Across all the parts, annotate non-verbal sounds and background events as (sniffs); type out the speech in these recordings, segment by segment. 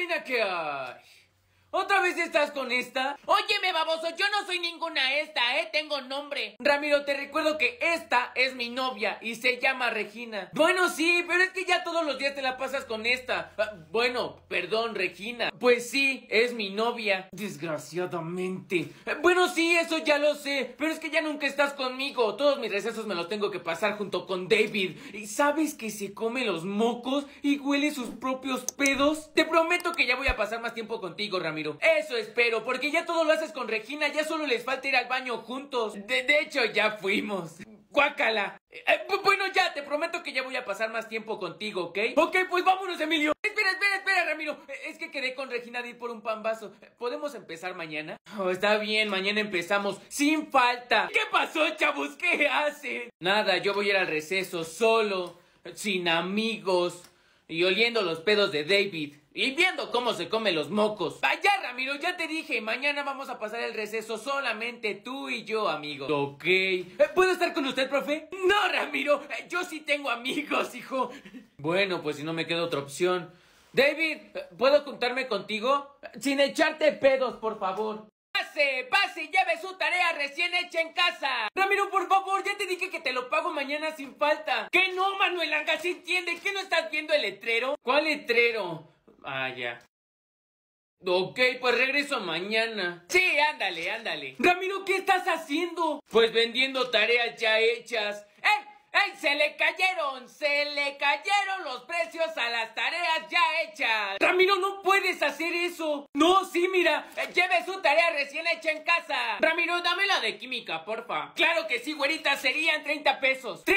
Adivina qué hay. ¿Otra vez estás con esta? Óyeme, baboso, yo no soy ninguna esta, ¿eh? Tengo nombre. Ramiro, te recuerdo que esta es mi novia y se llama Regina. Bueno, sí, pero es que ya todos los días te la pasas con esta. Ah, bueno, perdón, Regina. Pues sí, es mi novia. Desgraciadamente. Eh, Bueno, sí, eso ya lo sé, pero es que ya nunca estás conmigo. Todos mis recesos me los tengo que pasar junto con David. ¿Y sabes que se come los mocos y huele sus propios pedos? Te prometo que ya voy a pasar más tiempo contigo, Ramiro. Eso espero, porque ya todo lo haces con Regina, ya solo les falta ir al baño juntos. De, de hecho, ya fuimos. Guácala. Eh, bu- bueno, ya, te prometo que ya voy a pasar más tiempo contigo, ¿ok? Ok, pues vámonos, Emilio. Espera, espera, espera, Ramiro. Eh, Es que quedé con Regina de ir por un. Eh, ¿Podemos empezar mañana? Oh, está bien, mañana empezamos. Sin falta. ¿Qué pasó, chavos? ¿Qué hacen? Nada, yo voy a ir al receso solo, sin amigos. Y oliendo los pedos de David. Y viendo cómo se come los mocos. Vaya, Ramiro, ya te dije, mañana vamos a pasar el receso solamente tú y yo, amigo. Ok. Eh, ¿Puedo estar con usted, profe? No, Ramiro, eh, yo sí tengo amigos, hijo. Bueno, pues si no me queda otra opción. David, eh, ¿puedo juntarme contigo? Sin echarte pedos, por favor. Pase, pase y lleve su tarea recién hecha en casa. Ramiro, por favor, ya te dije que te lo pago mañana sin falta. ¿Qué no, Manuel Anga? ¿Se entiende? ¿Qué no estás viendo el letrero? ¿Cuál letrero? Ah, ya. Ok, pues regreso mañana. Sí, ándale, ándale. Ramiro, ¿qué estás haciendo? Pues vendiendo tareas ya hechas. ¡Eh! ¡Ey! ¡Se le cayeron! ¡Se le cayeron los precios a las tareas ya hechas! Ramiro, no puedes hacer eso. No, sí, mira. eh, lleve su tarea recién hecha en casa. Ramiro, dame la de química, porfa. Claro que sí, güerita, serían 30 pesos. ¿30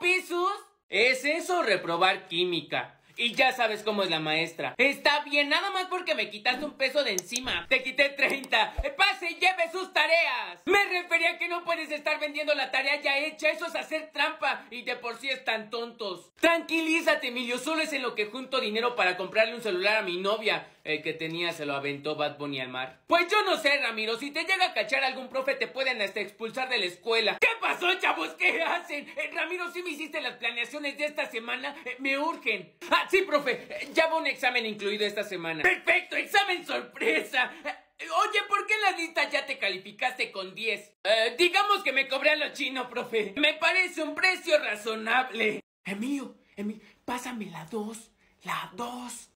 pesos? ¿Es eso reprobar química? Y ya sabes cómo es la maestra. Está bien, nada más porque me quitaste un peso de encima. Te quité 30. Eh, Pase y lleve sus tareas. Me refería que no puedes estar vendiendo la tarea ya hecha. Eso es hacer trampa. Y de por sí están tontos. Tranquilízate, Emilio. Solo es en lo que junto dinero para comprarle un celular a mi novia. El que tenía se lo aventó Bad Bunny al mar. Pues yo no sé, Ramiro. Si te llega a cachar algún profe, te pueden hasta expulsar de la escuela. ¿Qué pasó, chavos? ¿Qué hacen? Eh, Ramiro, si me hiciste las planeaciones de esta semana, Eh, me urgen. Ah, sí, profe. Eh, ya va un examen incluido esta semana. ¡Perfecto! ¡Examen sorpresa! Eh, Oye, ¿por qué en la lista ya te calificaste con 10? Eh, digamos que me cobré a lo chino, profe. Me parece un precio razonable. Emilio, Emilio, pásame la 2. La 2.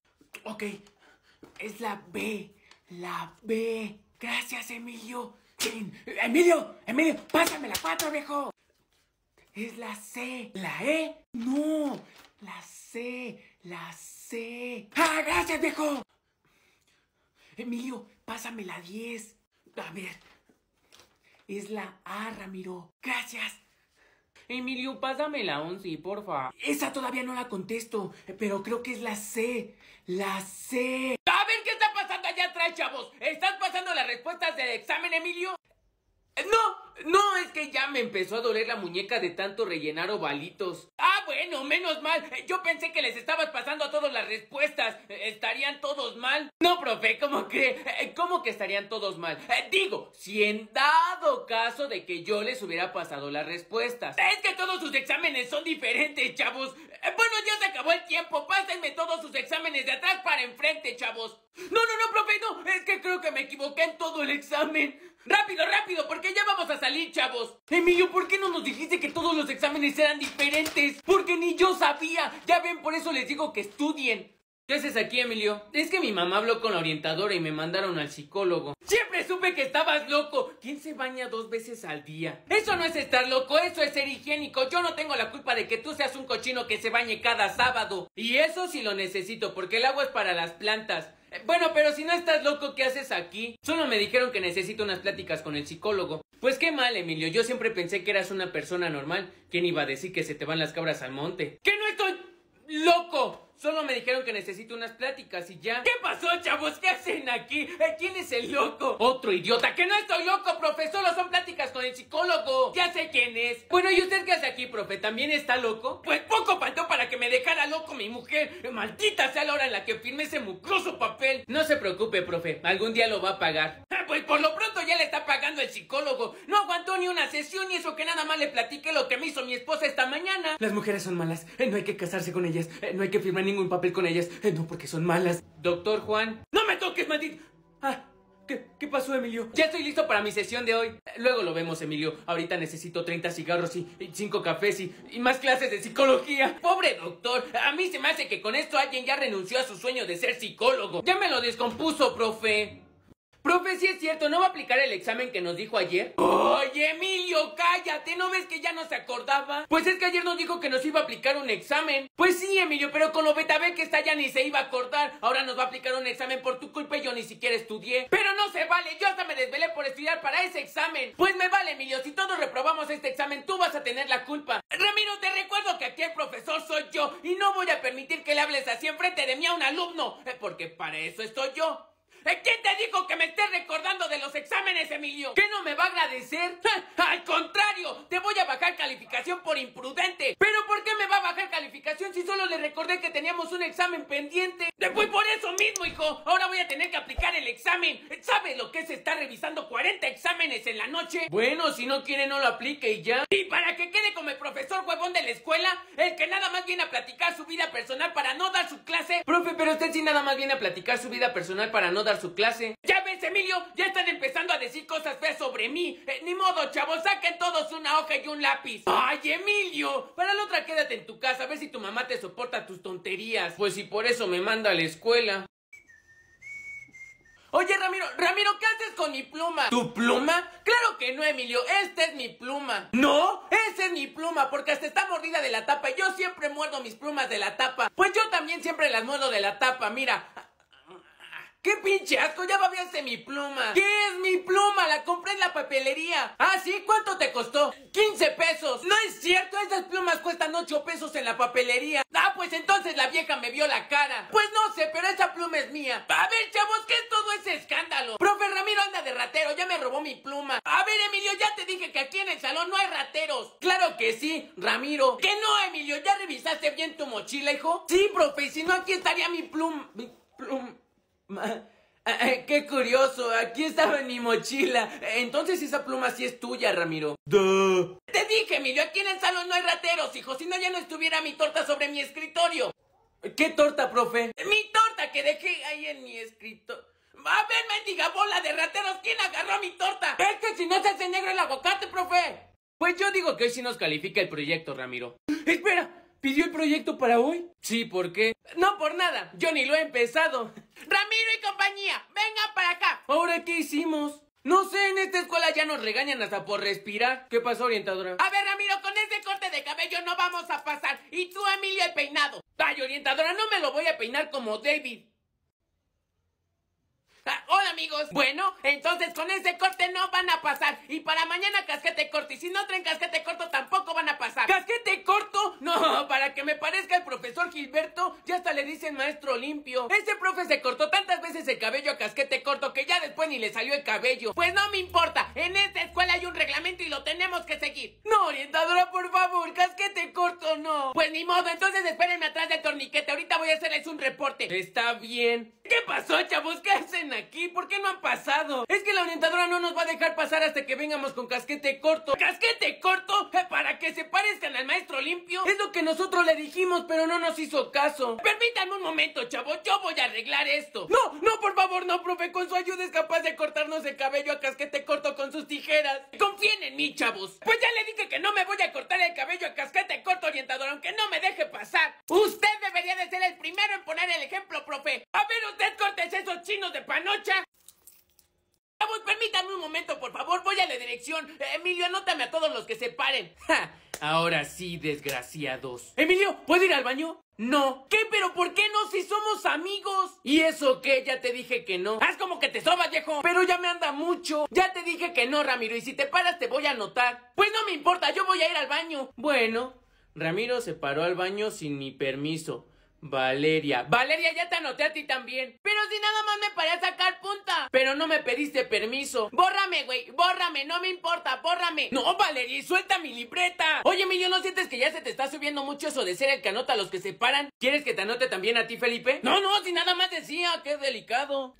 Ok. Es la B. La B. Gracias, Emilio. Emilio, Emilio, pásame la 4, viejo. Es la C. ¿La E? No. La C. La C. ¡Ah, gracias, viejo! Emilio, pásame la 10. A ver. Es la A, Ramiro. Gracias. Emilio, pásame la 11, porfa. Esa todavía no la contesto, pero creo que es la C. La C. A ver qué está pasando allá atrás, chavos. ¿Estás pasando las respuestas del examen, Emilio? Eh, No, no, es que ya me empezó a doler la muñeca de tanto rellenar ovalitos. Ah, bueno, menos mal. Eh, Yo pensé que les estabas pasando a todos las respuestas. Eh, Estarían todos mal. No, profe, ¿cómo cree? ¿Cómo que estarían todos mal? Digo, si en dado caso de que yo les hubiera pasado las respuestas. Es que todos sus exámenes son diferentes, chavos. Bueno, ya se acabó el tiempo. Pásenme todos sus exámenes de atrás para enfrente, chavos. No, no, no, profe, no. Es que creo que me equivoqué en todo el examen. Rápido, rápido, porque ya vamos a salir, chavos. Emilio, ¿por qué no nos dijiste que todos los exámenes eran diferentes? Porque ni yo sabía. Ya ven, por eso les digo que estudien. ¿Qué haces aquí, Emilio? Es que mi mamá habló con la orientadora y me mandaron al psicólogo. Siempre supe que estabas loco. ¿Quién se baña dos veces al día? Eso no es estar loco, eso es ser higiénico. Yo no tengo la culpa de que tú seas un cochino que se bañe cada sábado. Y eso sí lo necesito, porque el agua es para las plantas. Bueno, pero si no estás loco, ¿qué haces aquí? Solo me dijeron que necesito unas pláticas con el psicólogo. Pues qué mal, Emilio. Yo siempre pensé que eras una persona normal. ¿Quién iba a decir que se te van las cabras al monte? ¡Que no estoy loco! Solo me dijeron que necesito unas pláticas y ya. ¿Qué pasó, chavos? ¿Qué hacen aquí? Eh, ¿Quién es el loco? Otro idiota. ¡Que no estoy loco, profe! Solo son pláticas con el psicólogo. Ya sé quién es. Bueno, ¿y usted qué hace aquí, profe? ¿También está loco? Pues poco faltó para que me dejara loco mi mujer. Maldita sea la hora en la que firme ese mugroso papel. No se preocupe, profe. Algún día lo va a pagar. (laughs) Pues por lo pronto ya le está pagando el psicólogo. No aguantó ni una sesión y eso que nada más le platiqué lo que me hizo mi esposa esta mañana. Las mujeres son malas. Eh, no hay que casarse con ellas. Eh, no hay que firmar ningún papel con ellas. Eh, no, porque son malas. Doctor Juan. ¡No me toques, maldito! Ah. ¿Qué, ¿Qué, pasó, Emilio? Ya estoy listo para mi sesión de hoy. Luego lo vemos, Emilio. Ahorita necesito 30 cigarros y, 5 cafés y, y, más clases de psicología. Pobre doctor. A mí se me hace que con esto alguien ya renunció a su sueño de ser psicólogo. Ya me lo descompuso, profe. Profe, si es cierto, ¿no va a aplicar el examen que nos dijo ayer? Oye, Emilio, cállate, ¿no ves que ya no se acordaba? Pues es que ayer nos dijo que nos iba a aplicar un examen. Pues sí, Emilio, pero con lo betabé que está ya ni se iba a acordar. Ahora nos va a aplicar un examen por tu culpa y yo ni siquiera estudié. Pero no se vale, yo hasta me desvelé por estudiar para ese examen. Pues me vale, Emilio, si todos reprobamos este examen, tú vas a tener la culpa. Ramiro, te recuerdo que aquí el profesor soy yo y no voy a permitir que le hables así enfrente de mí a un alumno, eh, porque para eso estoy yo. ¿Quién te dijo que me estés recordando de los exámenes, Emilio? ¿Qué no me va a agradecer? (laughs) Al contrario, te voy a bajar calificación por imprudente. ¿Pero por qué me va a bajar calificación si solo le recordé que teníamos un examen pendiente? Pues por eso mismo, hijo. Ahora voy a tener que aplicar el examen. ¿Sabes lo que es estar revisando 40 exámenes en la noche? Bueno, si no quiere, no lo aplique y ya. Y para que quede como el profesor huevón de la escuela, el que nada más viene a platicar su vida personal para no dar su clase. Profe, pero usted sí nada más viene a platicar su vida personal para no dar su clase. Ya ves, Emilio, ya están empezando a decir cosas feas sobre mí. Eh, ni modo, chavos, saquen todos una hoja y un lápiz. Ay, Emilio, para la otra quédate en tu casa, a ver si tu mamá te soporta tus tonterías. Pues si por eso me manda a la escuela. Oye, Ramiro, Ramiro, ¿qué haces con mi pluma? ¿Tu pluma? Claro que no, Emilio, esta es mi pluma. ¿No? Esa es mi pluma, porque hasta está mordida de la tapa. Yo siempre muerdo mis plumas de la tapa. Pues yo también siempre las muerdo de la tapa, mira. ¡Qué pinche asco! ¡Ya babiaste mi pluma! ¿Qué es mi pluma? La compré en la papelería. ¿Ah, sí? ¿Cuánto te costó? ¡15 pesos! ¡No es cierto! Esas plumas cuestan 8 pesos en la papelería. Ah, pues entonces la vieja me vio la cara. Pues no sé, pero esa pluma es mía. A ver, chavos, ¿qué es todo ese escándalo? Profe Ramiro anda de ratero, ya me robó mi pluma. A ver, Emilio, ya te dije que aquí en el salón no hay rateros. Claro que sí, Ramiro. ¿Que no, Emilio? ¿Ya revisaste bien tu mochila, hijo? Sí, profe, si no aquí estaría mi pluma. Mi pluma. Qué curioso, aquí estaba en mi mochila. Entonces esa pluma sí es tuya, Ramiro. Te dije, Emilio, aquí en el salón no hay rateros, hijo. Si no, ya no estuviera mi torta sobre mi escritorio. ¿Qué torta, profe? Mi torta que dejé ahí en mi escritorio. A ver, mendiga bola de rateros, ¿quién agarró mi torta? Es que si no se hace negro el aguacate, profe. Pues yo digo que hoy sí nos califica el proyecto, Ramiro. Espera, ¿Pidió el proyecto para hoy? Sí, ¿por qué? No por nada, yo ni lo he empezado. Ramiro y compañía, vengan para acá. ¿Ahora qué hicimos? No sé, en esta escuela ya nos regañan hasta por respirar. ¿Qué pasó, orientadora? A ver, Ramiro, con ese corte de cabello no vamos a pasar. Y tú, Emilia, el peinado. Ay, orientadora, no me lo voy a peinar como David. Ah, hola amigos. Bueno, entonces con ese corte no van a pasar. Y para mañana casquete corto. Y si no traen casquete corto tampoco van a pasar. ¿Casquete corto? No, para que me parezca el profesor Gilberto, ya hasta le dicen maestro limpio. Ese profe se cortó tantas veces el cabello a casquete corto que ya después ni le salió el cabello. Pues no me importa. En esta escuela hay un reglamento y lo tenemos que seguir. No, orientadora, por favor, casquete corto no. Pues ni modo, entonces espérenme atrás del torniquete. Ahorita voy a hacerles un reporte. Está bien. ¿Qué pasó, chavos? ¿Qué hacen aquí? ¿Por qué no han pasado? Es que la orientadora no nos va a dejar pasar hasta que vengamos con casquete corto. ¿Casquete corto? Eh, ¿Para que se parezcan al maestro limpio? Es lo que nosotros le dijimos, pero no nos hizo caso. Permítanme un momento, chavo. Yo voy a arreglar esto. No, no, por favor, no, profe. Con su ayuda es capaz de cortarnos el cabello a casquete corto con sus tijeras. Confíen en mí, chavos. Pues ya le dije que no me voy a cortar el cabello a casquete corto, orientador, aunque no me deje pasar. Usted debería de ser el primero en poner el ejemplo, profe. A ver, usted cortes esos chinos de panocha. Chavos, permítanme un momento, por favor. Voy a la dirección. Emilio, anótame a todos los que se paren. Ahora sí, desgraciados. Emilio, ¿puedo ir al baño? No. ¿Qué? ¿Pero por qué no si somos amigos? ¿Y eso qué? Ya te dije que no. Haz como que te sobas, viejo. Pero ya me anda mucho. Ya te dije que no, Ramiro. Y si te paras te voy a anotar. Pues no me importa, yo voy a ir al baño. Bueno, Ramiro se paró al baño sin mi permiso. Valeria. Valeria, ya te anoté a ti también. Pero si nada más me paré a sacar punta. Pero no me pediste permiso. Bórrame, güey. Bórrame. No me importa. Bórrame. No, Valeria, suelta mi libreta. Oye, Emilio, ¿no sientes que ya se te está subiendo mucho eso de ser el que anota a los que se paran? ¿Quieres que te anote también a ti, Felipe? No, no, si nada más decía. Qué delicado.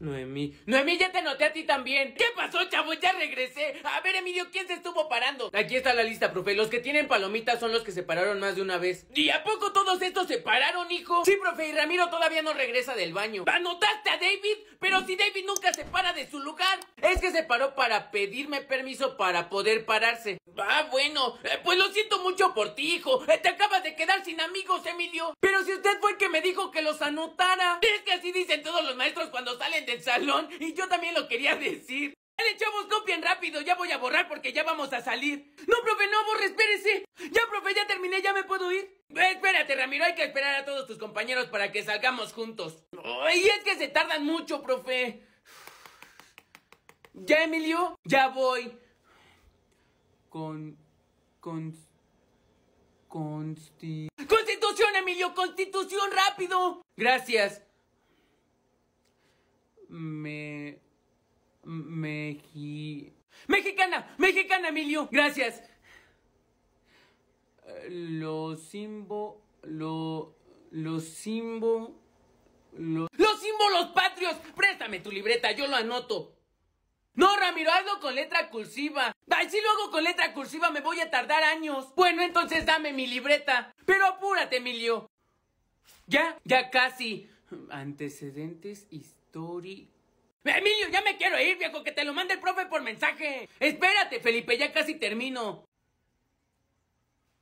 Noemí. Noemí, ya te noté a ti también. ¿Qué pasó, chavo? Ya regresé. A ver, Emilio, ¿quién se estuvo parando? Aquí está la lista, profe. Los que tienen palomitas son los que se pararon más de una vez. ¿Y a poco todos estos se pararon, hijo? Sí, profe, y Ramiro todavía no regresa del baño. ¿Anotaste a David? Pero si David nunca se para de su lugar. Es que se paró para pedirme permiso para poder pararse. Ah, bueno. Eh, pues lo siento mucho por ti, hijo. Eh, te acabas de quedar sin amigos, Emilio. Pero si usted fue el que me dijo que los anotara. Es que así dicen todos los maestros cuando salen del salón y yo también lo quería decir. Dale, chavos, copien rápido, ya voy a borrar porque ya vamos a salir. No, profe, no, borre, espérese. Ya, profe, ya terminé, ya me puedo ir. Eh, espérate, Ramiro, hay que esperar a todos tus compañeros para que salgamos juntos. Y es que se tardan mucho, profe. ¿Ya, Emilio? Ya voy. Con... Con... Consti... ¡Constitución, Emilio! ¡Constitución, rápido! Gracias. Me... Meji... ¡Mexicana! ¡Mexicana, Emilio! ¡Gracias! Los simbo... Lo... Los simbo... Lo... ¡Los símbolos patrios! Préstame tu libreta, yo lo anoto. No, Ramiro, hazlo con letra cursiva. Ay, si lo hago con letra cursiva me voy a tardar años. Bueno, entonces dame mi libreta. Pero apúrate, Emilio. Ya, ya casi. Antecedentes históricos. Emilio, ya me quiero ir, viejo, que te lo mande el profe por mensaje. Espérate, Felipe, ya casi termino.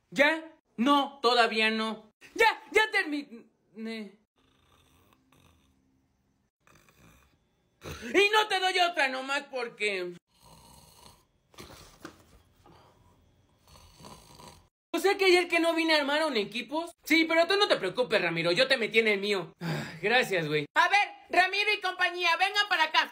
¿Ya? No, todavía no. Ya, ya terminé. Y no te doy otra nomás porque... O sea que ayer que no vine armaron equipos. Sí, pero tú no te preocupes, Ramiro, yo te metí en el mío. Gracias, güey. A ver, Ramiro y compañía, vengan para acá.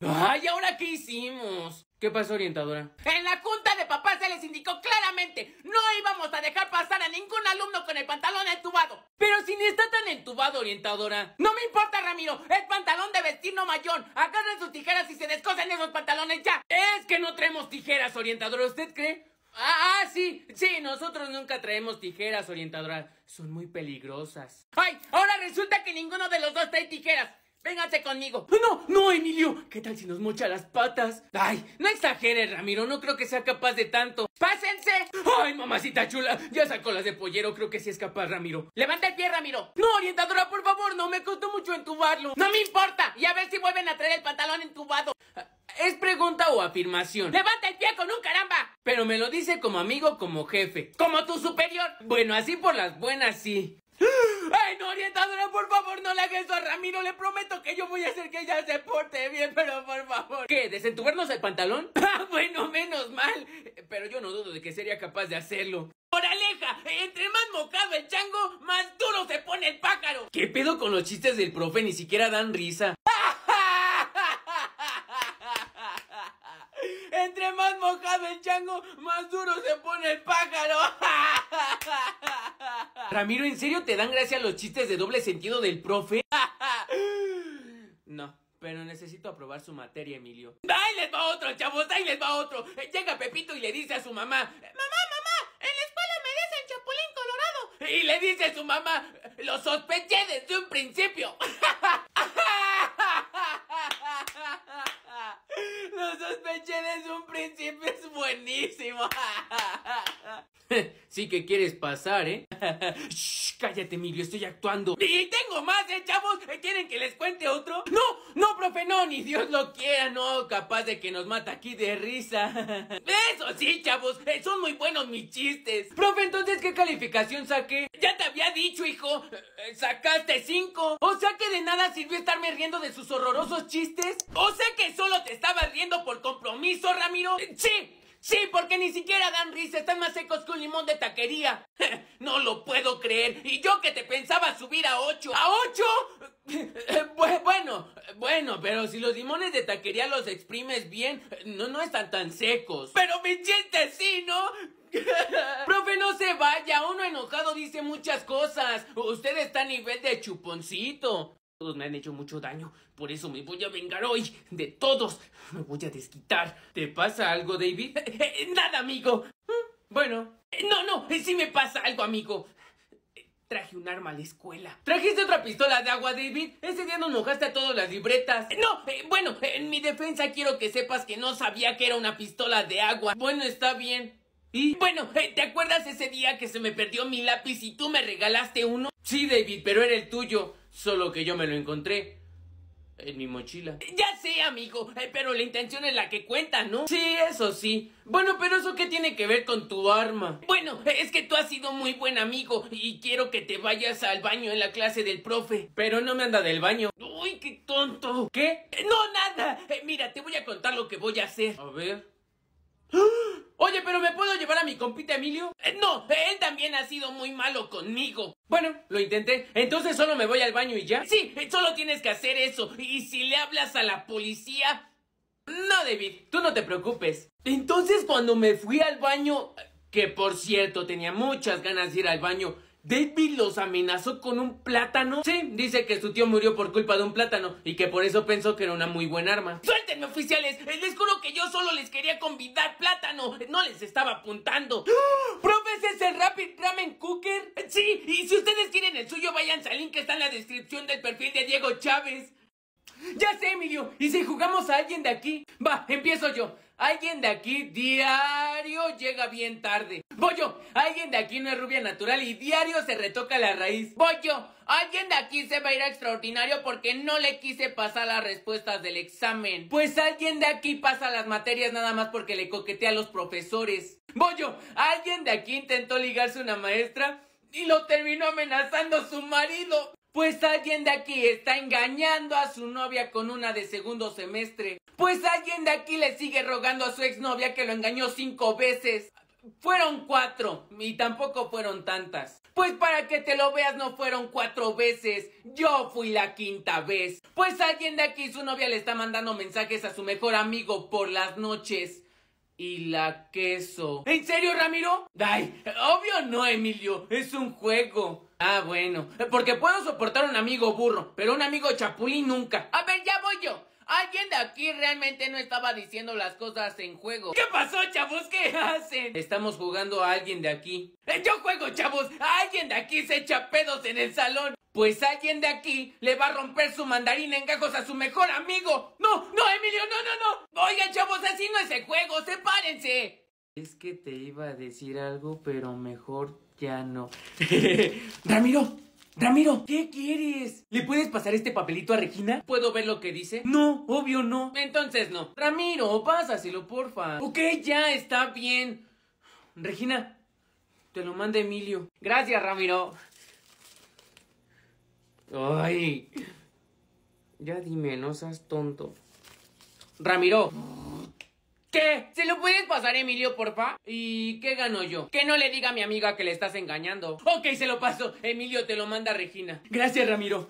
Ay, ¿ahora qué hicimos? ¿Qué pasó, orientadora? En la junta de papás se les indicó claramente, no íbamos a dejar pasar a ningún alumno con el pantalón entubado. Pero si ni está tan entubado, orientadora. No me importa, Ramiro, es pantalón de vestir no mayor. Agarren sus tijeras y se descosen esos pantalones ya. Es que no traemos tijeras, orientadora, ¿usted cree? Ah, ah, sí, sí, nosotros nunca traemos tijeras, orientadora. Son muy peligrosas. ¡Ay! Ahora resulta que ninguno de los dos trae tijeras. Véngase conmigo. No, no, Emilio. ¿Qué tal si nos mocha las patas? Ay, no exageres, Ramiro. No creo que sea capaz de tanto. ¡Pásense! Ay, mamacita chula. Ya sacó las de pollero. Creo que sí es capaz, Ramiro. Levanta el pie, Ramiro. No, orientadora, por favor, no. Me costó mucho entubarlo. No me importa. Y a ver si vuelven a traer el pantalón entubado. ¿Es pregunta o afirmación? ¡Levanta el pie con un caramba! Pero me lo dice como amigo, como jefe. ¡Como tu superior! Bueno, así por las buenas, sí. ¡Ay, no, orientadora, por favor, no le hagas eso a Ramiro! Le prometo que yo voy a hacer que ella se porte bien, pero por favor. ¿Qué? ¿Desentubarnos el pantalón? (laughs) Ah, bueno, menos mal. Pero yo no dudo de que sería capaz de hacerlo. ¡Moraleja! Entre más mocado el chango, más duro se pone el pájaro. ¿Qué pedo con los chistes del profe? Ni siquiera dan risa. Más mojado el chango, más duro se pone el pájaro. (laughs) Ramiro, ¿en serio te dan gracia los chistes de doble sentido del profe? (laughs) no. Pero necesito aprobar su materia, Emilio. ¡Ahí les va otro, chavos! ¡Ahí les va otro! Llega Pepito y le dice a su mamá: ¡Mamá, mamá! En la escuela me dicen Chapulín Colorado. Y le dice a su mamá: ¡Lo sospeché desde un principio! (laughs) sospeché desde un principio, es buenísimo. (laughs) (laughs) sí que quieres pasar, ¿eh? (laughs) Shh, cállate, Emilio, estoy actuando. Y tengo más, ¿eh, chavos? ¿Quieren que les cuente otro? No, no, profe, no, ni Dios lo quiera, no, capaz de que nos mata aquí de risa. (laughs) Eso sí, chavos, eh, son muy buenos mis chistes. Profe, entonces, ¿qué calificación saqué? Ya te había dicho, hijo, eh, sacaste cinco. O sea que de nada sirvió estarme riendo de sus horrorosos chistes. O sea que solo te estabas riendo por compromiso, Ramiro. Sí, Sí, porque ni siquiera dan risa, están más secos que un limón de taquería. (laughs) no lo puedo creer. Y yo que te pensaba subir a ocho. ¿A ocho? (laughs) bueno, bueno, pero si los limones de taquería los exprimes bien, no, no están tan secos. Pero mi chiste sí, ¿no? (laughs) Profe, no se vaya, uno enojado dice muchas cosas. Usted está a nivel de chuponcito. Todos me han hecho mucho daño, por eso me voy a vengar hoy de todos. Me voy a desquitar. ¿Te pasa algo, David? (laughs) Nada, amigo. Mm, bueno, no, no, sí me pasa algo, amigo. Traje un arma a la escuela. ¿Trajiste otra pistola de agua, David? Ese día nos mojaste a todas las libretas. No, eh, bueno, en mi defensa quiero que sepas que no sabía que era una pistola de agua. Bueno, está bien. ¿Y? Bueno, eh, ¿te acuerdas ese día que se me perdió mi lápiz y tú me regalaste uno? Sí, David, pero era el tuyo. Solo que yo me lo encontré. En mi mochila. Ya sé, amigo, eh, pero la intención es la que cuenta, ¿no? Sí, eso sí. Bueno, pero eso qué tiene que ver con tu arma? Bueno, es que tú has sido muy buen amigo y quiero que te vayas al baño en la clase del profe. Pero no me anda del baño. Uy, qué tonto. ¿Qué? Eh, No, nada. Eh, Mira, te voy a contar lo que voy a hacer. A ver. Oye, pero ¿me puedo llevar a mi compita Emilio? Eh, No, él también ha sido muy malo conmigo. Bueno, lo intenté. Entonces solo me voy al baño y ya. Sí, eh, solo tienes que hacer eso. Y si le hablas a la policía... No, David, tú no te preocupes. Entonces cuando me fui al baño, que por cierto tenía muchas ganas de ir al baño, David los amenazó con un plátano. Sí, dice que su tío murió por culpa de un plátano y que por eso pensó que era una muy buena arma. ¡Suéltenme, oficiales! Eh, Les juro que yo solo les quería convidar plátano. No les estaba apuntando. (gasps) ¿Profe, ese es el Rapid Ramen Cooker? Sí, y si ustedes quieren el suyo, vayan al link que está en la descripción del perfil de Diego Chávez. Ya sé, Emilio. ¿Y si jugamos a alguien de aquí? Va, empiezo yo. Alguien de aquí diario llega bien tarde. Yo. Alguien de aquí no es rubia natural y diario se retoca la raíz. Yo. Alguien de aquí se va a ir a extraordinario porque no le quise pasar las respuestas del examen. Pues alguien de aquí pasa las materias nada más porque le coquetea a los profesores. Yo. Alguien de aquí intentó ligarse a una maestra y lo terminó amenazando su marido. Pues alguien de aquí está engañando a su novia con una de segundo semestre. Pues alguien de aquí le sigue rogando a su exnovia que lo engañó cinco veces. Fueron cuatro, y tampoco fueron tantas. Pues para que te lo veas no fueron cuatro veces, yo fui la quinta vez. Pues alguien de aquí su novia le está mandando mensajes a su mejor amigo por las noches. Y la queso. ¿En serio, Ramiro? Ay, obvio no, Emilio. Es un juego. Ah, bueno. Porque puedo soportar un amigo burro, pero un amigo chapulín nunca. A ver, ya voy yo. Alguien de aquí realmente no estaba diciendo las cosas en juego. ¿Qué pasó, chavos? ¿Qué hacen? Estamos jugando a alguien de aquí. Eh, Yo juego, chavos. Alguien de aquí se echa pedos en el salón. Pues alguien de aquí le va a romper su mandarín en gajos a su mejor amigo. No, no, Emilio, no, no, no. Oigan, chavos, así no es el juego. Sepárense. Es que te iba a decir algo, pero mejor ya no. (laughs) Ramiro, Ramiro, ¿qué quieres? ¿Le puedes pasar este papelito a Regina? ¿Puedo ver lo que dice? No, obvio no. Entonces no. Ramiro, pásaselo, porfa. Ok, ya está bien. Regina, te lo manda Emilio. Gracias, Ramiro. Ay. Ya dime, no seas tonto. Ramiro. ¿Qué? ¿Se lo puedes pasar, Emilio, porfa? ¿Y qué gano yo? Que no le diga a mi amiga que le estás engañando. Ok, se lo paso. Emilio te lo manda Regina. Gracias, Ramiro.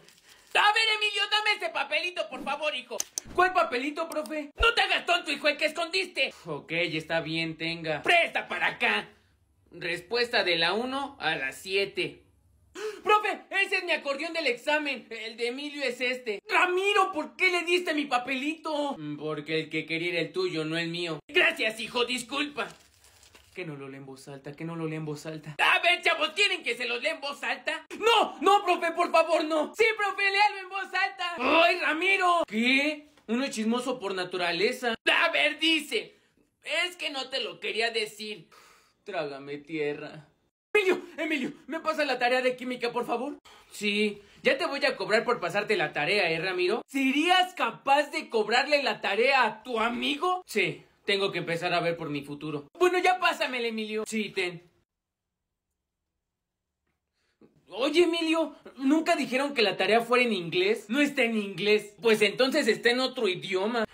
A ver, Emilio, dame ese papelito, por favor, hijo. ¿Cuál papelito, profe? No te hagas tonto, hijo, el que escondiste. Ok, está bien, tenga. Presta para acá. Respuesta de la 1 a la 7. ¡Profe! Ese es mi acordeón del examen. El de Emilio es este. Ramiro, ¿por qué le diste mi papelito? Mm, Porque el que quería era el tuyo, no el mío. Gracias, hijo, disculpa. Que no lo lea en voz alta, que no lo lea en voz alta. A ver, chavos, ¿quieren que se los lea en voz alta? ¡No! ¡No, profe, por favor, no! Sí, profe, léalo en voz alta. ¡Ay, Ramiro! ¿Qué? Uno es chismoso por naturaleza. A ver, dice. Es que no te lo quería decir. Trágame tierra. Emilio, Emilio, ¿me pasa la tarea de química, por favor? Sí, ya te voy a cobrar por pasarte la tarea, ¿eh, Ramiro? ¿Serías capaz de cobrarle la tarea a tu amigo? Sí, tengo que empezar a ver por mi futuro. Bueno, ya pásamela, Emilio. Sí, ten. Oye, Emilio, ¿nunca dijeron que la tarea fuera en inglés? No está en inglés. Pues entonces está en otro idioma.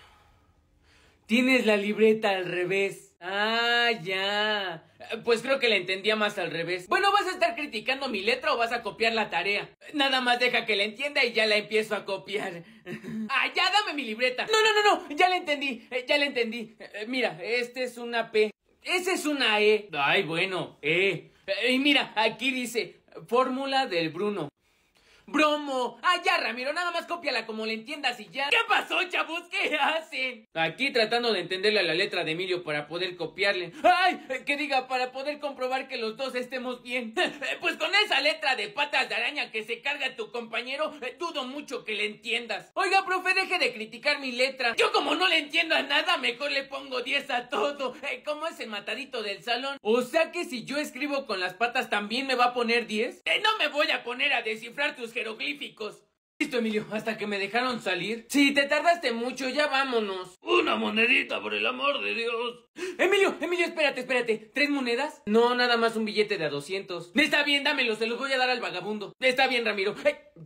Tienes la libreta al revés. Ah, ya. Pues creo que la entendía más al revés. Bueno, ¿vas a estar criticando mi letra o vas a copiar la tarea? Nada más deja que la entienda y ya la empiezo a copiar. (laughs) Ah, ya dame mi libreta. No, no, no, no, ya la entendí, eh, ya la entendí. Eh, Mira, este es una P. Ese es una E. Ay, bueno, E. Eh, Y mira, aquí dice, fórmula del Bruno. Bromo. Ah, ya, Ramiro, nada más cópiala como le entiendas y ya. ¿Qué pasó, chavos? ¿Qué hacen? Aquí tratando de entenderle a la letra de Emilio para poder copiarle. ¡Ay! Que diga, para poder comprobar que los dos estemos bien. (laughs) Pues con esa letra de patas de araña que se carga tu compañero, eh, dudo mucho que le entiendas. Oiga, profe, deje de criticar mi letra. Yo como no le entiendo a nada, mejor le pongo 10 a todo. Eh, ¿Cómo es el matadito del salón? O sea que si yo escribo con las patas, ¿también me va a poner 10? Eh, no me voy a poner a descifrar tus jeroglíficos. Listo, Emilio, hasta que me dejaron salir. Sí, te tardaste mucho, ya vámonos. Una monedita, por el amor de Dios. Emilio, Emilio, espérate, espérate. ¿Tres monedas? No, nada más un billete de a 200. Está bien, dámelo, se los voy a dar al vagabundo. Está bien, Ramiro.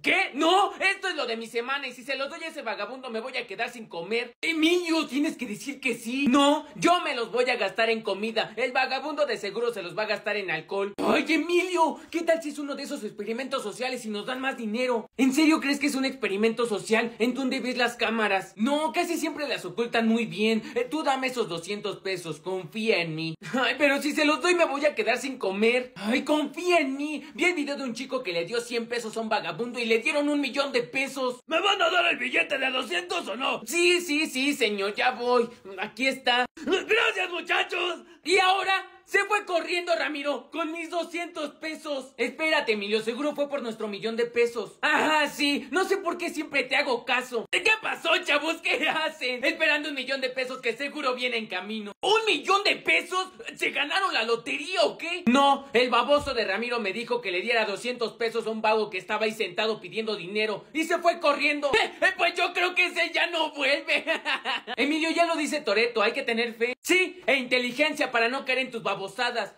¿Qué? No, esto es lo de mi semana y si se los doy a ese vagabundo me voy a quedar sin comer. Emilio, tienes que decir que sí. No, yo me los voy a gastar en comida. El vagabundo de seguro se los va a gastar en alcohol. Ay, Emilio, ¿qué tal si es uno de esos experimentos sociales y nos dan más dinero? ¿En serio crees que es un experimento social en donde ves las cámaras? No, casi siempre las ocultan muy bien. Eh, tú dame esos 200 pesos, confía en mí. Ay, pero si se los doy me voy a quedar sin comer. Ay, confía en mí. Vi el video de un chico que le dio 100 pesos a un vagabundo y le dieron un millón de pesos. ¿Me van a dar el billete de 200 o no? Sí, sí, sí, señor, ya voy. Aquí está. Gracias, muchachos. Y ahora se fue corriendo, Ramiro, con mis 200 pesos. Espérate, Emilio, seguro fue por nuestro millón de pesos. Ajá, sí, no sé por qué siempre te hago caso. ¿Qué pasó, chavos? ¿Qué hacen? Esperando un millón de pesos que seguro viene en camino. ¿Un millón de pesos? ¿Se ganaron la lotería o qué? No, el baboso de Ramiro me dijo que le diera 200 pesos a un vago que estaba ahí sentado pidiendo dinero y se fue corriendo. (laughs) Eh, pues yo creo que ese ya no vuelve. (laughs) Emilio, ya lo dice Toreto, hay que tener fe. Sí, e inteligencia para no caer en tus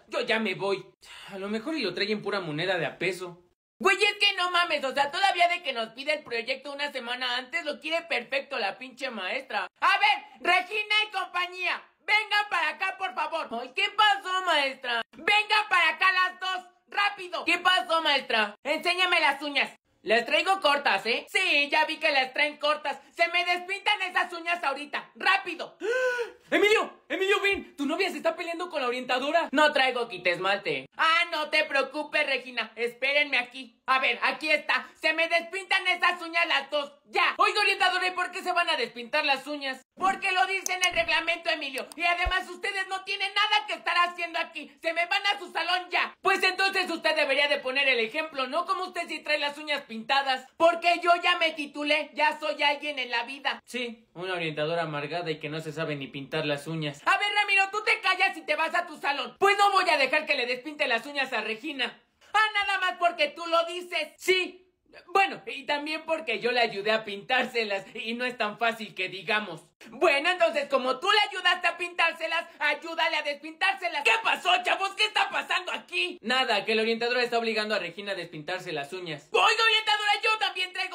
Yo ya me voy. A lo mejor y lo traen pura moneda de a peso. Güey, es que no mames, o sea, todavía de que nos pide el proyecto una semana antes, lo quiere perfecto la pinche maestra. A ver, Regina y compañía, vengan para acá, por favor. Ay, ¿qué pasó, maestra? Vengan para acá las dos, rápido. ¿Qué pasó, maestra? Enséñame las uñas. Las traigo cortas, ¿eh? Sí, ya vi que las traen cortas. Se me despintan esas uñas ahorita. ¡Rápido! (gasps) ¡Emilio! ¡Emilio, ven! Tu novia se está peleando con la orientadora. No traigo quitesmalte. Ah, no te preocupes, Regina. Espérenme aquí. A ver, aquí está. Se me despintan esas uñas las dos. ¡Ya! Oiga, orientadora, ¿y por qué se van a despintar las uñas? Porque lo dice en el reglamento, Emilio. Y además ustedes no tienen nada que estar haciendo aquí. Se me van a su salón ya. Pues entonces usted debería de poner el ejemplo, ¿no? Como usted si trae las uñas pintadas. Porque yo ya me titulé. Ya soy alguien en la vida. Sí, una orientadora amargada y que no se sabe ni pintar las uñas. A ver, Ramiro, tú te callas y te vas a tu salón. Pues no voy a dejar que le despinte las uñas a Regina. Ah, nada más porque tú lo dices. Sí, bueno, y también porque yo le ayudé a pintárselas y no es tan fácil que digamos. Bueno, entonces como tú le ayudaste a pintárselas, ayúdale a despintárselas. ¿Qué pasó, chavos? ¿Qué está pasando aquí? Nada, que la orientadora está obligando a Regina a despintarse las uñas. Oiga, orientadora, yo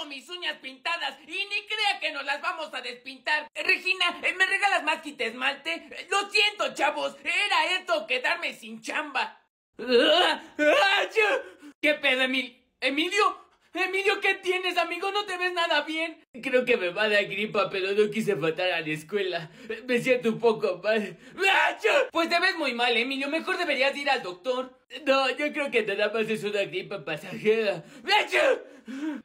traigo mis uñas pintadas y ni crea que nos las vamos a despintar. Regina, ¿me regalas más esmalte? Lo siento, chavos, era esto quedarme sin chamba. ¿Qué pedo, Emil? ¿Emilio? Emilio, ¿qué tienes, amigo? No te ves nada bien. Creo que me va dar gripa, pero no quise faltar a la escuela. Me siento un poco mal. Pues te ves muy mal, Emilio. Mejor deberías ir al doctor. No, yo creo que nada más es una gripa pasajera.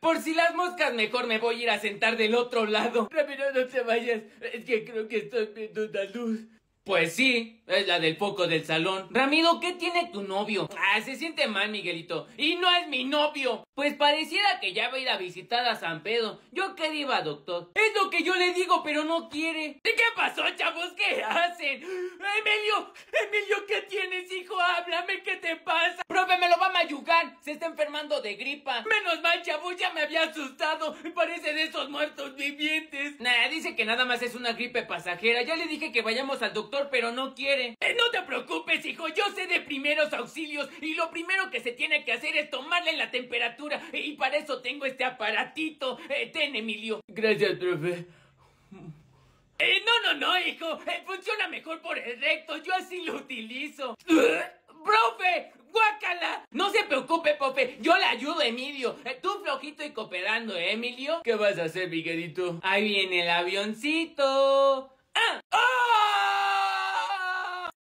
Por si las moscas, mejor me voy a ir a sentar del otro lado. Ramiro, no te vayas. Es que creo que estoy viendo una luz. Pues sí, es la del foco del salón. Ramiro, ¿qué tiene tu novio? Ah, se siente mal, Miguelito. Y no es mi novio. Pues pareciera que ya va a ir a visitar a San Pedro. Yo qué iba, doctor. Es lo que yo le digo, pero no quiere. ¿Y qué pasó, chavos? ¿Qué hacen? Emilio, Emilio, ¿qué tienes, hijo? Háblame, ¿qué te pasa? Profe, me lo va a mayugar. Se está enfermando de gripa. Menos mal, chavos, ya me había asustado. Parece de esos muertos vivientes. Nah, dice que nada más es una gripe pasajera. Ya le dije que vayamos al doctor pero no quiere. Eh, no te preocupes, hijo, yo sé de primeros auxilios y lo primero que se tiene que hacer es tomarle la temperatura y para eso tengo este aparatito. Eh, ten, Emilio. Gracias, profe. Eh, no, no, no, hijo. funciona mejor por el recto. Yo así lo utilizo. ¡Profe! ¡Guácala! No se preocupe, profe. Yo le ayudo, Emilio. tú flojito y cooperando, ¿eh, Emilio? ¿Qué vas a hacer, Miguelito? Ahí viene el avioncito. ¡Ah! ¡Ah!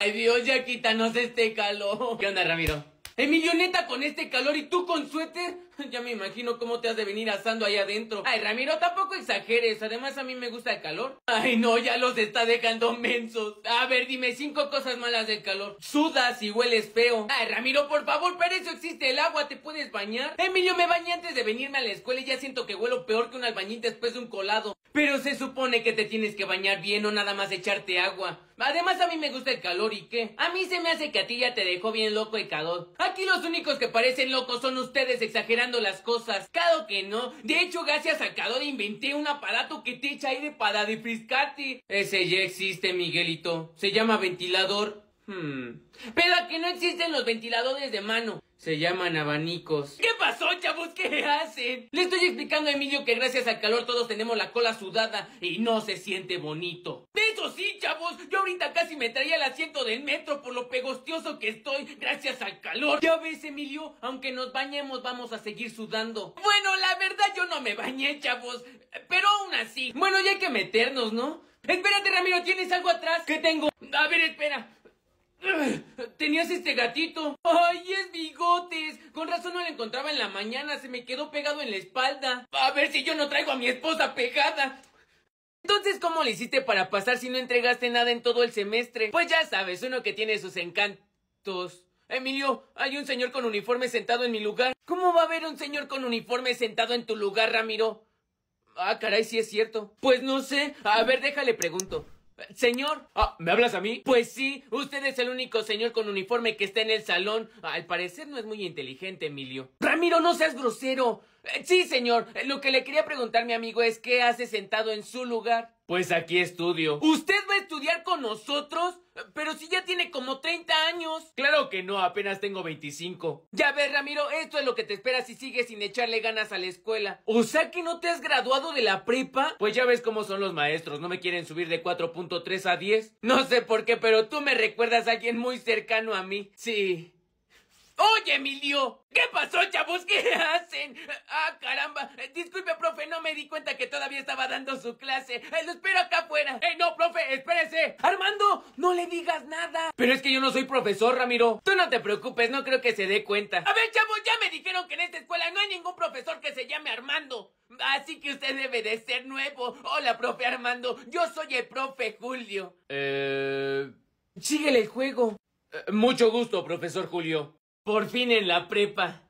Ay Dios, ya quítanos este calor. ¿Qué onda, Ramiro? Emilio, neta, con este calor y tú con suéter. Ya me imagino cómo te has de venir asando ahí adentro. Ay, Ramiro, tampoco exageres. Además, a mí me gusta el calor. Ay, no, ya los está dejando mensos. A ver, dime cinco cosas malas del calor. Sudas y hueles feo. Ay, Ramiro, por favor, para eso existe el agua. ¿Te puedes bañar? Emilio, me bañé antes de venirme a la escuela y ya siento que huelo peor que un albañil después de un colado. Pero se supone que te tienes que bañar bien o nada más echarte agua. Además, a mí me gusta el calor y qué. A mí se me hace que a ti ya te dejó bien loco el calor. Aquí los únicos que parecen locos son ustedes exagerando las cosas. Claro que no. De hecho, gracias a calor inventé un aparato que te echa aire para refrescarte. Ese ya existe, Miguelito. Se llama ventilador. Hmm. Pero aquí no existen los ventiladores de mano. Se llaman abanicos. ¿Qué pasó, chavos? ¿Qué hacen? Le estoy explicando a Emilio que gracias al calor todos tenemos la cola sudada y no se siente bonito. De eso sí, chavos. Yo ahorita casi me traía el asiento del metro por lo pegostioso que estoy gracias al calor. Ya ves, Emilio, aunque nos bañemos vamos a seguir sudando. Bueno, la verdad yo no me bañé, chavos. Pero aún así. Bueno, ya hay que meternos, ¿no? Espérate, Ramiro, ¿tienes algo atrás? ¿Qué tengo? A ver, espera. Tenías este gatito. ¡Ay, es bigotes! Con razón no lo encontraba en la mañana, se me quedó pegado en la espalda. A ver si yo no traigo a mi esposa pegada. Entonces, ¿cómo le hiciste para pasar si no entregaste nada en todo el semestre? Pues ya sabes, uno que tiene sus encantos. Emilio, hay un señor con uniforme sentado en mi lugar. ¿Cómo va a haber un señor con uniforme sentado en tu lugar, Ramiro? Ah, caray, sí es cierto. Pues no sé. A ver, déjale pregunto. Señor. Ah, ¿me hablas a mí? Pues sí, usted es el único señor con uniforme que está en el salón. Al parecer no es muy inteligente, Emilio. Ramiro, no seas grosero. Eh, Sí, señor. Lo que le quería preguntar, mi amigo, es qué hace sentado en su lugar. Pues aquí estudio. ¿Usted va a estudiar con nosotros? Pero si ya tiene como 30 años. Claro que no, apenas tengo 25. Ya ves, Ramiro, esto es lo que te espera si sigues sin echarle ganas a la escuela. O sea que no te has graduado de la prepa. Pues ya ves cómo son los maestros, no me quieren subir de 4.3 a 10. No sé por qué, pero tú me recuerdas a alguien muy cercano a mí. Sí. Oye, Emilio, ¿qué pasó, chavos? ¿Qué hacen? Ah, caramba. Disculpe, profe, no me di cuenta que todavía estaba dando su clase. Eh, lo espero acá afuera. ¡Eh, no, profe! ¡Espérese! Armando, no le digas nada. Pero es que yo no soy profesor, Ramiro. Tú no te preocupes, no creo que se dé cuenta. A ver, chavos, ya me dijeron que en esta escuela no hay ningún profesor que se llame Armando. Así que usted debe de ser nuevo. Hola, profe Armando. Yo soy el profe Julio. Eh... Síguele el juego. eh, Mucho gusto, profesor Julio. Por fin en la prepa.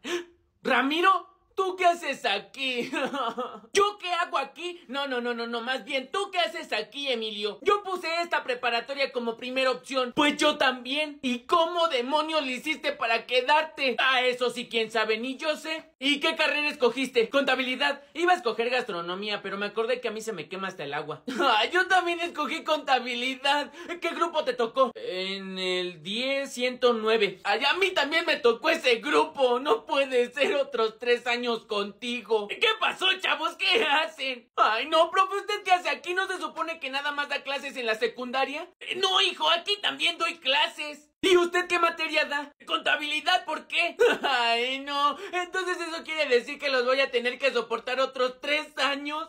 Ramiro, ¿tú qué haces aquí? (laughs) ¿Yo qué hago aquí? No, no, no, no, no, más bien, ¿tú qué haces aquí, Emilio? Yo puse esta preparatoria como primera opción. Pues yo también. ¿Y cómo demonios le hiciste para quedarte? Ah, eso sí, quién sabe, ni yo sé. ¿Y qué carrera escogiste? Contabilidad. Iba a escoger gastronomía, pero me acordé que a mí se me quema hasta el agua. (laughs) Ah, yo también escogí contabilidad. ¿Qué grupo te tocó? En el 10, 109. Ay, a mí también me tocó ese grupo. No puede ser otros tres años contigo. ¿Qué pasó, chavos? ¿Qué hacen? Ay, no, profe, ¿usted qué hace aquí? ¿No se supone que nada más da clases en la secundaria? Eh, No, hijo, aquí también doy clases. ¿Y usted qué materia da? Contabilidad, ¿por qué? (laughs) Ay, no. Entonces eso quiere decir que los voy a tener que soportar otros tres años.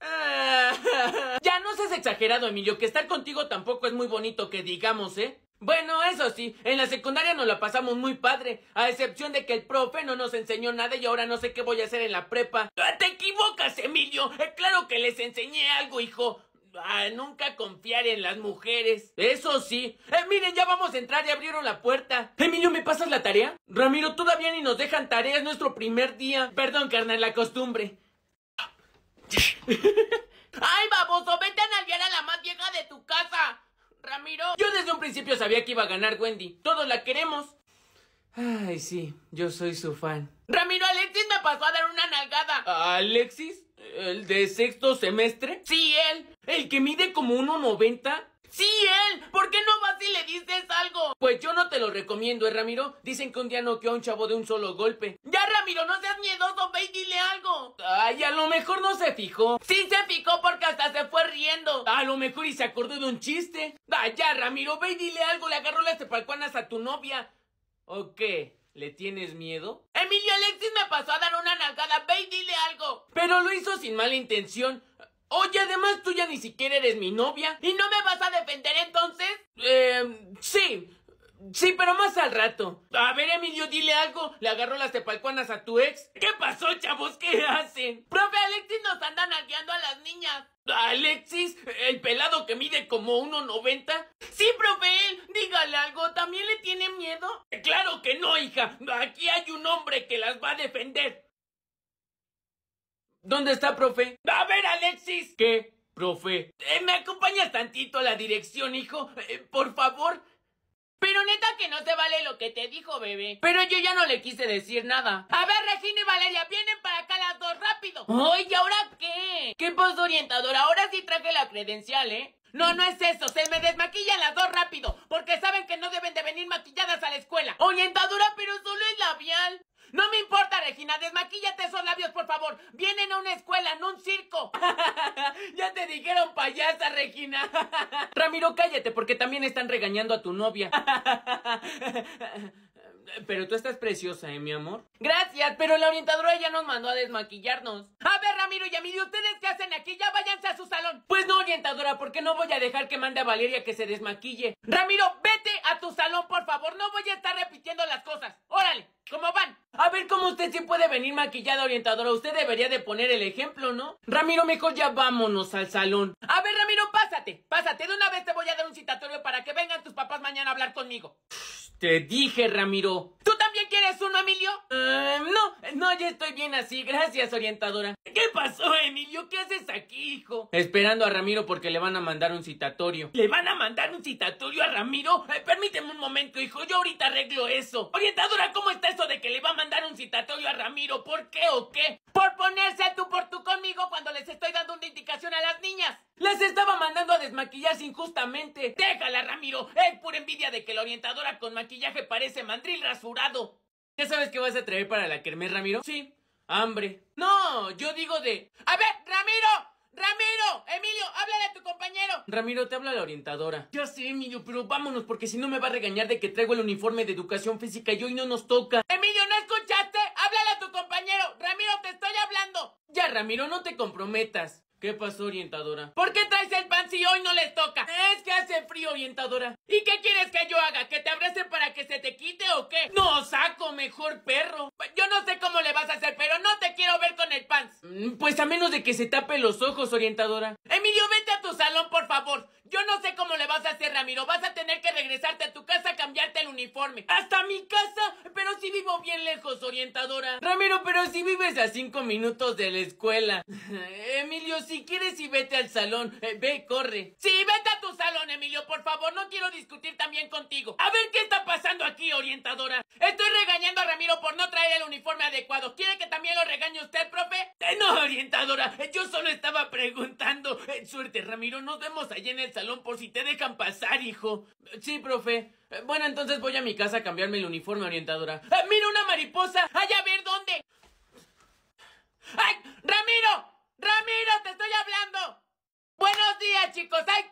(laughs) Ya no seas exagerado, Emilio, que estar contigo tampoco es muy bonito que digamos, ¿eh? Bueno, eso sí, en la secundaria nos la pasamos muy padre, a excepción de que el profe no nos enseñó nada y ahora no sé qué voy a hacer en la prepa. ¡Te equivocas, Emilio! Eh, claro que les enseñé algo, hijo. Nunca confiar en las mujeres. Eso sí. Eh, miren, ya vamos a entrar y abrieron la puerta. Emilio, ¿me pasas la tarea? Ramiro, todavía ni nos dejan tarea, es nuestro primer día. Perdón, carnal, la costumbre. (laughs) ¡Ay, baboso! ¡Vete a nalguear a la más vieja de tu casa! ¡Ramiro! Yo desde un principio sabía que iba a ganar Wendy. Todos la queremos. Ay, sí, yo soy su fan. Ramiro, Alexis me pasó a dar una nalgada. ¿Alexis? ¿El de sexto semestre? Sí, él. ¿El que mide como 1,90? Sí, él. ¿Por qué no vas y le dices algo? Pues yo no te lo recomiendo, ¿eh, Ramiro? Dicen que un día noqueó a un chavo de un solo golpe. Ya, Ramiro, no seas miedoso, ve y dile algo. Ay, a lo mejor no se fijó. Sí se fijó porque hasta se fue riendo. A lo mejor y se acordó de un chiste. Ay, ya, Ramiro, ve y dile algo. Le agarró las tepalcuanas a tu novia. ¿O qué? ¿Le tienes miedo? Emilio Alexis me pasó a dar una nalgada. Ve y dile algo. Pero lo hizo sin mala intención. Oye, además tú ya ni siquiera eres mi novia. ¿Y no me vas a defender entonces? Eh, sí. Sí, pero más al rato. A ver, Emilio, dile algo. Le agarró las tepalcuanas a tu ex. ¿Qué pasó, chavos? ¿Qué hacen? Profe, Alexis nos andan guiando a las niñas. ¿Alexis? ¿El pelado que mide como 1.90? Sí, profe, dígale algo. ¿También le tiene miedo? Claro que no, hija. Aquí hay un hombre que las va a defender. ¿Dónde está, profe? A ver, Alexis. ¿Qué, profe? Eh, ¿Me acompañas tantito a la dirección, hijo? Eh, por favor. Pero neta que no te vale lo que te dijo, bebé. Pero yo ya no le quise decir nada. A ver, Regina y Valeria, vienen para acá las dos, rápido. ¡Ay, ¿y ahora qué? ¿Qué pasó, orientador? Ahora sí traje la credencial, ¿eh? No, no es eso, se me desmaquillan las dos rápido, porque saben que no deben de venir maquilladas a la escuela. Orientadora, pero solo es labial. No me importa, Regina, desmaquíllate esos labios, por favor. Vienen a una escuela, no un circo. (laughs) ya te dijeron payasa, Regina. (laughs) Ramiro, cállate, porque también están regañando a tu novia. (laughs) Pero tú estás preciosa, ¿eh, mi amor? Gracias, pero la orientadora ya nos mandó a desmaquillarnos. A ver, Ramiro y Emilio, ¿ustedes qué hacen aquí? Ya váyanse a su salón. Pues no, orientadora, porque no voy a dejar que mande a Valeria que se desmaquille. Ramiro, vete a tu salón, por favor. No voy a estar repitiendo las cosas. Órale, ¿cómo van? A ver cómo usted sí puede venir maquillada, orientadora. Usted debería de poner el ejemplo, ¿no? Ramiro, mejor ya vámonos al salón. A ver, Ramiro, pásate. Pásate. De una vez te voy a dar un citatorio para que vengan tus papás mañana a hablar conmigo. Te dije, Ramiro. ¿Tú también quieres uno, Emilio? Eh, no, no, ya estoy bien así. Gracias, orientadora. ¿Qué pasó, Emilio? ¿Qué haces aquí, hijo? Esperando a Ramiro porque le van a mandar un citatorio. ¿Le van a mandar un citatorio a Ramiro? Eh, permíteme un momento, hijo. Yo ahorita arreglo eso. Orientadora, ¿cómo está eso de que le va a mandar un citatorio a Ramiro? ¿Por qué o qué? Por ponerse a tú por tú conmigo cuando les estoy dando una indicación a las niñas. Las estaba mandando a desmaquillarse injustamente. Déjala, Ramiro. Es pura envidia de que la orientadora con maquillaje parece mandril rasurado. ¿Ya sabes qué vas a traer para la kermés, Ramiro? Sí. Hambre. No, yo digo de... A ver, Ramiro. Ramiro, Emilio, háblale a tu compañero. Ramiro, te habla la orientadora. Ya sé, Emilio, pero vámonos porque si no me va a regañar de que traigo el uniforme de educación física y hoy no nos toca. Emilio, ¿no escuchaste? Háblale a tu compañero. Ramiro, te estoy hablando. Ya, Ramiro, no te comprometas. ¿Qué pasó, orientadora? ¿Por qué traes el pan si hoy no les toca? Es que hace frío, orientadora. ¿Y qué quieres que yo haga? ¿Que te abrace para que se te quite o qué? No, saco, mejor perro. Yo no sé cómo le vas a hacer, pero no te quiero ver con el pan. Mm, pues a menos de que se tape los ojos, orientadora. Emilio, vete a tu salón, por favor. Yo no sé cómo le vas a hacer, Ramiro. Vas a tener que regresarte a tu casa a cambiarte el uniforme. ¿Hasta mi casa? Pero si vivo bien lejos, orientadora. Ramiro, pero si vives a cinco minutos de la escuela. (laughs) Emilio, si quieres y vete al salón. Eh, ve, corre. Sí, vete a tu salón, Emilio, por favor. No quiero discutir también contigo. A ver qué está pasando aquí, orientadora. Estoy regañando a Ramiro por no traer el uniforme adecuado. ¿Quiere que también lo regañe usted, profe? Eh, no, orientadora. Yo solo estaba preguntando. Eh, suerte, Ramiro. Nos vemos allá en el salón por si te dejan pasar, hijo. Sí, profe. Bueno, entonces voy a mi casa a cambiarme el uniforme, orientadora. ¡Mira una mariposa! ¡Ay, a ver dónde! ¡Ay! ¡Ramiro! ¡Ramiro, te estoy hablando! Buenos días, chicos. ¡Ay!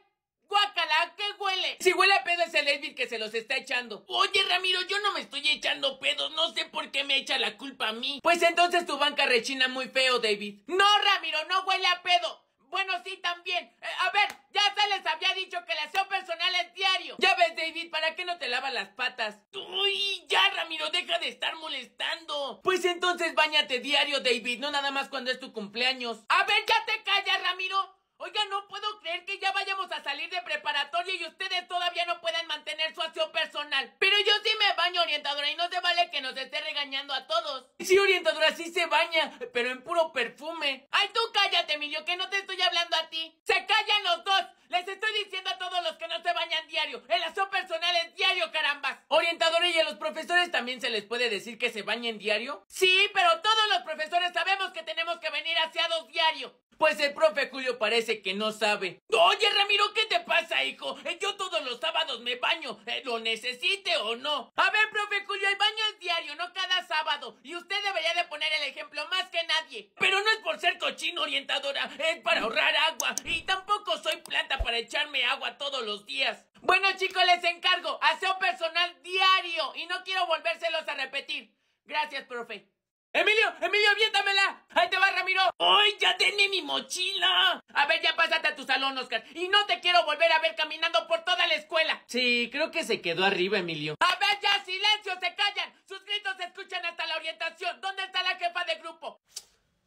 ¡Guácala! ¿Qué huele? Si huele a pedo es el Edwin que se los está echando. Oye, Ramiro, yo no me estoy echando pedos. No sé por qué me echa la culpa a mí. Pues entonces tu banca rechina muy feo, David. No, Ramiro, no huele a pedo. Bueno, sí, también. Eh, a ver, ya se les había dicho que el aseo personal es diario. Ya ves, David, ¿para qué no te lavas las patas? Uy, ya, Ramiro, deja de estar molestando. Pues entonces bañate diario, David, no nada más cuando es tu cumpleaños. A ver, ya te callas, Ramiro. Oiga, no puedo creer que ya vayamos a salir de preparatoria y ustedes todavía no pueden mantener su aseo personal. Pero yo sí me baño, orientadora, y no se vale que nos esté regañando a todos. Sí, orientadora, sí se baña, pero en puro perfume. Ay, tú cállate, Emilio, que no te estoy hablando a ti. ¡Se callan los dos! Les estoy diciendo a todos los que no se bañan diario. El aseo personal es diario, carambas. Orientadora, ¿y a los profesores también se les puede decir que se bañen diario? Sí, pero todos los profesores sabemos que tenemos que venir aseados diario. Pues el profe Julio parece que no sabe. Oye, Ramiro, ¿qué te pasa, hijo? Eh, Yo todos los sábados me baño, eh, lo necesite o no. A ver, profe Julio, el baño es diario, no cada sábado. Y usted debería de poner el ejemplo más que nadie. Pero no es por ser cochino, orientadora, es para ahorrar agua. Y tampoco soy planta para echarme agua todos los días. Bueno, chicos, les encargo, aseo personal diario. Y no quiero volvérselos a repetir. Gracias, profe. Emilio, Emilio, aviéntamela. Ahí te va, Ramiro. ¡Ay, ya denme mi mochila! A ver, ya pásate a tu salón, Oscar. Y no te quiero volver a ver caminando por toda la escuela. Sí, creo que se quedó arriba, Emilio. A ver, ya, silencio, se callan. Sus gritos se escuchan hasta la orientación. ¿Dónde está la jefa de grupo?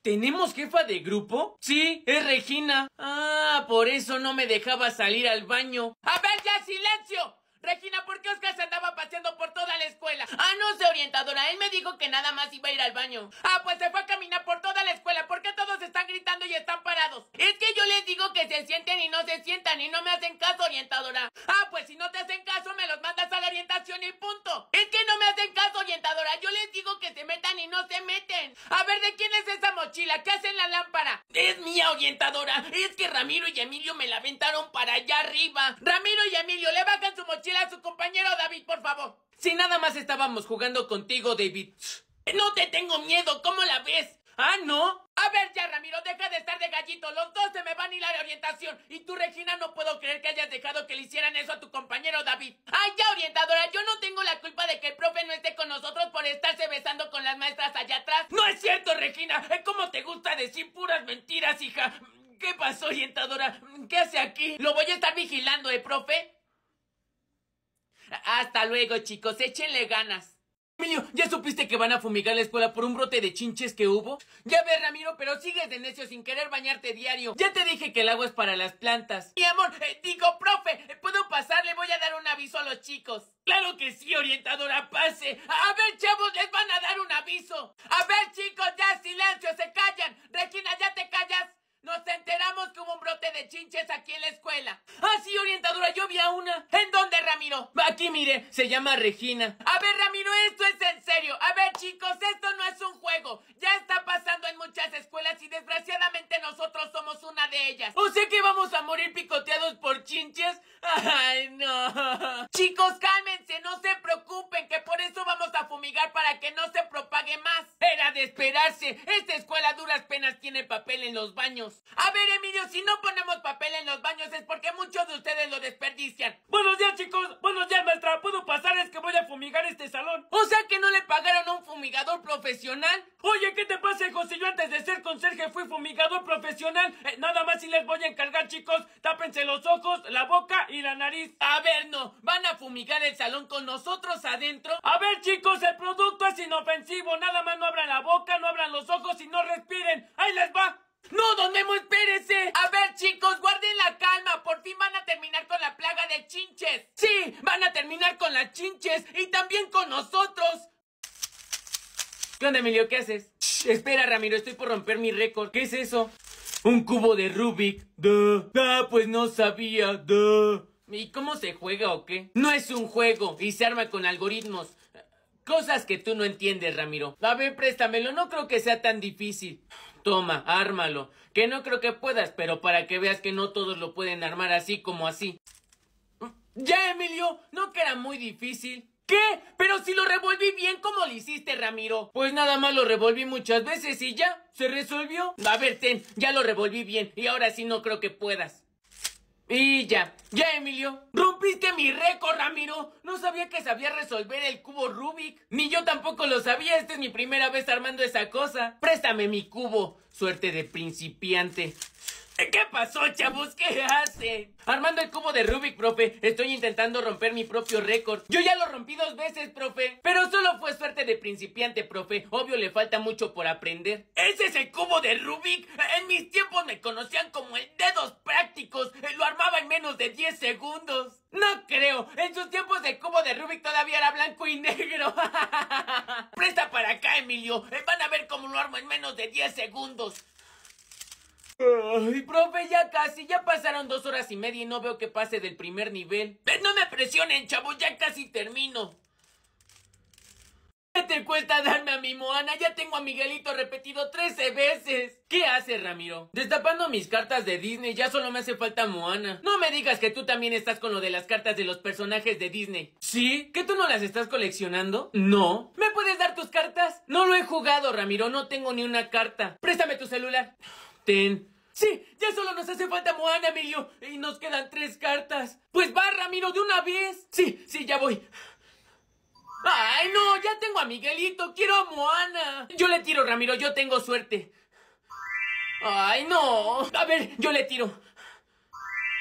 ¿Tenemos jefa de grupo? Sí, es Regina. Ah, por eso no me dejaba salir al baño. A ver, ya, silencio. Regina, ¿por qué Oscar se andaba paseando por toda la escuela? Ah, no sé, orientadora. Él me dijo que nada más iba a ir al baño. Ah, pues se fue a caminar por toda la escuela. ¿Por qué todos están gritando y están parados? Es que yo les digo que se sienten y no se sientan y no me hacen caso, orientadora. Ah, pues si no te hacen caso, me los mandas a la orientación y punto. Es que no me hacen caso, orientadora. Yo les digo que se metan y no se meten. A ver, ¿de quién es esa mochila? ¿Qué hace en la lámpara? Es mía, orientadora. Es que Ramiro y Emilio me la aventaron para allá arriba. Ramiro y Emilio, le bajan su mochila a su compañero David, por favor. Si nada más estábamos jugando contigo, David. No te tengo miedo, ¿cómo la ves? Ah, ¿no? A ver ya, Ramiro, deja de estar de gallito. Los dos se me van a ir a la orientación. Y tú, Regina, no puedo creer que hayas dejado que le hicieran eso a tu compañero David. Ay, ya, orientadora, yo no tengo la culpa de que el profe no esté con nosotros por estarse besando con las maestras allá atrás. No es cierto, Regina. ¿Cómo te gusta decir puras mentiras, hija? ¿Qué pasó, orientadora? ¿Qué hace aquí? Lo voy a estar vigilando, ¿eh, profe? Hasta luego, chicos. Échenle ganas. Emilio, ¿ya supiste que van a fumigar la escuela por un brote de chinches que hubo? Ya ves, Ramiro, pero sigues de necio sin querer bañarte diario. Ya te dije que el agua es para las plantas. Mi amor, eh, digo, profe, ¿puedo pasar? Le voy a dar un aviso a los chicos. Claro que sí, orientadora, pase. A ver, chavos, les van a dar un aviso. A ver, chicos, ya silencio, se callan. Regina, ¿ya te callas? Nos enteramos que hubo un brote de chinches aquí en la escuela. Ah, sí, orientadora, yo vi a una. ¿En dónde, Ramiro? Aquí, mire, se llama Regina. A ver, Ramiro, esto es en serio. A ver, chicos, esto no es un juego. Ya está pasando en muchas escuelas y desgraciadamente nosotros somos una de ellas. ¿O sea que vamos a morir picoteados por chinches? Ay, no. Chicos, cálmense, no se preocupen, que por eso vamos a fumigar para que no se propague más. Era de esperarse. Esta escuela a duras penas tiene papel en los baños. A ver, Emilio, si no ponemos papel en los baños es porque muchos de ustedes lo desperdician. Buenos días, chicos. Buenos días, maestra. ¿Puedo pasar? Es que voy a fumigar este salón. O sea que no le pagaron a un fumigador profesional. Oye, ¿qué te pasa, hijo? Si yo antes de ser conserje fui fumigador profesional. Eh, nada más si les voy a encargar, chicos. Tápense los ojos, la boca y la nariz. A ver, no. ¿Van a fumigar el salón con nosotros adentro? A ver, chicos, el producto es inofensivo. Nada más no abran la boca, no abran los ojos y no respiren. ¡Ahí les va! ¡No, don Memo, espérese! A ver, chicos, guarden la calma. Por fin van a terminar con la plaga de chinches. Sí, van a terminar con las chinches y también con nosotros. ¿Qué onda, Emilio? ¿Qué haces? espera, Ramiro, estoy por romper mi récord. ¿Qué es eso? Un cubo de Rubik. Duh. Ah, pues no sabía. Duh. ¿Y cómo se juega o qué? No es un juego y se arma con algoritmos. Cosas que tú no entiendes, Ramiro. A ver, préstamelo, no creo que sea tan difícil. Toma, ármalo. Que no creo que puedas, pero para que veas que no todos lo pueden armar así como así. Ya, Emilio, no que era muy difícil. ¿Qué? Pero si lo revolví bien, ¿cómo lo hiciste, Ramiro? Pues nada más lo revolví muchas veces y ya, se resolvió. A ver, ten, ya lo revolví bien y ahora sí no creo que puedas. Y ya, ya Emilio. Rompiste mi récord, Ramiro. No sabía que sabía resolver el cubo Rubik. Ni yo tampoco lo sabía. Esta es mi primera vez armando esa cosa. Préstame mi cubo. Suerte de principiante. ¿Qué pasó, chavos? ¿Qué hacen? Armando el cubo de Rubik, profe. Estoy intentando romper mi propio récord. Yo ya lo rompí dos veces, profe. Pero solo fue suerte de principiante, profe. Obvio le falta mucho por aprender. ¿Ese es el cubo de Rubik? En mis tiempos me conocían como el dedos prácticos. Lo armaba en menos de 10 segundos. No creo. En sus tiempos el cubo de Rubik todavía era blanco y negro. (laughs) Presta para acá, Emilio. Van a ver cómo lo armo en menos de 10 segundos. Ay, profe, ya casi, ya pasaron dos horas y media y no veo que pase del primer nivel. No me presionen, chavos, ya casi termino. ¿Qué te cuesta darme a mi Moana? Ya tengo a Miguelito repetido 13 veces. ¿Qué haces, Ramiro? Destapando mis cartas de Disney, ya solo me hace falta Moana. No me digas que tú también estás con lo de las cartas de los personajes de Disney. ¿Sí? ¿Que tú no las estás coleccionando? No. ¿Me puedes dar tus cartas? No lo he jugado, Ramiro, no tengo ni una carta. Préstame tu celular. Sí, ya solo nos hace falta Moana, Emilio. Y nos quedan tres cartas. Pues va, Ramiro, de una vez. Sí, sí, ya voy. ¡Ay, no! ¡Ya tengo a Miguelito! ¡Quiero a Moana! Yo le tiro, Ramiro, yo tengo suerte. ¡Ay, no! A ver, yo le tiro.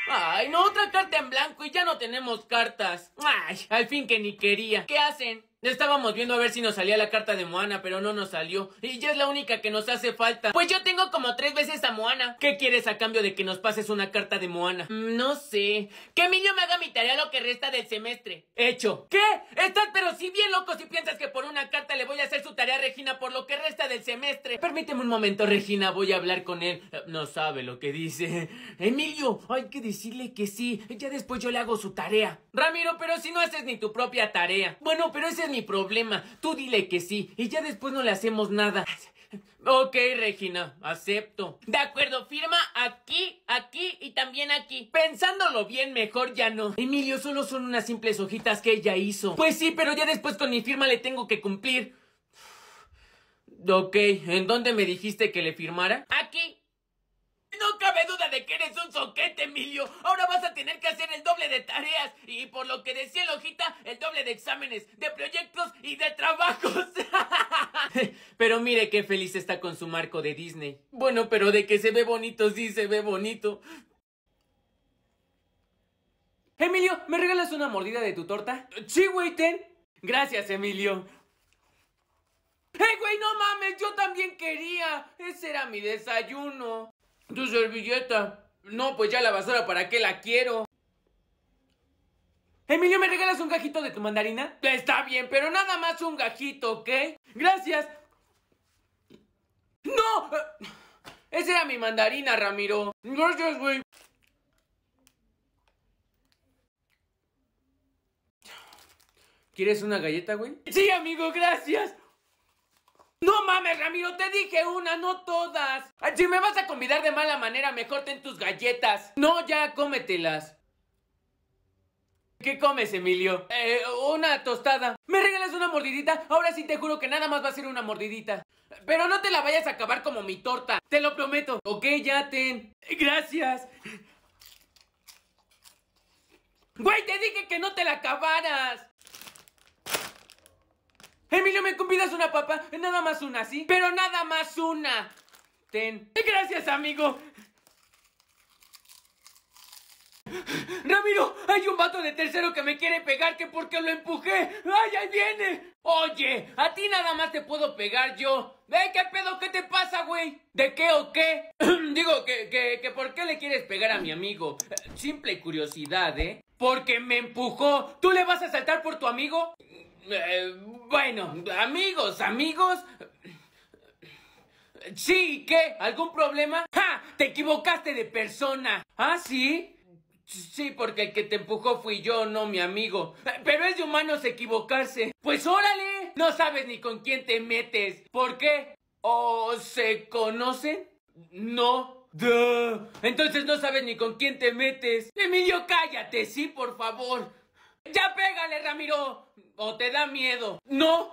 ¡Ay, no! Otra carta en blanco y ya no tenemos cartas. ¡Ay! Al fin que ni quería. ¿Qué hacen? Estábamos viendo a ver si nos salía la carta de Moana, pero no nos salió. Y ya es la única que nos hace falta. Pues yo tengo como tres veces a Moana. ¿Qué quieres a cambio de que nos pases una carta de Moana? Mm, no sé. Que Emilio me haga mi tarea lo que resta del semestre. Hecho. ¿Qué? Estás pero si bien loco si piensas que por una carta le voy a hacer su tarea a Regina por lo que resta del semestre. Permíteme un momento, Regina. Voy a hablar con él. Eh, No sabe lo que dice. (laughs) Emilio, hay que decirle que sí. Ya después yo le hago su tarea. Ramiro, pero si no haces ni tu propia tarea. Bueno, pero ese es mi problema. Tú dile que sí. Y ya después no le hacemos nada. Ok, Regina, acepto. De acuerdo, firma aquí, aquí y también aquí. Pensándolo bien, mejor ya no. Emilio, solo son unas simples hojitas que ella hizo. Pues sí, pero ya después con mi firma le tengo que cumplir. Ok, ¿en dónde me dijiste que le firmara? Aquí. No cabe duda de que eres un soquete, Emilio. Ahora vas a tener que hacer el doble de tareas. Y por lo que decía la hojita, el doble de exámenes, de proyectos y de trabajos. (laughs) pero mire qué feliz está con su marco de Disney. Bueno, pero de que se ve bonito, sí se ve bonito. Emilio, ¿me regalas una mordida de tu torta? Sí, güey, ten. Gracias, Emilio. ¡Eh, güey, no mames! Yo también quería. Ese era mi desayuno. Tu servilleta. No, pues ya la basura, ¿para qué la quiero? Emilio, ¿me regalas un gajito de tu mandarina? Está bien, pero nada más un gajito, ¿ok? Gracias. ¡No! Esa era mi mandarina, Ramiro. Gracias, güey. ¿Quieres una galleta, güey? Sí, amigo, gracias. No mames, Ramiro, te dije una, no todas. Si me vas a convidar de mala manera, mejor ten tus galletas. No, ya, cómetelas. ¿Qué comes, Emilio? Eh, una tostada. ¿Me regalas una mordidita? Ahora sí te juro que nada más va a ser una mordidita. Pero no te la vayas a acabar como mi torta. Te lo prometo. Ok, ya ten. Gracias. Güey, te dije que no te la acabaras. Emilio, ¿me convidas una papa? Nada más una, ¿sí? Pero nada más una. Ten. Gracias, amigo. Ramiro, hay un vato de tercero que me quiere pegar que porque lo empujé. ¡Ay, ahí viene! Oye, a ti nada más te puedo pegar yo. ¿Eh, qué pedo? ¿Qué te pasa, güey? ¿De qué o qué? (clears throat) Digo, que, que, que ¿por qué le quieres pegar a mi amigo? Simple curiosidad, ¿eh? Porque me empujó. ¿Tú le vas a saltar por tu amigo? Eh, bueno, amigos, amigos. Sí, ¿qué? ¿Algún problema? ¡Ja! Te equivocaste de persona. ¿Ah, sí? Sí, porque el que te empujó fui yo, no mi amigo. Pero es de humanos equivocarse. Pues órale. No sabes ni con quién te metes. ¿Por qué? ¿O se conocen? No. Duh. Entonces no sabes ni con quién te metes. Emilio, cállate, sí, por favor. Ya pégale, Ramiro. ¿O te da miedo? No.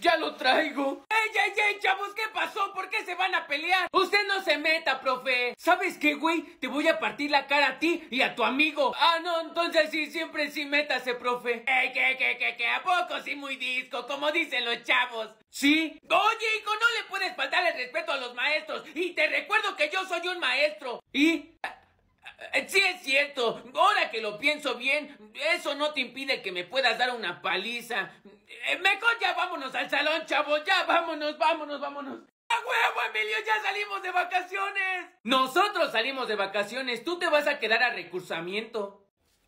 Ya lo traigo. ¡Ey, ey, ey, chavos! ¿Qué pasó? ¿Por qué se van a pelear? Usted no se meta, profe. ¿Sabes qué, güey? Te voy a partir la cara a ti y a tu amigo. Ah, no, entonces sí, siempre sí métase, profe. ¡Ey, qué, qué, qué, qué! ¿A poco sí muy disco? Como dicen los chavos. ¿Sí? Oye, hijo, no le puedes faltar el respeto a los maestros. Y te recuerdo que yo soy un maestro. ¿Y? Eh, Sí es cierto, ahora que lo pienso bien, eso no te impide que me puedas dar una paliza. Eh, Mejor ya vámonos al salón, chavos, ya vámonos, vámonos, vámonos. ¡A huevo, Emilio! ¡Ya salimos de vacaciones! Nosotros salimos de vacaciones, tú te vas a quedar a recursamiento.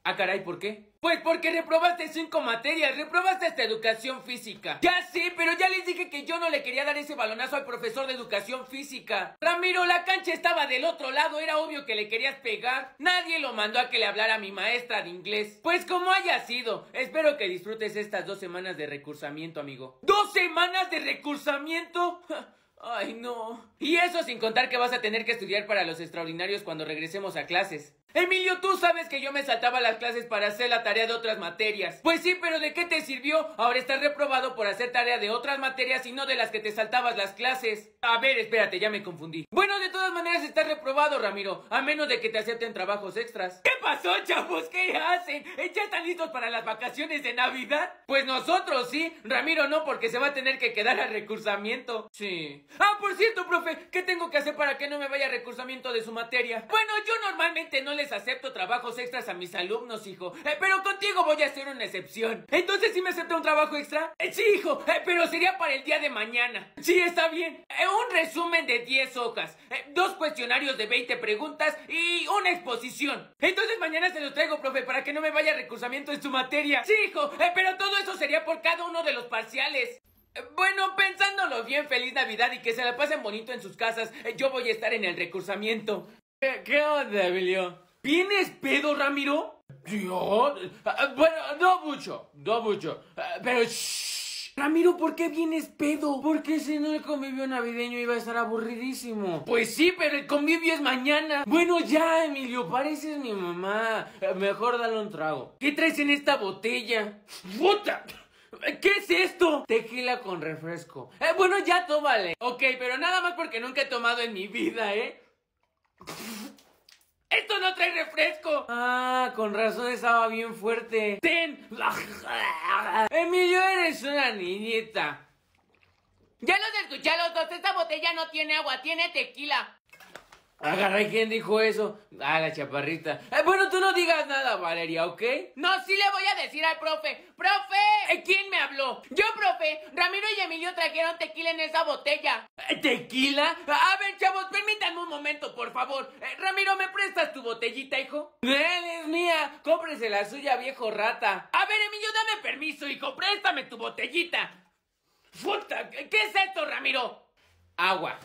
Ah, caray, ¿por qué? Pues porque reprobaste cinco materias, reprobaste hasta educación física. Ya sé, pero ya les dije que yo no le quería dar ese balonazo al profesor de educación física. Ramiro, la cancha estaba del otro lado, era obvio que le querías pegar. Nadie lo mandó a que le hablara a mi maestra de inglés. Pues como haya sido, espero que disfrutes estas dos semanas de recursamiento, amigo. ¿Dos semanas de recursamiento? (laughs) Ay, no. Y eso sin contar que vas a tener que estudiar para los extraordinarios cuando regresemos a clases. Emilio, tú sabes que yo me saltaba las clases para hacer la tarea de otras materias. Pues sí, pero ¿de qué te sirvió? Ahora estás reprobado por hacer tarea de otras materias y no de las que te saltabas las clases. A ver, espérate, ya me confundí. Bueno, de todas maneras estás reprobado, Ramiro, a menos de que te acepten trabajos extras. ¿Qué pasó, chavos? ¿Qué hacen? ¿Ya están listos para las vacaciones de Navidad? Pues nosotros sí, Ramiro no, porque se va a tener que quedar al recursamiento. Sí. Ah, por cierto, profe, ¿qué tengo que hacer para que no me vaya a recursamiento de su materia? Bueno, yo normalmente no les acepto trabajos extras a mis alumnos, hijo. Eh, pero contigo voy a hacer una excepción. Entonces, ¿sí me acepta un trabajo extra? Eh, sí, hijo, eh, pero sería para el día de mañana. Sí, está bien. un resumen de 10 hojas, dos cuestionarios de 20 preguntas y una exposición. Entonces, mañana se los traigo, profe, para que no me vaya recursamiento en su materia. Sí, hijo, pero todo eso sería por cada uno de los parciales. Bueno, pensándolo bien, feliz Navidad y que se la pasen bonito en sus casas. Yo voy a estar en el recursamiento. ¿Qué, onda, Emilio? ¿Vienes pedo, Ramiro? Yo. Ah, bueno, no mucho, no mucho. Ah, pero shh. Ramiro, ¿por qué vienes pedo? Porque si no el convivio navideño iba a estar aburridísimo. Pues sí, pero el convivio es mañana. Bueno, ya, Emilio, pareces mi mamá. Mejor dale un trago. ¿Qué traes en esta botella? ¡Puta! ¿Qué es esto? Tequila con refresco. Eh, bueno, ya tómale. Ok, pero nada más porque nunca he tomado en mi vida, ¿eh? ¡Esto no trae refresco! Ah, con razón estaba bien fuerte. ¡Ten! (laughs) Emilio, eres una niñita. Ya los escuché los dos. Esta botella no tiene agua, tiene tequila. Agarra, ¿quién dijo eso? Ah, la chaparrita. Eh, bueno, tú no digas nada, Valeria, ¿ok? No, sí le voy a decir al profe. ¡Profe! Eh, ¿Quién me habló? Yo, profe. Ramiro y Emilio trajeron tequila en esa botella. Eh, ¿Tequila? A ver, chavos, permítanme un momento, por favor. Ramiro, ¿me prestas tu botellita, hijo? Él es mía. Cómprese la suya, viejo rata. A ver, Emilio, dame permiso, hijo. Préstame tu botellita. Puta, ¿qué es esto, Ramiro? Agua.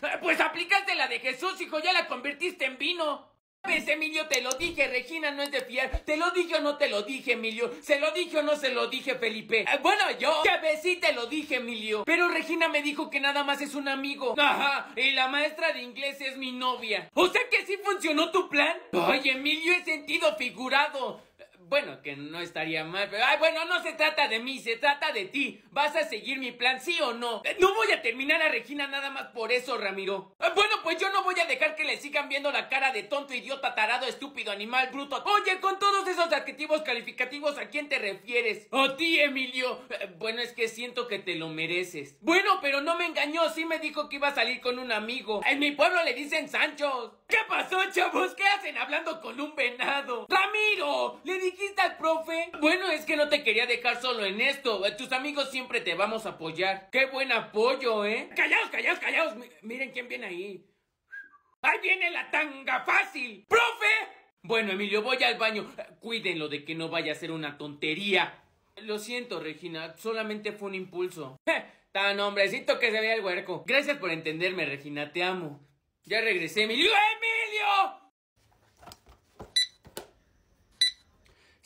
(laughs) Pues aplicaste la de Jesús, hijo, ya la convertiste en vino. ¿Ves, Emilio? Te lo dije, Regina no es de fiar. ¿Te lo dije o no te lo dije, Emilio? ¿Se lo dije o no se lo dije, Felipe? Eh, bueno, yo... Ya ves, sí te lo dije, Emilio. Pero Regina me dijo que nada más es un amigo. Ajá, y la maestra de inglés es mi novia. ¿O sea que sí funcionó tu plan? Ay, Emilio, he sentido figurado. Bueno, que no estaría mal, pero... Ay, bueno, no se trata de mí, se trata de ti. ¿Vas a seguir mi plan, sí o no? Eh, no voy a terminar a Regina nada más por eso, Ramiro. Eh, bueno, pues yo no voy a dejar que le sigan viendo la cara de tonto, idiota, tarado, estúpido, animal, bruto. Oye, con todos esos adjetivos calificativos, ¿a quién te refieres? A ti, Emilio. Eh, bueno, es que siento que te lo mereces. Bueno, pero no me engañó, sí me dijo que iba a salir con un amigo. En mi pueblo le dicen Sancho. ¿Qué pasó, chavos? ¿Qué hacen hablando con un venado? ¡Ramiro! ¿Le dijiste al profe? Bueno, es que no te quería dejar solo en esto. Tus amigos siempre te vamos a apoyar. ¡Qué buen apoyo, eh! ¡Callaos, callaos, callaos! miren quién viene ahí. ¡Ahí viene la tanga fácil! ¡Profe! Bueno, Emilio, voy al baño. Cuídenlo de que no vaya a ser una tontería. Lo siento, Regina. Solamente fue un impulso. Tan hombrecito que se vea el huerco. Gracias por entenderme, Regina. Te amo. Ya regresé, Emilio. ¡Emilio!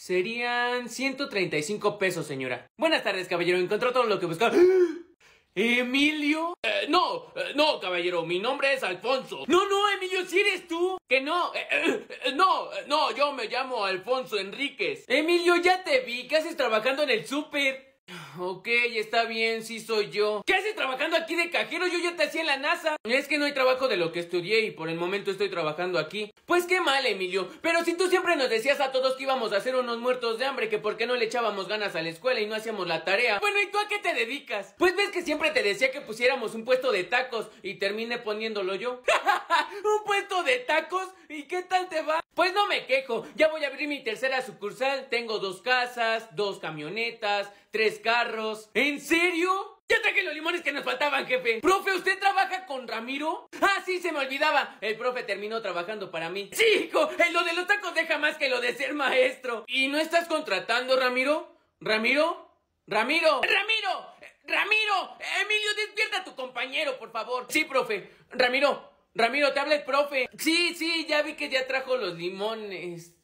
Serían 135 pesos, señora. Buenas tardes, caballero. Encontró todo lo que buscaba. (gasps) ¿Emilio? Eh, no, eh, no, caballero, mi nombre es Alfonso. No, no, Emilio, si eres tú. Que no, eh, no, no, yo me llamo Alfonso Enríquez. Emilio, ya te vi, ¿qué haces trabajando en el súper? Ok, está bien, sí soy yo. ¿Qué haces trabajando aquí de cajero? Yo ya te hacía en la NASA. Es que no hay trabajo de lo que estudié y por el momento estoy trabajando aquí. Pues qué mal, Emilio. Pero si tú siempre nos decías a todos que íbamos a hacer unos muertos de hambre, que por qué no le echábamos ganas a la escuela y no hacíamos la tarea. Bueno, ¿y tú a qué te dedicas? Pues ves que siempre te decía que pusiéramos un puesto de tacos y terminé poniéndolo yo. (laughs) ¿Un puesto de tacos? ¿Y qué tal te va? Pues no me quejo. Ya voy a abrir mi tercera sucursal. Tengo dos casas, dos camionetas, tres carros. ¿En serio? Ya traje los limones que nos faltaban, jefe. Profe, ¿usted trabaja con Ramiro? Ah, sí, se me olvidaba. El profe terminó trabajando para mí. Sí, hijo, lo de los tacos deja más que lo de ser maestro. ¿Y no estás contratando, Ramiro? ¿Ramiro? ¿Ramiro? ¡Ramiro! ¡Ramiro! Emilio, despierta a tu compañero, por favor. Sí, profe. Ramiro, Ramiro, te habla el profe. Sí, sí, ya vi que ya trajo los limones.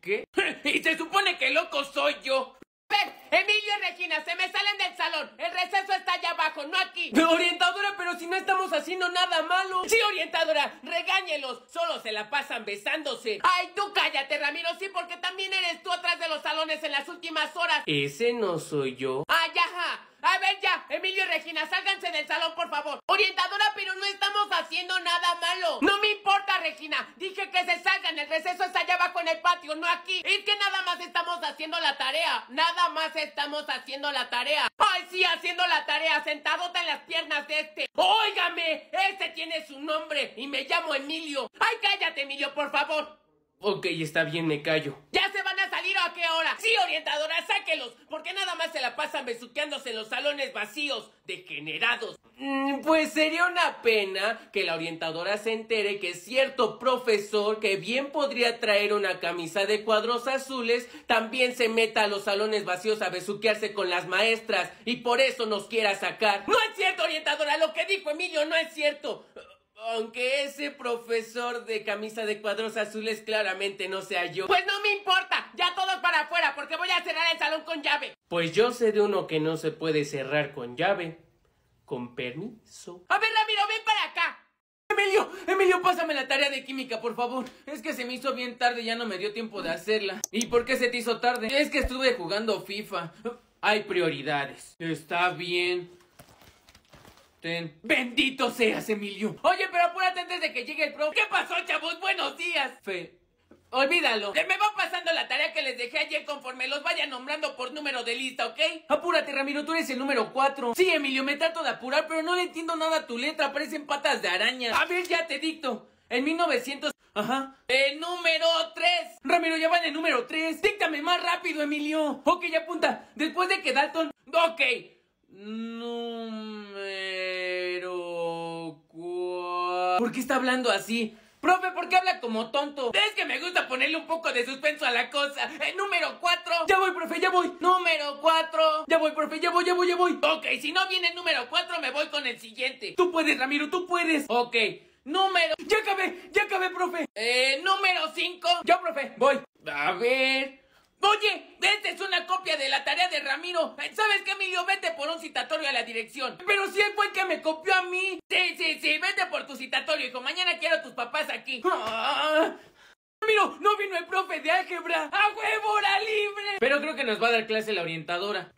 ¿Qué? (laughs) y se supone que loco soy yo. ¡Ven! Emilio y Regina, se me salen del salón. El receso está allá abajo, no aquí. Orientadora, pero si no estamos haciendo nada malo. Sí, orientadora, regáñelos. Solo se la pasan besándose. Ay, tú cállate, Ramiro, sí, porque también eres tú atrás de los salones en las últimas horas. Ese no soy yo. Ay, ajá. A ver ya, Emilio y Regina, sálganse del salón, por favor. Orientadora, pero no estamos haciendo nada malo. No me importa, Regina. Dije que se salgan. El receso está allá abajo en el patio, no aquí. Es que nada más estamos haciendo la tarea. Nada más estamos haciendo la tarea. Ay, sí, haciendo la tarea, sentadota en las piernas de este. Óigame, este tiene su nombre y me llamo Emilio. Ay, cállate, Emilio, por favor. Ok, está bien, me callo. ¿Ya se van a salir o a qué hora? Sí, orientadora, sáquelos, porque nada más se la pasan besuqueándose en los salones vacíos, degenerados. Mm, pues sería una pena que la orientadora se entere que cierto profesor que bien podría traer una camisa de cuadros azules también se meta a los salones vacíos a besuquearse con las maestras y por eso nos quiera sacar. No es cierto, orientadora, lo que dijo Emilio no es cierto. Aunque ese profesor de camisa de cuadros azules claramente no sea yo. Pues no me importa, ya todos para afuera, porque voy a cerrar el salón con llave. Pues yo sé de uno que no se puede cerrar con llave. Con permiso. A ver, Ramiro, ven para acá. Emilio, Emilio, pásame la tarea de química, por favor. Es que se me hizo bien tarde ya no me dio tiempo de hacerla. ¿Y por qué se te hizo tarde? Es que estuve jugando FIFA. Hay prioridades. Está bien. Ten. Bendito seas, Emilio. Oye, pero apúrate antes de que llegue el pro. ¿Qué pasó, chavos? Buenos días. Fe. Olvídalo. Me va pasando la tarea que les dejé ayer conforme los vaya nombrando por número de lista, ¿ok? Apúrate, Ramiro, tú eres el número 4. Sí, Emilio, me trato de apurar, pero no le entiendo nada a tu letra. Parecen patas de araña. A ver, ya te dicto. En 1900... Ajá. El número 3. Ramiro, ya va en el número 3. Díctame más rápido, Emilio. Ok, ya apunta. Después de que Dalton... Ok. Número 4. ¿Por qué está hablando así? Profe, ¿por qué habla como tonto? Es que me gusta ponerle un poco de suspenso a la cosa. El número 4. Ya voy, profe, ya voy. Número 4. Ya voy, profe, ya voy, ya voy, ya voy. Ok, si no viene el número 4, me voy con el siguiente. Tú puedes, Ramiro, tú puedes. Ok. Número. Ya acabé, ya acabé, profe. Eh, número 5. Ya, profe, voy. A ver. Oye, esta es una copia de la tarea de Ramiro. ¿Sabes qué, Emilio? Vete por un citatorio a la dirección. Pero si él fue el que me copió a mí. Sí, sí, sí, vete por tu citatorio, hijo. Mañana quiero a tus papás aquí. Ah. Ramiro, no vino el profe de álgebra. ¡A huevo, hora libre! Pero creo que nos va a dar clase la orientadora.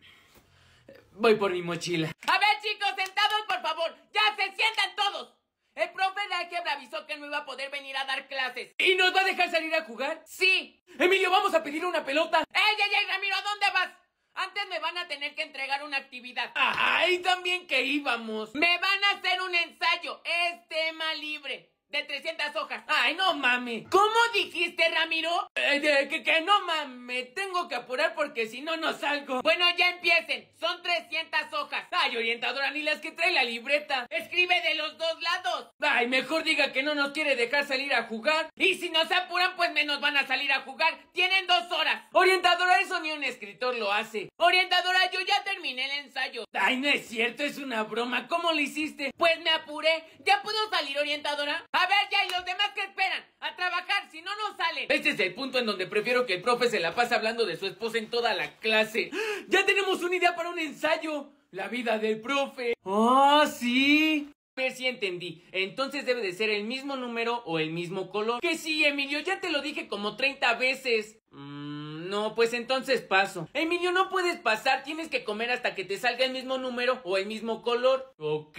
Voy por mi mochila. A ver, chicos, sentados, por favor. Ya se sientan todos. El profe de álgebra avisó que no iba a poder venir a dar clases. ¿Y nos va a dejar salir a jugar? Sí. Emilio, vamos a pedir una pelota. ¡Ey, ey, ey, Ramiro! ¿A dónde vas? Antes me van a tener que entregar una actividad. ¡Ay, también que íbamos! Me van a hacer un ensayo. Es tema libre. De 300 hojas. ¡Ay, no mames! ¿Cómo dijiste, Ramiro? Eh, de- que, que no mames. Tengo que apurar porque si no, no salgo. Bueno, ya empiecen. Son 300 hojas. Ay, orientadora, ni las que trae la libreta. Escribe de los dos lados. Ay, mejor diga que no nos quiere dejar salir a jugar. Y si no se apuran, pues menos van a salir a jugar. Tienen dos horas. Orientadora, eso ni un escritor lo hace. Orientadora, yo ya terminé el ensayo. Ay, no es cierto, es una broma. ¿Cómo lo hiciste? Pues me apuré. ¿Ya puedo salir, orientadora? A ver, ya, ¿y los demás qué esperan? A trabajar, si no, no salen. Este es el punto en donde prefiero que el profe se la pase hablando de su esposa en toda la clase. (gasps) ¡Ya tenemos una idea para un ensayo! La vida del profe. ¡Ah, sí! A ver si entendí. Entonces debe de ser el mismo número o el mismo color. Que sí, Emilio, ya te lo dije como 30 veces. Mm, no, pues entonces paso. Emilio, no puedes pasar. Tienes que comer hasta que te salga el mismo número o el mismo color. Ok.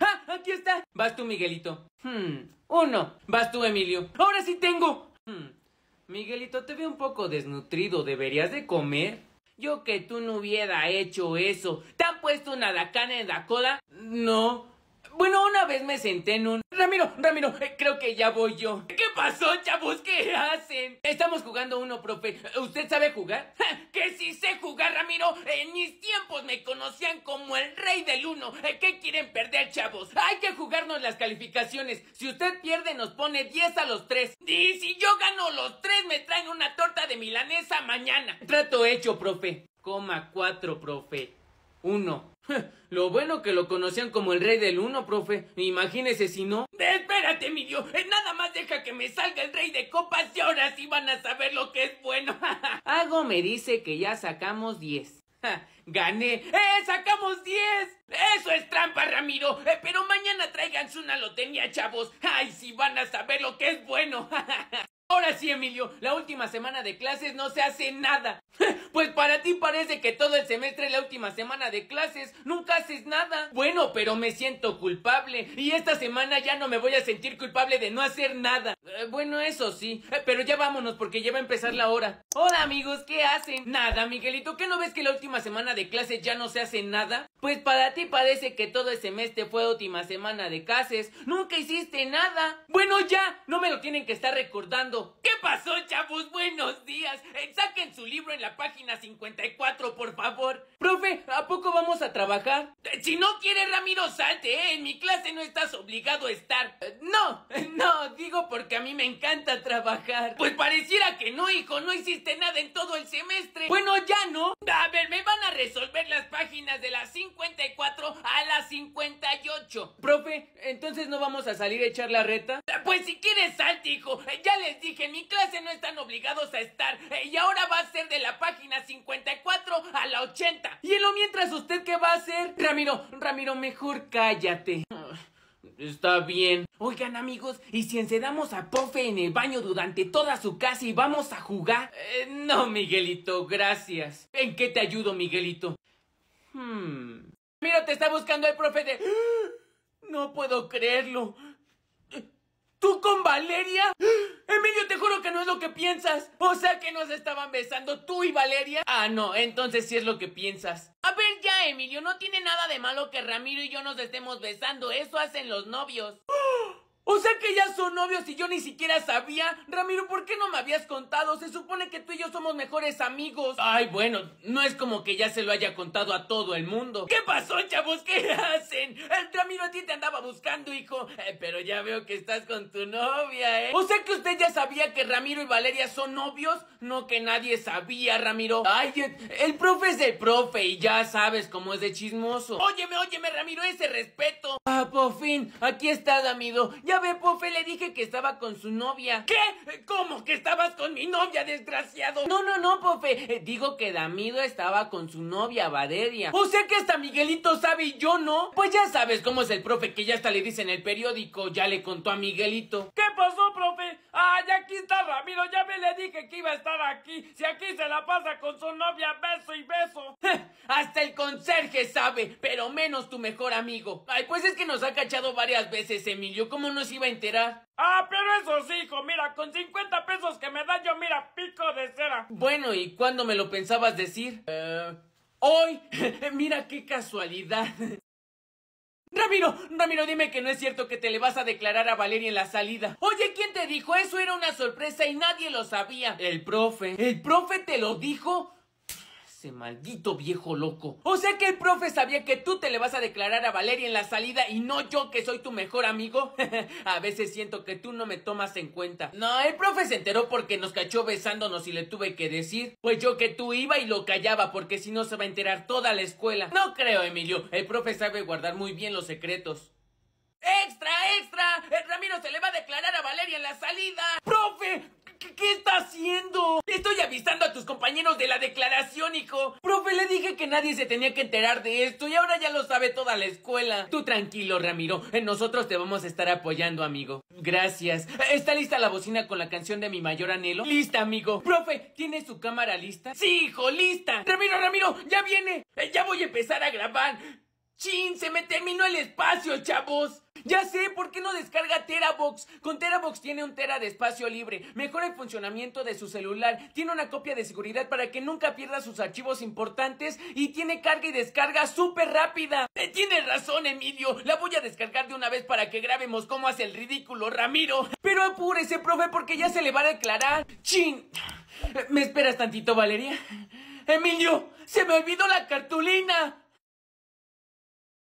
¡Ah! Aquí está. Vas tú, Miguelito. Hmm. Uno. Vas tú, Emilio. Ahora sí tengo. Hmm. Miguelito, te veo un poco desnutrido. ¿Deberías de comer? Yo que tú no hubiera hecho eso. ¿Te han puesto una dacana en la cola? No. Bueno, una vez me senté en un... Ramiro, Ramiro, eh, creo que ya voy yo. ¿Qué pasó, chavos? ¿Qué hacen? Estamos jugando uno, profe. ¿Usted sabe jugar? (laughs) Que si sé jugar, Ramiro. En mis tiempos me conocían como el rey del uno. Eh, ¿Qué quieren perder, chavos? Hay que jugarnos las calificaciones. Si usted pierde, nos pone 10 a los 3. Y si yo gano los tres, me traen una torta de milanesa mañana. Trato hecho, profe. Coma 4, profe. Uno. (laughs) Lo bueno que lo conocían como el rey del uno, profe. Imagínese si no. Espérate, Emilio. Eh, Nada más deja que me salga el rey de copas y ahora sí van a saber lo que es bueno. (laughs) Algo me dice que ya sacamos 10. ¡Gané! ¡Eh! ¡Sacamos 10! Eso es trampa, Ramiro. Eh, pero mañana tráiganse una lotería, chavos. ¡Ay, sí van a saber lo que es bueno! (laughs) Ahora sí, Emilio, la última semana de clases no se hace nada. (laughs) Pues para ti parece que todo el semestre es la última semana de clases, nunca haces nada. Bueno, pero me siento culpable y esta semana ya no me voy a sentir culpable de no hacer nada. Eh, bueno, eso sí, eh, pero ya vámonos porque ya va a empezar la hora. Hola amigos, ¿qué hacen? Nada, Miguelito, ¿qué no ves que la última semana de clases ya no se hace nada? Pues para ti parece que todo el semestre fue última semana de clases, nunca hiciste nada. Bueno, ya, no me lo tienen que estar recordando. ¿Qué pasó, chavos? Buenos días. Eh, Saquen su libro en la página 54, por favor. Profe, ¿a poco vamos a trabajar? Eh, Si no quieres, Ramiro, salte, ¿eh? En mi clase no estás obligado a estar. Eh, No, no, digo porque a mí me encanta trabajar. Pues pareciera que no, hijo. No hiciste nada en todo el semestre. Bueno, ya no. A ver, me van a resolver las páginas de la 54 a la 58. Profe, entonces no vamos a salir a echar la reta. Pues si quieres salte, hijo. Ya les dije, en mi clase no están obligados a estar. Eh, Y ahora va a ser de la página 54 a la 80. Y en lo mientras, ¿usted qué va a hacer? Ramiro, Ramiro, mejor cállate. Está bien. Oigan, amigos, ¿y si encedamos a Profe en el baño durante toda su casa y vamos a jugar? Eh, no, Miguelito, gracias. ¿En qué te ayudo, Miguelito? Hmm. Mira, te está buscando el profe de... (gasps) No puedo creerlo. ¿Tú con Valeria? Emilio, te juro que no es lo que piensas. O sea que nos estaban besando tú y Valeria. Ah, no, entonces sí es lo que piensas. A ver ya, Emilio, no tiene nada de malo que Ramiro y yo nos estemos besando. Eso hacen los novios. O sea que ya son novios y yo ni siquiera sabía. Ramiro, ¿por qué no me habías contado? Se supone que tú y yo somos mejores amigos. Ay, bueno, no es como que ya se lo haya contado a todo el mundo. ¿Qué pasó, chavos? ¿Qué hacen? El Ramiro a ti te andaba buscando, hijo. Eh, pero ya veo que estás con tu novia, ¿eh? O sea que usted ya sabía que Ramiro y Valeria son novios. No que nadie sabía, Ramiro. Ay, el, el profe es el profe y ya sabes cómo es de chismoso. Óyeme, óyeme, Ramiro, ese respeto. Ah, por fin, aquí está Damido. Ya ve, profe, le dije que estaba con su novia. ¿Qué? ¿Cómo que estabas con mi novia, desgraciado? No, no, no, profe. Eh, digo que Damido estaba con su novia, Valeria. O sea que hasta Miguelito sabe y yo no. Pues ya sabes cómo es el profe que ya hasta le dice en el periódico. Ya le contó a Miguelito. ¿Qué pasó, profe? Ah, ya aquí está Ramiro, ya me le dije que iba a estar aquí. Si aquí se la pasa con su novia, beso y beso. (laughs) Hasta el conserje sabe, pero menos tu mejor amigo. Ay, pues es que nos ha cachado varias veces, Emilio. ¿Cómo no se iba a enterar? Ah, pero eso sí, hijo, mira, con 50 pesos que me da yo, mira, pico de cera. Bueno, ¿y cuándo me lo pensabas decir? Eh, hoy. (laughs) Mira qué casualidad. Ramiro, Ramiro, dime que no es cierto que te le vas a declarar a Valeria en la salida. Oye, ¿quién te dijo? Eso era una sorpresa y nadie lo sabía. El profe. ¿El profe te lo dijo? Ese maldito viejo loco. O sea que el profe sabía que tú te le vas a declarar a Valeria en la salida y no yo que soy tu mejor amigo. (laughs) a veces siento que tú no me tomas en cuenta. No, el profe se enteró porque nos cachó besándonos y le tuve que decir. Pues yo que tú iba y lo callaba porque si no se va a enterar toda la escuela. No creo, Emilio. El profe sabe guardar muy bien los secretos. ¡Extra, extra! El Ramiro se le va a declarar a Valeria en la salida. ¡Profe! ¿Qué, está haciendo? Estoy avisando a tus compañeros de la declaración, hijo. Profe, le dije que nadie se tenía que enterar de esto y ahora ya lo sabe toda la escuela. Tú tranquilo, Ramiro. Nosotros te vamos a estar apoyando, amigo. Gracias. ¿Está lista la bocina con la canción de mi mayor anhelo? Lista, amigo. Profe, ¿tiene su cámara lista? Sí, hijo, lista. Ramiro, Ramiro, ya viene. Eh, Ya voy a empezar a grabar. ¡Chin! ¡Se me terminó el espacio, chavos! Ya sé, ¿por qué no descarga Terabox? Con Terabox tiene un tera de espacio libre, mejora el funcionamiento de su celular, tiene una copia de seguridad para que nunca pierda sus archivos importantes y tiene carga y descarga súper rápida. Eh, Tienes razón, Emilio. La voy a descargar de una vez para que grabemos cómo hace el ridículo, Ramiro. Pero apúrese, profe, porque ya se le va a declarar. ¡Chin! ¿Me esperas tantito, Valeria? Emilio, se me olvidó la cartulina.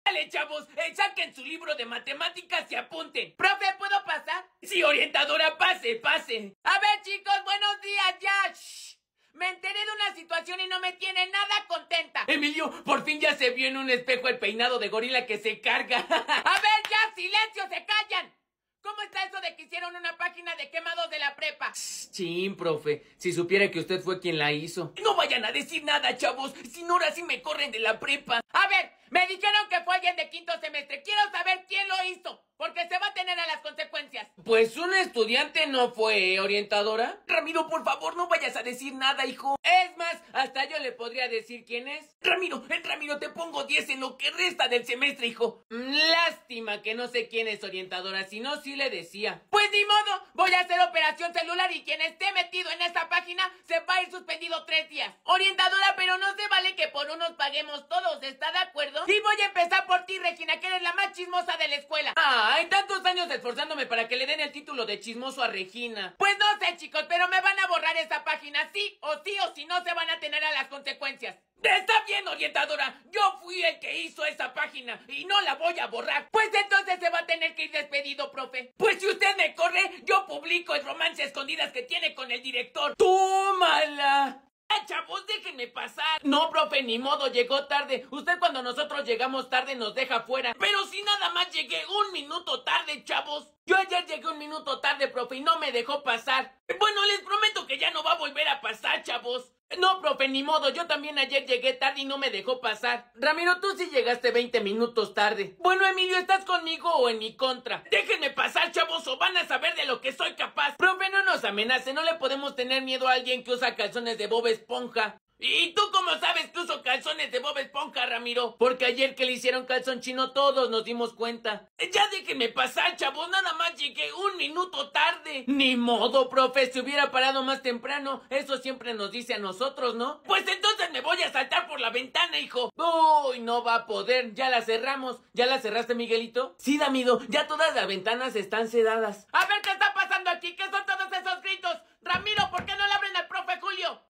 Dale, chavos, eh, saquen su libro de matemáticas y apunten. Profe, ¿puedo pasar? Sí, orientadora, pase, pase. A ver, chicos, buenos días, ya. Shh. Me enteré de una situación y no me tiene nada contenta. Emilio, por fin ya se vio en un espejo el peinado de gorila que se carga. (laughs) A ver, ya, silencio, se callan. ¿Cómo está eso de que hicieron una página de quemados de la prepa? Chin, profe, si supiera que usted fue quien la hizo. No vayan a decir nada, chavos, si no ahora sí me corren de la prepa. A ver, me dijeron que fue alguien de quinto semestre. Quiero saber quién lo hizo, porque se va a tener a las consecuencias. Pues un estudiante no fue, ¿eh, orientadora. Ramiro, por favor, no vayas a decir nada, hijo. Es más, hasta yo le podría decir quién es. Ramiro, eh, Ramiro, te pongo 10 en lo que resta del semestre, hijo. Mm, Lástima que no sé quién es orientadora, si no, le decía. Pues ni modo, voy a hacer operación celular y quien esté metido en esta página se va a ir suspendido tres días. Orientadora, pero no se vale que por unos paguemos todos, ¿está de acuerdo? Y voy a empezar por ti, Regina, que eres la más chismosa de la escuela. Ah, hay tantos años esforzándome para que le den el título de chismoso a Regina. Pues no sé, chicos, pero me van a borrar esa página, sí o sí, o si no se van a tener a las consecuencias. Está bien, orientadora. Yo fui el que hizo esa página y no la voy a borrar. Pues entonces se va a tener que ir despedido, profe. Pues si usted me corre, yo publico el romance escondidas que tiene con el director. ¡Tómala! ¡Ah, chavos, déjenme pasar! No, profe, ni modo, llegó tarde. Usted cuando nosotros llegamos tarde nos deja fuera. Pero si nada más llegué un minuto tarde, chavos. Yo ayer llegué un minuto tarde, profe, y no me dejó pasar. Bueno, les prometo que ya no va a volver a pasar, chavos. No, profe, ni modo, yo también ayer llegué tarde y no me dejó pasar. Ramiro, tú sí llegaste 20 minutos tarde. Bueno, Emilio, ¿estás conmigo o en mi contra? Déjenme pasar, chavos, o van a saber de lo que soy capaz. Profe, no nos amenace, no le podemos tener miedo a alguien que usa calzones de Bob Esponja. ¿Y tú cómo sabes que uso calzones de Bob Esponja, Ramiro? Porque ayer que le hicieron calzón chino todos nos dimos cuenta. Ya déjenme pasar, chavos, nada más llegué un minuto tarde. Ni modo, profe, si hubiera parado más temprano, eso siempre nos dice a nosotros, ¿no? Pues entonces me voy a saltar por la ventana, hijo. Uy, no va a poder, ya la cerramos. ¿Ya la cerraste, Miguelito? Sí, Damido, ya todas las ventanas están sedadas. A ver qué está pasando aquí, ¿qué son todos esos gritos? Ramiro, ¿por qué no le abren al profe Julio?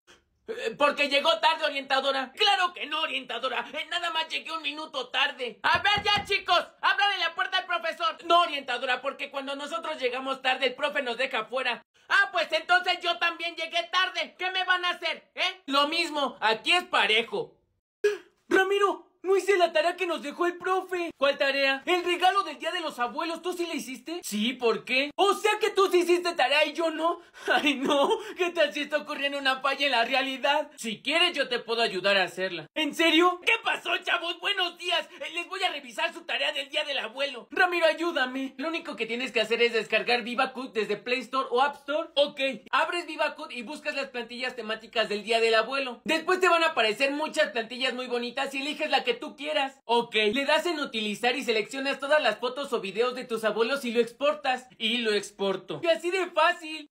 Eh, Porque llegó tarde, orientadora. Claro que no, orientadora. Eh, Nada más llegué un minuto tarde. A ver ya, chicos, abran la puerta al profesor. No, orientadora, porque cuando nosotros llegamos tarde, el profe nos deja fuera. Ah, pues entonces yo también llegué tarde. ¿Qué me van a hacer, eh? Lo mismo, aquí es parejo. Ramiro, no hice la tarea que nos dejó el profe. ¿Cuál tarea? El regalo del Día de los Abuelos, ¿tú sí la hiciste? Sí, ¿por qué? O sea que tú sí hiciste tarea y yo no. (laughs) Ay, no. ¿Qué tal si está ocurriendo una falla en la realidad? Si quieres, yo te puedo ayudar a hacerla. ¿En serio? ¿Qué pasó, chavos? Buenos días. Eh, Les voy a revisar su tarea del Día del Abuelo. Ramiro, ayúdame. Lo único que tienes que hacer es descargar VivaCut desde Play Store o App Store. Ok. Abres VivaCut y buscas las plantillas temáticas del Día del Abuelo. Después te van a aparecer muchas plantillas muy bonitas y eliges la que tú quieras. Ok. Le das en utilizar y seleccionas todas las fotos o videos de tus abuelos y lo exportas. Y lo exporto. Y así de fácil.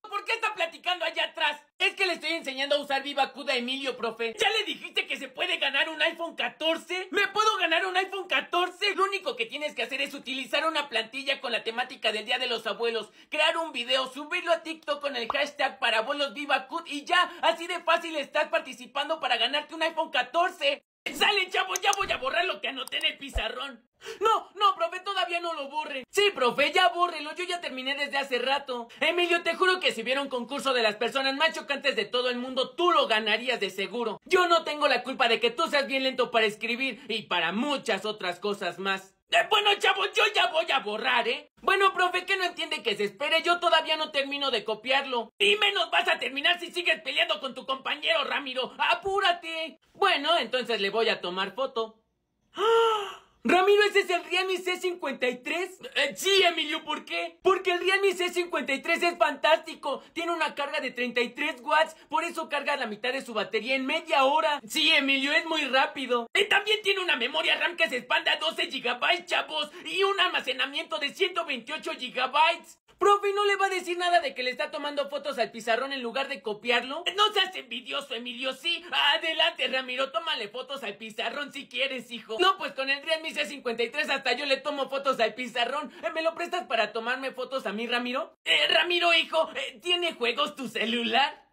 ¿Por qué está platicando allá atrás? Es que le estoy enseñando a usar VivaCut a Emilio, profe. ¿Ya le dijiste que se puede ganar un iPhone 14? ¿Me puedo ganar un iPhone 14? Lo único que tienes que hacer es utilizar una plantilla con la temática del Día de los Abuelos, crear un video, subirlo a TikTok con el hashtag para abuelos VivaCut y ya, así de fácil estás participando para ganarte un iPhone 14. Sale, chavo, ya voy a borrar lo que anoté en el pizarrón. No, no, profe, todavía no lo borre. Sí, profe, ya bórrelo, yo ya terminé desde hace rato. Emilio, te juro que si hubiera un concurso de las personas más chocantes de todo el mundo, tú lo ganarías de seguro. Yo no tengo la culpa de que tú seas bien lento para escribir y para muchas otras cosas más. Eh, bueno, chavo, yo ya voy a borrar, ¿eh? Bueno, profe, que no entiende que se espere, yo todavía no termino de copiarlo. Y menos vas a terminar si sigues peleando con tu compañero, Ramiro. ¡Apúrate! Bueno, entonces le voy a tomar foto. ¡Ah! Ramiro, ¿ese es el Realme C53? Eh, sí, Emilio, ¿por qué? Porque el Realme C53 es fantástico. Tiene una carga de 33 watts, por eso carga la mitad de su batería en media hora. Sí, Emilio, es muy rápido. Y también tiene una memoria RAM que se expande a 12 GB, chavos, y un almacenamiento de 128 GB. Profe, ¿no le va a decir nada de que le está tomando fotos al pizarrón en lugar de copiarlo? No seas envidioso, Emilio, sí. Adelante, Ramiro, tómale fotos al pizarrón si quieres, hijo. No, pues con el Realme C53 hasta yo le tomo fotos al pizarrón. Eh, ¿Me lo prestas para tomarme fotos a mí, Ramiro? Eh, Ramiro, hijo, eh, ¿tiene juegos tu celular?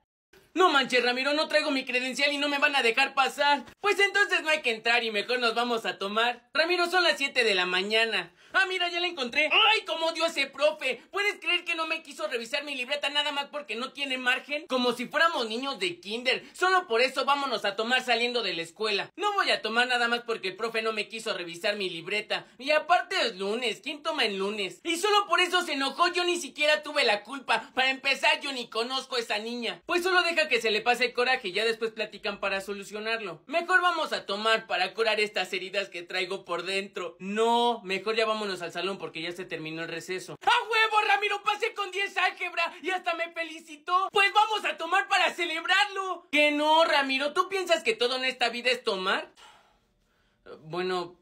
No manches, Ramiro, no traigo mi credencial y no me van a dejar pasar. Pues entonces no hay que entrar y mejor nos vamos a tomar. Ramiro, son las 7 de la mañana. Ah, mira, ya la encontré. ¡Ay, cómo dio ese profe! ¿Puedes creer que no me quiso revisar mi libreta nada más porque no tiene margen? Como si fuéramos niños de kinder. Solo por eso vámonos a tomar saliendo de la escuela. No voy a tomar nada más porque el profe no me quiso revisar mi libreta. Y aparte es lunes. ¿Quién toma en lunes? Y solo por eso se enojó. Yo ni siquiera tuve la culpa. Para empezar, yo ni conozco a esa niña. Pues solo deja que se le pase el coraje y ya después platican para solucionarlo. Mejor vamos a tomar para curar estas heridas que traigo por dentro. No, mejor ya vámonos al salón porque ya se terminó el receso. ¡A huevo, Ramiro! Pasé con 10 álgebra y hasta me felicitó. Pues vamos a tomar para celebrarlo. Que no, Ramiro, ¿tú piensas que todo en esta vida es tomar? Bueno,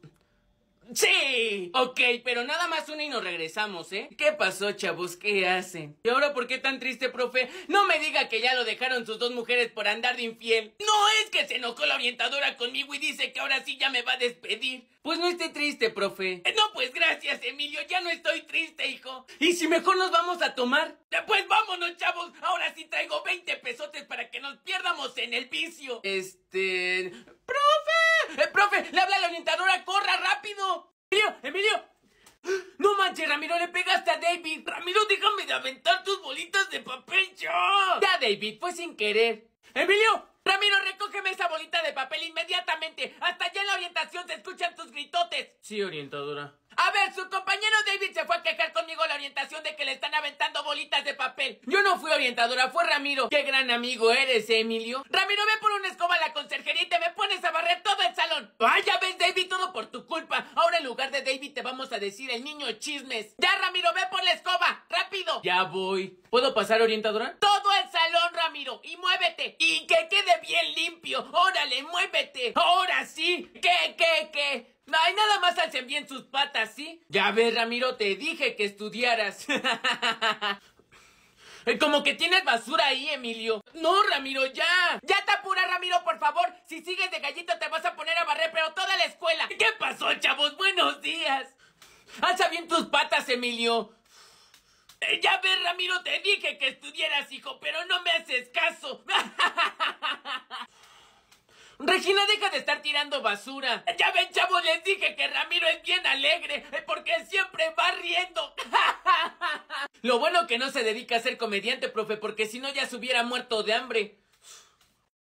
Sí, ok, pero nada más una y nos regresamos, ¿eh? ¿Qué pasó, chavos? ¿Qué hacen? ¿Y ahora por qué tan triste, profe? No me diga que ya lo dejaron sus dos mujeres por andar de infiel. No es que se enojó la orientadora conmigo y dice que ahora sí ya me va a despedir. Pues no esté triste, profe. Eh, No, pues gracias, Emilio, ya no estoy triste, hijo. ¿Y si mejor nos vamos a tomar? Eh, Pues vámonos, chavos. Ahora sí traigo 20 pesotes para que nos pierdamos en el vicio. Este... ¡Profe! ¡Eh, profe! ¡Le habla la orientadora! ¡Corra rápido! ¡Emilio! ¡Emilio! No manches, Ramiro, le pegaste a David. Ramiro, déjame de aventar tus bolitas de papel ya. Ya, David, fue sin querer. Emilio, Ramiro, recógeme esa bolita de papel inmediatamente. Hasta allá en la orientación se escuchan tus gritotes. Sí, orientadora. A ver, su compañero David se fue a quejar conmigo la orientación de que le están aventando bolitas de papel. Yo no fui orientadora, fue Ramiro. Qué gran amigo eres, ¿eh, Emilio. Ramiro, ve por una escoba a la conserjería y te me pones a barrer todo el salón. Ay, ya ves, David, todo por tu culpa. Ahora en lugar de David te vamos a decir el niño chismes. Ya, Ramiro, ve por la escoba. ¡Rápido! Ya voy. ¿Puedo pasar, orientadora? Todo el salón, Ramiro. Y muévete. Y que quede bien limpio. Órale, muévete. Ahora sí. ¿Qué, qué, qué? Ay, nada más alcen bien sus patas, ¿sí? Ya ves, Ramiro, te dije que estudiaras. (laughs) Como que tienes basura ahí, Emilio. No, Ramiro, ya. Ya te apura, Ramiro, por favor. Si sigues de gallito te vas a poner a barrer, pero toda la escuela. ¿Qué pasó, chavos? Buenos días. Alza bien tus patas, Emilio. Eh, Ya ves, Ramiro, te dije que estudiaras, hijo, pero no me haces caso. (laughs) Regina, deja de estar tirando basura. Ya ven, chavos, les dije que Ramiro es bien alegre, eh, porque siempre va riendo. (laughs) Lo bueno que no se dedica a ser comediante, profe, porque si no ya se hubiera muerto de hambre.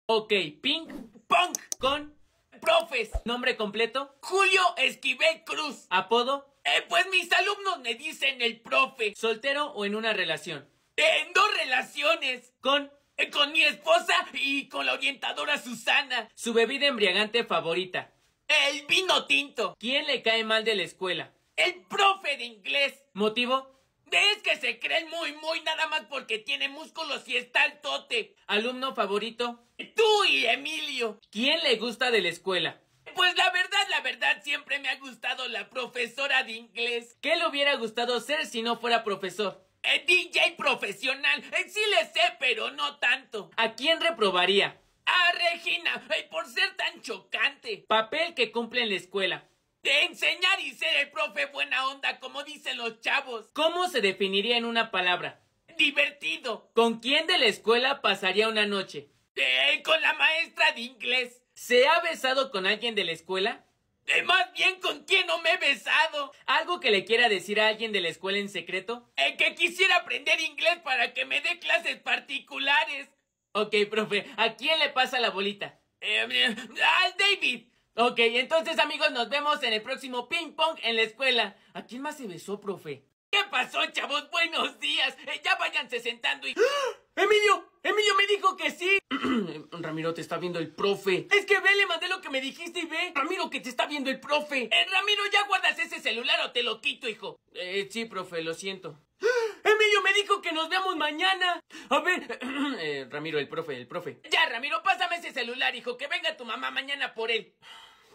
Ok, ping, pong, con profes. Nombre completo. Julio Esquivel Cruz. Apodo. Eh, pues mis alumnos me dicen el profe. ¿Soltero o en una relación? En dos relaciones. ¿Con? Eh, Con mi esposa y con la orientadora Susana. Su bebida embriagante favorita. El vino tinto. ¿Quién le cae mal de la escuela? El profe de inglés. ¿Motivo? Es que se creen muy, muy nada más porque tiene músculos y está al tote. ¿Alumno favorito? Tú y Emilio. ¿Quién le gusta de la escuela? Pues la verdad, la verdad, siempre me ha gustado la profesora de inglés. ¿Qué le hubiera gustado ser si no fuera profesor? Eh, DJ profesional. Eh, sí le sé, pero no tanto. ¿A quién reprobaría? A Regina, eh, por ser tan chocante. Papel que cumple en la escuela. De enseñar y ser el profe buena onda, como dicen los chavos. ¿Cómo se definiría en una palabra? Divertido. ¿Con quién de la escuela pasaría una noche? Eh, con la maestra de inglés. ¿Se ha besado con alguien de la escuela? Eh, más bien con quién no me he besado. ¿Algo que le quiera decir a alguien de la escuela en secreto? Eh, que quisiera aprender inglés para que me dé clases particulares. Ok, profe, ¿a quién le pasa la bolita? Eh, al David. Ok, entonces amigos, nos vemos en el próximo ping pong en la escuela. ¿A quién más se besó, profe? ¿Qué pasó, chavos? Buenos días. Eh, ya váyanse sentando y... ¡Ah! ¡Emilio! ¡Emilio me dijo que sí! (clears throat) Ramiro, te está viendo el profe. Es que ve, le mandé lo que me dijiste y ve. Ramiro, que te está viendo el profe. Eh, Ramiro, ¿ya guardas ese celular o te lo quito, hijo? Eh, sí, profe, lo siento. (gasps) Emilio me dijo que nos vemos mañana. A ver, (clears throat) eh, Ramiro, el profe, el profe. Ya, Ramiro, pásame ese celular, hijo, que venga tu mamá mañana por él.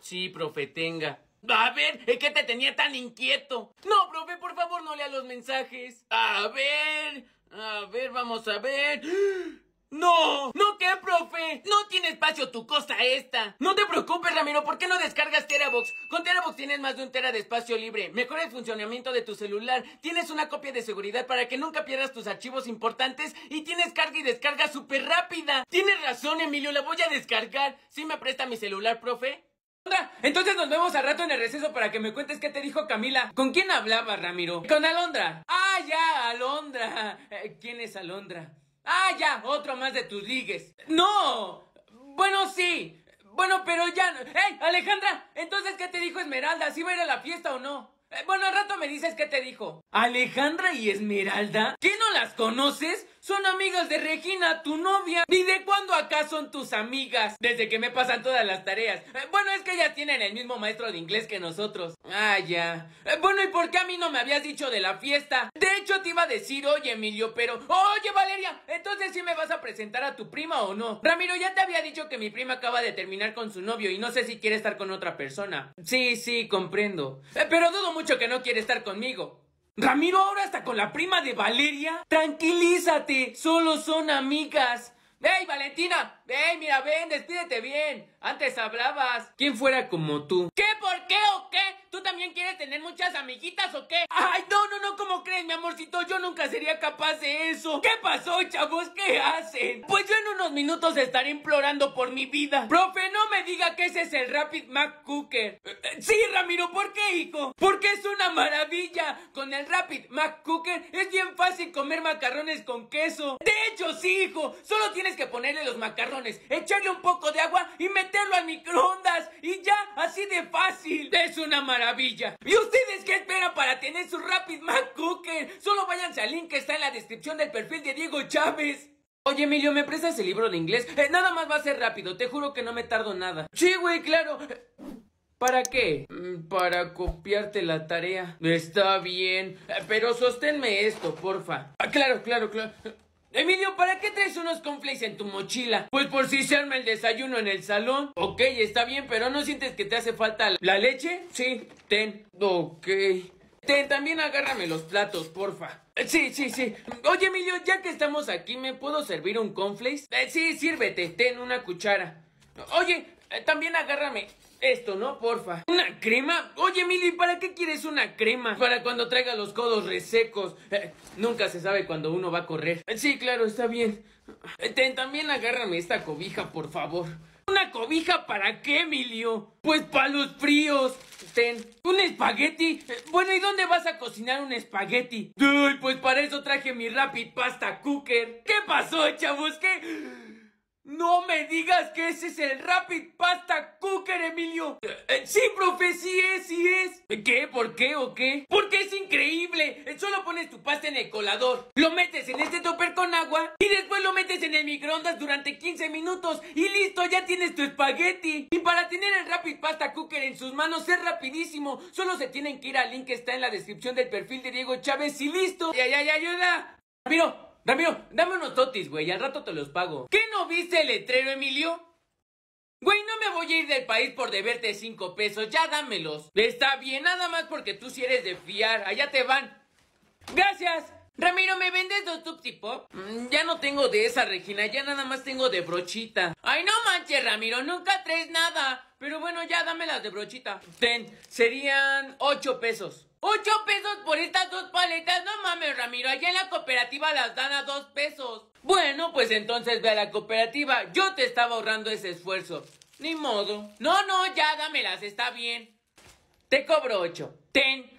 Sí, profe, tenga. A ver, ¿eh, ¿qué te tenía tan inquieto? No, profe, por favor, no lea los mensajes. A ver, a ver, vamos a ver. (gasps) No, no qué, profe. No tiene espacio tu cosa esta. No te preocupes, Ramiro, ¿por qué no descargas Terabox? Con Terabox tienes más de un tera de espacio libre. Mejora el funcionamiento de tu celular. Tienes una copia de seguridad para que nunca pierdas tus archivos importantes y tienes carga y descarga súper rápida. Tienes razón, Emilio, la voy a descargar. ¿Sí me presta mi celular, profe? Entonces nos vemos al rato en el receso para que me cuentes qué te dijo Camila. ¿Con quién hablaba, Ramiro? Con Alondra. Ah, ya, Alondra. Eh, ¿Quién es Alondra? Ah, ya, otro más de tus ligues. No. Bueno, sí. Bueno, pero ya. ¡Ey, Alejandra! Entonces, ¿qué te dijo Esmeralda? ¿Sí va a ir a la fiesta o no? Eh, bueno, al rato me dices qué te dijo. ¿Alejandra y Esmeralda? ¿Qué no las conoces? Son amigas de Regina, tu novia. ¿Y de cuándo acá son tus amigas? Desde que me pasan todas las tareas. Eh, bueno, es que ellas tienen el mismo maestro de inglés que nosotros. Ah, ya. Eh, bueno, ¿y por qué a mí no me habías dicho de la fiesta? De hecho, te iba a decir, oye, Emilio, pero... Oye, Valeria, entonces sí me vas a presentar a tu prima o no? Ramiro, ya te había dicho que mi prima acaba de terminar con su novio y no sé si quiere estar con otra persona. Sí, sí, comprendo. Eh, pero dudo mucho que no quiere estar conmigo. Ramiro ahora está con la prima de Valeria. Tranquilízate, solo son amigas. ¡Ey, Valentina! ¡Ey, mira, ven, despídete bien! Antes hablabas. ¿Quién fuera como tú? ¿Qué? ¿Por qué o qué? ¿Tú también quieres tener muchas amiguitas o qué? ¡Ay, no, no, no! ¿Cómo crees, mi amorcito? Yo nunca sería capaz de eso. ¿Qué pasó, chavos? ¿Qué hacen? Pues yo en unos minutos estaré implorando por mi vida. Profe, no me diga que ese es el Rapid Mac Cooker. Eh, eh, Sí, Ramiro, ¿por qué, hijo? Porque es una maravilla. Con el Rapid Mac Cooker es bien fácil comer macarrones con queso. De hecho, sí, hijo. Solo tienes que ponerle los macarrones, echarle un poco de agua y meterlo al microondas. Y ya, así de fácil. Es una maravilla. ¿Y ustedes qué esperan para tener su Rapid Mac Cooker? Solo váyanse al link que está en la descripción del perfil de Diego Chávez. Oye, Emilio, ¿me prestas el libro de inglés? Eh, nada más va a ser rápido, te juro que no me tardo nada. Sí, güey, claro. ¿Para qué? Mm, Para copiarte la tarea. Está bien. Eh, Pero sosténme esto, porfa. Ah, claro, claro, claro. Emilio, ¿para qué traes unos cornflakes en tu mochila? Pues por si se arma el desayuno en el salón. Ok, está bien, pero ¿no sientes que te hace falta la- leche? Sí, ten. Ok. Ten, también agárrame los platos, porfa. Eh, Sí, sí, sí. Oye, Emilio, ya que estamos aquí, ¿me puedo servir un cornflakes? Eh, sí, sírvete. Ten una cuchara. Oye, eh, también agárrame esto, ¿no? Porfa. ¿Una crema? Oye, Emilio, ¿y para qué quieres una crema? Para cuando traiga los codos resecos. Eh, nunca se sabe cuando uno va a correr. Eh, sí, claro, está bien. Eh, ten, también agárrame esta cobija, por favor. ¿Una cobija para qué, Emilio? Pues para los fríos. Ten, un espagueti. Bueno, ¿y dónde vas a cocinar un espagueti? Uy, pues para eso traje mi Rapid Pasta Cooker. ¿Qué pasó, chavos? ¿Qué? No me digas que ese es el Rapid Pasta Cooker, Emilio. Eh, eh, sí, profe, sí es, sí es. ¿Qué? ¿Por qué o qué? Porque es increíble. Eh, Solo pones tu pasta en el colador, lo metes en este topper con agua y después lo metes en el microondas durante 15 minutos y listo, ya tienes tu espagueti. Y para tener el Rapid Pasta Cooker en sus manos es rapidísimo. Solo se tienen que ir al link que está en la descripción del perfil de Diego Chávez y listo. Ya, ya, ya, ayuda. Ramiro, Ramiro, dame unos totis, güey, al rato te los pago. ¿Qué no viste el letrero, Emilio? Güey, no me voy a ir del país por deberte cinco pesos, ya dámelos. Está bien, nada más porque tú sí eres de fiar, allá te van. Gracias. Ramiro, ¿me vendes dos Tupsi Pop? Mm, ya no tengo de esa, Regina, ya nada más tengo de brochita. Ay, no manches, Ramiro, nunca traes nada. Pero bueno, ya dame las de brochita. Ten, serían ocho pesos. ¿Ocho pesos por estas dos paletas? No mames, Ramiro, allá en la cooperativa las dan a dos pesos. Bueno, pues entonces ve a la cooperativa. Yo te estaba ahorrando ese esfuerzo. Ni modo. No, no, ya dámelas, está bien. Te cobro ocho. Ten.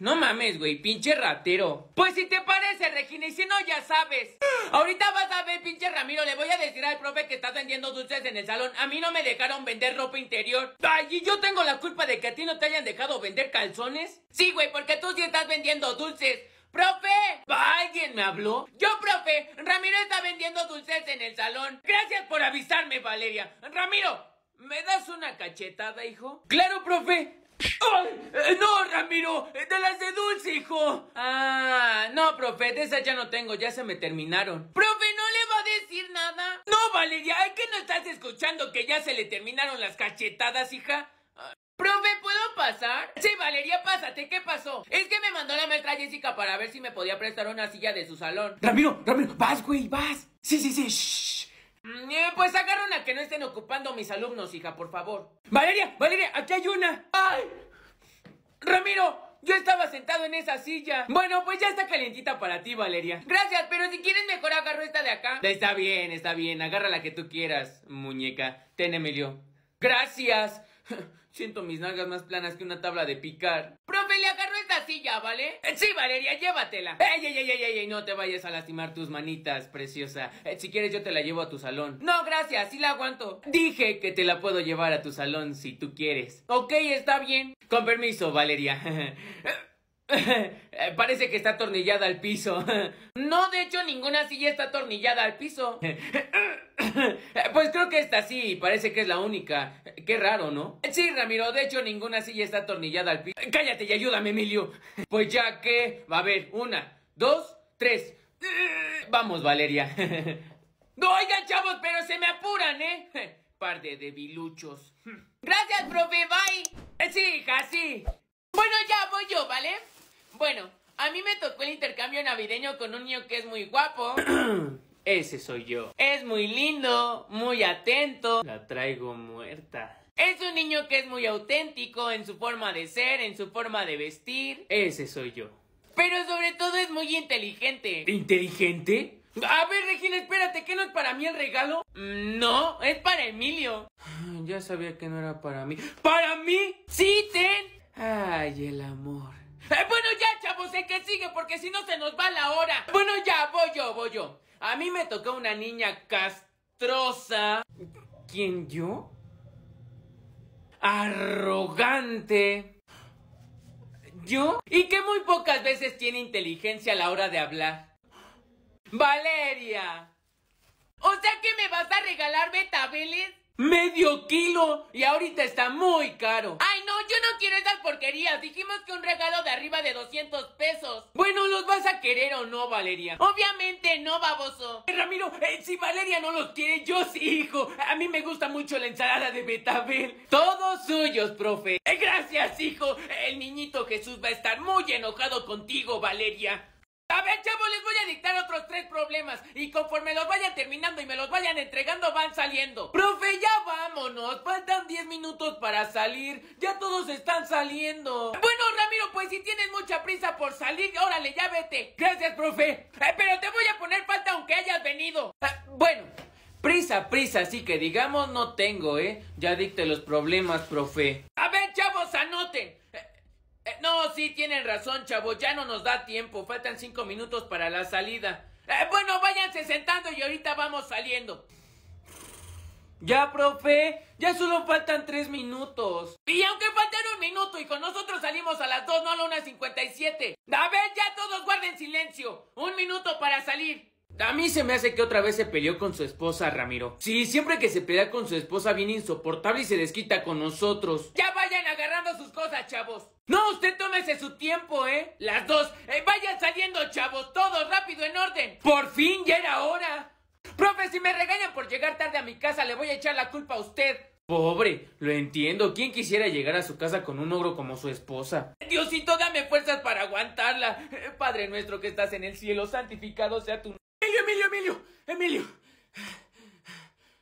No mames, güey, pinche ratero. Pues si te parece, Regina, y si no, ya sabes. Ahorita vas a ver, pinche Ramiro, le voy a decir al profe que estás vendiendo dulces en el salón. A mí no me dejaron vender ropa interior. Ay, ¿y yo tengo la culpa de que a ti no te hayan dejado vender calzones? Sí, güey, porque tú sí estás vendiendo dulces. ¡Profe! ¿Alguien me habló? Yo, profe. Ramiro está vendiendo dulces en el salón. Gracias por avisarme, Valeria. Ramiro, ¿me das una cachetada, hijo? Claro, profe. ¡Ay! Eh, No, Ramiro, eh, de las de dulce, hijo. Ah, no, profe, de esas ya no tengo, ya se me terminaron. Profe, ¿no le va a decir nada? No, Valeria, ¿es que no estás escuchando que ya se le terminaron las cachetadas, hija? Ah, Profe, ¿puedo pasar? Sí, Valeria, pásate, ¿qué pasó? Es que me mandó la maestra Jessica para ver si me podía prestar una silla de su salón. Ramiro, Ramiro, vas, güey, vas. Sí, sí, sí. shh. Mm, eh, pues agarra una que no estén ocupando mis alumnos, hija, por favor. Valeria, Valeria, aquí hay una. ¡Ay! Ramiro, yo estaba sentado en esa silla. Bueno, pues ya está calientita para ti, Valeria. Gracias, pero si quieres mejor agarro esta de acá. Está bien, está bien. Agarra la que tú quieras, muñeca. Ten, Emilio. Gracias. (laughs) Siento mis nalgas más planas que una tabla de picar. Profe, le agarro esta silla, ¿vale? Eh, Sí, Valeria, llévatela. Ey, ey, ey, ey, ey, ey, no te vayas a lastimar tus manitas, preciosa. Eh, si quieres, yo te la llevo a tu salón. No, gracias, sí la aguanto. Dije que te la puedo llevar a tu salón si tú quieres. Ok, está bien. Con permiso, Valeria. (laughs) (laughs) Parece que está atornillada al piso. (laughs) No, de hecho, ninguna silla está atornillada al piso. (laughs) Pues creo que esta sí, parece que es la única. Qué raro, ¿no? Sí, Ramiro, de hecho ninguna silla está atornillada al piso. Cállate y ayúdame, Emilio. Pues ya que... Va a ver, una, dos, tres. Vamos, Valeria. No, oigan, chavos, pero se me apuran, ¿eh? Par de debiluchos. Gracias, profe, bye. Eh, Sí, hija, sí. Bueno, ya voy yo, ¿vale? Bueno, a mí me tocó el intercambio navideño con un niño que es muy guapo. (clears throat) Ese soy yo. Es muy lindo, muy atento. La traigo muerta. Es un niño que es muy auténtico en su forma de ser, en su forma de vestir. Ese soy yo. Pero sobre todo es muy inteligente. ¿Inteligente? A ver, Regina, espérate, ¿qué no es para mí el regalo? No, es para Emilio. Ya sabía que no era para mí. ¿Para mí? Sí, ten. Ay, el amor. Eh, bueno, ya, chavos, sé que sigue, porque si no se nos va la hora. Bueno, ya, voy yo, voy yo. A mí me tocó una niña castrosa. ¿Quién yo? Arrogante. ¿Yo? Y que muy pocas veces tiene inteligencia a la hora de hablar. Valeria. O sea que me vas a regalar betabeles. Medio kilo. Y ahorita está muy caro. Ay, no, yo no quiero esas porquerías. Dijimos que un regalo de arriba de 200 pesos. Bueno, ¿los vas a querer o no, Valeria? Obviamente no, baboso. Eh, Ramiro, eh, si Valeria no los quiere, yo sí, hijo. A mí me gusta mucho la ensalada de betabel. Todos suyos, profe. Eh, Gracias, hijo. El niñito Jesús va a estar muy enojado contigo, Valeria. A ver, chavos, les voy a dictar otros tres problemas. Y conforme los vayan terminando y me los vayan entregando, van saliendo. Profe, ya vámonos. Faltan 10 minutos para salir. Ya todos están saliendo. Bueno, Ramiro, pues si tienes mucha prisa por salir, órale, ya vete. Gracias, profe. Pero te voy a poner falta aunque hayas venido. Ah, bueno, prisa, prisa, así que digamos no tengo, ¿eh? Ya dicte los problemas, profe. A ver, chavos, anoten. Eh, no, sí, tienen razón, chavos. Ya no nos da tiempo. Faltan cinco minutos para la salida. Eh, bueno, váyanse sentando y ahorita vamos saliendo. Ya, profe, ya solo faltan 3 minutos. Y aunque falten un minuto y con nosotros salimos a las 2, no a la 1.57. A ver, ya todos guarden silencio. Un minuto para salir. A mí se me hace que otra vez se peleó con su esposa, Ramiro. Sí, siempre que se pelea con su esposa viene insoportable y se desquita con nosotros. Ya vayan agarrando sus cosas, chavos. No, usted tómese su tiempo, ¿eh? Las dos. Eh, vayan saliendo, chavos. Todos rápido, en orden. Por fin, ya era hora. Profe, si me regañan por llegar tarde a mi casa, le voy a echar la culpa a usted. Pobre, lo entiendo. ¿Quién quisiera llegar a su casa con un ogro como su esposa? Diosito, dame fuerzas para aguantarla. Eh, Padre nuestro que estás en el cielo, santificado sea tu Emilio, Emilio, Emilio,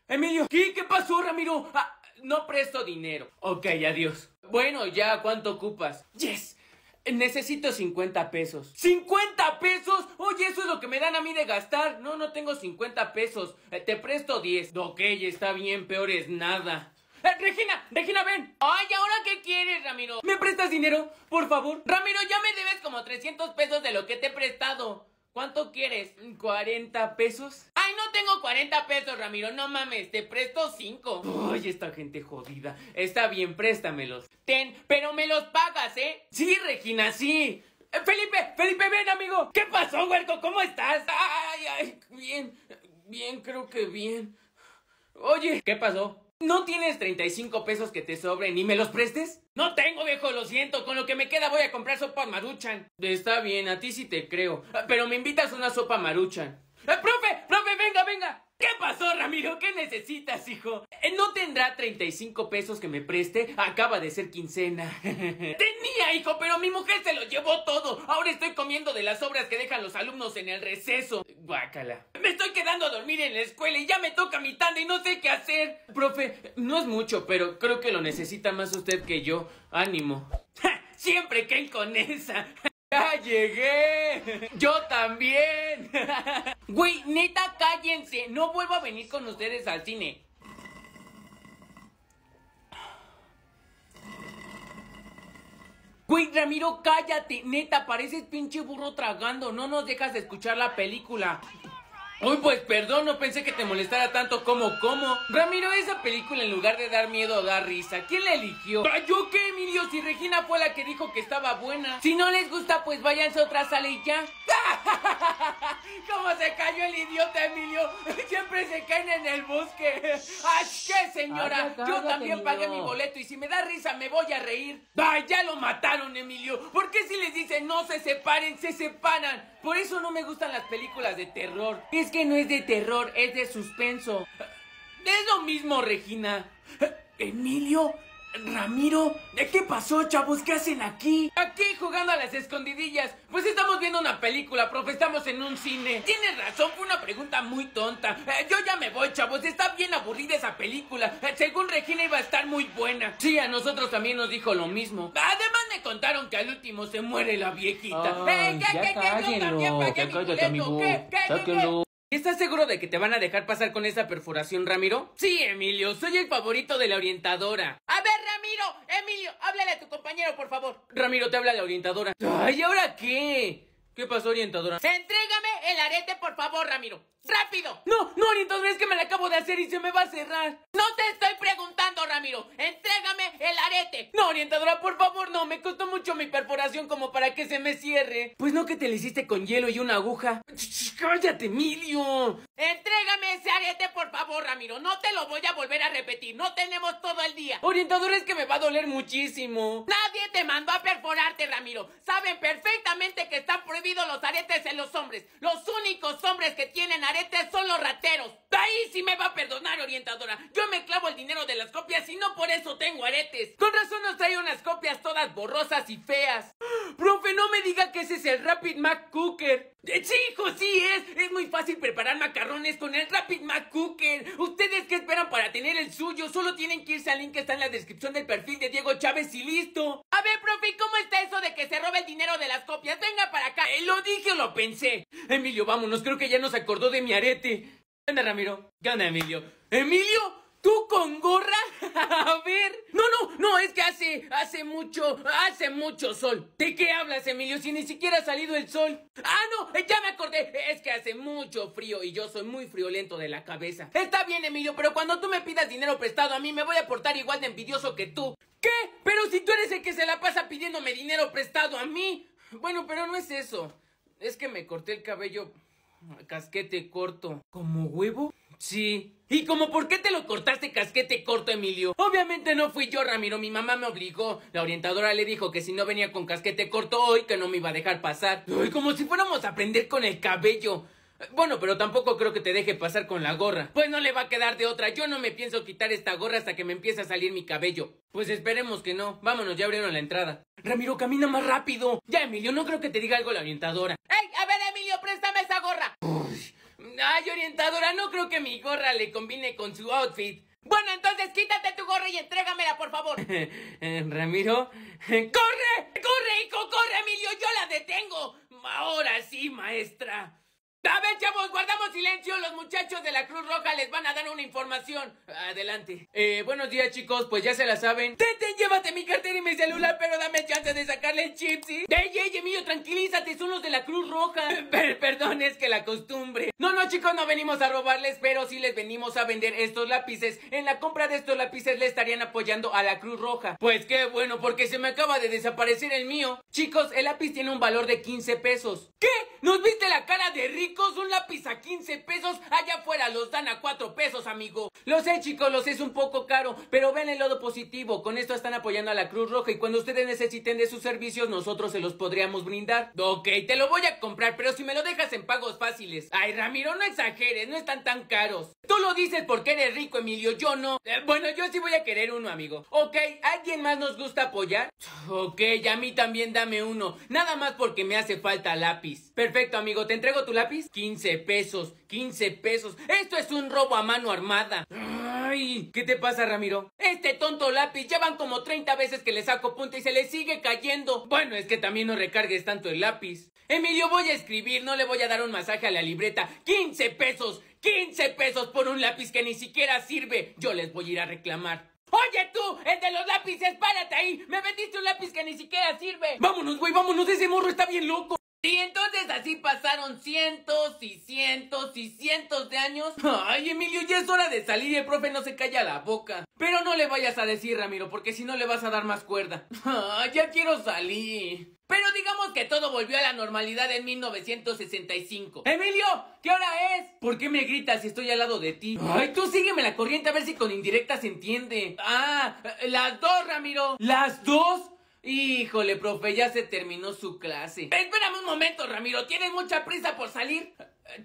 Emilio. ¿qué, qué pasó, Ramiro? Ah, no presto dinero. Ok, adiós. Bueno, ya, ¿cuánto ocupas? Yes. Necesito 50 pesos. ¿50 pesos? Oye, eso es lo que me dan a mí de gastar. No, no tengo 50 pesos. Eh, te presto 10. Ok, está bien, peor es nada. Eh, Regina, Regina, ven. Ay, ¿ahora qué quieres, Ramiro? ¿Me prestas dinero, por favor? Ramiro, ya me debes como 300 pesos de lo que te he prestado. ¿Cuánto quieres? ¿40 pesos? Ay, no tengo 40 pesos, Ramiro. No mames, te presto 5. Ay, esta gente jodida. Está bien, préstamelos. Ten, pero me los pagas, ¿eh? Sí, Regina, sí. Eh, Felipe, Felipe, ven, amigo. ¿Qué pasó, huerco? ¿Cómo estás? Ay, ay, bien, bien, creo que bien. Oye, ¿qué pasó? ¿No tienes 35 pesos que te sobren y me los prestes? No tengo, viejo, lo siento. Con lo que me queda voy a comprar sopa maruchan. Está bien, a ti sí te creo. Pero me invitas una sopa maruchan. Eh, profe, profe, venga, venga. ¿Qué pasó, Ramiro? ¿Qué necesitas, hijo? Eh, ¿No tendrá 35 pesos que me preste? Acaba de ser quincena. (laughs) Tenía, hijo, pero mi mujer se lo llevó todo. Ahora estoy comiendo de las obras que dejan los alumnos en el receso. Guácala. Me estoy quedando a dormir en la escuela y ya me toca mi tanda y no sé qué hacer. Profe, no es mucho, pero creo que lo necesita más usted que yo. Ánimo. (laughs) Siempre que con esa. ¡Ya llegué! ¡Yo también! Güey, neta, cállense. No vuelvo a venir con ustedes al cine. Güey, Ramiro, cállate. Neta, pareces pinche burro tragando. No nos dejas de escuchar la película. Uy, pues perdón, no pensé que te molestara tanto como como. Ramiro, esa película en lugar de dar miedo da risa. ¿Quién la eligió? Ah, ¿Yo qué, Emilio? Si Regina fue la que dijo que estaba buena. Si no les gusta, pues váyanse a otra sala y ya. (laughs) ¿Cómo se cayó el idiota, Emilio? (laughs) Siempre se caen en el bosque. (laughs) ¡Ay, qué señora! Ay, Yo también pagué mi boleto y si me da risa me voy a reír. ¡Ay, ya lo mataron, Emilio! ¿Por qué si les dicen no se separen, se separan? Por eso no me gustan las películas de terror. Es que no es de terror, es de suspenso. Es lo mismo, Regina. Emilio, Ramiro, ¿qué pasó, chavos? ¿Qué hacen aquí? Aquí jugando a las escondidillas. Pues estamos viendo una película, profe, estamos en un cine. Tienes razón, fue una pregunta muy tonta. Eh, yo ya me voy, chavos, está bien aburrida esa película. Eh, según Regina iba a estar muy buena. Sí, a nosotros también nos dijo lo mismo. Además me contaron que al último se muere la viejita. Ay, Eh, ya ¿qué, qué, qué? Yo también pagué ya mi boleto. ¿Qué, qué, qué. ¿Estás seguro de que te van a dejar pasar con esa perforación, Ramiro? Sí, Emilio, soy el favorito de la orientadora. A ver, Ramiro, Emilio, háblale a tu compañero, por favor. Ramiro, te habla la orientadora. Ay, ¿y ahora qué? ¿Qué pasó, orientadora? Entrégame el arete, por favor, Ramiro. ¡Rápido! No, no, orientadora, es que me la acabo de hacer y se me va a cerrar. No te estoy preguntando, Ramiro. Entrégame el arete. No, orientadora, por favor, no, me costó mucho mi perforación como para que se me cierre. Pues no que te la hiciste con hielo y una aguja. Ch, Cállate, Emilio. Entrégame ese arete, por favor, Ramiro. No te lo voy a volver a repetir. No tenemos todo el día. Orientadora, es que me va a doler muchísimo. Nadie te mandó a perforarte, Ramiro. Saben perfectamente que están prohibidos los aretes en los hombres. Los únicos hombres que tienen aretes son los rateros. Ahí sí me va a perdonar, orientadora. Yo me clavo el dinero de las copias y no por eso tengo aretes. Con razón nos trae unas copias todas borrosas y feas. (gasps) Profe, no me diga que ese es el Rapid Mac Cooker. Eh, Sí, hijo, sí es. Es muy fácil preparar macarrones con el Rapid Mac Cooker. ¿Ustedes qué esperan para tener el suyo? Solo tienen que irse al link que está en la descripción del perfil de Diego Chávez y listo. A ver, profe, ¿y ¿cómo está eso de que se roba el dinero de las copias? Venga para acá. Eh, lo dije o lo pensé. Emilio, vámonos, creo que ya nos acordó de mi arete. ¿Qué onda, Ramiro? ¿Qué onda, Emilio? ¿Emilio? ¿Tú con gorra? (laughs) A ver. No, no, no, es que hace, hace mucho, hace mucho sol. ¿De qué hablas, Emilio? Si ni siquiera ha salido el sol. Ah, no, eh, ya me acordé. Es que hace mucho frío y yo soy muy friolento de la cabeza. Está bien, Emilio, pero cuando tú me pidas dinero prestado a mí me voy a portar igual de envidioso que tú. ¿Qué? Pero si tú eres el que se la pasa pidiéndome dinero prestado a mí. Bueno, pero no es eso. Es que me corté el cabello casquete corto. ¿Como huevo? Sí. ¿Y como por qué te lo cortaste casquete corto, Emilio? Obviamente no fui yo, Ramiro. Mi mamá me obligó. La orientadora le dijo que si no venía con casquete corto hoy, que no me iba a dejar pasar. Uy, como si fuéramos a aprender con el cabello. Bueno, pero tampoco creo que te deje pasar con la gorra. Pues no le va a quedar de otra. Yo no me pienso quitar esta gorra hasta que me empiece a salir mi cabello. Pues esperemos que no. Vámonos, ya abrieron la entrada. Ramiro, camina más rápido. Ya, Emilio, no creo que te diga algo la orientadora. ¡Ey! A ver, Emilio, préstame esa gorra. Ay, orientadora, no creo que mi gorra le combine con su outfit. Bueno, entonces quítate tu gorra y entrégamela, por favor. (laughs) Eh, Ramiro, ¡corre! ¡Corre, hijo! ¡Corre, Emilio! ¡Yo la detengo! Ahora sí, maestra. A ver, chavos, guardamos silencio. Los muchachos de la Cruz Roja les van a dar una información. Adelante. Eh, buenos días, chicos. Pues ya se la saben. Tete, llévate mi cartera y mi celular, pero dame chance de sacarle el chip, ¿sí? ¡Ey, ey, tranquilízate! Son los de la Cruz Roja. (laughs) Per- perdón, es que la costumbre. No, no, chicos, no venimos a robarles, pero sí les venimos a vender estos lápices. En la compra de estos lápices le estarían apoyando a la Cruz Roja. Pues qué bueno, porque se me acaba de desaparecer el mío. Chicos, el lápiz tiene un valor de 15 pesos. ¿Qué? ¿Nos viste la cara de Un lápiz a 15 pesos, allá afuera los dan a 4 pesos, amigo. Lo sé, chicos, lo sé, es un poco caro, pero ven el lado positivo. Con esto están apoyando a la Cruz Roja y cuando ustedes necesiten de sus servicios, nosotros se los podríamos brindar. Ok, te lo voy a comprar, pero si me lo dejas en pagos fáciles. Ay, Ramiro, no exageres, no están tan caros. Tú lo dices porque eres rico, Emilio, yo no. Eh, bueno, yo sí voy a querer uno, amigo. Ok, ¿alguien más nos gusta apoyar? Ok, a mí también dame uno. Nada más porque me hace falta lápiz. Perfecto, amigo, ¿te entrego tu lápiz? 15 pesos, 15 pesos. Esto es un robo a mano armada. Ay, ¿qué te pasa, Ramiro? Este tonto lápiz ya van como 30 veces que le saco punta y se le sigue cayendo. Bueno, es que también no recargues tanto el lápiz. Emilio, voy a escribir, no le voy a dar un masaje a la libreta. 15 pesos, 15 pesos por un lápiz que ni siquiera sirve. Yo les voy a ir a reclamar. Oye tú, el de los lápices, párate ahí. Me vendiste un lápiz que ni siquiera sirve. Vámonos, güey, vámonos. Ese morro está bien loco. Y entonces así pasaron cientos y cientos y cientos de años. Ay, Emilio, ya es hora de salir y el profe no se calla la boca. Pero no le vayas a decir, Ramiro, porque si no le vas a dar más cuerda. Ya quiero salir. Pero digamos que todo volvió a la normalidad en 1965. Emilio, ¿qué hora es? ¿Por qué me gritas si estoy al lado de ti? Ay, tú sígueme la corriente a ver si con indirecta se entiende. Ah, las dos, Ramiro. ¿Las dos? Híjole, profe, ya se terminó su clase. Espérame un momento, Ramiro. ¿Tienes mucha prisa por salir?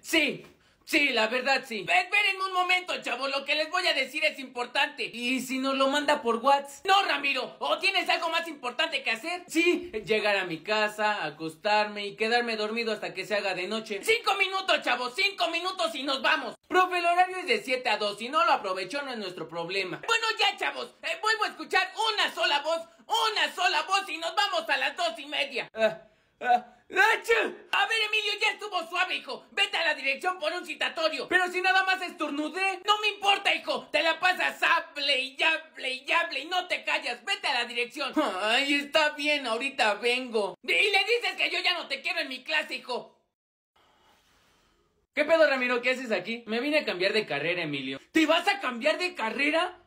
Sí. Sí, la verdad sí. Esperen un momento, chavo. Lo que les voy a decir es importante. ¿Y si nos lo manda por WhatsApp? No, Ramiro. ¿O tienes algo más importante que hacer? Sí, llegar a mi casa, acostarme y quedarme dormido hasta que se haga de noche. Cinco minutos, chavo. Cinco minutos y nos vamos. Profe, el horario es de 7 a 2. Si no lo aprovechó, no es nuestro problema. Bueno, ya, chavos. Eh, vuelvo a escuchar una sola voz. Una sola voz y nos vamos a las dos y media. Ah, ah. A ver, Emilio, ya estuvo suave, hijo. Vete a la dirección por un citatorio. Pero si nada más estornudé. No me importa, hijo. Te la pasas hable y hable y hable y no te callas. Vete a la dirección. Ay, está bien, ahorita vengo. Y le dices que yo ya no te quiero en mi clase, hijo. ¿Qué pedo, Ramiro? ¿Qué haces aquí? Me vine a cambiar de carrera, Emilio. ¿Te vas a cambiar de carrera?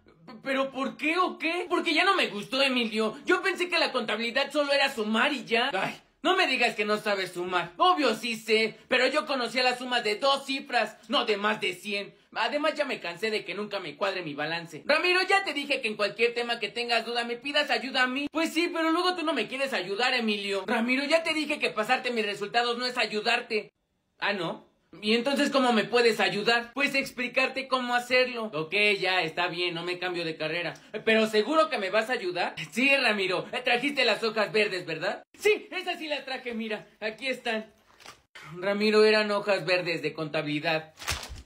¿Pero por qué o qué? Porque ya no me gustó, Emilio. Yo pensé que la contabilidad solo era sumar y ya. Ay, no me digas que no sabes sumar. Obvio sí sé, pero yo conocía la suma de dos cifras, no de más de 100. Además ya me cansé de que nunca me cuadre mi balance. Ramiro, ya te dije que en cualquier tema que tengas duda me pidas ayuda a mí. Pues sí, pero luego tú no me quieres ayudar, Emilio. Ramiro, ya te dije que pasarte mis resultados no es ayudarte. Ah, ¿no? ¿Y entonces cómo me puedes ayudar? Pues explicarte cómo hacerlo. Ok, ya, está bien, no me cambio de carrera. Pero seguro que me vas a ayudar. (laughs) Sí, Ramiro, trajiste las hojas verdes, ¿verdad? Sí, esas sí las traje, mira, aquí están. Ramiro, eran hojas verdes de contabilidad.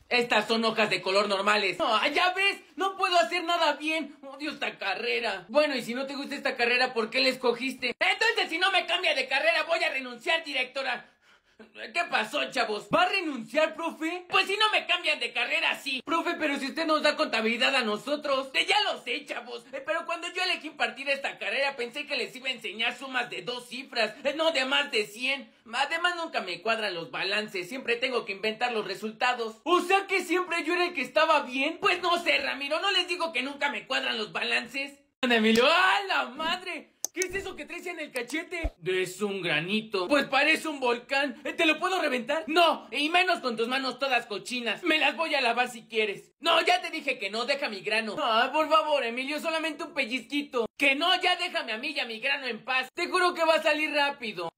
Estas son hojas de color normales. ¡Ah, ya ves! No puedo hacer nada bien. Odio esta carrera. Bueno, y si no te gusta esta carrera, ¿por qué la escogiste? Entonces, si no me cambia de carrera, voy a renunciar, directora. (laughs) ¿Qué pasó, chavos? ¿Va a renunciar, profe? Pues si no me cambian de carrera, sí. Profe, pero si usted nos da contabilidad a nosotros. Eh, ya lo sé, chavos. Eh, pero cuando yo elegí impartir esta carrera, pensé que les iba a enseñar sumas de dos cifras, eh, no de más de 100. Además, nunca me cuadran los balances. Siempre tengo que inventar los resultados. O sea que siempre yo era el que estaba bien. Pues no sé, Ramiro. No les digo que nunca me cuadran los balances. Emilio, ¡ah, la madre! ¿Qué es eso que traes en el cachete? Es un granito. Pues parece un volcán. ¿Te lo puedo reventar? No, y menos con tus manos todas cochinas. Me las voy a lavar si quieres. No, ya te dije que no, deja mi grano. Ah, por favor, Emilio, solamente un pellizquito. Que no, ya déjame a mí y a mi grano en paz. Te juro que va a salir rápido.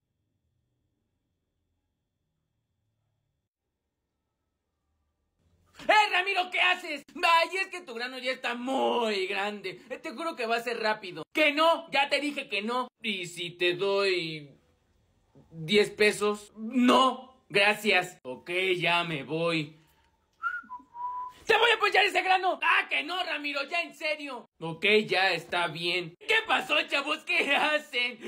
¡Eh, Ramiro, qué haces! Ay, es que tu grano ya está muy grande. Eh, Te juro que va a ser rápido. Que no, ya te dije que no. ¿Y si te doy 10 pesos? No, gracias. Ok, ya me voy. ¡Te voy a apoyar ese grano! ¡Ah, que no, Ramiro! ¡Ya en serio! Ok, ya está bien. ¿Qué pasó, chavos? ¿Qué hacen?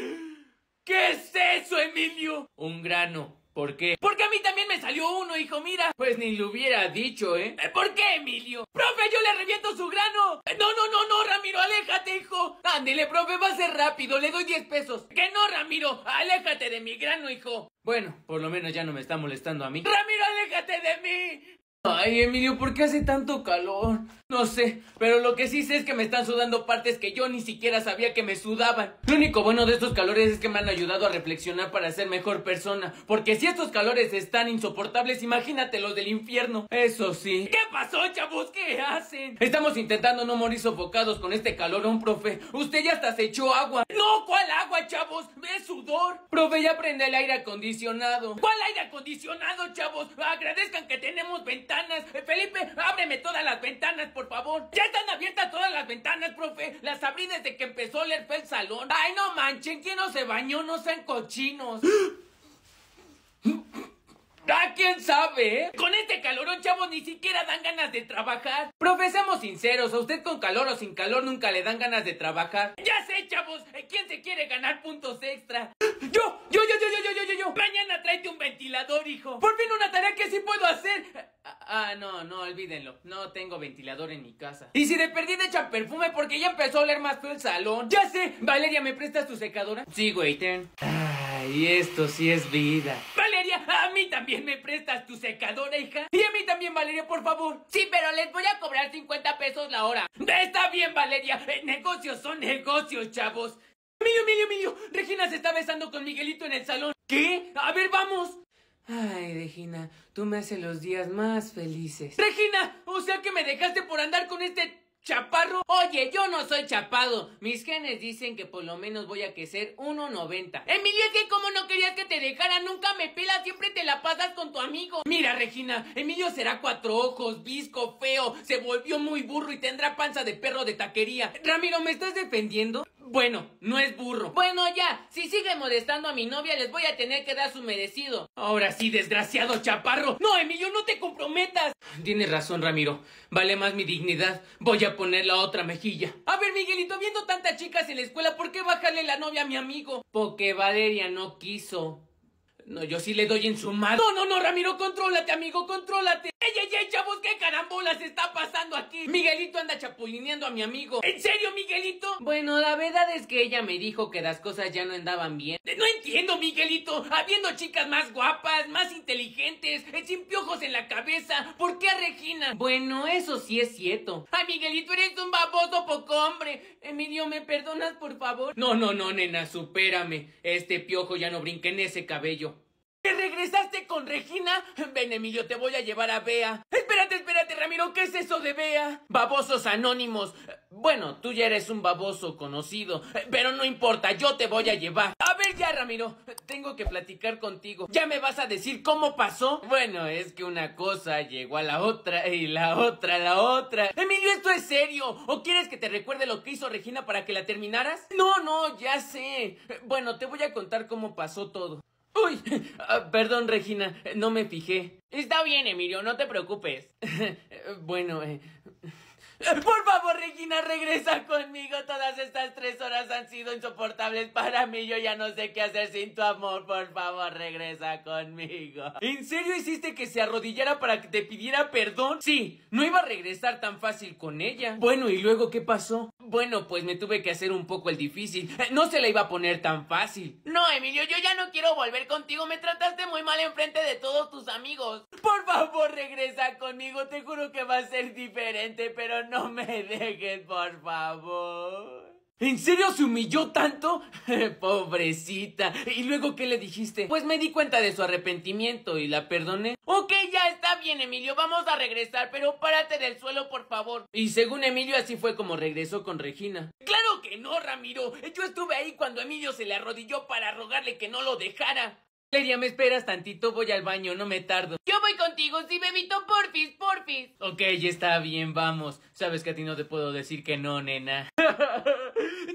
¿Qué es eso, Emilio? Un grano. ¿Por qué? Porque a mí también me salió uno, hijo, mira. Pues ni lo hubiera dicho, ¿eh? Eh, ¿Por qué, Emilio? ¡Profe, yo le reviento su grano! Eh, No, no, no, no, Ramiro, aléjate, hijo. Ándele, profe, va a ser rápido, le doy 10 pesos. Que no, Ramiro, aléjate de mi grano, hijo. Bueno, por lo menos ya no me está molestando a mí. ¡Ramiro, aléjate de mí! Ay, Emilio, ¿por qué hace tanto calor? No sé, pero lo que sí sé es que me están sudando partes que yo ni siquiera sabía que me sudaban. Lo único bueno de estos calores es que me han ayudado a reflexionar para ser mejor persona. Porque si estos calores están insoportables, imagínate los del infierno. Eso sí. ¿Qué pasó, chavos? ¿Qué hacen? Estamos intentando no morir sofocados con este calorón, profe. Usted ya hasta se echó agua. No, ¿cuál agua, chavos? Es sudor. Profe, ya prende el aire acondicionado. ¿Cuál aire acondicionado, chavos? Agradezcan que tenemos ventanas. Eh, Felipe, ábreme todas las ventanas, por favor. Ya están abiertas todas las ventanas, profe. Las abrí desde que empezó el el salón. Ay, no manchen, ¿quién no se bañó? No sean cochinos. (gasps) (gasps) ¡Ah, quién sabe! ¿eh? Con este calorón, chavos, ni siquiera dan ganas de trabajar. Profe, seamos sinceros, a usted con calor o sin calor nunca le dan ganas de trabajar. ¡Ya sé, chavos! ¿eh? ¿Quién se quiere ganar puntos extra? ¡Yo! ¡Yo, yo, yo, yo, yo, yo, yo! yo. Mañana tráete un ventilador, hijo. Por fin una tarea que sí puedo hacer. Ah, ah, no, no, olvídenlo. No tengo ventilador en mi casa. Y si de perdida echan perfume porque ya empezó a oler más feo el salón. ¡Ya sé! Valeria, ¿me prestas tu secadora? Sí, güey, ten. Ay, esto sí es vida. ¡Vale! Mí también me prestas tu secadora, hija. Y a mí también, Valeria, por favor. Sí, pero les voy a cobrar 50 pesos la hora. Está bien, Valeria. Eh, negocios son negocios, chavos. Emilio, Emilio, Emilio. Regina se está besando con Miguelito en el salón. ¿Qué? A ver, vamos. Ay, Regina, tú me haces los días más felices. Regina, o sea que me dejaste por andar con este chaparro. Oye, yo no soy chapado. Mis genes dicen que por lo menos voy a crecer 1.90. Emilio, es que como no querías que te dejara, nunca me pelas, siempre te la pasas con tu amigo. Mira, Regina, Emilio será cuatro ojos, visco, feo, se volvió muy burro y tendrá panza de perro de taquería. Ramiro, ¿me estás defendiendo? Bueno, no es burro. Bueno, ya, si sigue molestando a mi novia, les voy a tener que dar su merecido. Ahora sí, desgraciado chaparro. No, Emilio, no te comprometas. Tienes razón, Ramiro. Vale más mi dignidad. Voy a poner la otra mejilla. A ver, Miguelito, viendo tantas chicas en la escuela, ¿por qué bajarle la novia a mi amigo? Porque Valeria no quiso. No, yo sí le doy en su madre. No, no, no, Ramiro, contrólate, amigo, contrólate. ¡Ey, ey, ey, chavos! ¿Qué carambolas está pasando aquí? Miguelito anda chapulineando a mi amigo. ¿En serio, Miguelito? Bueno, la verdad es que ella me dijo que las cosas ya no andaban bien. No entiendo, Miguelito. Habiendo chicas más guapas, más inteligentes, eh, sin piojos en la cabeza, ¿por qué a Regina? Bueno, eso sí es cierto. Ay, Miguelito, eres un baboso poco hombre. Emilio, ¿me perdonas, por favor? No, no, no, nena, supérame. Este piojo ya no brinca en ese cabello. ¿Te regresaste con Regina? Ven, Emilio, te voy a llevar a Bea. Espérate, espérate, Ramiro, ¿qué es eso de Bea? Babosos anónimos. Bueno, tú ya eres un baboso conocido, pero no importa, yo te voy a llevar. A ver ya, Ramiro, tengo que platicar contigo. ¿Ya me vas a decir cómo pasó? Bueno, es que una cosa llegó a la otra y la otra a la otra. Emilio, esto es serio. ¿O quieres que te recuerde lo que hizo Regina para que la terminaras? No, no, ya sé. Bueno, te voy a contar cómo pasó todo. Uy, ah, perdón Regina, no me fijé. Está bien, Emilio, no te preocupes. (laughs) bueno, eh, (laughs) Por favor, Regina, regresa conmigo. Todas estas tres horas han sido insoportables para mí. Yo ya no sé qué hacer sin tu amor. Por favor, regresa conmigo. ¿En serio hiciste que se arrodillara para que te pidiera perdón? Sí, no iba a regresar tan fácil con ella. Bueno, ¿y luego qué pasó? Bueno, pues me tuve que hacer un poco el difícil. (laughs) No se la iba a poner tan fácil. No, Emilio, yo ya no quiero volver contigo. Me trataste muy mal enfrente de todos tus amigos. Por favor, regresa conmigo. Te juro que va a ser diferente, pero no me dejes, por favor. ¿En serio se humilló tanto? (laughs) Pobrecita. ¿Y luego qué le dijiste? Pues me di cuenta de su arrepentimiento y la perdoné. Ok, ya está bien, Emilio. Vamos a regresar, pero párate del suelo, por favor. Y según Emilio así fue como regresó con Regina. Claro que no, Ramiro. Yo estuve ahí cuando Emilio se le arrodilló para rogarle que no lo dejara. Valeria, ¿me esperas tantito? Voy al baño, no me tardo. Yo voy contigo, sí, bebito, porfis, porfis. Ok, está bien, vamos. Sabes que a ti no te puedo decir que no, nena. (laughs)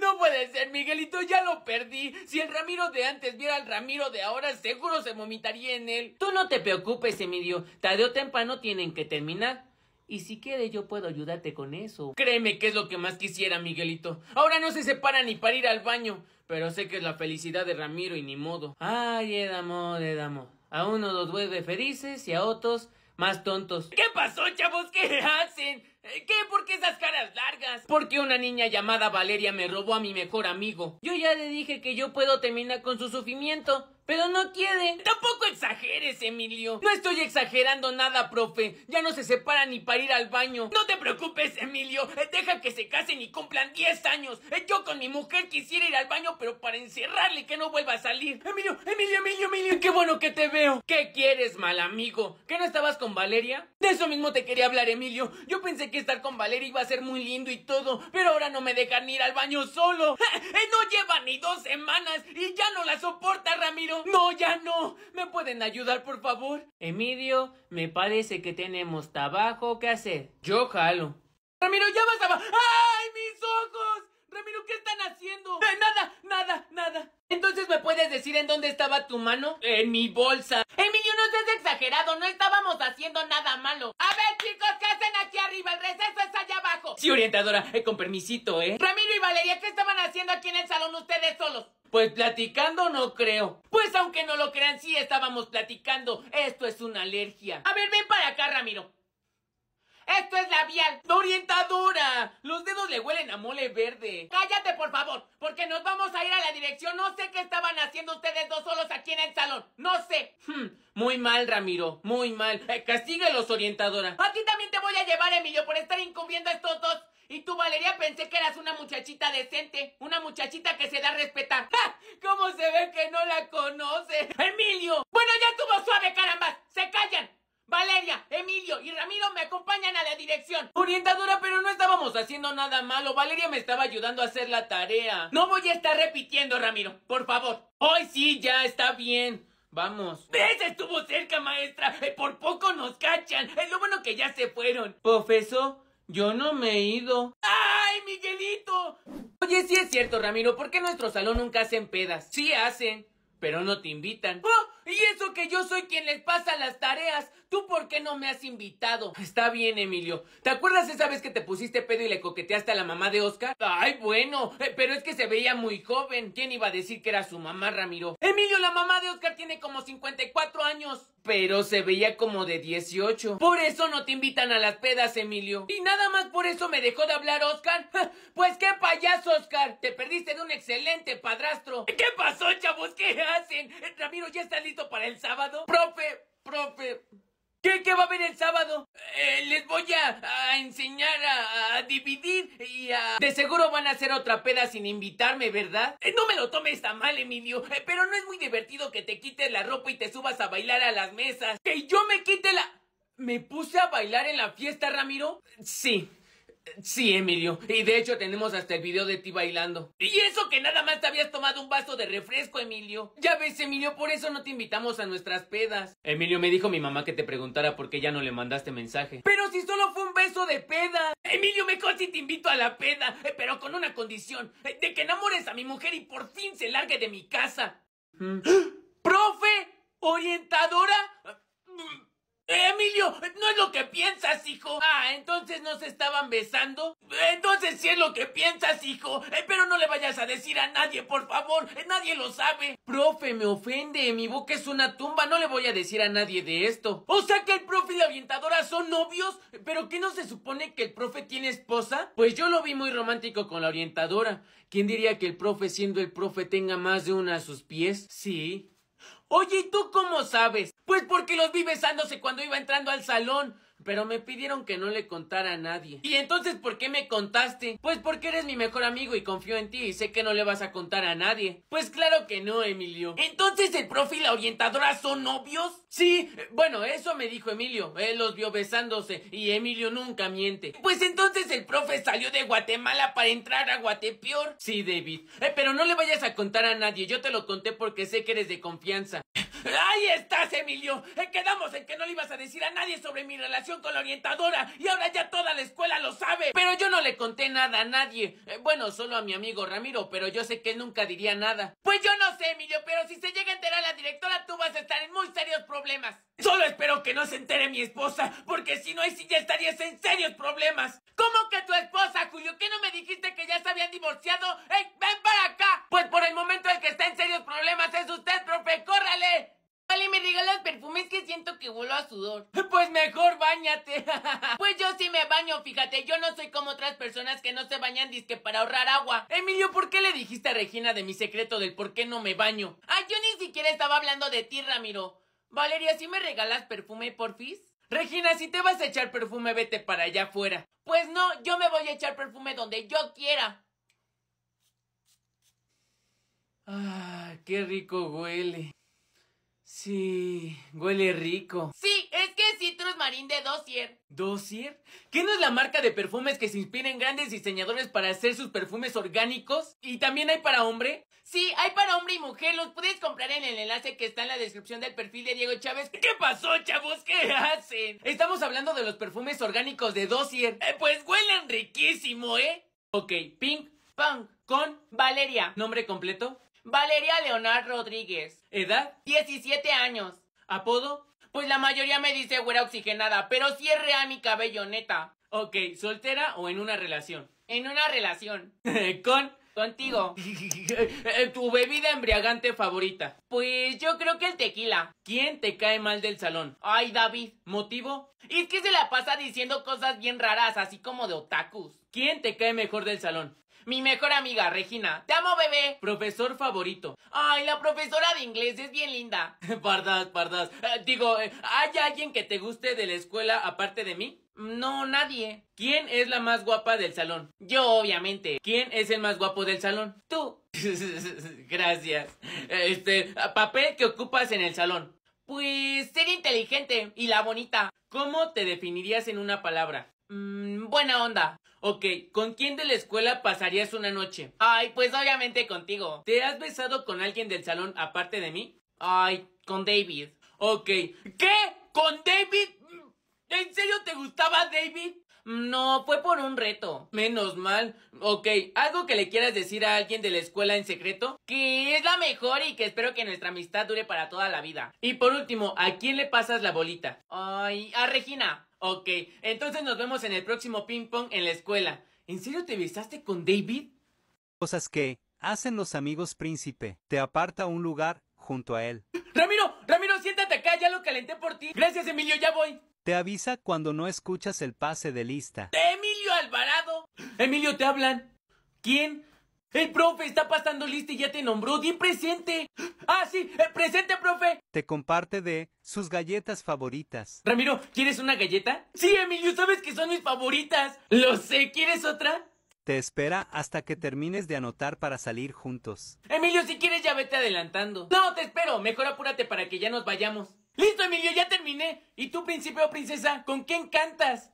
No puede ser, Miguelito, ya lo perdí. Si el Ramiro de antes viera al Ramiro de ahora, seguro se vomitaría en él. Tú no te preocupes, Emilio. Tarde o temprano tienen que terminar. Y si quieres, yo puedo ayudarte con eso. Créeme que es lo que más quisiera, Miguelito. Ahora no se separa ni para ir al baño. Pero sé que es la felicidad de Ramiro y ni modo. Ay, Edamo, Edamo. A unos los vuelve felices y a otros más tontos. ¿Qué pasó, chavos? ¿Qué hacen? ¿Qué? ¿Por qué esas caras largas? Porque una niña llamada Valeria me robó a mi mejor amigo. Yo ya le dije que yo puedo terminar con su sufrimiento. Pero no quiere. Tampoco exageres, Emilio. No estoy exagerando nada, profe. Ya no se separan ni para ir al baño. No te preocupes, Emilio. Deja que se casen y cumplan 10 años. Yo con mi mujer quisiera ir al baño, pero para encerrarle que no vuelva a salir. Emilio, Emilio, Emilio, Emilio. Qué bueno que te veo. ¿Qué quieres, mal amigo? ¿Que no estabas con Valeria? De eso mismo te quería hablar, Emilio. Yo pensé que estar con Valeria iba a ser muy lindo y todo, pero ahora no me dejan ir al baño solo. (laughs) No lleva ni dos semanas y ya no la soporta, Ramiro. No, ya no. ¿Me pueden ayudar, por favor? Emilio, me parece que tenemos trabajo que hacer. Yo jalo. Ramiro, ya vas a... ¡Ay, mis ojos! Ramiro, ¿qué están haciendo? Eh, nada, nada, nada. Entonces, ¿me puedes decir en dónde estaba tu mano? En mi bolsa. Emilio, no seas exagerado, no estábamos haciendo nada malo. A ver, chicos, ¿qué hacen aquí arriba? El receso está allá abajo. Sí, orientadora, eh, con permisito, ¿eh? Ramiro y Valeria, ¿qué estaban haciendo aquí en el salón ustedes solos? Pues platicando no creo. Pues aunque no lo crean, sí estábamos platicando. Esto es una alergia. A ver, ven para acá, Ramiro. Esto es labial. ¡Orientadora! Los dedos le huelen a mole verde. Cállate, por favor, porque nos vamos a ir a la dirección. No sé qué estaban haciendo ustedes dos solos aquí en el salón. No sé. Hmm, muy mal, Ramiro. Muy mal. Eh, castígalos, orientadora. A ti también te voy a llevar, Emilio, por estar encubriendo a estos dos. Y tú, Valeria, pensé que eras una muchachita decente. Una muchachita que se da a respetar. (laughs) ¡Ja! ¿Cómo se ve que no la conoce? ¡Emilio! Bueno, ya estuvo suave, carambas. ¡Se callan! Valeria, Emilio y Ramiro me acompañan a la dirección. Orientadora, pero no estábamos haciendo nada malo. Valeria me estaba ayudando a hacer la tarea. No voy a estar repitiendo, Ramiro. Por favor. Hoy sí, ya está bien. Vamos. ¡Ese estuvo cerca, maestra! Eh, Por poco nos cachan. Es lo bueno que ya se fueron. Profesor, yo no me he ido. ¡Ay, Miguelito! Oye, sí es cierto, Ramiro. ¿Por qué nuestro salón nunca hacen pedas? Sí hacen, pero no te invitan. ¡Oh! Y eso que yo soy quien les pasa las tareas. ¿Tú por qué no me has invitado? Está bien, Emilio. ¿Te acuerdas esa vez que te pusiste pedo y le coqueteaste a la mamá de Oscar? Ay, bueno, eh, pero es que se veía muy joven. ¿Quién iba a decir que era su mamá, Ramiro? Emilio, la mamá de Oscar tiene como 54 años. Pero se veía como de 18. Por eso no te invitan a las pedas, Emilio. Y nada más por eso me dejó de hablar Oscar. (laughs) Pues qué payaso, Oscar. Te perdiste de un excelente padrastro. ¿Qué pasó, chavos? ¿Qué hacen? Ramiro, ¿ya está listo para el sábado? Profe, profe. ¿Qué, ¿Qué va a haber el sábado? Eh, les voy a, a enseñar a, a dividir y a... De seguro van a hacer otra peda sin invitarme, ¿verdad? Eh, no me lo tomes tan mal, Emilio, eh, pero no es muy divertido que te quites la ropa y te subas a bailar a las mesas. ¡Que yo me quite la... ¿Me puse a bailar en la fiesta, Ramiro? Sí. Sí, Emilio. Y de hecho tenemos hasta el video de ti bailando. Y eso que nada más te habías tomado un vaso de refresco, Emilio. Ya ves, Emilio, por eso no te invitamos a nuestras pedas. Emilio, me dijo mi mamá que te preguntara por qué ya no le mandaste mensaje. Pero si solo fue un beso de peda. Emilio, mejor si te invito a la peda, eh, pero con una condición. eh, De que enamores a mi mujer y por fin se largue de mi casa. Mm. ¡Profe! ¿Orientadora? Emilio, no es lo que piensas, hijo. Ah, entonces no se estaban besando. Entonces sí es lo que piensas, hijo. Eh, pero no le vayas a decir a nadie, por favor. Eh, Nadie lo sabe. Profe, me ofende. Mi boca es una tumba. No le voy a decir a nadie de esto. O sea que el profe y la orientadora son novios. ¿Pero qué no se supone que el profe tiene esposa? Pues yo lo vi muy romántico con la orientadora. ¿Quién diría que el profe, siendo el profe, tenga más de una a sus pies? Sí. Oye, ¿y tú cómo sabes? Pues porque los vi besándose cuando iba entrando al salón. Pero me pidieron que no le contara a nadie. ¿Y entonces por qué me contaste? Pues porque eres mi mejor amigo y confío en ti y sé que no le vas a contar a nadie. Pues claro que no, Emilio. ¿Entonces el profe y la orientadora son novios? Sí, bueno, eso me dijo Emilio. Él los vio besándose y Emilio nunca miente. Pues entonces el profe salió de Guatemala para entrar a Guatepeor. Sí, David. Eh, pero no le vayas a contar a nadie. Yo te lo conté porque sé que eres de confianza. Ahí estás, Emilio. Eh, Quedamos en que no le ibas a decir a nadie sobre mi relación con la orientadora y ahora ya toda la escuela lo sabe. Pero yo no le conté nada a nadie. Eh, Bueno, solo a mi amigo Ramiro, pero yo sé que él nunca diría nada. Pues yo no sé, Emilio, pero si se llega a enterar la directora, tú vas a estar en muy serios problemas. Solo espero que no se entere mi esposa, porque si no, ahí sí ya estarías en serios problemas. ¿Cómo que tu esposa, Julio? ¿Qué no me dijiste que ya se habían divorciado? ¡Ey, ven para acá! Pues por el momento el que está en serios problemas es usted, profe. ¡Córrale! Vale, me regalas perfumes que siento que vuelo a sudor. (laughs) Pues mejor bañate. (laughs) Pues yo sí me baño, fíjate, yo no soy como otras personas que no se bañan disque para ahorrar agua. Emilio, ¿por qué le dijiste a Regina de mi secreto del por qué no me baño? Ah, yo ni siquiera estaba hablando de ti, Ramiro. Valeria, ¿sí me regalas perfume, porfis? Regina, si te vas a echar perfume, vete para allá afuera. Pues no, yo me voy a echar perfume donde yo quiera. Ah, qué rico huele. Sí, huele rico. Sí, es que es Citrus Marín de Dossier. ¿Dossier? ¿Qué no es la marca de perfumes que se inspira en grandes diseñadores para hacer sus perfumes orgánicos? ¿Y también hay para hombre? Sí, hay para hombre y mujer, los puedes comprar en el enlace que está en la descripción del perfil de Diego Chávez. ¿Qué pasó, chavos? ¿Qué hacen? Estamos hablando de los perfumes orgánicos de Dossier. Eh, pues huelen riquísimo, ¿eh? Ok, Pink Punk con Valeria. nombre completo, Valeria Leonard Rodríguez. edad, 17 años. apodo. Pues la mayoría me dice güera oxigenada, pero sí es real mi cabello, neta. Ok, soltera o en una relación. En una relación. (laughs) con Contigo. (laughs) eh, tu bebida embriagante favorita. Pues yo creo que el tequila. ¿Quién te cae mal del salón? Ay, David. ¿Motivo? Es que se la pasa diciendo cosas bien raras, así como de otakus. ¿Quién te cae mejor del salón? Mi mejor amiga, Regina. Te amo, bebé. Profesor favorito. Ay, la profesora de inglés es bien linda. (laughs) Pardas, pardas. Eh, digo, eh, ¿hay alguien que te guste de la escuela aparte de mí? No, nadie. ¿Quién es la más guapa del salón? Yo, obviamente. ¿Quién es el más guapo del salón? Tú. (laughs) Gracias. Este, papel que ocupas en el salón. Pues ser inteligente y la bonita. ¿Cómo te definirías en una palabra? Mm, buena onda. Ok, ¿con quién de la escuela pasarías una noche? Ay, pues obviamente contigo. ¿Te has besado con alguien del salón aparte de mí? Ay, con David. Ok. ¿Qué? ¿Con David? ¿En serio te gustaba David? No, fue por un reto. Menos mal. Ok, ¿algo que le quieras decir a alguien de la escuela en secreto? Que es la mejor y que espero que nuestra amistad dure para toda la vida. Y por último, ¿a quién le pasas la bolita? Ay, a Regina. Ok, entonces nos vemos en el próximo ping pong en la escuela. ¿En serio te besaste con David? Cosas que hacen los amigos príncipe. Te aparta un lugar junto a él. Ramiro, Ramiro, siéntate acá, ya lo calenté por ti. Gracias, Emilio, ya voy. Te avisa cuando no escuchas el pase de lista. De Emilio Alvarado. Emilio, te hablan. ¿Quién? El profe está pasando lista y ya te nombró. Di presente. Ah, sí, eh, presente, profe. Te comparte de sus galletas favoritas. Ramiro, ¿quieres una galleta? Sí, Emilio, sabes que son mis favoritas. Lo sé, ¿quieres otra? Te espera hasta que termines de anotar para salir juntos. Emilio, si quieres ya vete adelantando. No, te espero. Mejor apúrate para que ya nos vayamos. Listo, Emilio, ya terminé. ¿Y tú, príncipe o princesa, con quién cantas?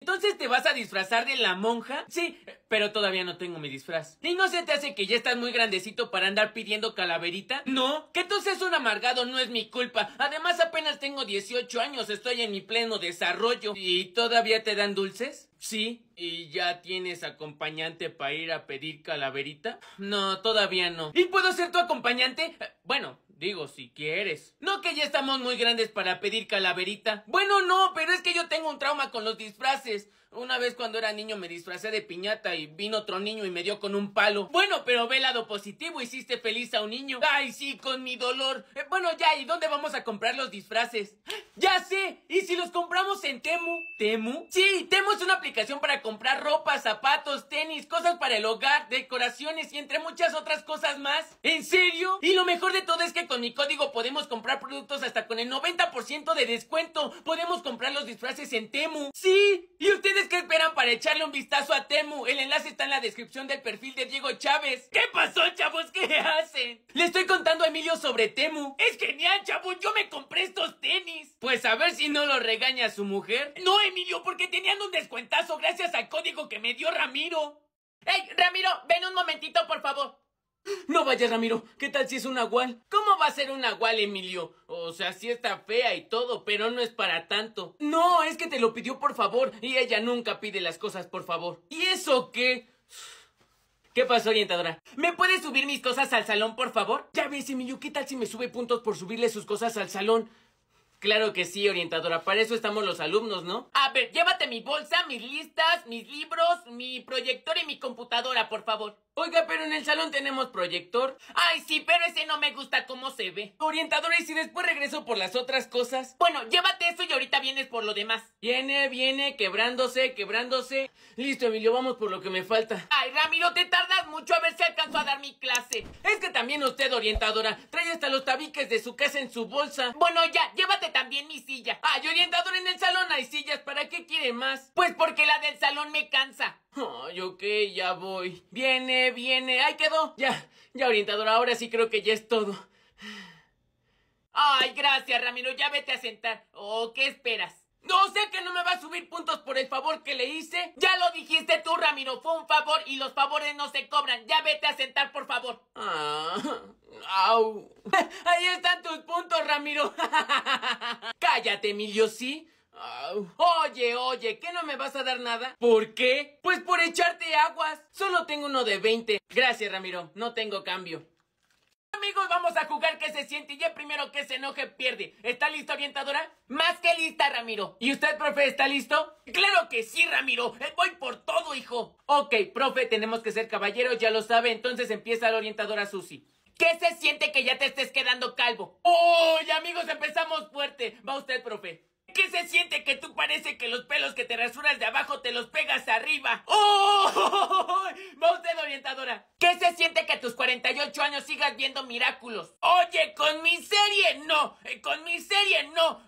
¿Entonces te vas a disfrazar de la monja? Sí, pero todavía no tengo mi disfraz. ¿Y no se te hace que ya estás muy grandecito para andar pidiendo calaverita? No, que tú seas un amargado no es mi culpa. Además apenas tengo 18 años, estoy en mi pleno desarrollo. ¿Y todavía te dan dulces? Sí. ¿Y ya tienes acompañante para ir a pedir calaverita? No, todavía no. ¿Y puedo ser tu acompañante? Eh, Bueno, Digo, si quieres. No que ya estamos muy grandes para pedir calaverita. Bueno, no, pero es que yo tengo un trauma con los disfraces. Una vez cuando era niño me disfracé de piñata y vino otro niño y me dio con un palo. Bueno, pero ve lado positivo, hiciste feliz a un niño. Ay, sí, con mi dolor. Eh, bueno, ya, ¿y dónde vamos a comprar los disfraces? (gasps) Ya sé, ¿y si los compramos en Temu? ¿Temu? Sí, Temu es una aplicación para comprar ropa, zapatos, tenis, cosas para el hogar, decoraciones y entre muchas otras cosas más. ¿En serio? Y lo mejor de todo es que con mi código podemos comprar productos hasta con el 90% de descuento. Podemos comprar los disfraces en Temu. Sí. ¿Y ustedes qué esperan para echarle un vistazo a Temu? El enlace está en la descripción del perfil de Diego Chávez. ¿Qué pasó, chavos? ¿Qué hacen? Le estoy contando a Emilio sobre Temu. Es genial, chavos. Yo me compré estos tenis. Pues a ver si no lo regaña su mujer. No, Emilio, porque tenían un descuentazo gracias al código que me dio Ramiro. ¡Ey, Ramiro! Ven un momentito, por favor. No vayas, Ramiro. ¿Qué tal si es un nahual? ¿Cómo va a ser un nahual, Emilio? O sea, sí está fea y todo, pero no es para tanto. No, es que te lo pidió por favor. Y ella nunca pide las cosas por favor. ¿Y eso qué? ¿Qué pasó, orientadora? ¿Me puedes subir mis cosas al salón, por favor? Ya ves, Emilio, ¿qué tal si me sube puntos por subirle sus cosas al salón? Claro que sí, orientadora. Para eso estamos los alumnos, ¿no? A ver, llévate mi bolsa, mis listas, mis libros, mi proyector y mi computadora, por favor. Oiga, pero en el salón tenemos proyector. Ay, sí, pero ese no me gusta cómo se ve. Orientadora, ¿y si después regreso por las otras cosas? Bueno, llévate eso y ahorita vienes por lo demás. Viene, viene, quebrándose, quebrándose. Listo, Emilio, vamos por lo que me falta. Ay, Ramiro, te tardas mucho a ver si alcanzo a dar mi clase. Es que también usted, orientadora, trae hasta los tabiques de su casa en su bolsa. Bueno, ya, llévate también mi silla. Ay, orientadora, en el salón hay sillas, ¿para qué quiere más? Pues porque la del salón me cansa. Ay, ok, ya voy. Viene, viene. Ahí quedó. Ya, ya, orientadora, ahora sí creo que ya es todo. Ay, gracias, Ramiro. Ya vete a sentar. ¿O qué esperas? No sé que no me va a subir puntos por el favor que le hice. Ya lo dijiste tú, Ramiro. Fue un favor y los favores no se cobran. Ya vete a sentar, por favor. Ah, au. (laughs) Ahí están tus puntos, Ramiro. (laughs) Cállate, Emilio, ¿sí? Oye, oye, ¿qué no me vas a dar nada? ¿Por qué? Pues por echarte aguas. Solo tengo uno de 20. Gracias, Ramiro. No tengo cambio. Amigos, vamos a jugar que se siente y el primero que se enoje pierde. ¿Está lista, orientadora? Más que lista, Ramiro. ¿Y usted, profe, está listo? Claro que sí, Ramiro. Eh, Voy por todo, hijo. Ok, profe, tenemos que ser caballeros, ya lo sabe. Entonces empieza la orientadora Susi. ¿Qué se siente que ya te estés quedando calvo? ¡Uy, amigos, empezamos fuerte! Va usted, profe. ¿Qué se siente que tú parece que los pelos que te rasuras de abajo te los pegas arriba? ¡Oh! (laughs) Va usted, orientadora. ¿Qué se siente que a tus 48 años sigas viendo Miraculous? Oye, con mi serie no, eh, con mi serie no.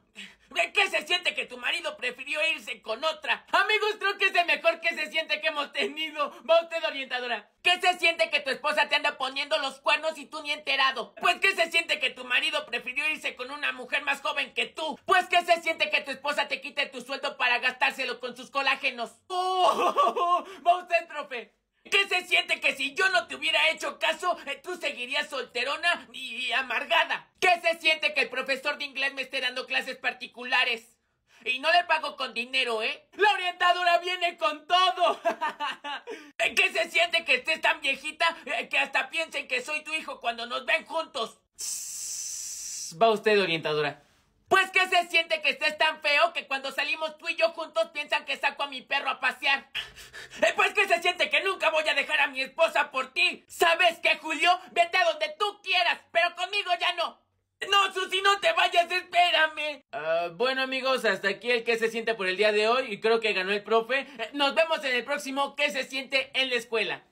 ¿De qué se siente que tu marido prefirió irse con otra? Amigos, creo que es el mejor que se siente que hemos tenido. Va usted, orientadora. ¿Qué se siente que tu esposa te anda poniendo los cuernos y tú ni enterado? Pues ¿qué se siente que tu marido prefirió irse con una mujer más joven que tú? Pues ¿qué se siente que tu esposa te quite tu sueldo para gastárselo con sus colágenos? ¡Oh! (laughs) Va usted, profe. ¿Qué se siente que si yo no te hubiera hecho caso, eh, tú seguirías solterona y amargada? ¿Qué se siente que el profesor de inglés me esté dando clases particulares? Y no le pago con dinero, ¿eh? La orientadora viene con todo. (laughs) ¿Qué se siente que estés tan viejita eh, que hasta piensen que soy tu hijo cuando nos ven juntos? Va usted, orientadora. Pues ¿qué se siente que estés tan feo que cuando salimos tú y yo juntos piensan que saco a mi perro a pasear? Eh, Pues ¿qué se siente que nunca voy a dejar a mi esposa por ti? ¿Sabes qué, Julio? Vete a donde tú quieras, pero conmigo ya no. No, Susi, no te vayas, espérame. Ah, bueno, amigos, hasta aquí el que se siente por el día de hoy. Y creo que ganó el profe. Eh, Nos vemos en el próximo que se siente en la escuela.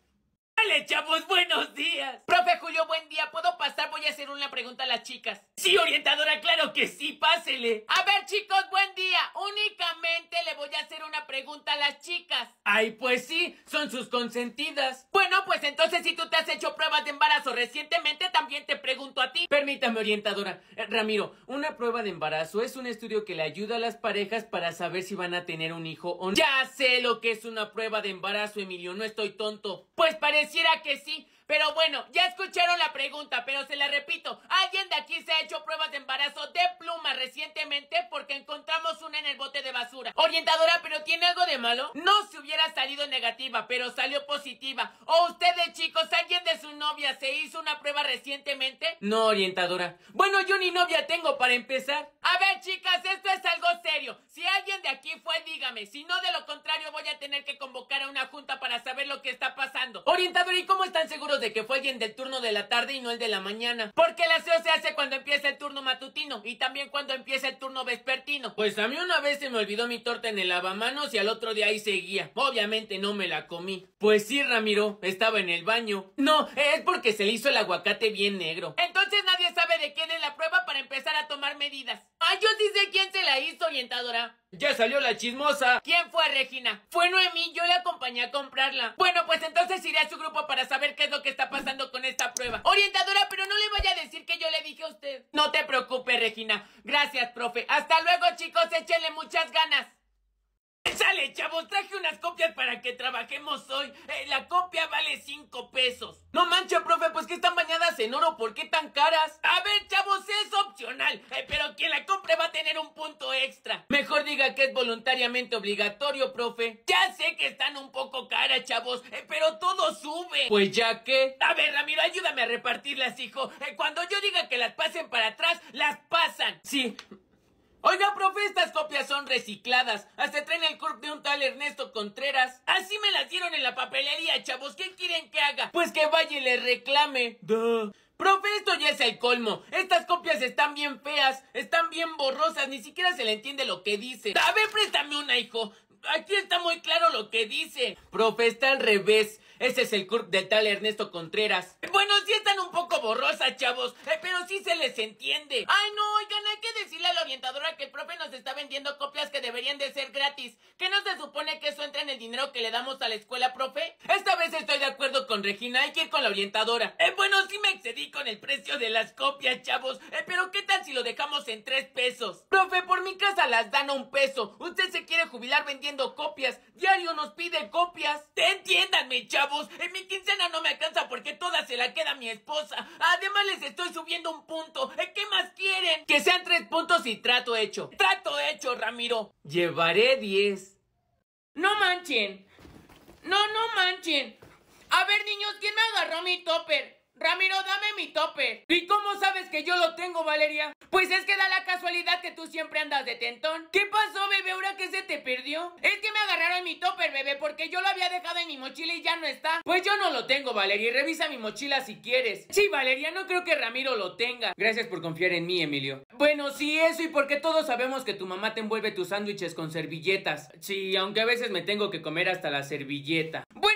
Dale, chavos, buenos días. Profe Julio, buen día. ¿Puedo pasar? Voy a hacer una pregunta a las chicas. Sí, orientadora, claro que sí, pásele. A ver, chicos, buen día. Únicamente le voy a hacer una pregunta a las chicas. Ay, pues sí, son sus consentidas. Bueno, pues entonces si tú te has hecho pruebas de embarazo recientemente, también te pregunto a ti. Permítame, orientadora. Eh, Ramiro, una prueba de embarazo es un estudio que le ayuda a las parejas para saber si van a tener un hijo o no. Ya sé lo que es una prueba de embarazo, Emilio, no estoy tonto. Pues pareciera que sí. Pero bueno, ya escucharon la pregunta, pero se la repito. ¿Alguien de aquí se ha hecho pruebas de embarazo de pluma recientemente porque encontramos una en el bote de basura? Orientadora, ¿pero tiene algo de malo? No se hubiera salido negativa, pero salió positiva. ¿O ustedes, chicos, alguien de su novia se hizo una prueba recientemente? No, orientadora. Bueno, yo ni novia tengo para empezar. A ver, chicas, esto es algo serio. Si alguien de aquí fue, dígame. Si no, de lo contrario, voy a tener que convocar a una junta para saber lo que está pasando. Orientadora, ¿y cómo están seguros de que fue alguien del turno de la tarde y no el de la mañana? Porque el aseo se hace cuando empieza el turno matutino y también cuando empieza el turno vespertino. Pues a mí una vez se me olvidó mi torta en el lavamanos y al otro día ahí seguía. Obviamente no me la comí. Pues sí, Ramiro, estaba en el baño. No, es porque se le hizo el aguacate bien negro. Entonces nadie sabe de quién es la prueba para empezar a tomar medidas. Ah, yo sí sé quién se la hizo, orientadora. Ya salió la chismosa. ¿Quién fue, Regina? Fue Noemí, yo le acompañé a comprarla. Bueno, pues entonces iré a su grupo para saber qué es lo que está pasando con esta prueba. Orientadora, pero no le vaya a decir que yo le dije a usted. No te preocupes, Regina. Gracias, profe. Hasta luego, chicos. Échenle muchas ganas. Sale, chavos, traje unas copias para que trabajemos hoy. Eh, la copia vale cinco pesos. No mancha, profe, pues que están bañadas en oro, ¿por qué tan caras? A ver, chavos, es opcional, eh, pero quien la compre va a tener un punto extra. Mejor diga que es voluntariamente obligatorio, profe. Ya sé que están un poco caras, chavos, eh, pero todo sube. Pues ya que... A ver, Ramiro, ayúdame a repartirlas, hijo. Cuando yo diga que las pasen para atrás, las pasan. Sí. Oiga, profe, estas copias son recicladas. Hasta traen el corp de un tal Ernesto Contreras. Así me las dieron en la papelería, chavos. ¿Qué quieren que haga? Pues que vaya y le reclame. Duh. Profe, esto ya es el colmo. Estas copias están bien feas, están bien borrosas, ni siquiera se le entiende lo que dice. A ver, préstame una, hijo. Aquí está muy claro lo que dice. Profe, está al revés. Ese es el CURP del tal Ernesto Contreras. Bueno, sí están un poco borrosas, chavos, eh, pero sí se les entiende. Ay, no, oigan, hay que decirle a la orientadora que el profe nos está vendiendo copias que deberían de ser gratis. ¿Que no se supone que eso entra en el dinero que le damos a la escuela, profe? Esta vez estoy de acuerdo con Regina, hay que ir con la orientadora. Eh, bueno, sí me excedí con el precio de las copias, chavos, eh, pero ¿qué tal si lo dejamos en tres pesos? Profe, por mi casa las dan a un peso. Usted se quiere jubilar vendiendo copias. Diario nos pide copias. Entiéndanme, chavos. En mi quincena no me alcanza porque toda se la queda mi esposa. Además les estoy subiendo un punto. ¿Eh, ¿Qué más quieren? Que sean tres puntos y trato hecho. Trato hecho, Ramiro. Llevaré diez. No manchen. No, no manchen. A ver, niños, ¿quién me agarró mi topper? Ramiro, dame mi topper. ¿Y cómo sabes que yo lo tengo, Valeria? Pues es que da la casualidad que tú siempre andas de tentón. ¿Qué pasó, bebé? ¿Ahora qué se te perdió? Es que me agarraron mi topper, bebé, porque yo lo había dejado en mi mochila y ya no está. Pues yo no lo tengo, Valeria, revisa mi mochila si quieres. Sí, Valeria, no creo que Ramiro lo tenga. Gracias por confiar en mí, Emilio. Bueno, sí, eso y porque todos sabemos que tu mamá te envuelve tus sándwiches con servilletas. Sí, aunque a veces me tengo que comer hasta la servilleta. Bueno,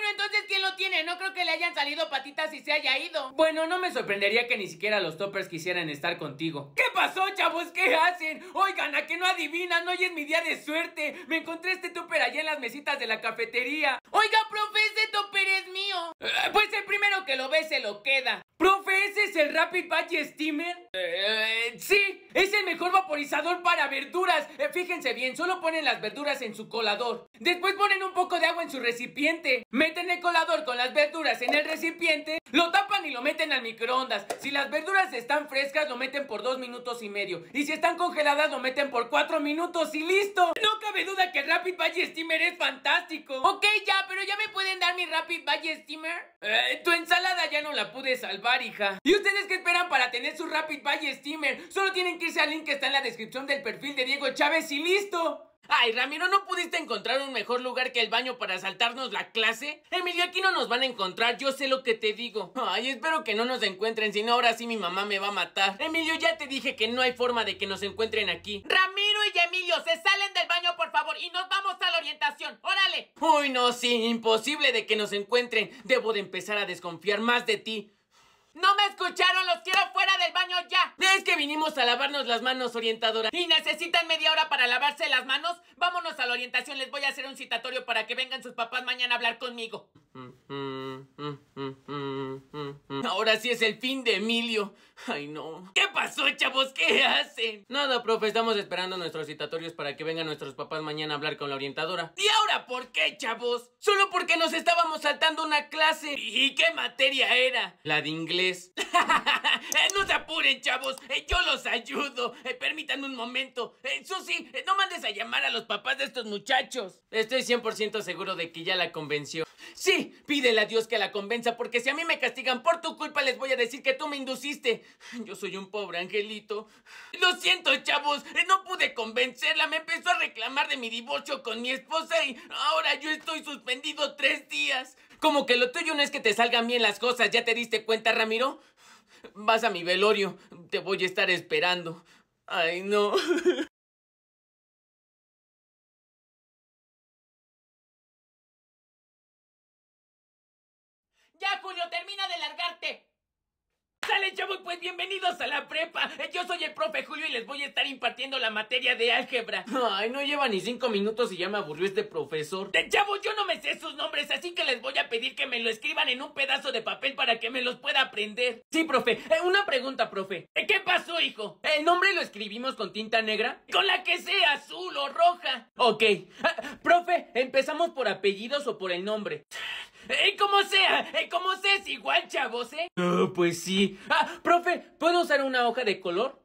entonces, ¿quién lo tiene? No creo que le hayan salido patitas y se haya ido. Bueno, no me sorprendería que ni siquiera los toppers quisieran estar contigo. ¿Qué pasó, chavos? ¿Qué hacen? Oigan, a que no adivinan, hoy es mi día de suerte. Me encontré este topper allá en las mesitas de la cafetería. Oiga, profe, ese topper es mío. Eh, pues el primero que lo ve se lo queda. Profe, ¿ese es el Rapid Badge Steamer? Eh, sí, es el mejor vaporizador para verduras. Eh, fíjense bien, solo ponen las verduras en su colador. Después ponen un poco de agua en su recipiente. Meten el colador con las verduras en el recipiente, lo tapan y lo meten al microondas. Si las verduras están frescas, lo meten por dos minutos y medio. Y si están congeladas, lo meten por cuatro minutos y listo. No cabe duda que el Rapid Badge Steamer es fantástico. Ok, ya, pero ya me pueden dar mi Rapid Badge Steamer. Eh, tu ensalada ya no la pude salvar, hija. ¿Y ustedes qué esperan para tener su Rapid Badge Steamer? Solo tienen que irse al link que está en la descripción del perfil de Diego Chávez y listo. Ay, Ramiro, ¿no pudiste encontrar un mejor lugar que el baño para saltarnos la clase? Emilio, aquí no nos van a encontrar, yo sé lo que te digo. Ay, espero que no nos encuentren, si no ahora sí mi mamá me va a matar. Emilio, ya te dije que no hay forma de que nos encuentren aquí. Ramiro y Emilio, se salen del baño, por favor, y nos vamos a la orientación. ¡Órale! Uy, no, sí, imposible de que nos encuentren. Debo de empezar a desconfiar más de ti. ¡No me escucharon! ¡Los quiero fuera del baño ya! Es que vinimos a lavarnos las manos, orientadora. ¿Y necesitan media hora para lavarse las manos? Vámonos a la orientación, les voy a hacer un citatorio para que vengan sus papás mañana a hablar conmigo. Ahora sí es el fin de Emilio. Ay, no. ¿Qué pasó, chavos? ¿Qué hacen? Nada, profe, estamos esperando nuestros citatorios para que vengan nuestros papás mañana a hablar con la orientadora. ¿Y ahora por qué, chavos? Solo porque nos estábamos saltando una clase. ¿Y qué materia era? La de inglés. no se apuren, chavos. Eh, Yo los ayudo. Eh, Permítanme un momento. Eh, Susi, eh, no mandes a llamar a los papás de estos muchachos. Estoy 100% seguro de que ya la convenció. Sí, pídele a Dios que la convenza, porque si a mí me castigan por tu culpa, les voy a decir que tú me induciste. Yo soy un pobre angelito. Lo siento, chavos, eh, no pude convencerla. Me empezó a reclamar de mi divorcio con mi esposa y ahora yo estoy suspendido tres días. Como que lo tuyo no es que te salgan bien las cosas, ¿ya te diste cuenta, Ramiro? Vas a mi velorio, te voy a estar esperando. Ay, no. (laughs) ¡Ya, Julio, termina de largarte! Sale, chavos, pues bienvenidos a la prepa. Yo soy el profe Julio y les voy a estar impartiendo la materia de álgebra. Ay, no lleva ni cinco minutos y ya me aburrió este profesor. De chavos, yo no me sé sus nombres, así que les voy a pedir que me lo escriban en un pedazo de papel para que me los pueda aprender. Sí, profe. Eh, una pregunta, profe. Eh, ¿Qué pasó, hijo? ¿El nombre lo escribimos con tinta negra? Con la que sea, azul o roja. Ok. Ah, profe, ¿empezamos por apellidos o por el nombre? Eh, como sea, eh, como sea, es igual, chavos, ¿eh? Oh, pues sí. Ah, profe, ¿puedo usar una hoja de color?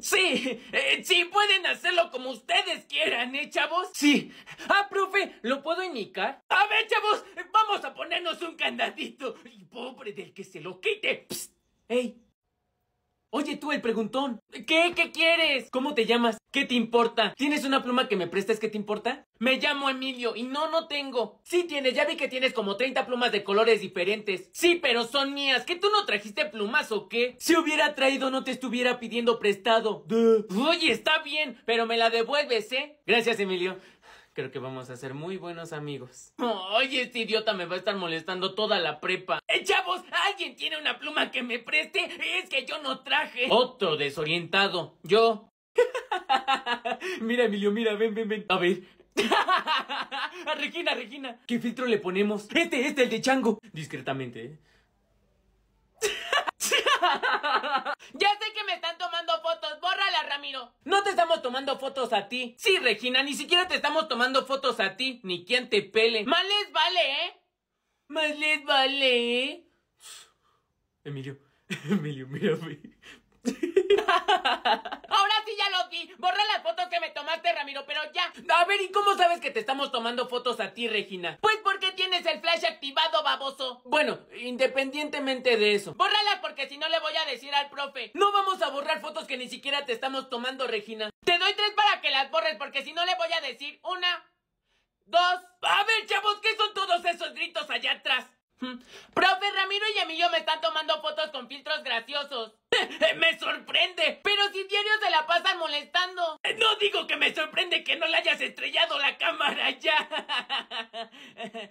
Sí, eh, sí, pueden hacerlo como ustedes quieran, ¿eh, chavos? Sí. Ah, profe, ¿lo puedo indicar? A ver, chavos, vamos a ponernos un candadito. Y pobre del que se lo quite. Psst. ¡Ey! Oye, tú, el preguntón. ¿Qué? ¿Qué quieres? ¿Cómo te llamas? ¿Qué te importa? ¿Tienes una pluma que me prestes que te importa? Me llamo Emilio y no, no tengo. Sí tienes, ya vi que tienes como 30 plumas de colores diferentes. Sí, pero son mías. ¿Que tú no trajiste plumas o qué? Si hubiera traído no te estuviera pidiendo prestado. Oye, está bien, pero me la devuelves, ¿eh? Gracias, Emilio. Creo que vamos a ser muy buenos amigos. Oye, este idiota me va a estar molestando toda la prepa. ¡Eh, chavos! ¿Alguien tiene una pluma que me preste? Es que yo no traje. Otro desorientado. Yo. (laughs) mira, Emilio, mira, ven, ven, ven. A ver. (laughs) Regina, Regina. ¿Qué filtro le ponemos? Este, este, el de chango. Discretamente, ¿eh? (laughs) Ya sé que me. Bórrala, Ramiro. No te estamos tomando fotos a ti. Sí, Regina, ni siquiera te estamos tomando fotos a ti, ni quien te pele. Más les vale, ¿eh? Más les vale, ¿eh? Emilio, (laughs) Emilio, mírame. Ahora sí ya lo vi. Borra las fotos que me tomaste, Ramiro, pero ya. A ver, ¿y cómo sabes que te estamos tomando fotos a ti, Regina? Pues porque tienes el flash activado, baboso. Bueno, independientemente de eso. Bórralas porque si no le voy a decir al profe. No vamos a borrar fotos que ni siquiera te estamos tomando, Regina. Te doy tres para que las borres porque si no le voy a decir una, dos. A ver, chavos, ¿qué son todos esos gritos allá atrás? Profe, Ramiro y Emilio me están tomando fotos con filtros graciosos. (laughs) ¡Me sorprende! Pero si diario se la pasan molestando. No digo que me sorprende que no le hayas estrellado la cámara ya. (laughs)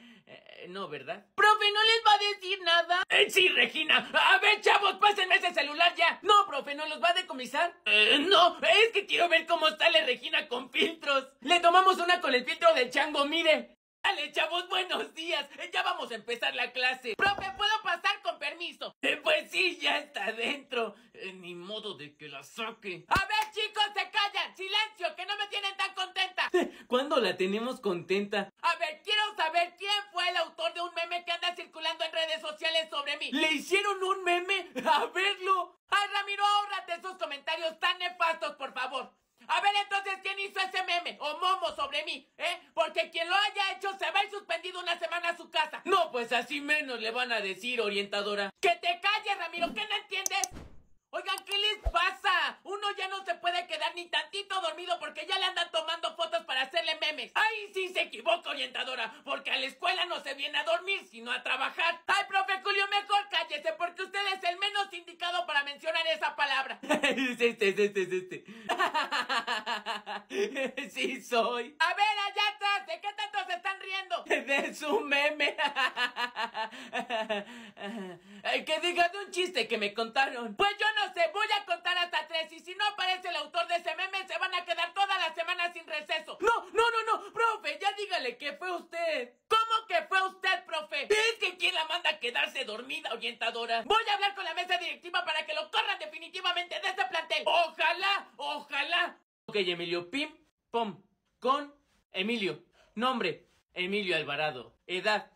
no, ¿verdad? Profe, ¿no les va a decir nada? Eh, sí, Regina. A ver, chavos, pásenme ese celular ya. No, profe, ¿no los va a decomisar? Eh, no, es que quiero ver cómo sale Regina con filtros. Le tomamos una con el filtro del chango, mire. Dale, chavos, buenos días. Ya vamos a empezar la clase. Profe, ¿puedo pasar con permiso? Eh, pues sí, ya está dentro. Eh, ni modo de que la saque. A ver, chicos, se callan. Silencio, que no me tienen tan contenta. (laughs) ¿Cuándo la tenemos contenta? A ver, quiero saber quién fue el autor de un meme que anda circulando en redes sociales sobre mí. ¿Le hicieron un meme? (laughs) A verlo. Ay, Ramiro, ahórrate esos comentarios tan nefastos, por favor. A ver entonces quién hizo ese meme o momo sobre mí, ¿eh? Porque quien lo haya hecho se va a ir suspendido una semana a su casa. No, pues así menos le van a decir, orientadora. ¡Que te calles, Ramiro! ¿Qué no entiendes? Oigan, ¿qué les pasa? Uno ya no se puede quedar ni tantito dormido porque ya le andan tomando fotos para hacerle memes. ¡Ay, sí se equivoca, orientadora! Porque a la escuela no se viene a dormir, sino a trabajar. ¡Ay, profe Julio, mejor cállese porque usted es el menos indicado para mencionar esa palabra! (laughs) este, es este, es este. (laughs) sí, soy. A ver, allá atrás, ¿de qué tanto se están riendo? (laughs) De su meme. que digan un chiste que me contaron. Pues yo no sé, voy a contar hasta tres y si no aparece el autor de ese meme se van a quedar toda la semana sin receso. No, no, no, no, profe, ya dígale que fue usted. ¿Cómo que fue usted, profe? Es que quién la manda a quedarse dormida, orientadora. Voy a hablar con la mesa directiva para que lo corran definitivamente de este plantel. Ojalá, ojalá. Ok, Emilio, pim, pom, con Emilio. Nombre, Emilio Alvarado. Edad,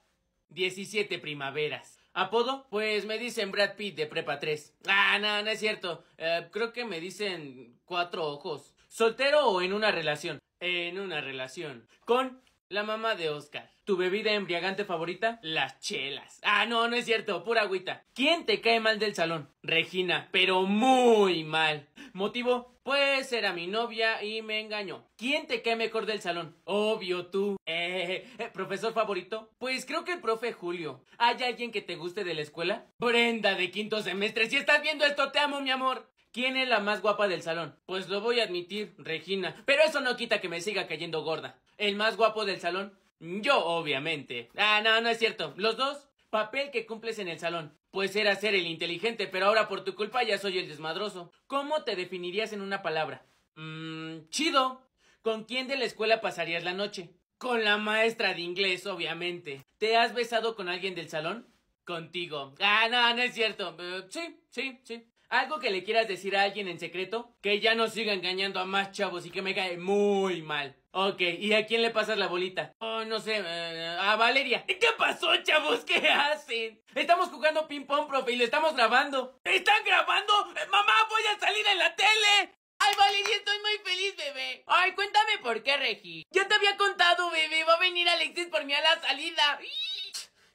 17 primaveras. ¿Apodo? Pues me dicen Brad Pitt de Prepa 3. Ah, no, no es cierto. Eh, creo que me dicen cuatro ojos. ¿Soltero o en una relación? En una relación. Con la mamá de Oscar. ¿Tu bebida embriagante favorita? Las chelas. Ah, no, no es cierto, pura agüita. ¿Quién te cae mal del salón? Regina, pero muy mal. ¿Motivo? Pues era mi novia y me engañó. ¿Quién te cae mejor del salón? Obvio tú. Eh, eh, ¿Profesor favorito? Pues creo que el profe Julio. ¿Hay alguien que te guste de la escuela? Brenda de quinto semestre. Si estás viendo esto, te amo, mi amor. ¿Quién es la más guapa del salón? Pues lo voy a admitir, Regina. Pero eso no quita que me siga cayendo gorda. ¿El más guapo del salón? Yo, obviamente. Ah, no, no es cierto. ¿Los dos? Papel que cumples en el salón. Pues era ser el inteligente, pero ahora por tu culpa ya soy el desmadroso. ¿Cómo te definirías en una palabra? Mmm, chido. ¿Con quién de la escuela pasarías la noche? Con la maestra de inglés, obviamente. ¿Te has besado con alguien del salón? Contigo. Ah, no, no es cierto. Eh, sí, sí, sí. ¿Algo que le quieras decir a alguien en secreto? Que ya no siga engañando a más chavos y que me cae muy mal. Ok, ¿y a quién le pasas la bolita? Oh, no sé, eh, a Valeria. ¿Qué pasó, chavos? (laughs) ¿Qué hacen? Estamos jugando ping pong, profe, y lo estamos grabando. ¿Están grabando? Eh, mamá, voy a salir en la tele. Ay, Valeria, estoy muy feliz, bebé. Ay, cuéntame por qué, Regi. Ya te había contado, bebé. Va a venir Alexis por mí a la salida.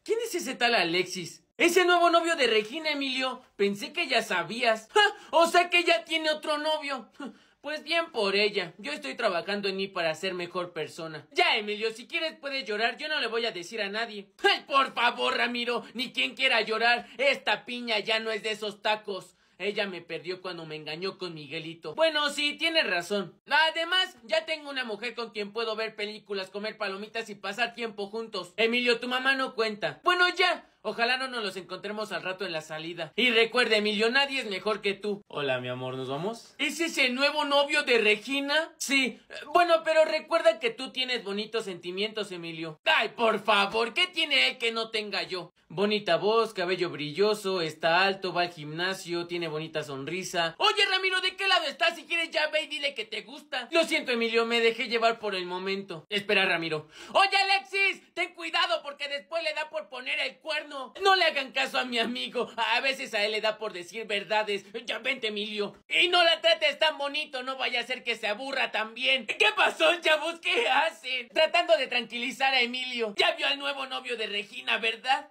¿Quién es ese tal Alexis? Ese nuevo novio de Regina, Emilio. Pensé que ya sabías. (laughs) ¡Ja! O sea que ya tiene otro novio. (laughs) Pues bien por ella. Yo estoy trabajando en mí para ser mejor persona. Ya, Emilio, si quieres puedes llorar. Yo no le voy a decir a nadie. (laughs) Ay, por favor, Ramiro. Ni quien quiera llorar. Esta piña ya no es de esos tacos. Ella me perdió cuando me engañó con Miguelito. Bueno, sí, tienes razón. Además, ya tengo una mujer con quien puedo ver películas, comer palomitas y pasar tiempo juntos. Emilio, tu mamá no cuenta. Bueno, ya. Ojalá no nos los encontremos al rato en la salida. Y recuerda, Emilio, nadie es mejor que tú. Hola, mi amor, ¿nos vamos? ¿Es ese nuevo novio de Regina? Sí. Bueno, pero recuerda que tú tienes bonitos sentimientos, Emilio. Ay, por favor, ¿qué tiene él que no tenga yo? Bonita voz, cabello brilloso, está alto, va al gimnasio, tiene bonita sonrisa. Oye, Ramiro, ¿de qué lado estás? Si quieres ya ve y dile que te gusta. Lo siento, Emilio, me dejé llevar por el momento. Espera, Ramiro. Oye, Alexis, ten cuidado porque después le da por poner el cuerno. No le hagan caso a mi amigo. A veces a él le da por decir verdades. Ya vente, Emilio. Y no la trates tan bonito. No vaya a ser que se aburra también. ¿Qué pasó, chavos? ¿Qué hacen? Tratando de tranquilizar a Emilio. Ya vio al nuevo novio de Regina, ¿verdad?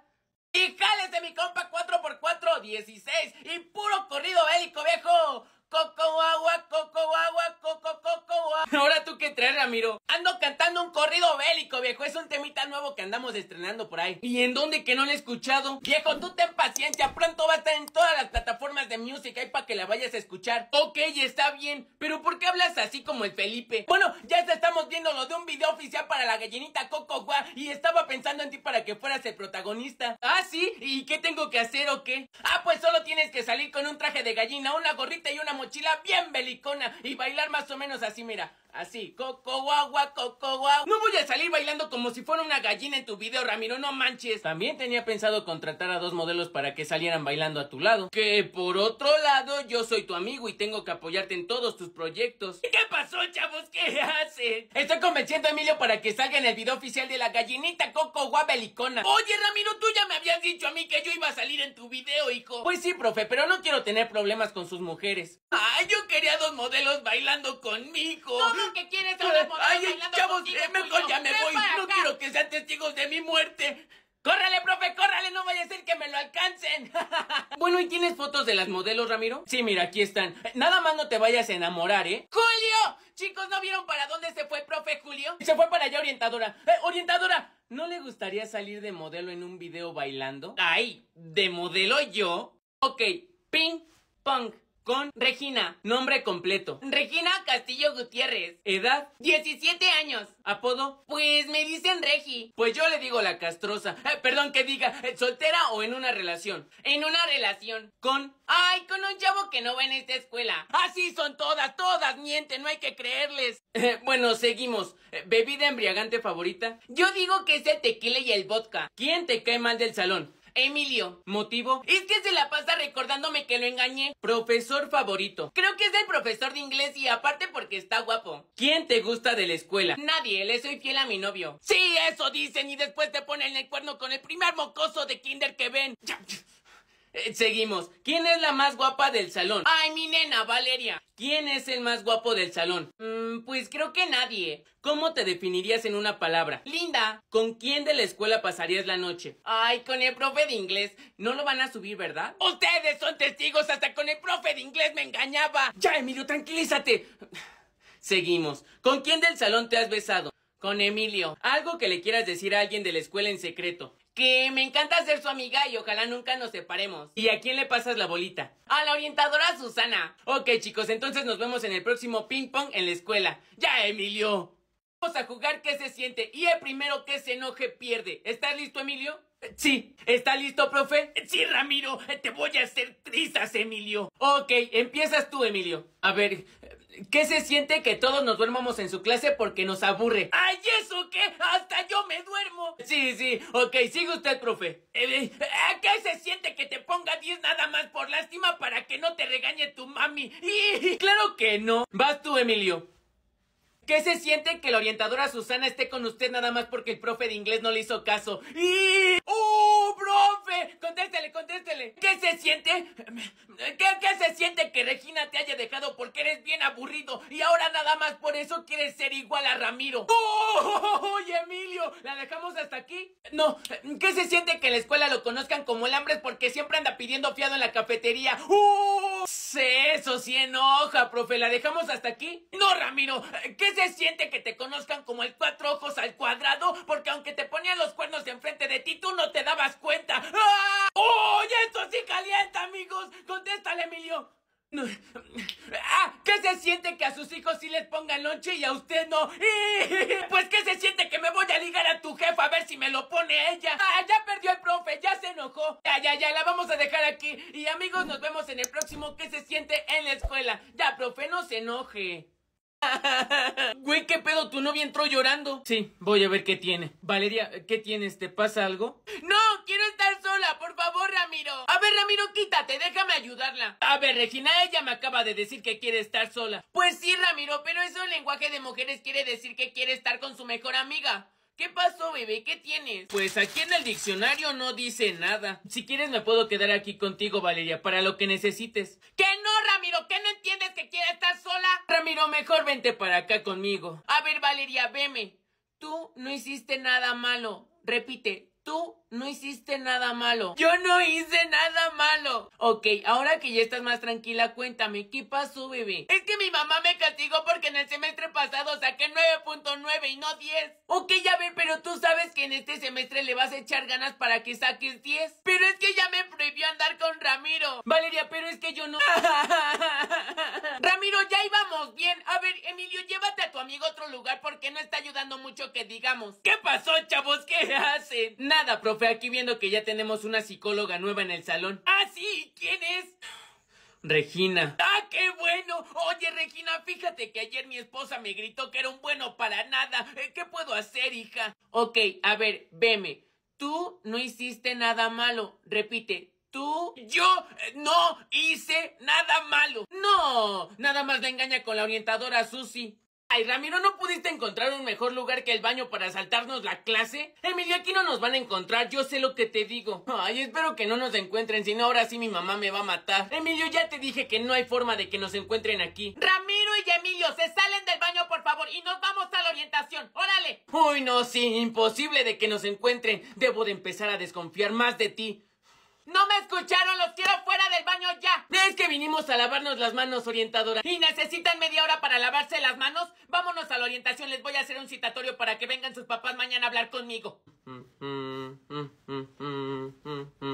Y jálese mi compa 4x4, 16 y puro corrido bélico, viejo. Coco agua, coco agua, coco coco agua. (laughs) Ahora tú qué traes, Ramiro. Ando cantando un corrido bélico, viejo. Es un temita nuevo que andamos estrenando por ahí. ¿Y en dónde que no lo he escuchado? Viejo, tú ten paciencia. Pronto va a estar en todas las plataformas de music ahí para que la vayas a escuchar. Ok, está bien. Pero ¿por qué hablas así como el Felipe? Bueno, ya estamos viendo lo de un video oficial para la gallinita Coco Gua y estaba pensando en ti para que fueras el protagonista. Ah, sí. ¿Y qué tengo que hacer o qué? Ah, pues solo tienes que salir con un traje de gallina, una gorrita y una mochila bien belicona y bailar más o menos así, mira. Así, coco guagua, coco guagua. No voy a salir bailando como si fuera una gallina en tu video, Ramiro, no manches. También tenía pensado contratar a dos modelos para que salieran bailando a tu lado. Que por otro lado, yo soy tu amigo y tengo que apoyarte en todos tus proyectos. ¿Qué pasó, chavos? ¿Qué hacen? Estoy convenciendo a Emilio para que salga en el video oficial de la gallinita coco guagua belicona. Oye, Ramiro, tú ya me habías dicho a mí que yo iba a salir en tu video, hijo. Pues sí, profe, pero no quiero tener problemas con sus mujeres. Ay, yo quería dos modelos bailando conmigo. Lo que quieres modelos Ay, chavos, contigo, eh, mejor ya me Ven voy. No acá. quiero que sean testigos de mi muerte. ¡Córrale, profe, córrale! No vaya a ser que me lo alcancen. (laughs) bueno, ¿y tienes fotos de las modelos, Ramiro? Sí, mira, aquí están. Nada más no te vayas a enamorar, ¿eh? ¡Julio! Chicos, ¿no vieron para dónde se fue profe Julio? Se fue para allá, orientadora. Eh, orientadora, ¿no le gustaría salir de modelo en un video bailando? Ay, ¿de modelo yo? Ok, ping pong. Con Regina, nombre completo. Regina Castillo Gutiérrez. Edad, 17 años. apodo. Pues me dicen Regi. Pues yo le digo la castrosa. Eh, perdón que diga, eh, soltera o en una relación. En una relación. Con. Ay, con un chavo que no va en esta escuela. Así son todas, todas mienten, no hay que creerles. Eh, bueno, seguimos. ¿Bebida embriagante favorita? Yo digo que es el tequila y el vodka. ¿Quién te cae mal del salón? Emilio. ¿Motivo? Es que se la pasa recordándome que lo engañé. Profesor favorito. Creo que es el profesor de inglés y aparte porque está guapo. ¿Quién te gusta de la escuela? Nadie, le soy fiel a mi novio. Sí, eso dicen y después te ponen el cuerno con el primer mocoso de kinder que ven. Eh, seguimos. ¿Quién es la más guapa del salón? Ay, mi nena, Valeria. ¿Quién es el más guapo del salón? Mm, pues creo que nadie. ¿Cómo te definirías en una palabra? Linda. ¿Con quién de la escuela pasarías la noche? Ay, con el profe de inglés. No lo van a subir, ¿verdad? Ustedes son testigos, hasta con el profe de inglés me engañaba. Ya, Emilio, tranquilízate. Seguimos. ¿Con quién del salón te has besado? Con Emilio. Algo que le quieras decir a alguien de la escuela en secreto. Que me encanta ser su amiga y ojalá nunca nos separemos. ¿Y a quién le pasas la bolita? A la orientadora Susana. Ok, chicos, entonces nos vemos en el próximo ping pong en la escuela. Ya, Emilio. Vamos a jugar qué se siente y el primero que se enoje pierde. ¿Estás listo, Emilio? Sí. ¿Está listo, profe? Sí, Ramiro, te voy a hacer trizas, Emilio. Ok, empiezas tú, Emilio. A ver, ¿qué se siente que todos nos duermamos en su clase porque nos aburre? ¡Ay, eso qué! ¡Hasta yo me duermo! Sí, sí, ok, sigue usted, profe. Eh, eh, ¿Qué se siente que te ponga 10 nada más por lástima para que no te regañe tu mami? Y (laughs) claro que no. Vas tú, Emilio. ¿Qué se siente que la orientadora Susana esté con usted nada más porque el profe de inglés no le hizo caso? ¡Y! ¡Uh, profe! Contéstele, contéstele. ¿Qué se siente? ¿Qué, ¿Qué se siente que Regina te haya dejado porque eres bien aburrido y ahora nada más por eso quieres ser igual a Ramiro? ¡Oh! ¡Oye, Emilio! ¿La dejamos hasta aquí? No. ¿Qué se siente que en la escuela lo conozcan como el hambre porque siempre anda pidiendo fiado en la cafetería? ¡Oh! Eso sí enoja, profe. ¿La dejamos hasta aquí? No, Ramiro. ¿Qué se siente que te conozcan como el cuatro ojos al cuadrado? Porque aunque te ponían los cuernos enfrente de ti, tú no te dabas cuenta. ¡Ah! ¡Oye, esto sí calienta, amigos! Contéstale, Emilio. (laughs) Ah, ¿qué se siente que a sus hijos sí les pongan lonche y a usted no? (laughs) Pues ¿qué se siente que me voy a ligar a tu jefa a ver si me lo pone ella? Ah, ya perdió el profe, ya se enojó. Ya, ya, ya, la vamos a dejar aquí. Y amigos, nos vemos en el próximo ¿Qué se siente en la escuela? Ya, profe, no se enoje. (laughs) Güey, ¿qué pedo? ¿Tu novia entró llorando? Sí, voy a ver qué tiene. Valeria, ¿qué tienes? ¿Te pasa algo? No, quiero estar sola, por favor, Ramiro. A ver, Ramiro, quítate, déjame ayudarla. A ver, Regina, ella me acaba de decir que quiere estar sola. Pues sí, Ramiro, pero eso en lenguaje de mujeres quiere decir que quiere estar con su mejor amiga. ¿Qué pasó, bebé? ¿Qué tienes? Pues aquí en el diccionario no dice nada. Si quieres me puedo quedar aquí contigo, Valeria, para lo que necesites. ¡Que no, Ramiro! ¿Que no entiendes que quiere estar sola? Ramiro, mejor vente para acá conmigo. A ver, Valeria, veme. Tú no hiciste nada malo. Repite, tú no hiciste nada malo. Yo no hice nada malo. Ok, ahora que ya estás más tranquila, cuéntame, ¿qué pasó, bebé? Es que mi mamá me castigó porque en el semestre pasado saqué 9.9 y no 10. Ok, ya ver, pero tú sabes que en este semestre le vas a echar ganas para que saques 10. Pero es que ya me prohibió andar con Ramiro. Valeria, pero es que yo no... (laughs) Ramiro, ya íbamos bien. A ver, Emilio, llévate a tu amigo a otro lugar porque no está ayudando mucho que digamos. ¿Qué pasó, chavos? ¿Qué hacen? Nada, profe, aquí viendo que ya tenemos una psicóloga nueva en el salón. ¿Ah, sí? ¿Quién es? Regina. ¡Ah, qué bueno! Oye, Regina, fíjate que ayer mi esposa me gritó que era un bueno para nada. Eh, ¿Qué puedo hacer, hija? Ok, a ver, veme. Tú no hiciste nada malo. Repite, tú... Yo eh, no hice nada malo. No, nada más la engaña con la orientadora Susi. Ay, Ramiro, ¿no pudiste encontrar un mejor lugar que el baño para saltarnos la clase? Emilio, aquí no nos van a encontrar, yo sé lo que te digo. Ay, espero que no nos encuentren, si no ahora sí mi mamá me va a matar. Emilio, ya te dije que no hay forma de que nos encuentren aquí. Ramiro y Emilio, se salen del baño, por favor, y nos vamos a la orientación. ¡Órale! Uy, no, sí, imposible de que nos encuentren. Debo de empezar a desconfiar más de ti. ¡No me escucharon! ¡Los quiero fuera del baño ya! Es que vinimos a lavarnos las manos, orientadora. ¿Y necesitan media hora para lavarse las manos? Vámonos a la orientación. Les voy a hacer un citatorio para que vengan sus papás mañana a hablar conmigo.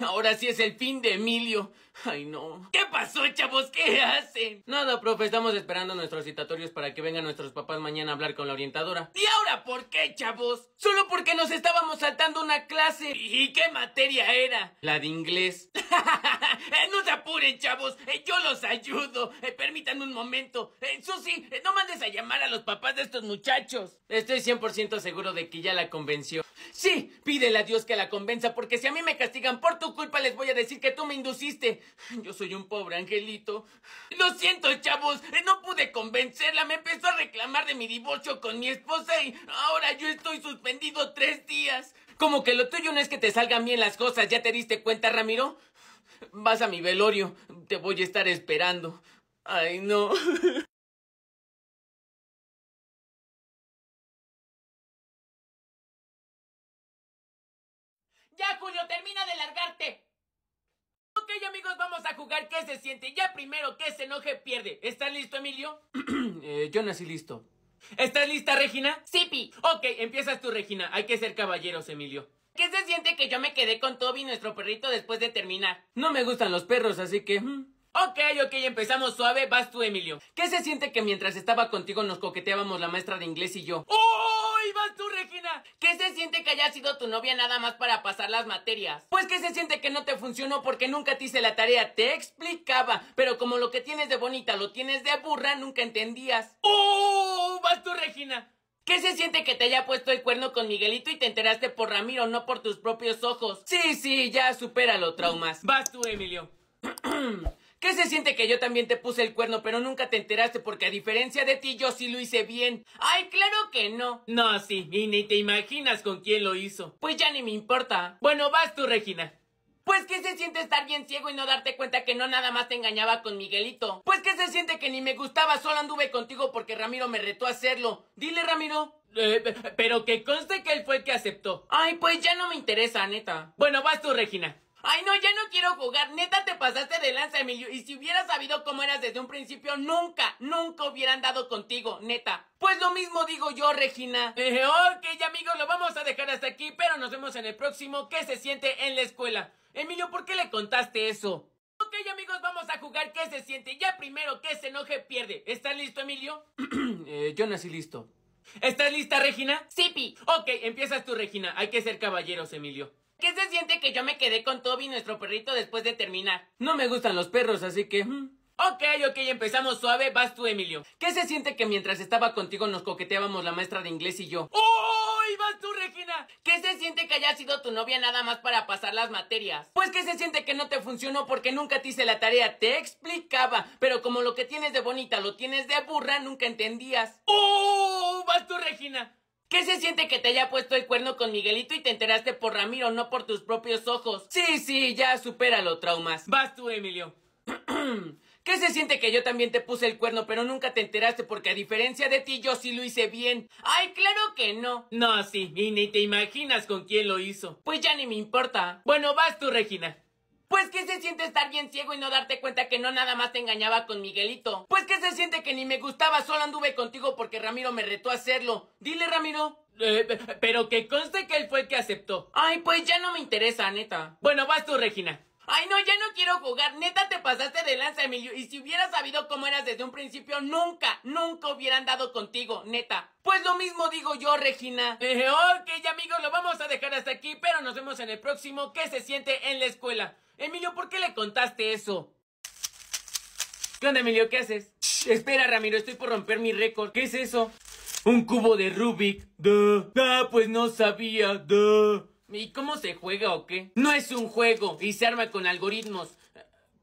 Ahora sí es el fin de Emilio. Ay, no. ¿Qué pasó, chavos? ¿Qué hacen? Nada, profe. Estamos esperando nuestros citatorios para que vengan nuestros papás mañana a hablar con la orientadora. ¿Y ahora por qué, chavos? Solo porque nos estábamos saltando una clase. ¿Y qué materia era? La de inglés. (laughs) no se apuren, chavos. Eh, Yo los ayudo. Eh, Permítanme un momento. Eh, Susi, eh, no mandes a llamar a los papás de estos muchachos. Estoy 100% seguro de que ya la convenció. Sí, pídele a Dios que la convenza, porque si a mí me castigan por tu culpa, les voy a decir que tú me induciste. Yo soy un pobre angelito. Lo siento, chavos. eh, No pude convencerla. Me empezó a reclamar de mi divorcio con mi esposa y ahora yo estoy suspendido tres días. Como que lo tuyo no es que te salgan bien las cosas. ¿Ya te diste cuenta, Ramiro? Vas a mi velorio. Te voy a estar esperando. Ay, no. (laughs) Ya, Julio, termina de largarte. Ok, amigos, vamos a jugar ¿Qué se siente? Ya primero que se enoje pierde. ¿Estás listo, Emilio? (clears throat) eh, yo nací listo. ¿Estás lista, Regina? Sí, Pi. Ok, empiezas tú, Regina. Hay que ser caballeros, Emilio. ¿Qué se siente que yo me quedé con Toby, nuestro perrito, después de terminar? No me gustan los perros, así que... hmm. Ok, ok, empezamos suave. Vas tú, Emilio. ¿Qué se siente que mientras estaba contigo nos coqueteábamos la maestra de inglés y yo? ¡Uy! vas tú, Regina! ¿Qué se siente que haya sido tu novia nada más para pasar las materias? Pues que se siente que no te funcionó porque nunca te hice la tarea. Te explicaba. Pero como lo que tienes de bonita lo tienes de burra, nunca entendías. ¡Uh! vas tú, Regina. ¿Qué se siente que te haya puesto el cuerno con Miguelito y te enteraste por Ramiro, no por tus propios ojos? Sí, sí, ya supéralo, traumas. Vas tú, Emilio. (clears throat) ¿Qué se siente que yo también te puse el cuerno, pero nunca te enteraste porque a diferencia de ti yo sí lo hice bien? Ay, claro que no. No, sí, y ni te imaginas con quién lo hizo. Pues ya ni me importa. Bueno, vas tú, Regina. Pues que se siente estar bien ciego y no darte cuenta que no nada más te engañaba con Miguelito. Pues que se siente que ni me gustaba, solo anduve contigo porque Ramiro me retó a hacerlo. Dile, Ramiro. Eh, pero que conste que él fue el que aceptó. Ay, pues ya no me interesa, neta. Bueno, vas tú, Regina. Ay, no, ya no quiero jugar. Neta, te pasaste de lanza, Emilio. Y si hubieras sabido cómo eras desde un principio, nunca, nunca hubieran dado contigo, neta. Pues lo mismo digo yo, Regina. Eh, ok, amigos, lo vamos a dejar hasta aquí, pero nos vemos en el próximo. ¿Qué se siente en la escuela? Emilio, ¿por qué le contaste eso? Ok, amigos, vamos a jugar ¿Qué se siente? Ya primero que se enoje pierde. ¿Estás listo, Emilio? (clears throat) eh, yo nací listo. ¿Estás lista, Regina? Sí, Pi. Ok, empiezas tú, Regina. Hay que ser caballeros, Emilio. ¿Qué se siente que yo me quedé con Toby, nuestro perrito, después de terminar? No me gustan los perros, así que... hmm. Ok, ok, empezamos suave. Vas tú, Emilio. ¿Qué se siente que mientras estaba contigo nos coqueteábamos la maestra de inglés y yo? ¡Oh! ¡Y vas tú, Regina! ¿Qué se siente que haya sido tu novia nada más para pasar las materias? Pues que se siente que no te funcionó porque nunca te hice la tarea. Te explicaba. Pero como lo que tienes de bonita lo tienes de burra, nunca entendías. ¡Oh! Vas tú, Regina. ¿Qué se siente que te haya puesto el cuerno con Miguelito y te enteraste por Ramiro, no por tus propios ojos? Sí, sí, ya supéralo, traumas. Vas tú, Emilio. (clears throat) ¿Qué se siente que yo también te puse el cuerno, pero nunca te enteraste porque a diferencia de ti yo sí lo hice bien? Ay, claro que no. No, sí, y ni te imaginas con quién lo hizo. Pues ya ni me importa. Bueno, vas tú, Regina. Pues que se siente estar bien ciego y no darte cuenta que no nada más te engañaba con Miguelito. Pues que se siente que ni me gustaba, solo anduve contigo porque Ramiro me retó a hacerlo. Dile, Ramiro. Eh, pero que conste que él fue el que aceptó. Ay, pues ya no me interesa, neta. Bueno, vas tú, Regina. Ay, no, ya no quiero jugar. Neta, te pasaste de lanza, Emilio. Y si hubieras sabido cómo eras desde un principio, nunca, nunca hubieran dado contigo, neta. Pues lo mismo digo yo, Regina. Eh, ok, amigos, lo vamos a dejar hasta aquí, pero nos vemos en el próximo. ¿Qué se siente en la escuela? Emilio, ¿por qué le contaste eso? ¿Qué onda, Emilio? ¿Qué haces? espera, Ramiro, estoy por romper mi récord. ¿Qué es eso? Un cubo de Rubik. Duh. Ah, pues no sabía. Duh. ¿Y cómo se juega o qué? No es un juego y se arma con algoritmos.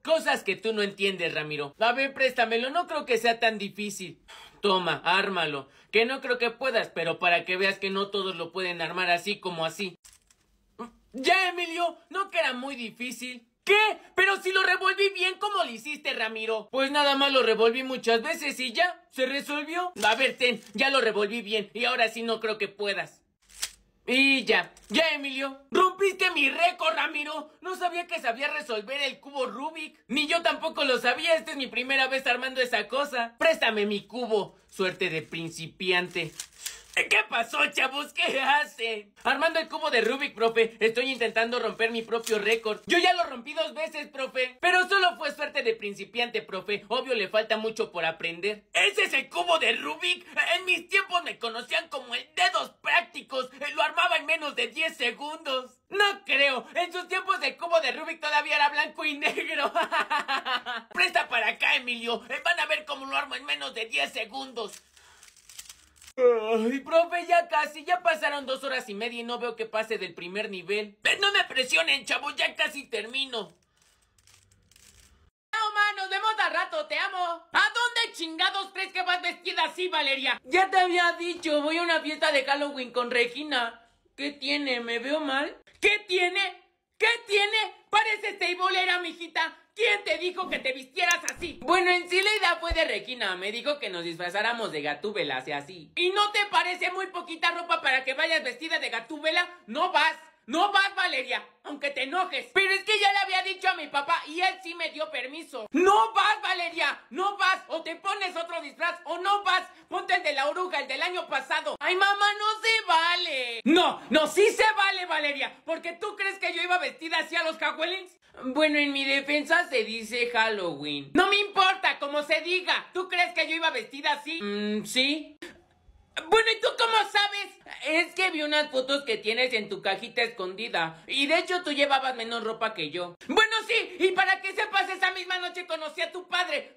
Cosas que tú no entiendes, Ramiro. A ver, préstamelo, no creo que sea tan difícil. Toma, ármalo. Que no creo que puedas, pero para que veas que no todos lo pueden armar así como así. Ya, Emilio, no que era muy difícil. ¿Qué? Pero si lo revolví bien, ¿cómo lo hiciste, Ramiro? Pues nada más lo revolví muchas veces y ya, se resolvió. A ver, ten, ya lo revolví bien y ahora sí no creo que puedas. Y ya, ya Emilio, rompiste mi récord, Ramiro. No sabía que sabía resolver el cubo Rubik. Ni yo tampoco lo sabía, esta es mi primera vez armando esa cosa. Préstame mi cubo, suerte de principiante. ¿Qué pasó, chavos? ¿Qué hacen? Armando el cubo de Rubik, profe. Estoy intentando romper mi propio récord. Yo ya lo rompí dos veces, profe. Pero solo fue suerte de principiante, profe. Obvio le falta mucho por aprender. ¿Ese es el cubo de Rubik? En mis tiempos me conocían como el dedos prácticos. Lo armaba en menos de 10 segundos. No creo. En sus tiempos el cubo de Rubik todavía era blanco y negro. (laughs) Presta para acá, Emilio. Van a ver cómo lo armo en menos de 10 segundos. Ay, profe, ya casi, ya pasaron dos horas y media y no veo que pase del primer nivel. No me presionen, chavos, ya casi termino. No, ma, nos vemos al rato, te amo. ¿A dónde chingados crees que vas vestida así, Valeria? Ya te había dicho, voy a una fiesta de Halloween con Regina. ¿Qué tiene? ¿Me veo mal? ¿Qué tiene? ¿Qué tiene? Pareces teibolera, mijita. ¿Quién te dijo que te vistieras así? Bueno, en sí la idea fue de Regina. Me dijo que nos disfrazáramos de gatúbelas y así. ¿Y no te parece muy poquita ropa para que vayas vestida de gatúbela? No vas. No vas, Valeria, aunque te enojes. Pero es que ya le había dicho a mi papá y él sí me dio permiso. No vas, Valeria, no vas. O te pones otro disfraz o no vas. Ponte el de la oruga, el del año pasado. Ay, mamá, no se vale. No, no, sí se vale, Valeria. Porque tú crees que yo iba vestida así a los Halloween. Bueno, en mi defensa se dice Halloween. No me importa, como se diga. ¿Tú crees que yo iba vestida así? Mm, sí. Bueno, ¿y tú cómo sabes? Es que vi unas fotos que tienes en tu cajita escondida. Y de hecho tú llevabas menos ropa que yo. Bueno, sí. Y para que sepas, esa misma noche conocí a tu padre.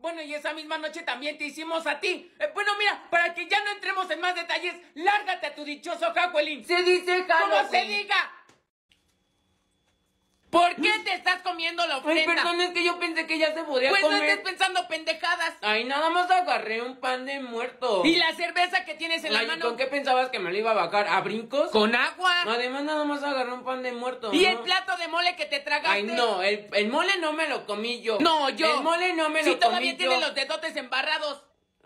Bueno, y esa misma noche también te hicimos a ti. Eh, bueno, mira, para que ya no entremos en más detalles, lárgate a tu dichoso Halloween. Se dice Halloween. ¡Como se diga! ¿Por qué te estás comiendo la Ay, ofrenda? perdón, es que yo pensé que ya se podía pues no comer. estés pensando pendejadas. Ay, nada más agarré un pan de muerto. ¿Y la cerveza que tienes en Ay, la mano? ¿Con qué pensabas que me lo iba a bajar? ¿A brincos? Con agua. Además, nada más agarré un pan de muerto. ¿Y ¿no? el plato de mole que te tragaste? Ay, no, el, el mole no me lo comí yo. No, yo. El mole no me si lo todavía comí tiene yo. los dedotes embarrados.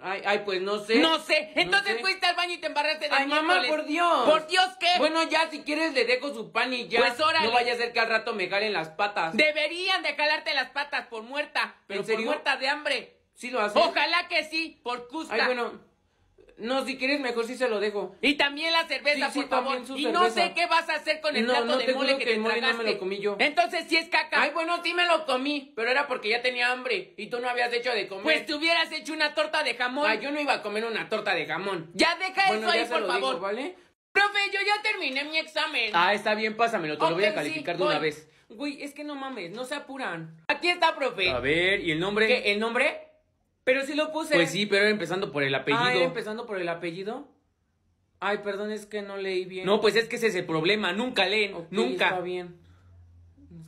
Ay, ay, pues no sé. No sé. Entonces sé. fuiste al baño y te embarraste de Ay, mamá, por Dios. ¿Por Dios qué? Bueno, ya, si quieres le dejo su pan y ya. Pues, órale. No vaya a ser que al rato me jalen las patas. Deberían de jalarte las patas por muerta. Pero ¿En por muerta de hambre. ¿Sí lo hace? Ojalá que sí, por custa. Ay, bueno. No, si quieres mejor sí se lo dejo. Y también la cerveza, Sí, sí, por favor. Y no sé qué vas a hacer con el No, plato no, de mole que, que te mole no me lo comí yo. Entonces sí es caca. Ay, bueno, sí me lo comí, pero era porque ya tenía hambre y tú no habías hecho de comer. pues te hubieras hecho una torta de jamón. Ay, yo no iba a comer una torta de jamón. Ya deja bueno, eso ahí, ya por favor. digo, ¿vale? Profe, yo ya terminé mi examen. Ah, está bien, pásamelo, te lo voy a sí, calificar de una vez. Güey, es que no mames, no se apuran. Aquí está, profe. A ver, ¿y el nombre? ¿Qué, ¿El nombre? Pero sí lo puse. Pues sí, pero empezando por el apellido. Ah, Ah, ¿era empezando por el apellido? Ay, perdón, es que no leí bien. No, pues es que ese es el problema. Nunca leen. Ok, nunca. Está bien.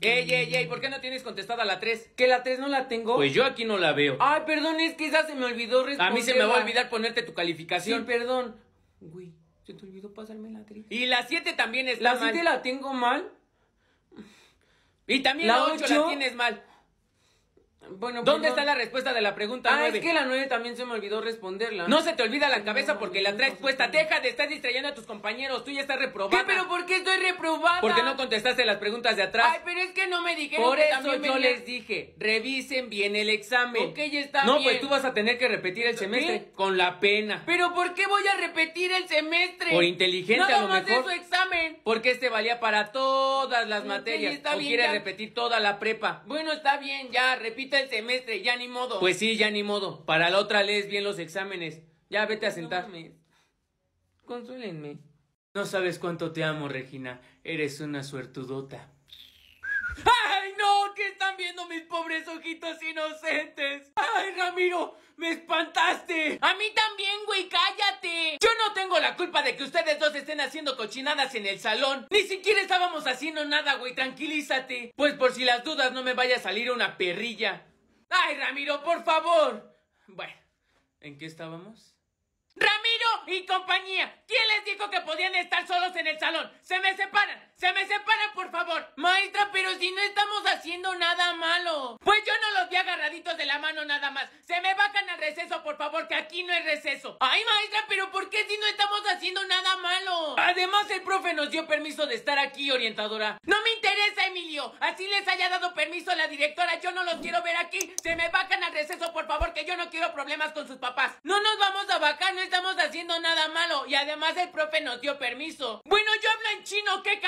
Ey, ey, ey, ¿por qué no tienes contestada la 3? ¿Que la 3 no la tengo? Pues yo aquí no la veo. Ay, perdón, es que esa se me olvidó A responderla. mí se me va a olvidar ponerte tu Sí, calificación. perdón. Güey, se te olvidó pasarme la 3. y la 7 también está La mal. 7 la tengo mal. Y también la la 8 ocho. la tienes mal. Bueno, ¿Dónde está la respuesta de la pregunta Ah, 9? es que la 9 también se me olvidó responderla. No se te olvida la cabeza porque la traes puesta. Deja de estar distrayendo a tus compañeros. Tú ya estás reprobada. ¿Qué? ¿Pero por qué estoy reprobada? Porque no contestaste las preguntas de atrás. Ay, pero es que no me dijeron Por que eso yo les dije, revisen bien el examen. Ok, ya está No, bien. pues tú vas a tener que repetir el semestre ¿Qué? con la pena. ¿Pero por qué voy a repetir el semestre? Por inteligente, Nada a lo más mejor. su examen. Porque este valía para todas las Ok, materias. está ¿O bien, quieres ya. repetir toda la prepa? Bueno, está bien, ya, el semestre, ya ni modo. Pues sí, ya ni modo. Para la otra lees bien los exámenes. Ya vete a sentar. No mames. Consúlenme. No sabes cuánto te amo, Regina. Eres una suertudota. ¡Ay, no! ¿Qué están viendo mis pobres ojitos inocentes? ¡Ay, Ramiro! ¡Me espantaste! A mí también, güey, cállate. Yo no tengo la culpa de que ustedes dos estén haciendo cochinadas en el salón. Ni siquiera estábamos haciendo nada, güey, tranquilízate. Pues por si las dudas no me vaya a salir una perrilla. ¡Ay, Ramiro, por favor! Bueno, ¿en qué estábamos? ¡Ramiro y compañía! ¿Quién les dijo que podían estar solos en el salón? ¡Se me separan! ¡Se me separan, por favor! Maestra, pero si no estamos haciendo nada malo. Pues yo no los vi agarraditos de la mano nada más. Se me bajan al receso, por favor, que aquí no hay receso. ¡Ay, maestra, pero por qué si no estamos haciendo nada malo! Además, el profe nos dio permiso de estar aquí, orientadora. No me interesa, Emilio. Así les haya dado permiso la directora. Yo no los quiero ver aquí. Se me bajan al receso, por favor, que yo no quiero problemas con sus papás. No nos vamos a bajar, no estamos haciendo nada malo. Y además el profe nos dio permiso. Bueno, yo hablo en chino, ¿qué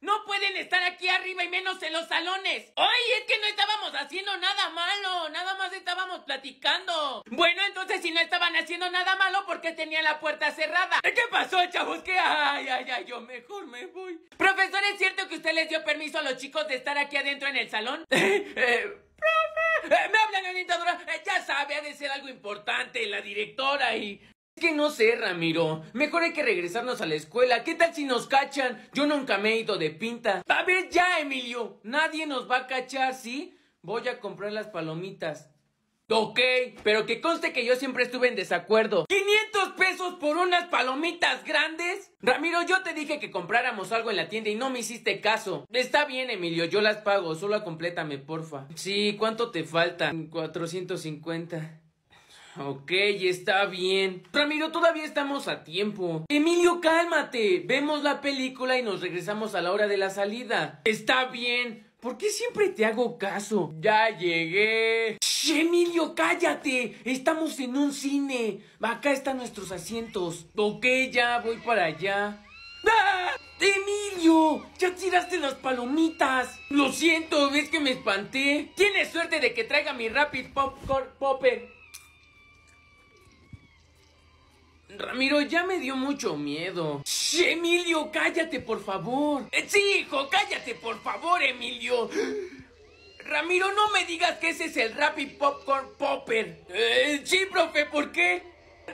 No pueden estar aquí arriba y menos en los salones. ¡Ay, es que no estábamos haciendo nada malo! Nada más estábamos platicando. Bueno, entonces si no estaban haciendo nada malo, ¿por qué tenían la puerta cerrada? ¿Qué pasó, chavos? ¿Qué? Ay, ay, ay, yo mejor me voy. Profesor, ¿es cierto que usted les dio permiso a los chicos de estar aquí adentro en el salón? (laughs) eh, profe, eh, me hablan orientadora. Eh, ya sabe, ha de ser algo importante, la directora y... Que no sé, Ramiro. Mejor hay que regresarnos a la escuela. ¿Qué tal si nos cachan? Yo nunca me he ido de pinta. A ver ya, Emilio. Nadie nos va a cachar, ¿sí? Voy a comprar las palomitas. Ok, pero que conste que yo siempre estuve en desacuerdo. ¿500 pesos por unas palomitas grandes? Ramiro, yo te dije que compráramos algo en la tienda y no me hiciste caso. Está bien, Emilio, yo las pago. Solo complétame, porfa. Sí, ¿cuánto te falta? 450. Ok, está bien. Ramiro, todavía estamos a tiempo. Emilio, cálmate. Vemos la película y nos regresamos a la hora de la salida. Está bien. ¿Por qué siempre te hago caso? Ya llegué. Shh, Emilio, cállate. Estamos en un cine. Acá están nuestros asientos. Ok, ya voy para allá. ¡Ah! ¡Emilio! ¡Ya tiraste las palomitas! Lo siento, ves que me espanté. Tienes suerte de que traiga mi Rapid Popcorn Popper. Ramiro, ya me dio mucho miedo. Shh, Emilio, cállate, por favor. Eh, Sí, hijo, cállate, por favor, Emilio. Ramiro, no me digas que ese es el Rapid Popcorn Popper. Eh, sí, profe, ¿por qué?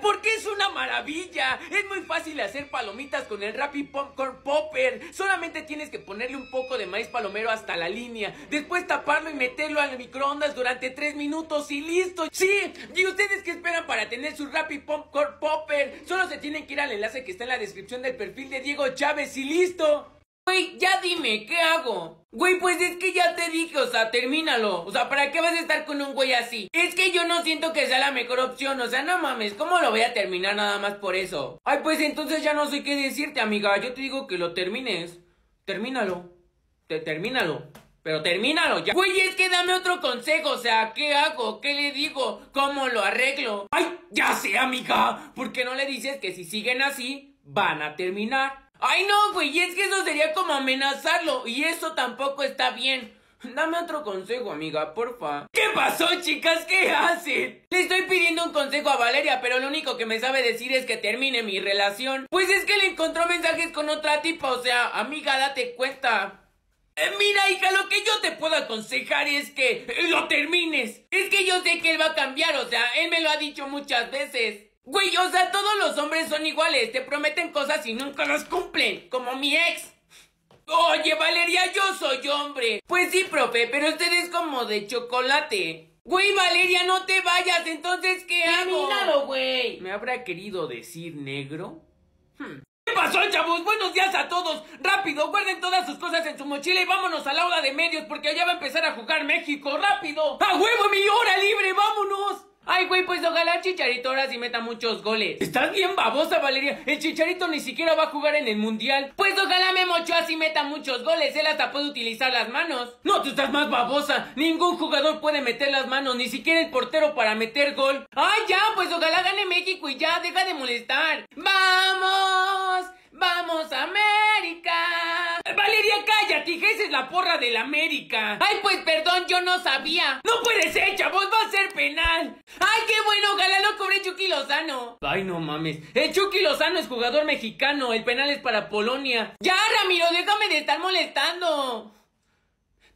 Porque es una maravilla. Es muy fácil hacer palomitas con el Rappi Popcorn Popper. Solamente tienes que ponerle un poco de maíz palomero hasta la línea. Después taparlo y meterlo al microondas durante 3 minutos y listo. Sí, ¿y ustedes qué esperan para tener su Rappi Popcorn Popper? Solo se tienen que ir al enlace que está en la descripción del perfil de Diego Chávez y listo. Güey, ya dime, ¿qué hago? Güey, pues es que ya te dije, o sea, termínalo. O sea, ¿para qué vas a estar con un güey así? Es que yo no siento que sea la mejor opción, o sea, no mames, ¿cómo lo voy a terminar nada más por eso? Ay, pues entonces ya no sé qué decirte, amiga. Yo te digo que lo termines. Termínalo. Te termínalo. Pero termínalo ya. Güey, es que dame otro consejo, o sea, ¿qué hago? ¿Qué le digo? ¿Cómo lo arreglo? Ay, ya sé, amiga. ¿Por qué no le dices que si siguen así, van a terminar? Ay, no, güey, es que eso sería como amenazarlo y eso tampoco está bien. Dame otro consejo, amiga, porfa. ¿Qué pasó, chicas? ¿Qué hacen? Le estoy pidiendo un consejo a Valeria, pero lo único que me sabe decir es que termine mi relación. Pues es que le encontró mensajes con otra tipa, o sea, amiga, date cuenta. Eh, mira, hija, lo que yo te puedo aconsejar es que lo termines. Es que yo sé que él va a cambiar, o sea, él me lo ha dicho muchas veces. Güey, o sea, todos los hombres son iguales, te prometen cosas y nunca las cumplen, como mi ex. Oye, Valeria, yo soy hombre. Pues sí, profe, pero usted es como de chocolate. Güey, Valeria, no te vayas, entonces, ¿qué hago? Termínalo, güey. ¿Me habrá querido decir negro? Hmm. ¿Qué pasó, chavos? Buenos días a todos. Rápido, guarden todas sus cosas en su mochila y vámonos al aula de medios porque allá va a empezar a jugar México. ¡Rápido! ¡A huevo, mi hora libre! ¡Vámonos! Ay, güey, pues ojalá Chicharito ahora sí meta muchos goles. Estás bien babosa, Valeria. El Chicharito ni siquiera va a jugar en el Mundial. Pues ojalá Memo Ochoa meta muchos goles. Él hasta puede utilizar las manos. No, tú estás más babosa. Ningún jugador puede meter las manos, ni siquiera el portero para meter gol. Ay, ya, pues ojalá gane México y ya, deja de molestar. ¡Vamos! ¡Vamos, América! Valeria, cállate, esa es la porra del América. Ay, pues perdón, yo no sabía. No puede ser, chavos, va a ser penal. Ay, qué bueno, ojalá lo cobre Chucky Lozano. Ay, no mames. El Chucky Lozano es jugador mexicano, el penal es para Polonia. Ya, Ramiro, déjame de estar molestando.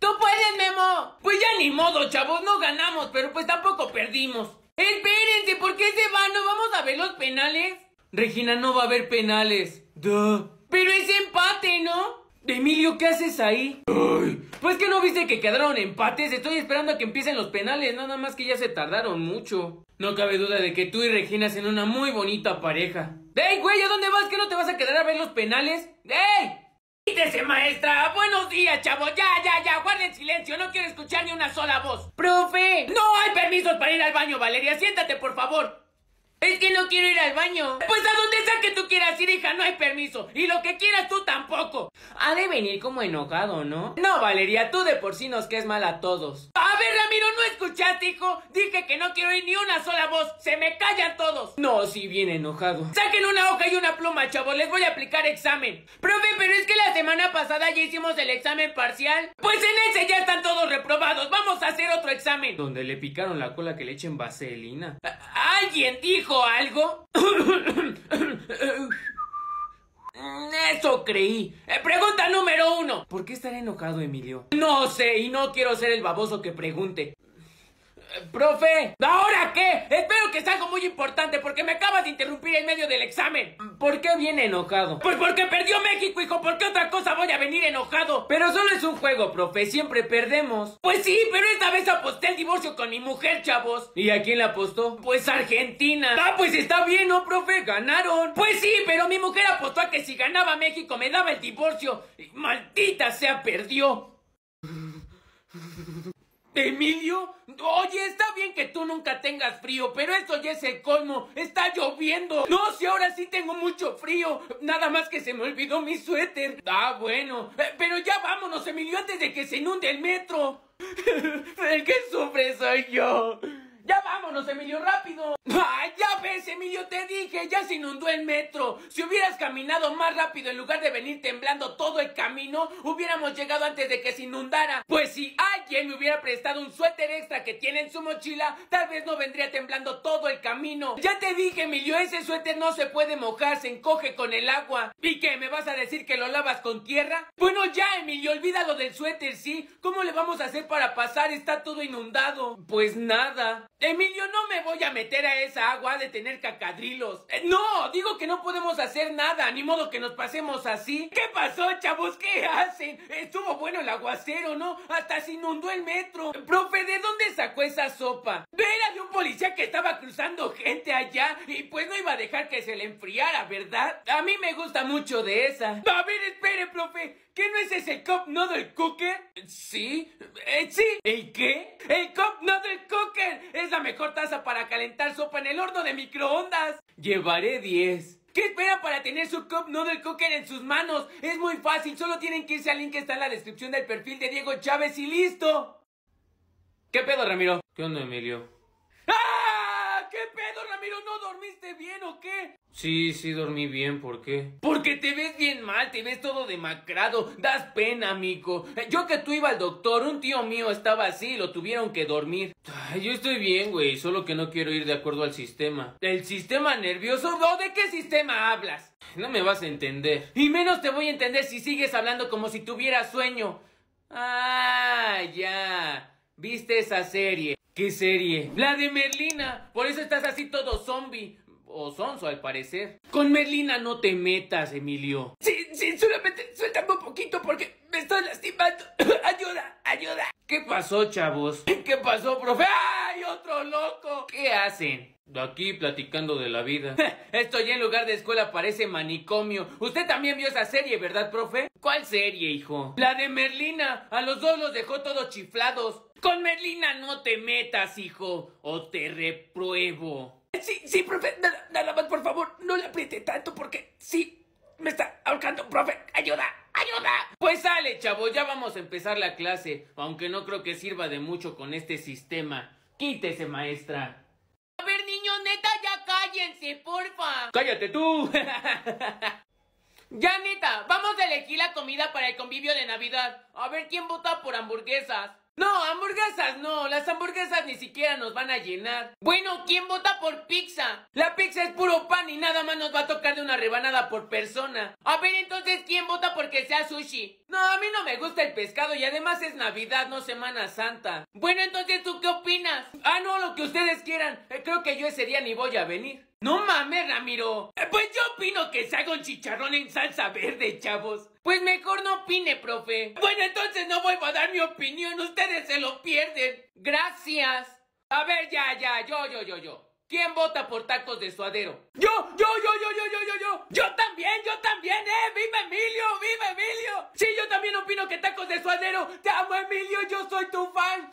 ¡Tú puedes, Memo! Pues ya ni modo, chavos, no ganamos, pero pues tampoco perdimos. Espérense, ¿por qué se van? ¿No vamos a ver los penales? Regina, no va a haber penales. Duh. Pero es empate, ¿no? Emilio, ¿qué haces ahí? Ay, pues que no viste que quedaron empates. Estoy esperando a que empiecen los penales, nada más que ya se tardaron mucho. No cabe duda de que tú y Regina hacen una muy bonita pareja. ¡Ey, güey! ¿A dónde vas? ¿Que no te vas a quedar a ver los penales? ¡Ey! ¡Quítese, maestra! ¡Buenos días, chavo! ¡Ya, ya, ya! ¡Guarden silencio! No quiero escuchar ni una sola voz. ¡Profe! ¡No hay permisos para ir al baño, Valeria! ¡Siéntate, por favor! Es que no quiero ir al baño. Pues a donde sea que tú quieras ir, hija, no hay permiso. Y lo que quieras tú tampoco. Ha de venir como enojado, ¿no? No, Valeria, tú de por sí nos caes mal a todos. A ver, Ramiro, ¿no escuchaste, hijo? Dije que no quiero ir ni una sola voz. Se me callan todos. No, sí, bien enojado. Saquen una hoja y una pluma, chavos. Les voy a aplicar examen. Profe, pero es que la semana pasada ya hicimos el examen parcial. Pues en ese ya están todos reprobados. Vamos a hacer otro examen. Donde le picaron la cola que le echen vaselina. ¿Alguien dijo algo? Eso creí. Eh, pregunta número uno. ¿Por qué estará enojado, Emilio? No sé, y no quiero ser el baboso que pregunte. Profe, ¿ahora qué? Espero que sea algo muy importante porque me acabas de interrumpir en medio del examen. ¿Por qué viene enojado? Pues porque perdió México, hijo. ¿Por qué otra cosa voy a venir enojado? Pero solo es un juego, profe. Siempre perdemos. Pues sí, pero esta vez aposté el divorcio con mi mujer, chavos. ¿Y a quién la apostó? Pues Argentina. Ah, pues está bien, ¿no, profe? Ganaron. Pues sí, pero mi mujer apostó a que si ganaba México me daba el divorcio. Y maldita sea, perdió. Emilio, oye, está bien que tú nunca tengas frío, pero esto ya es el colmo. Está lloviendo. No, si ahora sí tengo mucho frío. Nada más que se me olvidó mi suéter. Ah, bueno. Eh, pero ya vámonos, Emilio, antes de que se inunde el metro. (laughs) el que sufre soy yo. Ya vámonos, Emilio, rápido. ¡Ay, ya ves, Emilio, te dije! Ya se inundó el metro. Si hubieras caminado más rápido en lugar de venir temblando todo el camino, hubiéramos llegado antes de que se inundara. Pues si alguien me hubiera prestado un suéter extra que tiene en su mochila, tal vez no vendría temblando todo el camino. Ya te dije, Emilio, ese suéter no se puede mojar, se encoge con el agua. ¿Y qué? ¿Me vas a decir que lo lavas con tierra? Bueno, ya, Emilio, olvídalo del suéter, ¿sí? ¿Cómo le vamos a hacer para pasar? Está todo inundado. Pues nada. Emilio, no me voy a meter a esa agua de tener cacadrilos. Eh, no, digo que no podemos hacer nada, ni modo que nos pasemos así. ¿Qué pasó, chavos? ¿Qué hacen? Estuvo bueno el aguacero, ¿no? Hasta se inundó el metro. Profe, ¿de dónde sacó esa sopa? Era de un policía que estaba cruzando gente allá y pues no iba a dejar que se le enfriara, ¿verdad? A mí me gusta mucho de esa. A ver, espere, profe. ¿Qué no es ese Cup Noodle Cooker? Sí, eh, sí. ¿El qué? El Cup Noodle Cooker. Es la mejor taza para calentar sopa en el horno de microondas. Llevaré 10. ¿Qué espera para tener su Cup Noodle Cooker en sus manos? Es muy fácil, solo tienen que irse al link que está en la descripción del perfil de Diego Chávez y listo. ¿Qué pedo, Ramiro? ¿Qué onda, Emilio? ¡Ah! ¿Qué pedo, Ramiro? ¿No dormiste bien o qué? Sí, sí dormí bien, ¿por qué? Porque te ves bien mal, te ves todo demacrado, das pena, amigo. Yo que tú iba al doctor, un tío mío estaba así, lo tuvieron que dormir. Yo estoy bien, güey, solo que no quiero ir de acuerdo al sistema. ¿El sistema nervioso? ¿O de qué sistema hablas? No me vas a entender. Y menos te voy a entender si sigues hablando como si tuvieras sueño. Ah, ya. ¿Viste esa serie? ¿Qué serie? La de Merlina. Por eso estás así todo zombie. O sonso, al parecer. Con Merlina no te metas, Emilio. Sí, sí, solamente suéltame un poquito porque me estoy lastimando. (coughs) ayuda, ayuda. ¿Qué pasó, chavos? ¿Qué pasó, profe? ¡Ay, otro loco! ¿Qué hacen? Aquí platicando de la vida. (laughs) Esto ya en lugar de escuela parece manicomio. Usted también vio esa serie, ¿verdad, profe? ¿Cuál serie, hijo? La de Merlina. A los dos los dejó todos chiflados. Con Merlina no te metas, hijo, o te repruebo. Sí, sí, profe, nada, nada más, por favor, no le apriete tanto porque sí, me está ahorcando, profe, ayuda, ayuda. Pues sale, chavo, ya vamos a empezar la clase, aunque no creo que sirva de mucho con este sistema. Quítese, maestra. A ver, niños, neta, ya cállense, porfa. Cállate tú. (laughs) ya, neta, vamos a elegir la comida para el convivio de Navidad. A ver quién vota por hamburguesas. No, hamburguesas no, las hamburguesas ni siquiera nos van a llenar. Bueno, ¿quién vota por pizza? La pizza es puro pan y nada más nos va a tocar de una rebanada por persona. A ver, entonces, ¿quién vota porque sea sushi? No, a mí no me gusta el pescado y además es Navidad, no Semana Santa. Bueno, entonces, ¿tú qué opinas? Ah, no, lo que ustedes quieran. Eh, creo que yo ese día ni voy a venir. No mames, Ramiro. Eh, Pues yo opino que se haga un chicharrón en salsa verde, chavos. Pues mejor no opine, profe. Bueno, entonces no vuelvo a dar mi opinión. Ustedes se lo pierden. Gracias. A ver, ya, ya, yo, yo, yo, yo. ¿Quién vota por tacos de suadero? Yo, yo, yo, yo, yo, yo, yo, yo. Yo también, yo también, eh. ¡Viva Emilio! ¡Viva Emilio! Sí, yo también opino que tacos de suadero. Te amo, Emilio. Yo soy tu fan.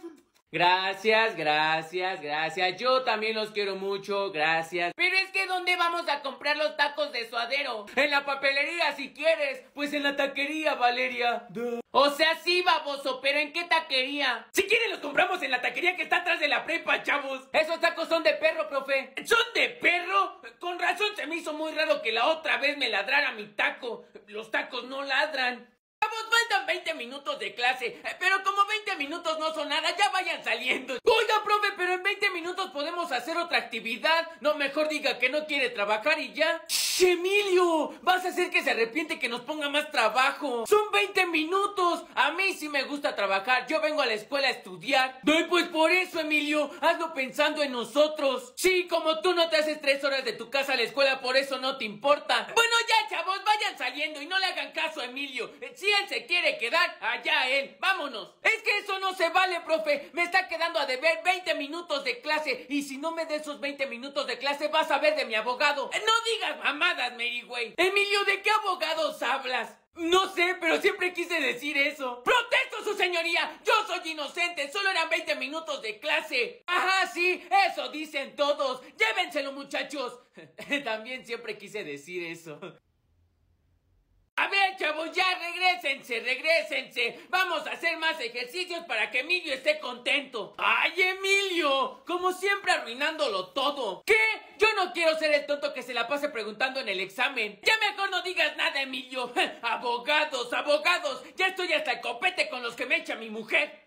Gracias, gracias, gracias. Yo también los quiero mucho, gracias. Pero es que ¿dónde vamos a comprar los tacos de suadero? En la papelería si quieres. Pues en la taquería, Valeria. O sea, sí, baboso, pero ¿en qué taquería? Si quieren los compramos en la taquería que está atrás de la prepa, chavos. Esos tacos son de perro, profe. ¿Son de perro? Con razón se me hizo muy raro que la otra vez me ladrara mi taco. Los tacos no ladran. Chavos, faltan 20 minutos de clase, eh, pero como 20 minutos no son nada, ya vayan saliendo. Oiga, profe, pero en 20 minutos podemos hacer otra actividad. No, mejor diga que no quiere trabajar y ya. ¡Shh, Emilio! Vas a hacer que se arrepiente que nos ponga más trabajo. Son 20 minutos. A mí sí me gusta trabajar. Yo vengo a la escuela a estudiar. Ay, pues por eso, Emilio. Hazlo pensando en nosotros. Sí, como tú no te haces tres horas de tu casa a la escuela, por eso no te importa. Bueno, ya, chavos, vayan saliendo y no le hagan caso a Emilio. Eh, Si se quiere quedar, allá él. Vámonos. Es que eso no se vale, profe. Me está quedando a deber 20 minutos de clase. Y si no me de esos 20 minutos de clase, vas a ver de mi abogado. Eh, No digas mamadas, Mary. Emilio, ¿de qué abogados hablas? No sé, pero siempre quise decir eso. ¡Protesto, su señoría! Yo soy inocente, solo eran 20 minutos de clase. Ajá, sí, eso dicen todos. Llévenselo, muchachos. (laughs) También siempre quise decir eso. A ver, chavos, ya regrésense, regrésense. Vamos a hacer más ejercicios para que Emilio esté contento. ¡Ay, Emilio! Como siempre arruinándolo todo. ¿Qué? Yo no quiero ser el tonto que se la pase preguntando en el examen. Ya mejor no digas nada, Emilio. (laughs) abogados, abogados. Ya estoy hasta el copete con los que me echa mi mujer.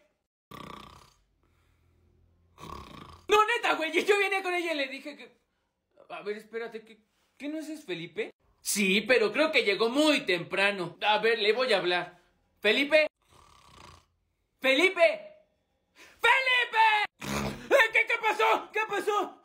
No, neta, güey. Yo vine con ella y le dije que... A ver, espérate, ¿qué, ¿qué no es Felipe? Sí, pero creo que llegó muy temprano. A ver, le voy a hablar. ¿Felipe? ¿Felipe? ¡Felipe! ¿Qué, qué pasó? pasó? ¿Qué pasó?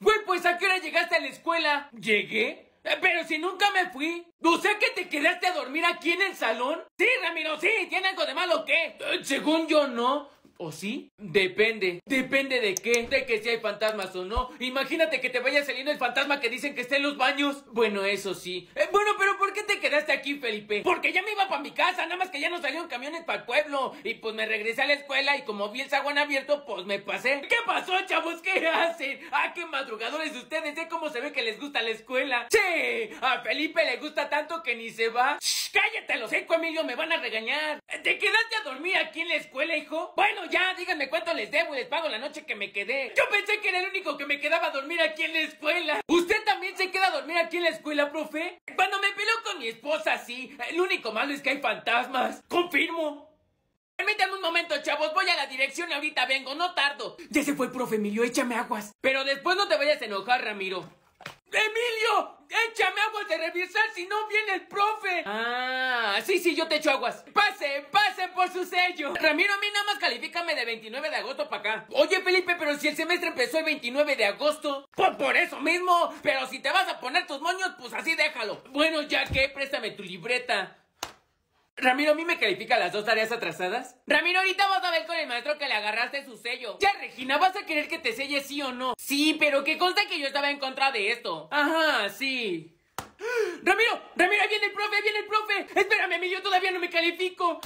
Güey, pues ¿a qué hora llegaste a la escuela? ¿Llegué? Eh, Pero si nunca me fui. O sea que te quedaste a dormir aquí en el salón. Sí, Ramiro, sí. ¿Tiene algo de malo o qué? Eh, según yo, no. ¿O sí? Depende. Depende de qué. De que si hay fantasmas o no. Imagínate que te vaya saliendo el fantasma que dicen que está en los baños. Bueno, eso sí. Eh, bueno, pero ¿por qué te quedaste aquí, Felipe? Porque ya me iba para mi casa. Nada más que ya no salieron camiones para el pueblo. Y pues me regresé a la escuela y como vi el zaguán abierto, pues me pasé. ¿Qué pasó, chavos? ¿Qué hacen? Ah, qué madrugadores ustedes. ¿Eh? ¿Cómo se ve que les gusta la escuela? Sí. A Felipe le gusta tanto que ni se va. Shh, cállate, los seco, Emilio. Me van a regañar. ¿Te quedaste a dormir aquí en la escuela, hijo? Bueno, ya, díganme cuánto les debo y les pago la noche que me quedé. Yo pensé que era el único que me quedaba a dormir aquí en la escuela. ¿Usted también se queda a dormir aquí en la escuela, profe? Cuando me peleo con mi esposa, sí. El único malo es que hay fantasmas. Confirmo. Permítanme un momento, chavos. Voy a la dirección y ahorita vengo. No tardo. Ya se fue profe Emilio. Échame aguas. Pero después no te vayas a enojar, Ramiro. ¡Emilio! ¡Échame aguas de revisar si no viene el profe! Ah, sí, sí, yo te echo aguas. ¡Pase, pase por su sello! Ramiro, a mí nada más califícame de 29 de agosto para acá. Oye, Felipe, pero si el semestre empezó el 29 de agosto. Pues por eso mismo. Pero si te vas a poner tus moños, pues así déjalo. Bueno, ya que, préstame tu libreta. Ramiro, ¿a mí me califica las dos tareas atrasadas? Ramiro, ahorita vas a ver con el maestro que le agarraste su sello. Ya, Regina, ¿vas a querer que te selle sí o no? Sí, pero que consta que yo estaba en contra de esto. Ajá, sí. Ramiro, Ramiro, ahí viene el profe, ahí viene el profe. Espérame, Emilio, todavía no me califico.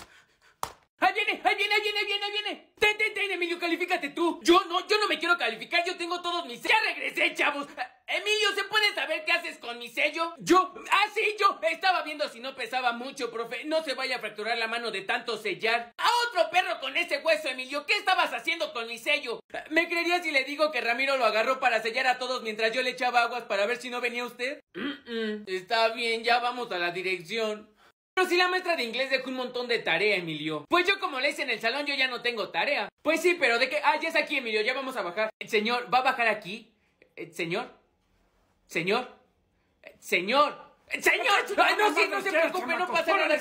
Ahí viene, ahí viene, ahí viene, ahí viene, ahí viene. Ten, ten, ten, Emilio, califícate tú. Yo no, yo no me quiero calificar, yo tengo todos mis... Ya regresé, chavos. Emilio, ¿se puede saber qué haces con mi sello? Yo, ah, sí, yo estaba viendo si no pesaba mucho, profe. No se vaya a fracturar la mano de tanto sellar. A otro perro con ese hueso, Emilio. ¿Qué estabas haciendo con mi sello? ¿Me creería si le digo que Ramiro lo agarró para sellar a todos mientras yo le echaba aguas para ver si no venía usted? Mm, mm, está bien, ya vamos a la dirección. Pero si la maestra de inglés dejó un montón de tarea, Emilio. Pues yo como le hice en el salón, yo ya no tengo tarea. Pues sí, pero de qué... Ah, ya es aquí, Emilio, ya vamos a bajar. Señor, ¿va a bajar aquí? Eh, Señor. Señor. Eh, Señor. Eh, Señor. Ay, no, sí, no se preocupe, no pasa nada.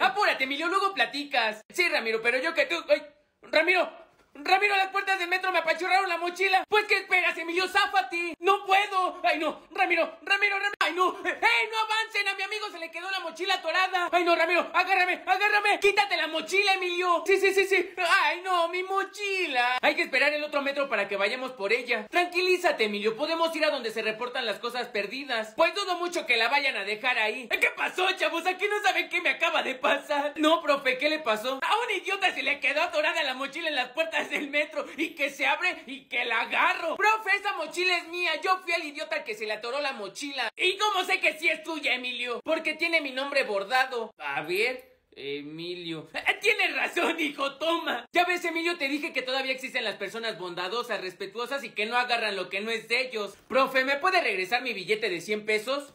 Apúrate, Emilio, luego platicas. Sí, Ramiro, pero yo que tú... Ay, Ramiro. Ramiro, las puertas del metro me apachurraron la mochila. Pues, ¿qué esperas, Emilio? ¡Záfate! ¡No puedo! ¡Ay, no! ¡Ramiro! ¡Ramiro! ¡Ramiro! ¡Ay, no! ¡Ey, no avancen! A mi amigo se le quedó la mochila atorada. ¡Ay, no, Ramiro! ¡Agárrame! ¡Agárrame! ¡Quítate la mochila, Emilio! Sí, sí, sí, sí. ¡Ay, no! ¡Mi mochila! Hay que esperar el otro metro para que vayamos por ella. Tranquilízate, Emilio. Podemos ir a donde se reportan las cosas perdidas. Pues dudo mucho que la vayan a dejar ahí. ¿Qué pasó, chavos? Aquí no saben qué me acaba de pasar. No, profe, ¿qué le pasó? A un idiota se le quedó atorada la mochila en las puertas del metro y que se abre y que la agarro. Profe, esa mochila es mía. Yo fui al idiota que se le atoró la mochila. ¿Y cómo sé que sí es tuya, Emilio? Porque tiene mi nombre bordado. A ver. Emilio. Eh, Tienes razón, hijo, toma. Ya ves, Emilio, te dije que todavía existen las personas bondadosas, respetuosas y que no agarran lo que no es de ellos. Profe, ¿me puede regresar mi billete de 100 pesos?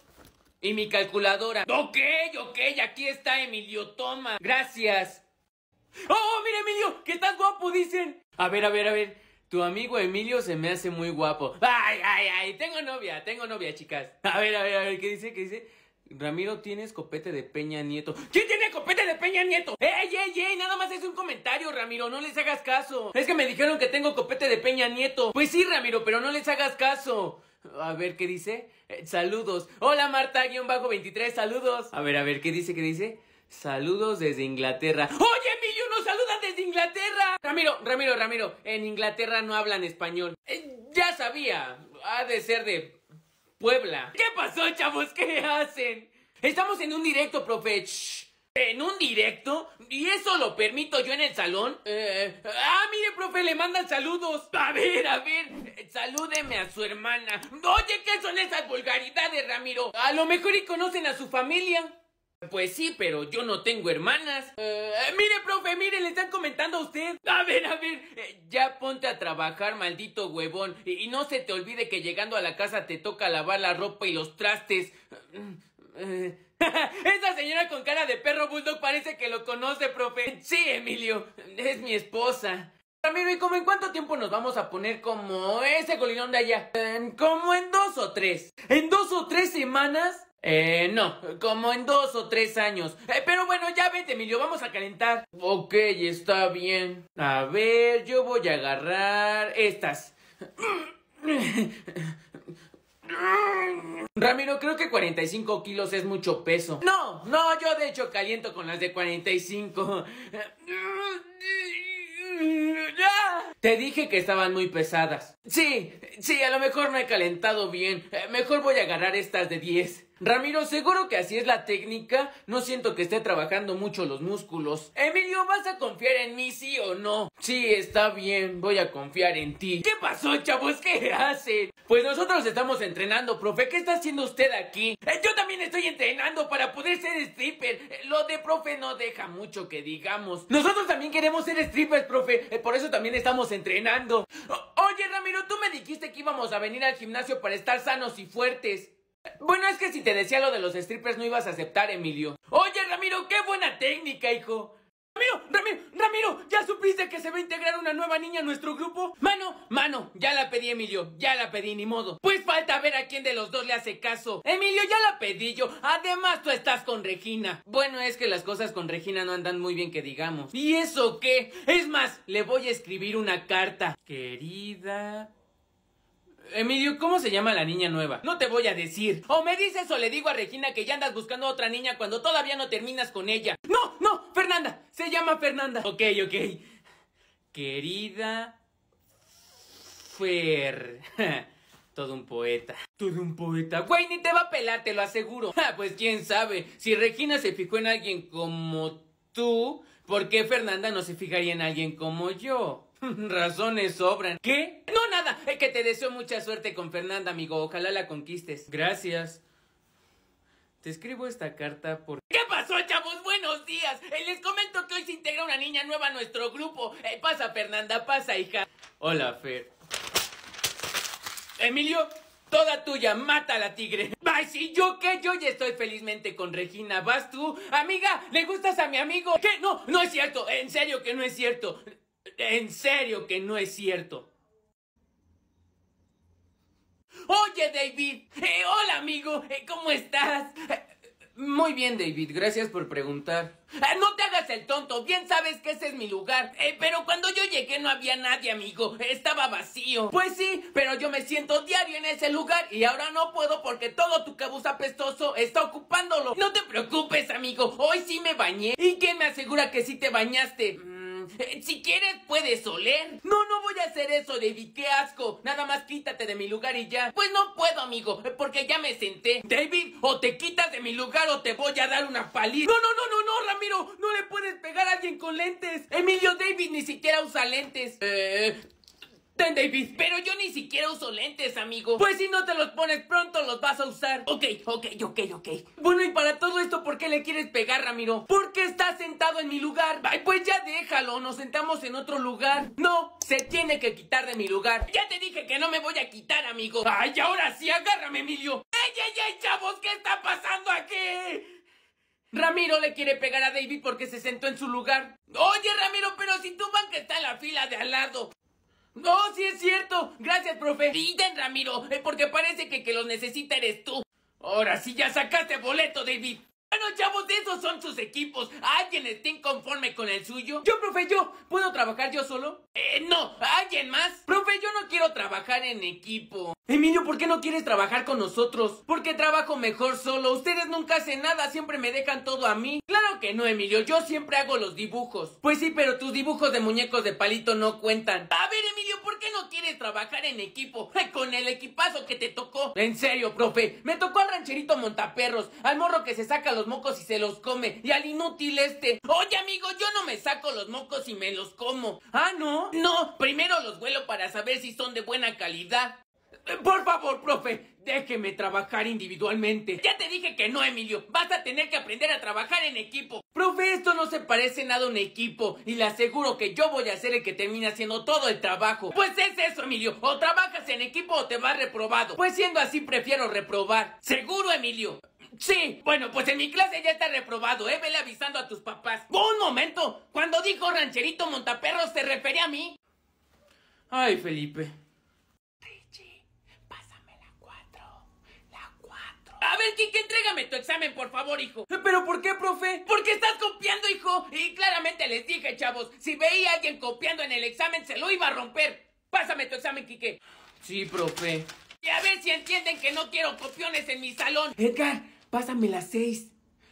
Y mi calculadora. Ok, ok, aquí está, Emilio, toma. Gracias. ¡Oh, mira, Emilio! ¡Que estás guapo, dicen! A ver, a ver, a ver. Tu amigo Emilio se me hace muy guapo. ¡Ay, ay, ay! Tengo novia, tengo novia, chicas. A ver, a ver, a ver, ¿qué dice? ¿Qué dice? Ramiro tiene escopete de Peña Nieto. ¿Quién tiene escopete de Peña Nieto? ¡Ey, ey, ey! Nada más es un comentario, Ramiro. No les hagas caso. Es que me dijeron que tengo copete de Peña Nieto. Pues sí, Ramiro, pero no les hagas caso. A ver, ¿qué dice? Eh, saludos. Hola, Marta-23, saludos. A ver, a ver, ¿qué dice? ¿Qué dice? Saludos desde Inglaterra. ¡Oye, nos saludan desde Inglaterra! Ramiro, Ramiro, Ramiro, en Inglaterra no hablan español. Eh, ya sabía, ha de ser de Puebla. ¿Qué pasó, chavos? ¿Qué hacen? Estamos en un directo, profe. Shh. ¿En un directo? ¿Y eso lo permito yo en el salón? Eh, ah, mire, profe, le mandan saludos. A ver, a ver, eh, salúdeme a su hermana. Oye, ¿qué son esas vulgaridades, Ramiro? A lo mejor y conocen a su familia. Pues sí, pero yo no tengo hermanas. Eh, mire, profe, mire, le están comentando a usted. A ver, a ver, eh, ya ponte a trabajar, maldito huevón. Y, no se te olvide que llegando a la casa te toca lavar la ropa y los trastes. Eh, (laughs) Esa señora con cara de perro bulldog parece que lo conoce, profe. Sí, Emilio, es mi esposa. Ramiro, ¿y cómo en cuánto tiempo nos vamos a poner como ese golinón de allá? Eh, como en dos o tres. ¿En dos o tres semanas? Eh, no, como en dos o tres años. Eh, pero bueno, ya vete, Emilio, vamos a calentar. Ok, está bien. A ver, yo voy a agarrar estas. (laughs) Ramiro, creo que 45 kilos es mucho peso. No, no, yo de hecho caliento con las de 45. (laughs) Te dije que estaban muy pesadas. Sí, sí, a lo mejor no he calentado bien. Eh, Mejor voy a agarrar estas de 10. Ramiro, seguro que así es la técnica. No siento que esté trabajando mucho los músculos. Emilio, ¿vas a confiar en mí, sí o no? Sí, está bien, voy a confiar en ti. ¿Qué pasó, chavos? ¿Qué hacen? Pues nosotros estamos entrenando, profe. ¿Qué está haciendo usted aquí? Eh, yo también estoy entrenando para poder ser stripper. Eh, Lo de profe no deja mucho que digamos. Nosotros también queremos ser strippers, profe. Eh, Por eso también estamos entrenando. Oye, Ramiro, tú me dijiste que íbamos a venir al gimnasio para estar sanos y fuertes. Bueno, es que si te decía lo de los strippers no ibas a aceptar, Emilio. Oye, Ramiro, qué buena técnica, hijo. Ramiro, Ramiro, Ramiro, ¿ya supiste que se va a integrar una nueva niña a nuestro grupo? Mano, mano, ya la pedí, Emilio, ya la pedí, ni modo. Pues falta ver a quién de los dos le hace caso. Emilio, ya la pedí yo. Además, tú estás con Regina. Bueno, es que las cosas con Regina no andan muy bien que digamos. ¿Y eso qué? Es más, le voy a escribir una carta. Querida Emilio, ¿cómo se llama la niña nueva? No te voy a decir. O me dices o le digo a Regina que ya andas buscando a otra niña cuando todavía no terminas con ella. No, no, Fernanda. Se llama Fernanda. Ok, ok. Querida Fer. (laughs) Todo un poeta. Todo un poeta. Güey, ni te va a pelar, te lo aseguro. (laughs) Ah, pues quién sabe. Si Regina se fijó en alguien como tú, ¿por qué Fernanda no se fijaría en alguien como yo? (laughs) Razones sobran. ¿Qué? No, nada. Es que te deseo mucha suerte con Fernanda, amigo. Ojalá la conquistes. Gracias. Te escribo esta carta por... ¿Qué pasó, chavos? Buenos días. Eh, les comento que hoy se integra una niña nueva a nuestro grupo. Eh, pasa, Fernanda, pasa, hija. Hola, Fer. Emilio, toda tuya, mata a la tigre. Ay, sí, ¿yo qué? Yo ya estoy felizmente con Regina. ¿Vas tú? Amiga, ¿le gustas a mi amigo? ¿Qué? No, no es cierto. En serio que no es cierto. En serio que no es cierto. Oye, David. Eh, hola, amigo. Eh, ¿Cómo estás? Eh, muy bien, David. Gracias por preguntar. No te hagas el tonto. Bien sabes que ese es mi lugar. Pero cuando yo llegué no había nadie, amigo. Estaba vacío. Pues sí, pero yo me siento diario en ese lugar y ahora no puedo porque todo tu cabuz apestoso está ocupándolo. No te preocupes, amigo. Hoy sí me bañé. ¿Y quién me asegura que sí te bañaste? (laughs) Si quieres, puedes oler. No, no voy a hacer eso, David. Qué asco. Nada más quítate de mi lugar y ya. Pues no puedo, amigo, porque ya me senté. David, o te quitas de mi lugar o te voy a dar una paliza. No, no, no, no, no, Ramiro. No le puedes pegar a alguien con lentes. Emilio David ni siquiera usa lentes. Eh. Ten, David, pero yo ni siquiera uso lentes, amigo. Pues si no te los pones pronto, los vas a usar. Ok, ok, ok, ok. Bueno, y para todo esto, ¿por qué le quieres pegar, Ramiro? Porque estás sentado en mi lugar. Ay, pues ya déjalo, nos sentamos en otro lugar. No, se tiene que quitar de mi lugar. Ya te dije que no me voy a quitar, amigo. Ay, ahora sí, agárrame, Emilio. ¡Ey, ey, ey, chavos! ¿Qué está pasando aquí? Ramiro le quiere pegar a David porque se sentó en su lugar. Oye, Ramiro, pero si tu banca está en la fila de al lado. No, sí es cierto. Gracias, profe. Piden, Ramiro, eh, porque parece que que los necesita eres tú. Ahora sí ya sacaste boleto, David. Bueno, chavos, esos son sus equipos. ¿Alguien está inconforme con el suyo? Yo, profe, yo. ¿Puedo trabajar yo solo? Eh, no. ¿Alguien más? Profe, yo no quiero trabajar en equipo. Emilio, ¿por qué no quieres trabajar con nosotros? Porque trabajo mejor solo. Ustedes nunca hacen nada, siempre me dejan todo a mí. Claro que no, Emilio, yo siempre hago los dibujos. Pues sí, pero tus dibujos de muñecos de palito no cuentan. A ver, Emilio, ¿por qué no quieres trabajar en equipo? Ay, Con el equipazo que te tocó. En serio, profe, me tocó al rancherito montaperros, al morro que se saca los mocos y se los come, y al inútil este. Oye, amigo, yo no me saco los mocos y me los como. Ah, ¿no? No, primero los vuelo para saber si son de buena calidad. Por favor, profe, déjeme trabajar individualmente. Ya te dije que no, Emilio. Vas a tener que aprender a trabajar en equipo. Profe, esto no se parece nada a un equipo. Y le aseguro que yo voy a ser el que termine haciendo todo el trabajo. Pues es eso, Emilio. O trabajas en equipo o te vas reprobado. Pues siendo así, prefiero reprobar. ¿Seguro, Emilio? Sí, bueno, pues en mi clase ya está reprobado, ¿eh? Vele avisando a tus papás. Un momento, cuando dijo rancherito montaperros, ¿se refería a mí? Ay, Felipe. Richie, pásame la 4. La 4. A ver, Kike, entrégame tu examen, por favor, hijo. ¿Pero por qué, profe? Porque estás copiando, hijo. Y claramente les dije, chavos, si veía a alguien copiando en el examen, se lo iba a romper. Pásame tu examen, Quique. Sí, profe. Y a ver si entienden que no quiero copiones en mi salón. Edgar, pásame las seis.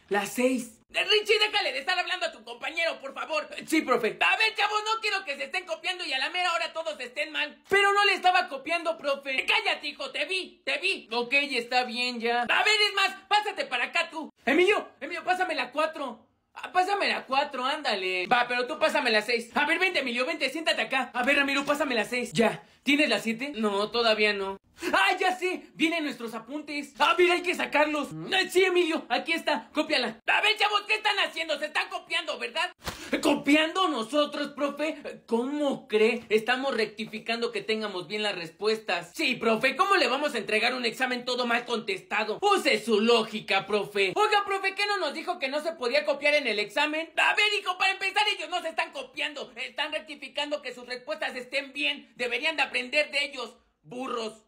Las seis. Eh, Richie, déjale de estar hablando a tu compañero, por favor. Sí, profe. A ver, chavos, no quiero que se estén copiando y a la mera hora todos estén mal. Pero no le estaba copiando, profe. Cállate, hijo, te vi, te vi. Ok, está bien ya. A ver, es más, pásate para acá tú. Emilio, Emilio, pásame la cuatro. Ah, Pásame la cuatro, ándale. Va, pero tú pásame la seis. A ver, vente, Emilio, vente, siéntate acá. A ver, Ramiro, pásame la seis. Ya. ¿Tienes la siete? No, todavía no. ¡Ah, ya sé! Vienen nuestros apuntes. Ah, mira, hay que sacarlos. Ah, Sí, Emilio, aquí está. Cópiala. A ver, chavos, ¿qué están haciendo? Se están copiando, ¿verdad? ¿Copiando nosotros, profe? ¿Cómo cree? Estamos rectificando que tengamos bien las respuestas. Sí, profe, ¿cómo le vamos a entregar un examen todo mal contestado? Use su lógica, profe. Oiga, profe, ¿qué no nos dijo que no se podía copiar en el examen? A ver, hijo, para empezar, ellos no se están copiando. Están rectificando que sus respuestas estén bien. Deberían de aprender de ellos. Burros.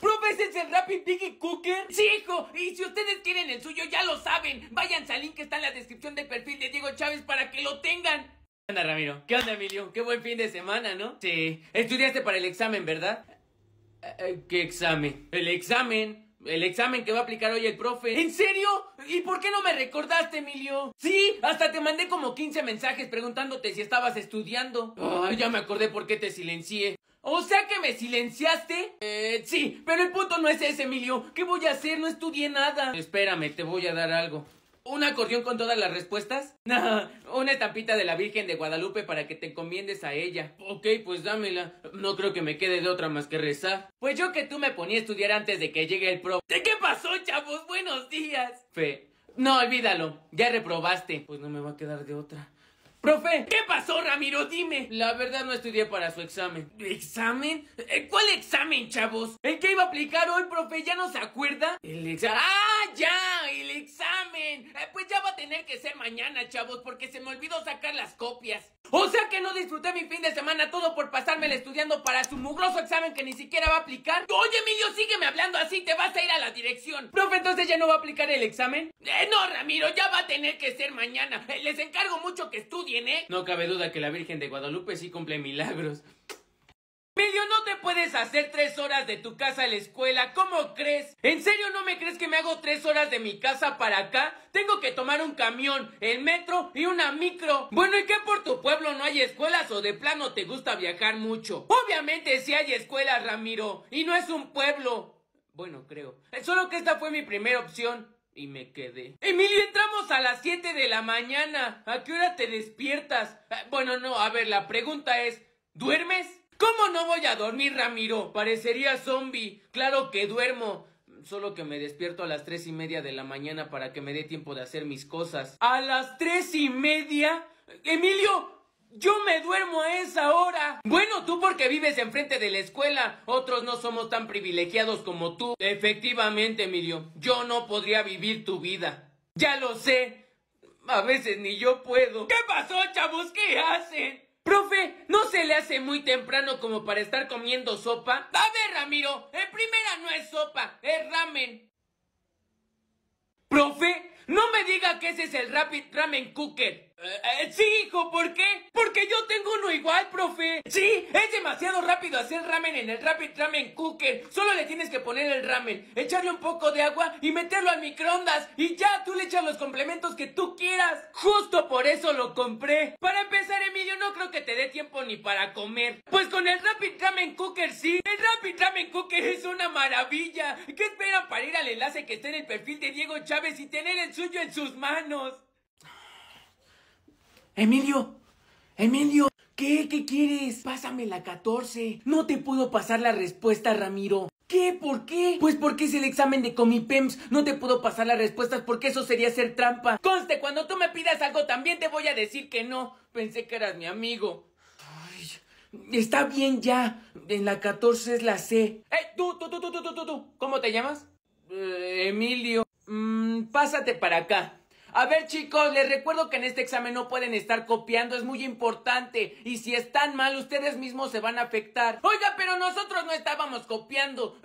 ¿Profe, ese es el Rapid Piggy Cooker? Sí, hijo, y si ustedes quieren el suyo, ya lo saben. Váyanse al link que está en la descripción del perfil de Diego Chávez para que lo tengan. ¿Qué onda, Ramiro? ¿Qué onda, Emilio? Qué buen fin de semana, ¿no? Sí. Estudiaste para el examen, ¿verdad? Eh, eh, ¿Qué examen? El examen. El examen que va a aplicar hoy el profe. ¿En serio? ¿Y por qué no me recordaste, Emilio? Sí, hasta te mandé como 15 mensajes preguntándote si estabas estudiando. Ay, ya me acordé por qué te silencié. O sea que me silenciaste. Eh, sí, pero el punto no es ese, Emilio. ¿Qué voy a hacer? No estudié nada. Espérame, te voy a dar algo. ¿Un acordeón con todas las respuestas? (laughs) Nah, una estampita de la Virgen de Guadalupe para que te encomiendes a ella. Ok, pues dámela. No creo que me quede de otra más que rezar. Pues yo que tú me ponía a estudiar antes de que llegue el pro. ¿De qué pasó, chavos? Buenos días. Fe. No, olvídalo. Ya reprobaste. Pues no me va a quedar de otra. Profe, ¿Qué pasó, Ramiro? Dime. la verdad no estudié para su examen. ¿Examen? Eh, ¿Cuál examen, chavos? ¿El que iba a aplicar hoy, profe? ¿Ya no se acuerda? El examen. ¡Ah, ya! ¡El examen! Eh, pues ya va a tener que ser mañana, chavos, porque se me olvidó sacar las copias. O sea que no disfruté mi fin de semana todo por pasármela estudiando para su mugroso examen que ni siquiera va a aplicar. Oye, Emilio, sígueme hablando así, te vas a ir a la dirección. Profe, entonces ya no va a aplicar el examen. Eh, no, Ramiro, ya va a tener que ser mañana. Eh, les encargo mucho que estudien, No cabe duda que la Virgen de Guadalupe sí cumple milagros. Emilio, no te puedes hacer tres horas de tu casa a la escuela, ¿cómo crees? ¿En serio no me crees que me hago tres horas de mi casa para acá? Tengo que tomar un camión, el metro y una micro. Bueno, ¿y qué por tu pueblo no hay escuelas o de plano te gusta viajar mucho? Obviamente sí hay escuelas, Ramiro, y no es un pueblo. Bueno, creo. Solo que esta fue mi primera opción. Y me quedé. Emilio, entramos a las 7 de la mañana. ¿A qué hora te despiertas? Eh, Bueno, no, a ver, la pregunta es, ¿duermes? ¿Cómo no voy a dormir, Ramiro? Parecería zombie. Claro que duermo. Solo que me despierto a las tres y media de la mañana para que me dé tiempo de hacer mis cosas. ¿A las tres y media? Emilio, yo me duermo a esa hora. Bueno, tú porque vives enfrente de la escuela. Otros no somos tan privilegiados como tú. Efectivamente, Emilio, yo no podría vivir tu vida. Ya lo sé. A veces ni yo puedo. ¿Qué pasó, chavos? ¿Qué hacen? Profe, ¿no se le hace muy temprano como para estar comiendo sopa? A ver, Ramiro, en primera no es sopa, es ramen. Profe, no me diga que ese es el Rapid Ramen Cooker. Eh, eh, sí, hijo, ¿por qué? Porque yo tengo uno igual, profe. Sí, es demasiado rápido hacer ramen en el Rapid Ramen Cooker. Solo le tienes que poner el ramen, echarle un poco de agua y meterlo al microondas. Y ya, tú le echas los complementos que tú quieras. Justo por eso lo compré. Para empezar, Emilio, no creo que te dé tiempo ni para comer. Pues con el Rapid Ramen Cooker sí. El Rapid Ramen Cooker es una maravilla. ¿Qué esperan para ir al enlace que está en el perfil de Diego Chávez y tener el suyo en sus manos? Emilio, Emilio, ¿qué? ¿Qué quieres? Pásame la 14. No te puedo pasar la respuesta, Ramiro. ¿Qué? ¿Por qué? Pues porque es el examen de Comipems. No te puedo pasar las respuestas porque eso sería hacer trampa. Conste, cuando tú me pidas algo también te voy a decir que no. Pensé que eras mi amigo. Ay, está bien ya. En la 14 es la C. Eh, ¡Ey! Tú, tú, tú, tú, tú, tú, tú. ¿Cómo te llamas? Eh, Emilio. Mm, pásate para acá. A ver chicos, les recuerdo que en este examen no pueden estar copiando, es muy importante. Y si están mal, ustedes mismos se van a afectar. Oiga, pero nosotros no estábamos copiando.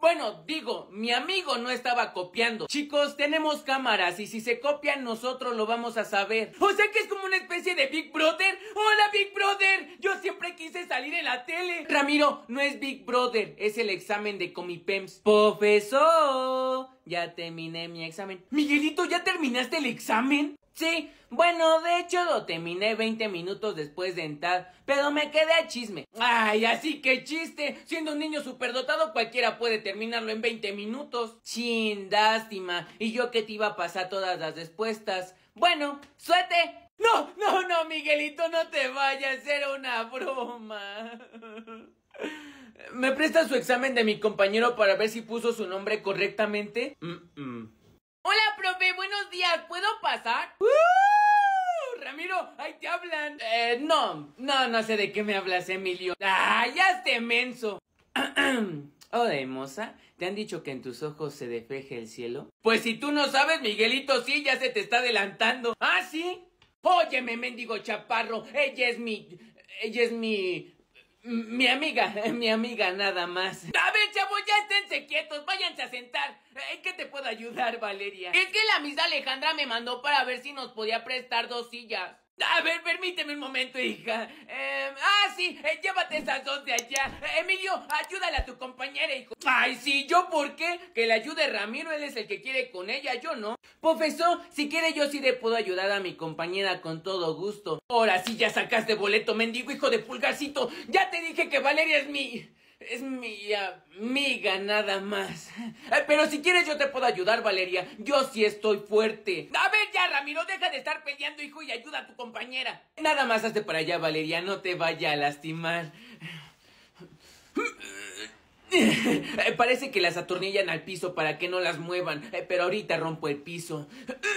Bueno, digo, mi amigo no estaba copiando. Chicos, tenemos cámaras y si se copian nosotros lo vamos a saber. O sea que es como una especie de Big Brother. Hola Big Brother. Yo siempre quise salir en la tele. Ramiro, no es Big Brother, es el examen de Comipems. Profesor, ya terminé mi examen. Miguelito, ¿ya terminaste el examen? Sí, bueno, de hecho lo terminé 20 minutos después de entrar, pero me quedé a chisme. Ay, así que chiste. Siendo un niño superdotado, cualquiera puede terminarlo en 20 minutos. Chin, lástima. Y yo que te iba a pasar todas las respuestas. Bueno, suerte. No, no, no, Miguelito, no te vayas, era una broma. ¿Me presta su examen de mi compañero para ver si puso su nombre correctamente? Mm, mm. Hola, profe, buenos días, ¿puedo pasar? ¡Uh! Ramiro, ahí te hablan. Eh, no, no, no sé de qué me hablas, Emilio. ¡Ah, ya esté menso! (clears throat) Hola, moza, ¿te han dicho que en tus ojos se despeje el cielo? Pues si tú no sabes, Miguelito, sí, ya se te está adelantando. ¿Ah, sí? Óyeme, mendigo chaparro, ella es mi... Ella es mi... Mi amiga, (laughs) mi amiga nada más. A ver, chavos, ya esténse quietos, váyanse a sentar. ¿En qué te puedo ayudar, Valeria? Es que la Miss Alejandra me mandó para ver si nos podía prestar dos sillas. A ver, permíteme un momento, hija. Eh, ah, sí, eh, llévate esas dos de allá. Eh, Emilio, ayúdale a tu compañera, hijo. Ay, sí, ¿yo por qué? Que le ayude Ramiro, él es el que quiere con ella, yo no. Profesor, si quiere yo sí le puedo ayudar a mi compañera con todo gusto. Ahora sí ya sacaste boleto, mendigo hijo de pulgarcito. Ya te dije que Valeria es mi... Es mi amiga nada más. Pero si quieres yo te puedo ayudar, Valeria. Yo sí estoy fuerte. A ver ya, Ramiro, deja de estar peleando, hijo, y ayuda a tu compañera. Nada más hazte para allá, Valeria, no te vaya a lastimar. Eh, Parece que las atornillan al piso para que no las muevan, eh, pero ahorita rompo el piso.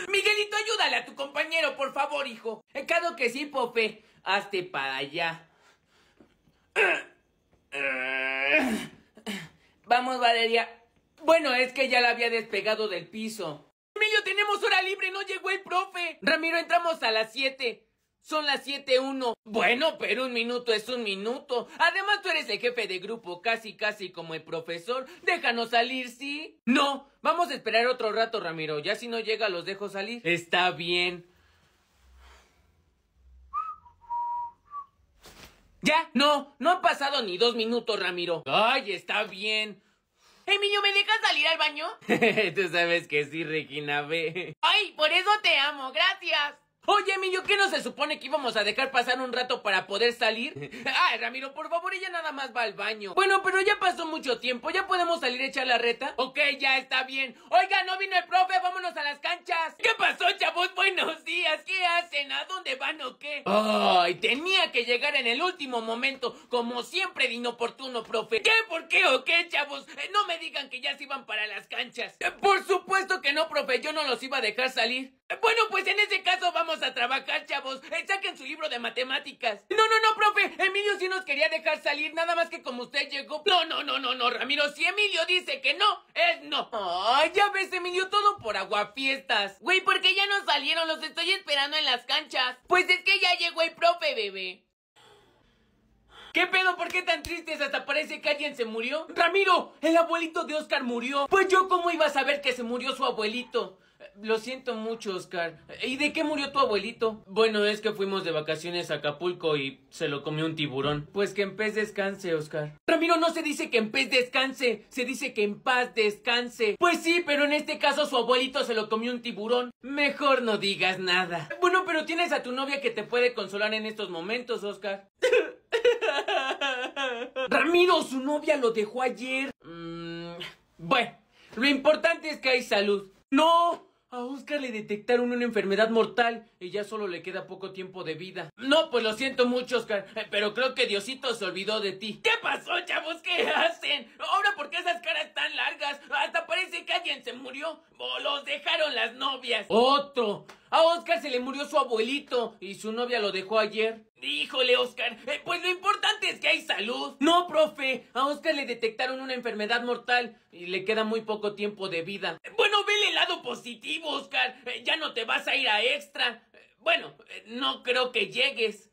Miguelito, ayúdale a tu compañero, por favor, hijo. Claro que sí, Pope. Hazte para allá. Vamos, Valeria. Bueno, es que ya la había despegado del piso. Emilio, tenemos hora libre, no llegó el profe. Ramiro, entramos a las 7. Son las 7.1. Bueno, pero un minuto es un minuto. Además, tú eres el jefe de grupo, casi, casi como el profesor. Déjanos salir, ¿sí? No, Vamos a esperar otro rato, Ramiro. Ya si no llega, los dejo salir. está bien. ¿Ya? No, no han pasado ni dos minutos, Ramiro. Ay, está bien. Emilio, ¿me dejas salir al baño? (laughs) Tú sabes que sí, Regina, ve. Ay, por eso te amo, gracias. Oye, Emilio, ¿qué no se supone que íbamos a dejar pasar un rato para poder salir? (laughs) Ay, Ramiro, por favor, ella nada más va al baño. Bueno, pero ya pasó mucho tiempo. ¿Ya podemos salir a echar la reta? Ok, ya está bien. Oiga, no vino el profe, vámonos a las canchas. ¿Qué pasó, chavos? Buenos días. ¿Qué hacen? ¿A dónde van o qué? Ay, tenía que llegar en el último momento, como siempre de inoportuno, profe. ¿Qué? ¿Por qué o qué, chavos? Eh, no me digan que ya se iban para las canchas. Eh, Por supuesto que no, profe, yo no los iba a dejar salir. Bueno, pues en ese caso vamos a trabajar, chavos. Eh, saquen su libro de matemáticas. No, no, no, profe. Emilio sí nos quería dejar salir, nada más que como usted llegó. No, no, no, no, no, Ramiro. Si Emilio dice que no, es no. Ay, ya ves, Emilio, todo por aguafiestas. Güey, ¿por qué ya no salieron? Los estoy esperando en las canchas. Pues es que ya llegó el profe, bebé. ¿Qué pedo? ¿Por qué tan tristes? Hasta parece que alguien se murió. Ramiro, el abuelito de Oscar murió. Pues yo cómo iba a saber que se murió su abuelito. Lo siento mucho, Oscar. ¿Y de qué murió tu abuelito? Bueno, es que fuimos de vacaciones a Acapulco y se lo comió un tiburón. Pues que en paz descanse, Oscar. Ramiro, no se dice que en paz descanse, se dice que en paz descanse. Pues sí, pero en este caso su abuelito se lo comió un tiburón. Mejor no digas nada. Bueno, pero tienes a tu novia que te puede consolar en estos momentos, Oscar. (laughs) Ramiro, su novia lo dejó ayer. Mm, bueno, lo importante es que hay salud. No, A Oscar le detectaron una enfermedad mortal y ya solo le queda poco tiempo de vida. No, pues lo siento mucho, Oscar, eh, pero creo que Diosito se olvidó de ti. ¿Qué pasó, chavos? ¿Qué hacen? Ahora, ¿por qué esas caras tan largas? Hasta parece que alguien se murió. O los dejaron las novias. Otro. A Oscar se le murió su abuelito y su novia lo dejó ayer. Híjole, Oscar. eh, pues lo importante es que hay salud. No, profe, a Oscar le detectaron una enfermedad mortal y le queda muy poco tiempo de vida. Bueno, vele el lado positivo, Oscar. Eh, ya no te vas a ir a extra. Eh, Bueno, eh, no creo que llegues.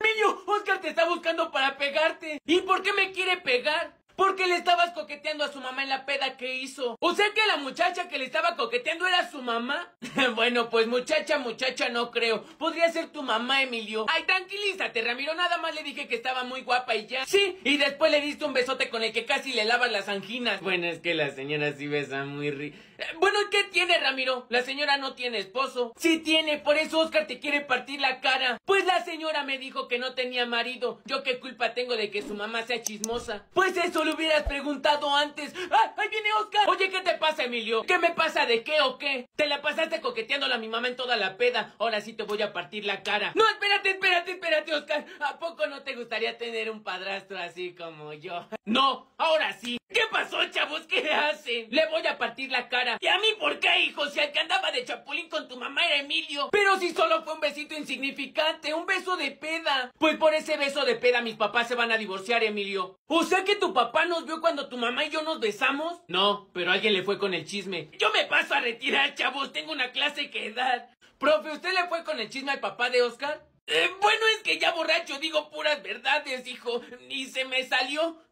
Emilio, Oscar te está buscando para pegarte. ¿Y por qué me quiere pegar? Porque le estabas coqueteando a su mamá en la peda que hizo. O sea que la muchacha que le estaba coqueteando era su mamá. (laughs) bueno, pues muchacha, muchacha, no creo. Podría ser tu mamá, Emilio. Ay, tranquilízate, Ramiro. Nada más le dije que estaba muy guapa y ya. Sí, y después le diste un besote con el que casi le lavas las anginas. Bueno, es que la señora sí besa muy rico. Bueno, ¿qué tiene, Ramiro? La señora no tiene esposo. Sí tiene, por eso Oscar te quiere partir la cara. Pues la señora me dijo que no tenía marido. ¿Yo qué culpa tengo de que su mamá sea chismosa? Pues eso lo hubieras preguntado antes. ¡Ah! ¡Ahí viene Oscar! Oye, ¿qué te pasa, Emilio? ¿Qué me pasa de qué o qué? Te la pasaste coqueteándola a mi mamá en toda la peda. Ahora sí te voy a partir la cara. No, espérate, espérate, espérate, Oscar. ¿A poco no te gustaría tener un padrastro así como yo? No, ahora sí. ¿Qué pasó, chavos? ¿Qué hacen? Le voy a partir la cara. ¿Y a por qué, hijo? Si el que andaba de chapulín con tu mamá era Emilio. Pero si solo fue un besito insignificante, un beso de peda. Pues por ese beso de peda mis papás se van a divorciar, Emilio. O sea que tu papá nos vio cuando tu mamá y yo nos besamos. No, pero alguien le fue con el chisme. Yo me paso a retirar, chavos. Tengo una clase que dar. Profe, ¿usted le fue con el chisme al papá de Oscar? Eh, bueno, es que ya borracho digo puras verdades, hijo. Ni se me salió.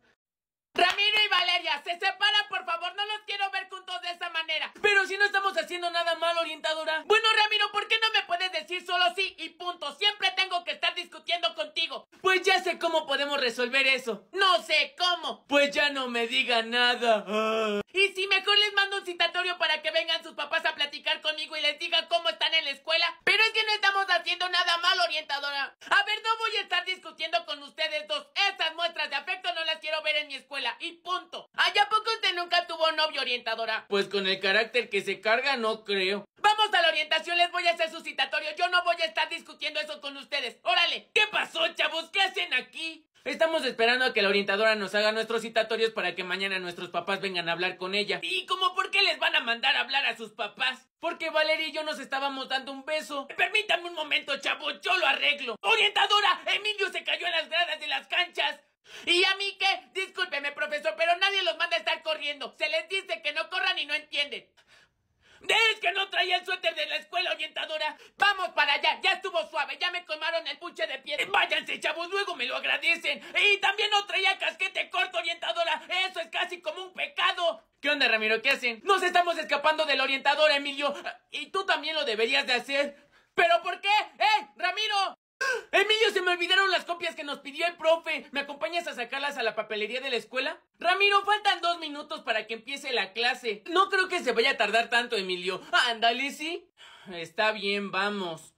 Ramiro y Valeria, se separan, por favor, no los quiero ver juntos de esa manera. Pero si no estamos haciendo nada mal, orientadora. Bueno, Ramiro, ¿por qué no me puedes decir solo sí y punto? Siempre tengo que estar discutiendo contigo. Pues ya sé cómo podemos resolver eso. No sé cómo. Pues ya no me diga nada. Ah. Y si mejor les mando un citatorio para que vengan sus papás a platicar conmigo y les diga cómo están en la escuela. Pero es que no estamos haciendo nada mal, orientadora. A ver, no voy a estar discutiendo con ustedes dos. Esas muestras de afecto no las quiero ver en mi escuela. Y punto. ¿Allá poco usted nunca tuvo novio orientadora? Pues con el carácter que se carga, no creo. Vamos a la orientación, les voy a hacer su citatorio. Yo no voy a estar discutiendo eso con ustedes. Órale, ¿qué pasó, chavos? ¿Qué hacen aquí? Estamos esperando a que la orientadora nos haga nuestros citatorios para que mañana nuestros papás vengan a hablar con ella. ¿Y cómo por qué les van a mandar a hablar a sus papás? Porque Valeria y yo nos estábamos dando un beso. Permítame un momento, chavos, yo lo arreglo. ¡Orientadora! Emilio se cayó en las gradas de las canchas. ¿Y a mí qué? Discúlpeme, profesor, pero nadie los manda a estar corriendo. Se les dice que no corran y no entienden. Es que no traía el suéter de la escuela orientadora. Vamos para allá, ya estuvo suave, ya me colmaron el puche de piel. Váyanse, chavos, luego me lo agradecen. Y también no traía casquete corto orientadora. Eso es casi como un pecado. ¿Qué onda, Ramiro? ¿Qué hacen? Nos estamos escapando del orientador, Emilio. Y tú también lo deberías de hacer. ¿Pero por qué? ¡Eh, Ramiro! Emilio, se me olvidaron las copias que nos pidió el profe. ¿Me acompañas a sacarlas a la papelería de la escuela? Ramiro, faltan dos minutos para que empiece la clase. No creo que se vaya a tardar tanto, Emilio. Ándale, sí. Está bien, vamos.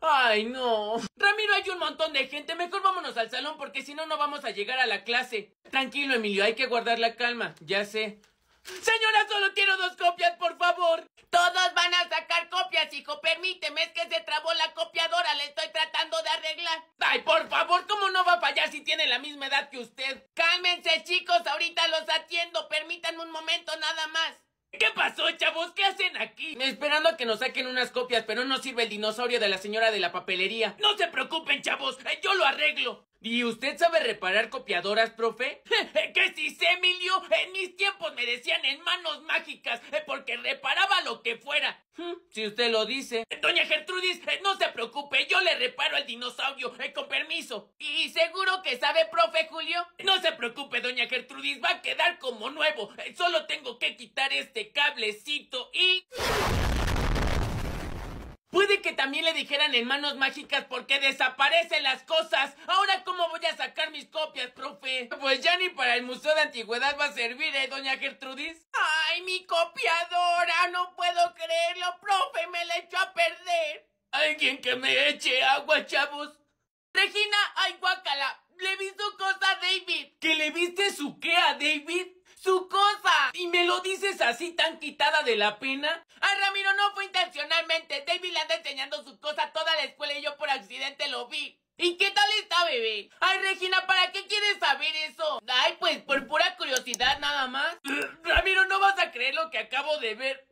Ay, no. Ramiro, hay un montón de gente. Mejor vámonos al salón porque si no, no vamos a llegar a la clase. Tranquilo, Emilio, hay que guardar la calma. Ya sé. Señora, solo quiero dos copias, por favor. Todos van a sacar copias, hijo. Permíteme, es que se trabó la copiadora. Le estoy tratando de arreglar. Ay, por favor, ¿cómo no va a fallar si tiene la misma edad que usted? Cálmense, chicos. Ahorita los atiendo. Permítanme un momento nada más. ¿Qué pasó, chavos? ¿Qué hacen aquí? Esperando a que nos saquen unas copias, pero no sirve el dinosaurio de la señora de la papelería. No se preocupen, chavos. eh, Yo lo arreglo. ¿Y usted sabe reparar copiadoras, profe? (laughs) ¿Qué si sé, Emilio? En mis tiempos me decían en manos mágicas, eh, porque reparaba lo que fuera. Hmm, Si usted lo dice. Doña Gertrudis, eh, no se preocupe, yo le reparo el dinosaurio, eh, con permiso. ¿Y seguro que sabe, profe Julio? No se preocupe, doña Gertrudis, va a quedar como nuevo. Solo tengo que quitar este cablecito y... Puede que también le dijeran en manos mágicas porque desaparecen las cosas. Ahora, ¿cómo voy a sacar mis copias, profe? Pues ya ni para el Museo de Antigüedad va a servir, ¿eh, doña Gertrudis? ¡Ay, mi copiadora! No puedo creerlo, profe, me la echó a perder. Alguien que me eche agua, chavos. Regina, ay, guácala. Le vi su cosa a David. ¿Que le viste su qué a David? ¡Su cosa! ¿Y me lo dices así tan quitada de la pena? Ay, Ramiro, no fue intencionalmente. David le anda enseñando su cosa a toda la escuela y yo por accidente lo vi. ¿Y qué tal está, bebé? Ay, Regina, ¿para qué quieres saber eso? Ay, pues por pura curiosidad nada más. Ramiro, no vas a creer lo que acabo de ver.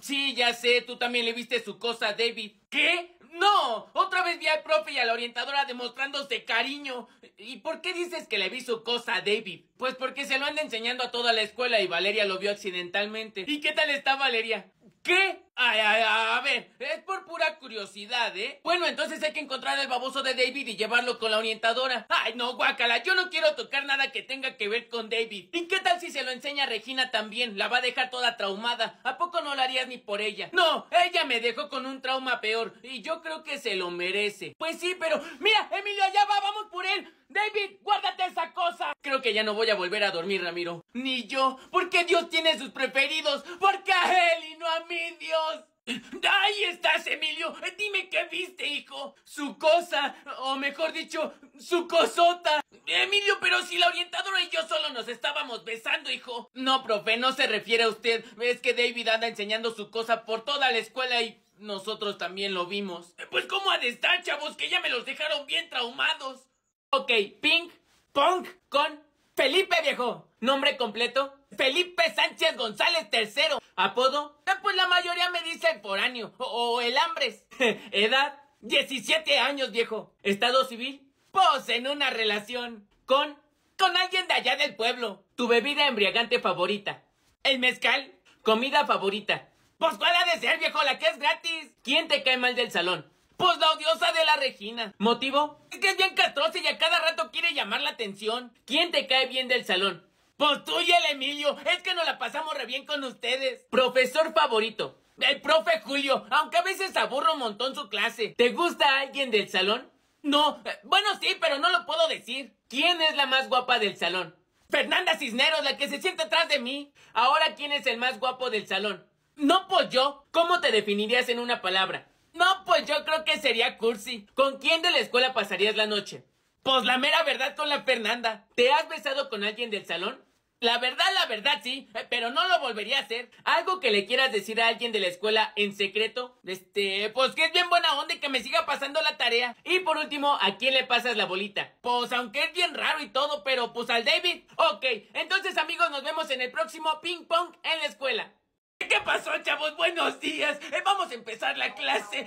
Sí, ya sé, tú también le viste su cosa a David. ¿Qué? No, otra vez vi al profe y a la orientadora demostrándose cariño. ¿Y por qué dices que le vi su cosa a David? Pues porque se lo anda enseñando a toda la escuela y Valeria lo vio accidentalmente. ¿Y qué tal está Valeria? ¿Qué? Ay, ay, a ver, es por pura curiosidad, ¿eh? Bueno, entonces hay que encontrar el baboso de David y llevarlo con la orientadora. Ay, no, guácala, yo no quiero tocar nada que tenga que ver con David. ¿Y qué tal si se lo enseña a Regina también? La va a dejar toda traumada. ¿A poco no lo harías ni por ella? No, ella me dejó con un trauma peor y yo creo que se lo merece. Pues sí, pero mira, Emilio, allá va, vamos por él. David, guárdate esa cosa. Creo que ya no voy a volver a dormir, Ramiro. Ni yo, porque Dios tiene sus preferidos. Porque a él y no a mí, Dios. Ahí estás, Emilio. Dime qué viste, hijo. Su cosa, o mejor dicho, su cosota. Emilio, pero si la orientadora y yo solo nos estábamos besando, hijo. No, profe, no se refiere a usted. Es que David anda enseñando su cosa por toda la escuela y nosotros también lo vimos. Pues cómo ha de estar, chavos, que ya me los dejaron bien traumados. Ok, ping, pong con Felipe Viejo. Nombre completo, Felipe Sánchez González III. Apodo, eh, pues la mayoría me dice el foráneo o, o el hambres. (laughs) Edad, 17 años, viejo. Estado civil, pues en una relación con... con alguien de allá del pueblo. Tu bebida embriagante favorita. El mezcal, comida favorita. Pues cuál ha de ser, viejo, la que es gratis. ¿Quién te cae mal del salón? Pues la odiosa de la Regina. ¿Motivo? Que es bien castrosa y a cada rato quiere llamar la atención. ¿Quién te cae bien del salón? Pues tú y el Emilio. Es que nos la pasamos re bien con ustedes. Profesor favorito. El profe Julio, aunque a veces aburro un montón su clase. ¿Te gusta alguien del salón? No. Eh, Bueno, sí, pero no lo puedo decir. ¿Quién es la más guapa del salón? Fernanda Cisneros, la que se sienta atrás de mí. Ahora, ¿quién es el más guapo del salón? No, pues yo. ¿Cómo te definirías en una palabra? No, pues yo creo que sería cursi. ¿Con quién de la escuela pasarías la noche? Pues la mera verdad con la Fernanda. ¿Te has besado con alguien del salón? La verdad, la verdad sí, eh, pero no lo volvería a hacer. ¿Algo que le quieras decir a alguien de la escuela en secreto? Este, pues que es bien buena onda y que me siga pasando la tarea. Y por último, ¿a quién le pasas la bolita? Pues aunque es bien raro y todo, pero pues al David. Ok, entonces amigos, nos vemos en el próximo ping pong en la escuela. ¿Qué pasó, chavos? Buenos días. Eh, vamos a empezar la clase. Eh,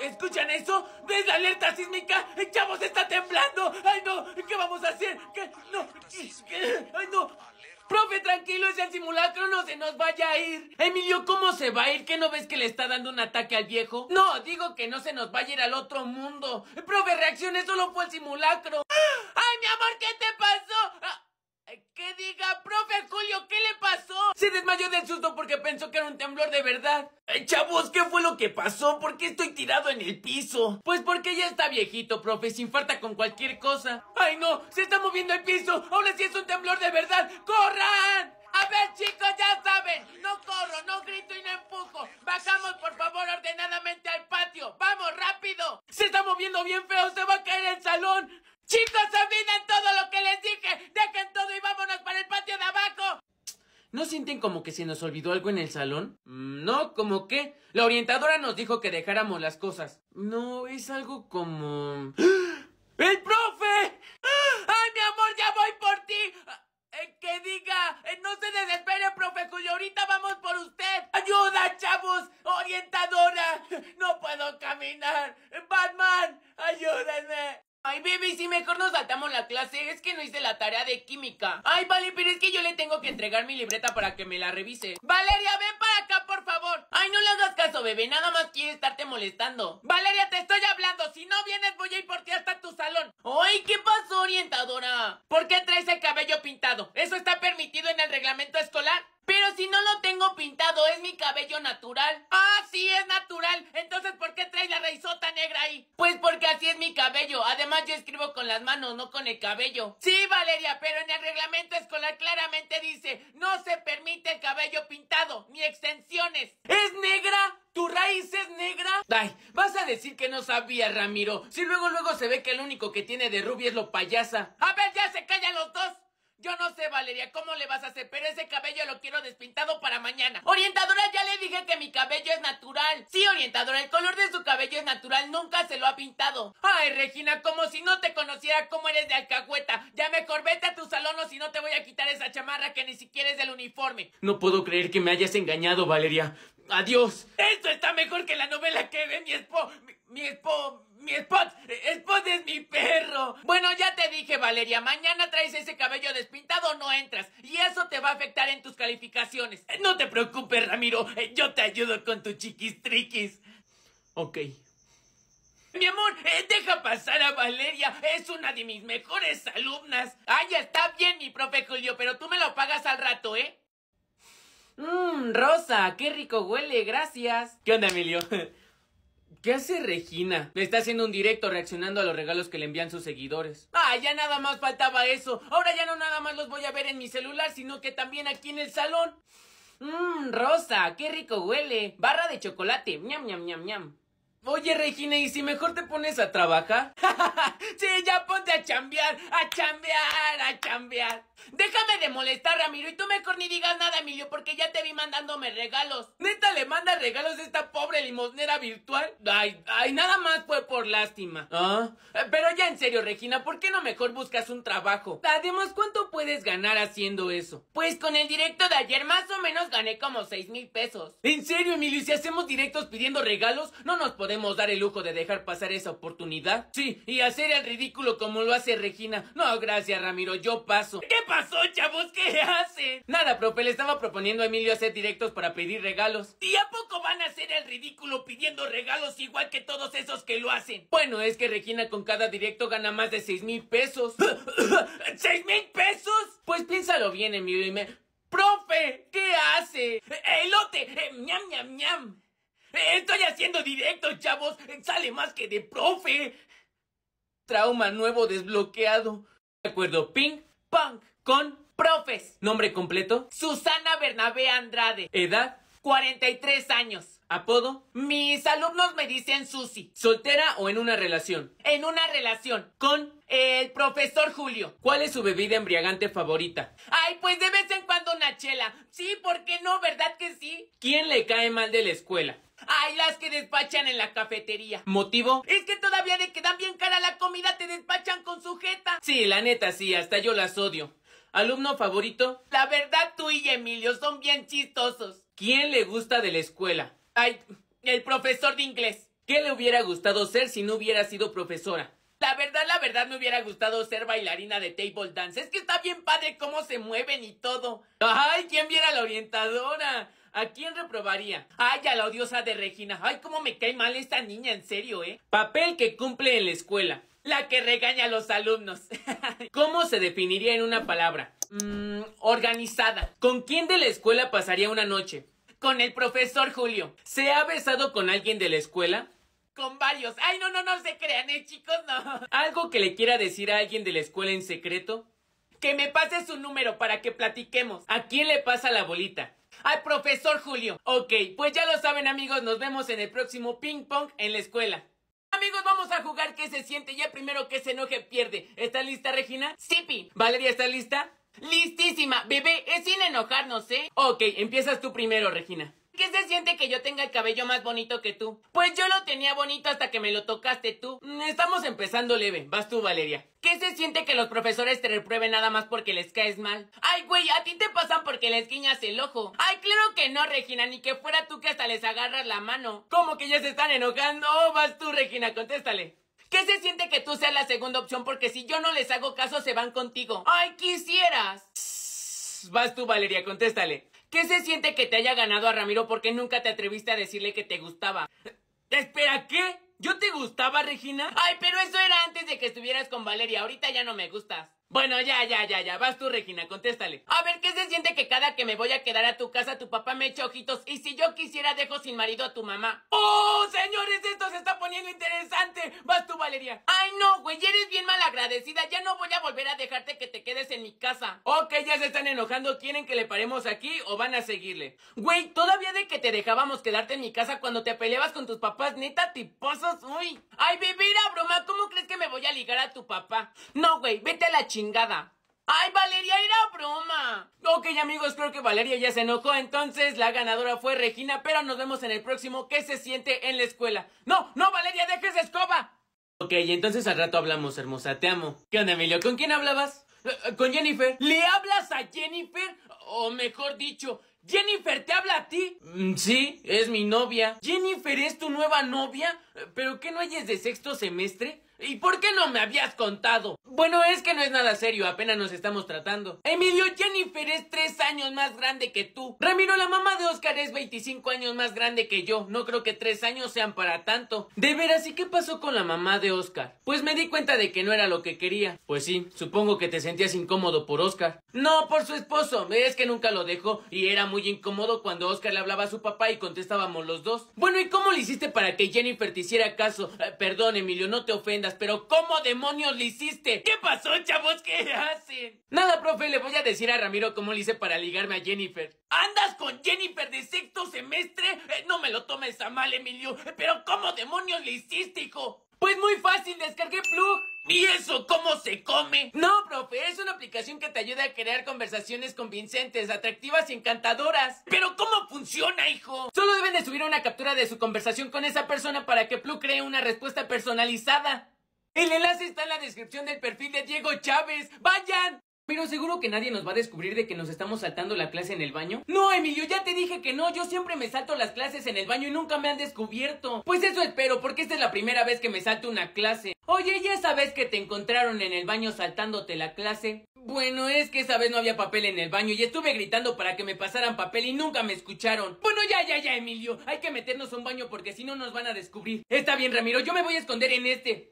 ¿Escuchan eso? ¿Ves la alerta sísmica? ¡Chavos, está temblando! ¡Ay, no! ¿Qué vamos a hacer? ¿Qué? ¡No! ¿Qué? ¡Ay, no! Profe, tranquilo, es el simulacro, no se nos vaya a ir. Emilio, ¿cómo se va a ir? ¿Qué no ves que le está dando un ataque al viejo? No, digo que no se nos vaya a ir al otro mundo. Profe, reaccione, solo fue el simulacro. (gasps) ¡Ay, mi amor, qué te pasó! Que diga, profe Julio, ¿qué le pasó? Se desmayó del susto porque pensó que era un temblor de verdad. Chavos, ¿qué fue lo que pasó? ¿Por qué estoy tirado en el piso? Pues porque ya está viejito, profe, se infarta con cualquier cosa. ¡Ay, no! ¡Se está moviendo el piso! ¡Ahora sí es un temblor de verdad! ¡Corran! A ver, chicos, ya saben. No corro, no grito y no empujo. Bajamos, por favor, ordenadamente al patio. ¡Vamos, rápido! Se está moviendo bien feo, se va a caer el salón. Chicos, olviden todo lo que les dije. Dejen todo y vámonos para el patio de abajo. ¿No sienten como que se nos olvidó algo en el salón? Mm, No, ¿como qué? La orientadora nos dijo que dejáramos las cosas. No, es algo como... ¡El profe! ¡Ay, mi amor, ya voy por ti! Eh, que diga, eh, no se desespere, profe Julio, ahorita vamos por usted. ¡Ayuda, chavos! ¡Orientadora! ¡No puedo caminar! ¡Batman! ¡Ayúdenme! Ay, baby, si mejor nos saltamos la clase, es que no hice la tarea de química. Ay, vale, pero es que yo le tengo que entregar mi libreta para que me la revise. Valeria, ven para acá, por favor. Ay, no le hagas caso, bebé, nada más quiere estarte molestando. Valeria, te estoy hablando, si no vienes voy a ir por ti hasta tu salón. Ay, ¿qué pasó, orientadora? ¿Por qué traes el cabello pintado? ¿Eso está permitido en el reglamento escolar? Pero si no lo tengo pintado, es mi cabello natural. Ah, sí, es natural. Entonces, ¿por qué traes la raizota negra ahí? Pues porque así es mi cabello. Además, yo escribo con las manos, no con el cabello. Sí, Valeria, pero en el reglamento escolar claramente dice, no se permite el cabello pintado, ni extensiones. ¿Es negra? ¿Tu raíz es negra? Ay, vas a decir que no sabía, Ramiro. Si luego luego se ve que el único que tiene de rubia es lo payasa. A ver, ya se callan los dos. Yo no sé, Valeria, cómo le vas a hacer, pero ese cabello lo quiero despintado para mañana. Orientadora, ya le dije que mi cabello es natural. Sí, orientadora, el color de su cabello es natural, nunca se lo ha pintado. Ay, Regina, como si no te conociera cómo eres de alcahueta. Ya mejor vete a tu salón o si no te voy a quitar esa chamarra que ni siquiera es del uniforme. No puedo creer que me hayas engañado, Valeria. Adiós. Esto está mejor que la novela que ve mi espo... Mi, mi espo... mi Spot, Spot es mi perro. Bueno, ya te dije, Valeria, mañana traes ese cabello despintado o no entras. Y eso te va a afectar en tus calificaciones. Eh, No te preocupes, Ramiro, eh, yo te ayudo con tu chiquis triquis. Ok. Mi amor, eh, deja pasar a Valeria, es una de mis mejores alumnas. Ay, está bien, mi profe Julio, pero tú me lo pagas al rato, ¿eh? Mmm, Rosa, qué rico huele, gracias. ¿Qué onda, Emilio? ¿Qué hace Regina? Está haciendo un directo reaccionando a los regalos que le envían sus seguidores. Ah, ya nada más faltaba eso. Ahora ya no nada más los voy a ver en mi celular, sino que también aquí en el salón. Mmm, Rosa, qué rico huele. Barra de chocolate, ñam, ñam, ñam, ñam. Oye, Regina, ¿y si mejor te pones a trabajar? (laughs) sí, ya ponte a chambear, a chambear, a chambear. Déjame de molestar, Ramiro, y tú mejor ni digas nada, Emilio, porque ya te vi mandándome regalos. ¿Neta le manda regalos a esta pobre limosnera virtual? Ay, ay, nada más fue por lástima. Ah, eh, pero ya en serio, Regina, ¿por qué no mejor buscas un trabajo? Además, ¿cuánto puedes ganar haciendo eso? Pues con el directo de ayer más o menos gané como seis mil pesos. ¿En serio, Emilio? ¿Y si hacemos directos pidiendo regalos, no nos podemos dar el lujo de dejar pasar esa oportunidad? Sí, y hacer el ridículo como lo hace Regina. No, gracias, Ramiro, yo paso. ¿Qué pasó, chavos? ¿Qué hacen? Nada, profe, le estaba proponiendo a Emilio hacer directos para pedir regalos. ¿Y a poco van a hacer el ridículo pidiendo regalos igual que todos esos que lo hacen? Bueno, es que Regina con cada directo gana más de seis mil pesos. (laughs) ¿Seis mil pesos? Pues piénsalo bien, Emilio, y me... ¡Profe! ¿Qué hace? ¡Elote! Eh, ¡Ñam, ñam, ñam! Eh, Estoy haciendo directo, chavos. Sale más que de profe. Trauma nuevo desbloqueado. De acuerdo, ping, pong, con Profes. nombre completo, Susana Bernabé Andrade. edad, 43 años. apodo, Mis alumnos me dicen Susi. soltera o en una relación. En una relación. Con, El profesor Julio. ¿cuál es su bebida embriagante favorita? Ay, pues de vez en cuando una chela. Sí, ¿por qué no? ¿Verdad que sí? ¿Quién le cae mal de la escuela? Ay, las que despachan en la cafetería. ¿Motivo? Es que todavía de que dan bien cara la comida te despachan con sujeta. Sí, la neta, sí, hasta yo las odio. ¿Alumno favorito? La verdad, tú y Emilio son bien chistosos. ¿Quién le gusta de la escuela? Ay, el profesor de inglés. ¿Qué le hubiera gustado ser si no hubiera sido profesora? La verdad, la verdad me hubiera gustado ser bailarina de table dance. Es que está bien padre cómo se mueven y todo. ¡Ay! ¿Quién viera la orientadora? ¿A quién reprobaría? Ay, a la odiosa de Regina. Ay, cómo me cae mal esta niña, en serio, ¿eh? Papel que cumple en la escuela. La que regaña a los alumnos. (laughs) ¿Cómo se definiría en una palabra? Mm, organizada. ¿Con quién de la escuela pasaría una noche? Con el profesor Julio. ¿Se ha besado con alguien de la escuela? Con varios. Ay, no, no, no se crean, ¿eh, chicos? No. ¿Algo que le quiera decir a alguien de la escuela en secreto? Que me pase su número para que platiquemos. ¿A quién le pasa la bolita? Al profesor Julio. Ok, pues ya lo saben amigos, nos vemos en el próximo ping pong en la escuela. Amigos, vamos a jugar que se siente. Ya primero que se enoje pierde. ¿Estás lista, Regina? Sipi. Valeria, ¿estás lista? Listísima. Bebé, es sin enojarnos, ¿eh? Ok, empiezas tú primero, Regina. ¿Qué se siente que yo tenga el cabello más bonito que tú? Pues yo lo tenía bonito hasta que me lo tocaste tú. Mm, Estamos empezando leve. Vas tú, Valeria. ¿Qué se siente que los profesores te reprueben nada más porque les caes mal? Ay, güey, a ti te pasan porque les guiñas el ojo. Ay, claro que no, Regina, ni que fuera tú que hasta les agarras la mano. ¿Cómo que ya se están enojando? Oh, vas tú, Regina, contéstale. ¿Qué se siente que tú seas la segunda opción porque si yo no les hago caso se van contigo? Ay, quisieras. Vas tú, Valeria, contéstale. ¿Qué se siente que te haya ganado a Ramiro porque nunca te atreviste a decirle que te gustaba? Espera, ¿qué? ¿Yo te gustaba, Regina? Ay, pero eso era antes de que estuvieras con Valeria. Ahorita ya no me gustas. Bueno, ya, ya, ya, ya. Vas tú, Regina, contéstale. A ver, ¿qué se siente que cada que me voy a quedar a tu casa tu papá me echa ojitos y si yo quisiera dejo sin marido a tu mamá? ¡Oh, señores! Esto se está poniendo interesante. Vas tú, Valeria. Ay, no, güey, eres bien malagradecida. Ya no voy a volver a dejarte que te quedes en mi casa. Ok, ya se están enojando. ¿Quieren que le paremos aquí o van a seguirle? Güey, todavía de que te dejábamos quedarte en mi casa cuando te peleabas con tus papás, neta, te pasas, uy. Ay, bebé, era broma. ¿Cómo crees que me voy a ligar a tu papá? No, güey, vete a la chingada. Ay, Valeria, era broma. Ok, amigos, creo que Valeria ya se enojó, entonces la ganadora fue Regina, pero nos vemos en el próximo ¿Qué se siente en la escuela? ¡No, no, Valeria, dejes escoba! Ok, entonces al rato hablamos, hermosa, te amo. ¿Qué onda, Emilio? ¿Con quién hablabas? Eh, Con Jennifer. ¿Le hablas a Jennifer? O mejor dicho, ¿Jennifer te habla a ti? Mm, Sí, es mi novia. ¿Jennifer es tu nueva novia? Eh, ¿Pero qué no hay de sexto semestre? ¿Y por qué no me habías contado? Bueno, es que no es nada serio, apenas nos estamos tratando. Emilio, Jennifer es tres años más grande que tú. Ramiro, la mamá de Oscar es 25 años más grande que yo. No creo que tres años sean para tanto. De veras, ¿y qué pasó con la mamá de Oscar? Pues me di cuenta de que no era lo que quería. Pues sí, supongo que te sentías incómodo por Oscar. No, por su esposo. Es que nunca lo dejó y era muy incómodo cuando Oscar le hablaba a su papá y contestábamos los dos. Bueno, ¿y cómo le hiciste para que Jennifer te hiciera caso? Eh, perdón, Emilio, no te ofendas, pero ¿cómo demonios le hiciste? ¿Qué pasó, chavos? ¿Qué hacen? Nada, profe, le voy a decir a Ramiro cómo le hice para ligarme a Jennifer. ¿Andas con Jennifer de sexto semestre? Eh, no me lo tomes a mal, Emilio. Eh, Pero ¿cómo demonios le hiciste, hijo? Pues muy fácil, descargué Plug. ¿Y eso cómo se come? No, profe, es una aplicación que te ayuda a crear conversaciones convincentes, atractivas y encantadoras. ¿Pero cómo funciona, hijo? Solo deben de subir una captura de su conversación con esa persona para que Plug cree una respuesta personalizada. El enlace está en la descripción del perfil de Diego Chávez. ¡Vayan! Pero seguro que nadie nos va a descubrir de que nos estamos saltando la clase en el baño. No, Emilio, ya te dije que no. Yo siempre me salto las clases en el baño y nunca me han descubierto. Pues eso espero, porque esta es la primera vez que me salto una clase. Oye, ¿ya esa vez que te encontraron en el baño saltándote la clase? Bueno, es que esa vez no había papel en el baño y estuve gritando para que me pasaran papel y nunca me escucharon. Bueno, ya, ya, ya, Emilio. Hay que meternos a un baño porque si no nos van a descubrir. Está bien, Ramiro, yo me voy a esconder en este.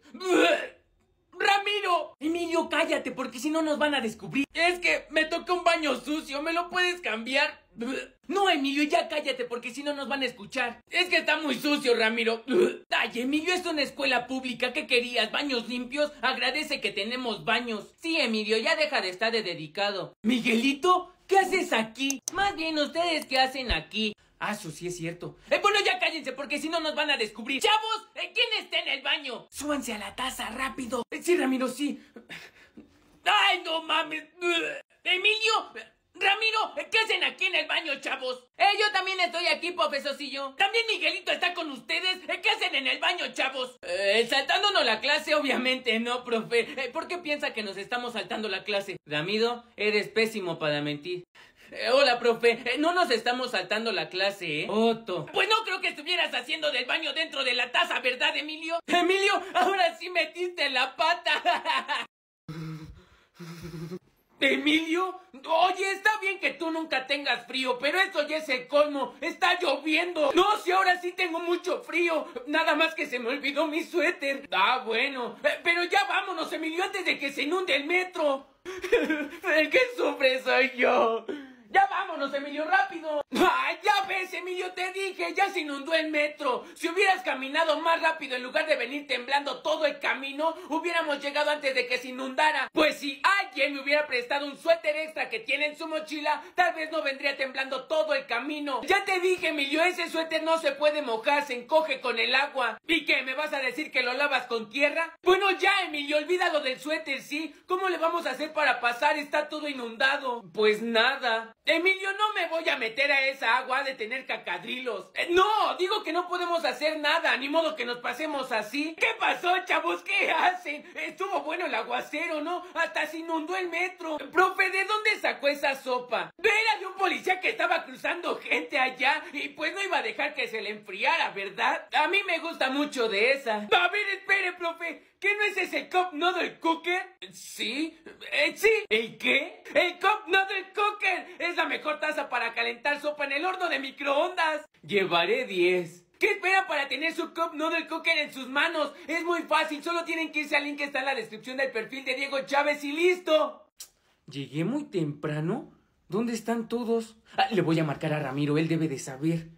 ¡Ramiro! Emilio, cállate, porque si no nos van a descubrir. Es que me toca un baño sucio, ¿me lo puedes cambiar? No, Emilio, ya cállate, porque si no nos van a escuchar. Es que está muy sucio, Ramiro. (sniffs) Ay, Emilio, es una escuela pública. ¿Qué querías? ¿Baños limpios? Agradece que tenemos baños. Sí, Emilio, ya deja de estar de dedicado. Miguelito, ¿qué haces aquí? Más bien, ¿ustedes qué hacen aquí? Ah, eso sí es cierto. Eh, bueno, ya cállense, porque si no nos van a descubrir. Chavos, eh, ¿quién está en el baño? Súbanse a la taza, rápido. Eh, Sí, Ramiro, sí. ¡Ay, no mames! Emilio, Ramiro, ¿qué hacen aquí en el baño, chavos? Eh, yo también estoy aquí, profesorcillo. ¿También Miguelito está con ustedes? ¿Qué hacen en el baño, chavos? Saltándonos la clase, obviamente no, profe. ¿Por qué piensa que nos estamos saltando la clase? Ramido, eres pésimo para mentir. Eh, hola, profe. Eh, no nos estamos saltando la clase, ¿eh? Otto. Pues no creo que estuvieras haciendo del baño dentro de la taza, ¿verdad, Emilio? Emilio, ahora sí metiste la pata. (laughs) ¿Emilio? Oye, está bien que tú nunca tengas frío, pero esto ya es el colmo. Está lloviendo. No, si ahora sí tengo mucho frío. Nada más que se me olvidó mi suéter. Ah, bueno. Eh, Pero ya vámonos, Emilio, antes de que se inunde el metro. (laughs) El que sufre soy yo. Ya vámonos, Emilio, rápido. ¡Ay, ya ves, Emilio, te dije! Ya se inundó el metro. Si hubieras caminado más rápido en lugar de venir temblando todo el camino, hubiéramos llegado antes de que se inundara. Pues si alguien me hubiera prestado un suéter extra que tiene en su mochila, tal vez no vendría temblando todo el camino. Ya te dije, Emilio, ese suéter no se puede mojar, se encoge con el agua. ¿Y qué, me vas a decir que lo lavas con tierra? Bueno, ya, Emilio, olvídalo del suéter, ¿sí? ¿Cómo le vamos a hacer para pasar? Está todo inundado. Pues nada. Emilio, no me voy a meter a esa agua de tener cacadrilos. Eh, no, digo que no podemos hacer nada, ni modo que nos pasemos así. ¿Qué pasó, chavos? ¿Qué hacen? Estuvo bueno el aguacero, ¿no? Hasta se inundó el metro. Profe, ¿de dónde sacó esa sopa? Era de un policía que estaba cruzando gente allá y pues no iba a dejar que se le enfriara, ¿verdad? A mí me gusta mucho de esa. A ver, espere, profe. ¿Qué no es ese Cup Noodle Cooker? Sí, eh, sí. ¿El qué? El Cup Noodle Cooker es la mejor taza para calentar sopa en el horno de microondas. Llevaré 10. ¿Qué espera para tener su Cup Noodle Cooker en sus manos? Es muy fácil, solo tienen que irse al link que está en la descripción del perfil de Diego Chávez y listo. ¿Llegué muy temprano? ¿Dónde están todos? Ah, le voy a marcar a Ramiro, él debe de saber.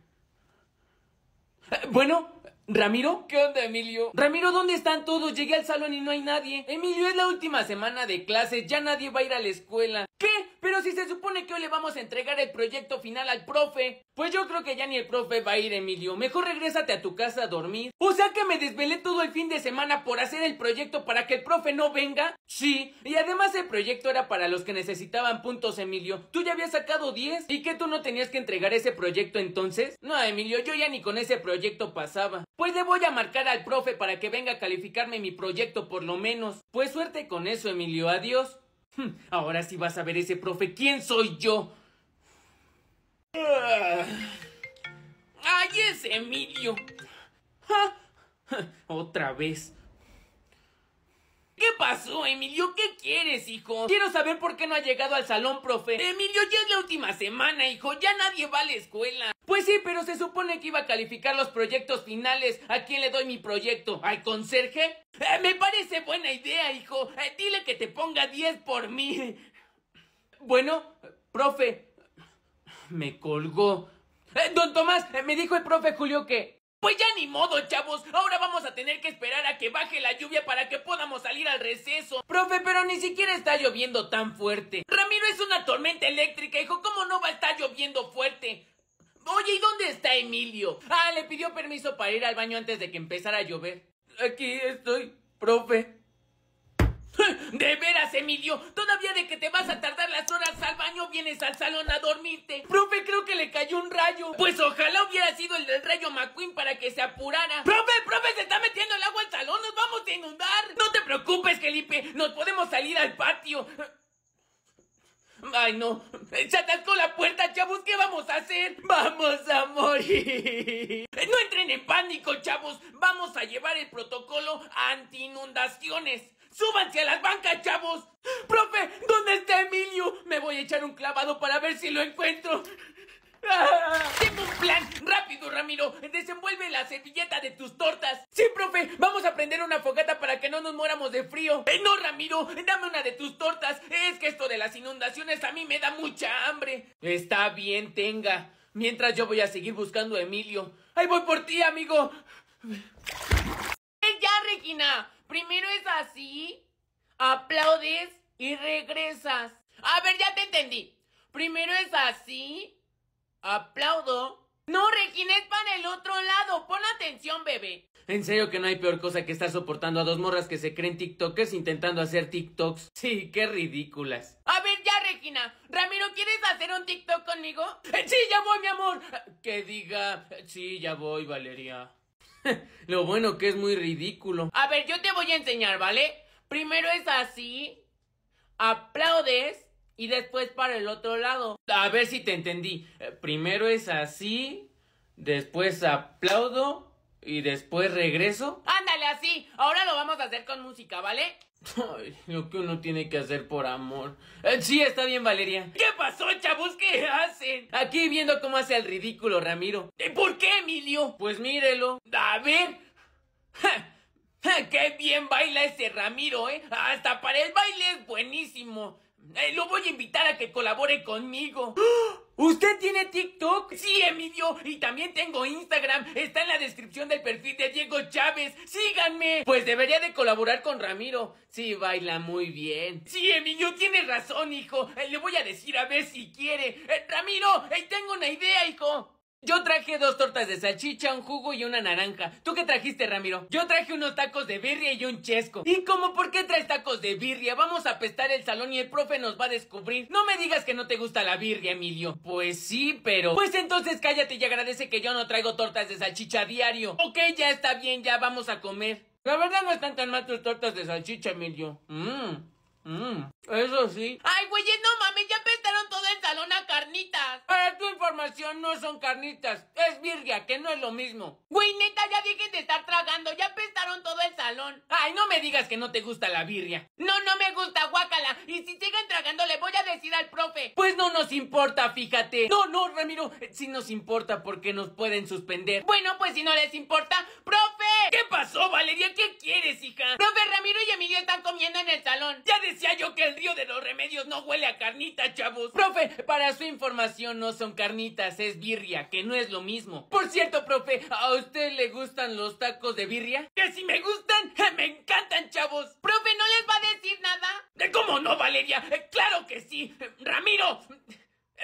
Ah, Bueno, ¿Ramiro? ¿Qué onda, Emilio? Ramiro, ¿dónde están todos? Llegué al salón y no hay nadie. Emilio, es la última semana de clases, ya nadie va a ir a la escuela. ¿Qué? Pero si se supone que hoy le vamos a entregar el proyecto final al profe. Pues yo creo que ya ni el profe va a ir, Emilio. Mejor regrésate a tu casa a dormir. O sea que me desvelé todo el fin de semana por hacer el proyecto para que el profe no venga. Sí, y además el proyecto era para los que necesitaban puntos, Emilio. Tú ya habías sacado 10. ¿Y que tú no tenías que entregar ese proyecto entonces? No, Emilio, yo ya ni con ese proyecto pasaba. Pues le voy a marcar al profe para que venga a calificarme mi proyecto por lo menos. Pues suerte con eso, Emilio. Adiós. Ahora sí vas a ver ese profe. ¿Quién soy yo? Ah. ¡Ay, es Emilio! Ah. Otra vez. ¿Qué pasó, Emilio? ¿Qué quieres, hijo? Quiero saber por qué no ha llegado al salón, profe. Emilio, ya es la última semana, hijo. Ya nadie va a la escuela. Pues sí, pero se supone que iba a calificar los proyectos finales. ¿A quién le doy mi proyecto? ¿Al conserje? Eh, me parece buena idea, hijo. Eh, dile que te ponga 10 por mí. Bueno, profe. Me colgó. Eh, don Tomás, me dijo el profe Julio que... Pues ya ni modo, chavos. Ahora vamos a tener que esperar a que baje la lluvia para que podamos salir al receso. Profe, pero ni siquiera está lloviendo tan fuerte. Ramiro es una tormenta eléctrica, hijo. ¿Cómo no va a estar lloviendo fuerte? Oye, ¿y dónde está Emilio? Ah, le pidió permiso para ir al baño antes de que empezara a llover. Aquí estoy, profe. (laughs) De veras, Emilio, todavía de que te vas a tardar las horas al baño vienes al salón a dormirte. Profe, creo que le cayó un rayo. Pues ojalá hubiera sido el del rayo McQueen para que se apurara. Profe, profe, se está metiendo el agua al salón, nos vamos a inundar. No te preocupes, Felipe, nos podemos salir al patio. Ay, no. Se atascó la puerta, chavos. ¿Qué vamos a hacer? Vamos a morir. No entren en pánico, chavos. Vamos a llevar el protocolo anti-inundaciones. ¡Súbanse a las bancas, chavos! ¡Profe! ¿Dónde está Emilio? Me voy a echar un clavado para ver si lo encuentro. ¡Ah! (laughs) Tengo un plan. Rápido, Ramiro. Desenvuelve la servilleta de tus tortas. Sí, profe. Vamos a prender una fogata para que no nos muéramos de frío. Eh, no, Ramiro. Dame una de tus tortas. Es que esto de las inundaciones a mí me da mucha hambre. Está bien, tenga. Mientras yo voy a seguir buscando a Emilio. Ahí voy por ti, amigo. ¡Eh, ya, Regina! Primero es así, aplaudes y regresas. A ver, ya te entendí. Primero es así, aplaudo. No, Regina, es para el otro lado. Pon atención, bebé. En serio que no hay peor cosa que estar soportando a dos morras que se creen TikTokers intentando hacer TikToks. (laughs) Sí, qué ridículas. A ver, ya, Regina. Ramiro, ¿quieres hacer un TikTok conmigo? Eh, sí, ya voy, mi amor. Que diga, sí, ya voy, Valeria. (laughs) Lo bueno que es muy ridículo. A ver, yo te voy a enseñar, ¿vale? Primero es así, aplaudes y después para el otro lado. A ver si te entendí. Eh, Primero es así, después aplaudo y después regreso. Ándale así. Ahora lo vamos a hacer con música, ¿vale? Ay, lo que uno tiene que hacer por amor. Eh, sí, está bien, Valeria. ¿Qué pasó, chavos? ¿Qué hacen? Aquí viendo cómo hace el ridículo Ramiro. ¿Y por qué, Emilio? Pues mírelo. A ver. ¡Qué bien baila ese Ramiro, eh! Hasta para el baile es buenísimo. Eh, lo voy a invitar a que colabore conmigo. (gasps) ¿Usted tiene TikTok? Sí, Emilio. Y también tengo Instagram. Está en la descripción del perfil de Diego Chávez. Síganme. Pues debería de colaborar con Ramiro. Sí, baila muy bien. Sí, Emilio, tienes razón, hijo. Eh, le voy a decir a ver si quiere. Eh, Ramiro, eh, tengo una idea, hijo. Yo traje dos tortas de salchicha, un jugo y una naranja. ¿Tú qué trajiste, Ramiro? Yo traje unos tacos de birria y un chesco. ¿Y cómo por qué traes tacos de birria? Vamos a apestar el salón y el profe nos va a descubrir. No me digas que no te gusta la birria, Emilio. Pues sí, pero... Pues entonces cállate y agradece que yo no traigo tortas de salchicha a diario. Ok, ya está bien, ya vamos a comer. La verdad no están tan mal tus tortas de salchicha, Emilio. Mmm. Mmm. Eso sí. Ay, güeyes, no mames, ya apestaron todo el salón a carnitas. Para tu información, no son carnitas. Es birria, que no es lo mismo. Güey, neta, ya dejen de estar tragando. Ya apestaron todo el salón. Ay, no me digas que no te gusta la birria. No, no me gusta, guácala. Y si siguen tragando, le voy a decir al profe. Pues no nos importa, fíjate. No, no, Ramiro. eh, Sí nos importa porque nos pueden suspender. Bueno, pues si no les importa, profe. ¿Qué pasó, Valeria? ¿Qué quieres, hija? Profe, Ramiro y Emilio están comiendo en el salón. Ya decía yo que el río de los remedios no huele a carnita, chavos. Profe, para su información no son carnitas, es birria, que no es lo mismo. Por cierto, profe, ¿a usted le gustan los tacos de birria? Que si me gustan, (laughs) me encantan, chavos. Profe, ¿no les va a decir nada? ¿De cómo no, Valeria? Eh, Claro que sí. Ramiro.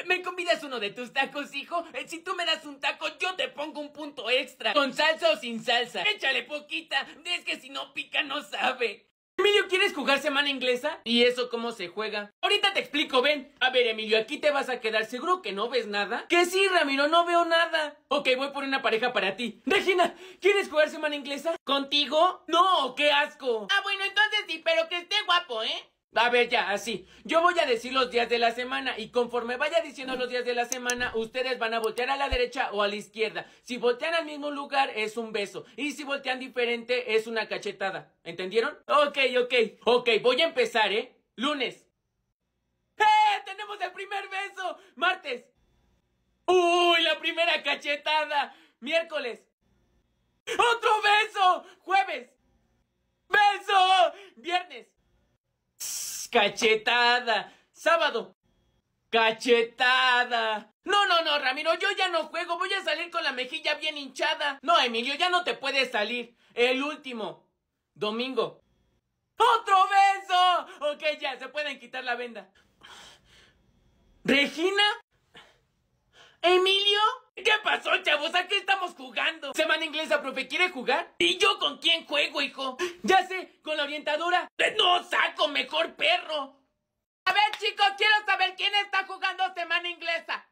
¿Me convidas uno de tus tacos, hijo? Eh, Si tú me das un taco, yo te pongo un punto extra. ¿Con salsa o sin salsa? Échale poquita. Es que si no pica, no sabe. Emilio, ¿quieres jugar semana inglesa? ¿Y eso cómo se juega? Ahorita te explico, ven. A ver, Emilio, aquí te vas a quedar. ¿Seguro que no ves nada? Que sí, Ramiro, no veo nada. Ok, voy por una pareja para ti. Regina, ¿quieres jugar semana inglesa? ¿Contigo? No, qué asco. Ah, bueno, entonces sí, pero que esté guapo, ¿eh? A ver, ya, así. Yo voy a decir los días de la semana y conforme vaya diciendo los días de la semana, ustedes van a voltear a la derecha o a la izquierda. Si voltean al mismo lugar, es un beso. Y si voltean diferente, es una cachetada. ¿Entendieron? Ok, ok. Ok, voy a empezar, ¿eh? Lunes. ¡Eh! ¡Tenemos el primer beso! Martes. ¡Uy! La primera cachetada. Miércoles. ¡Otro beso! Jueves. ¡Beso! Viernes. Cachetada. Sábado. Cachetada. No, no, no, Ramiro, yo ya no juego. Voy a salir con la mejilla bien hinchada. No, Emilio, ya no te puedes salir. El último. Domingo. ¡Otro beso! Ok, ya, se pueden quitar la venda. ¿Regina? ¿Emilio? ¿Qué pasó, chavos? ¿A qué estamos jugando? Semana inglesa, profe, ¿quiere jugar? ¿Y yo con quién juego, hijo? Ya sé, con la orientadora. No, saco, mejor perro. A ver, chicos, quiero saber quién está jugando semana inglesa.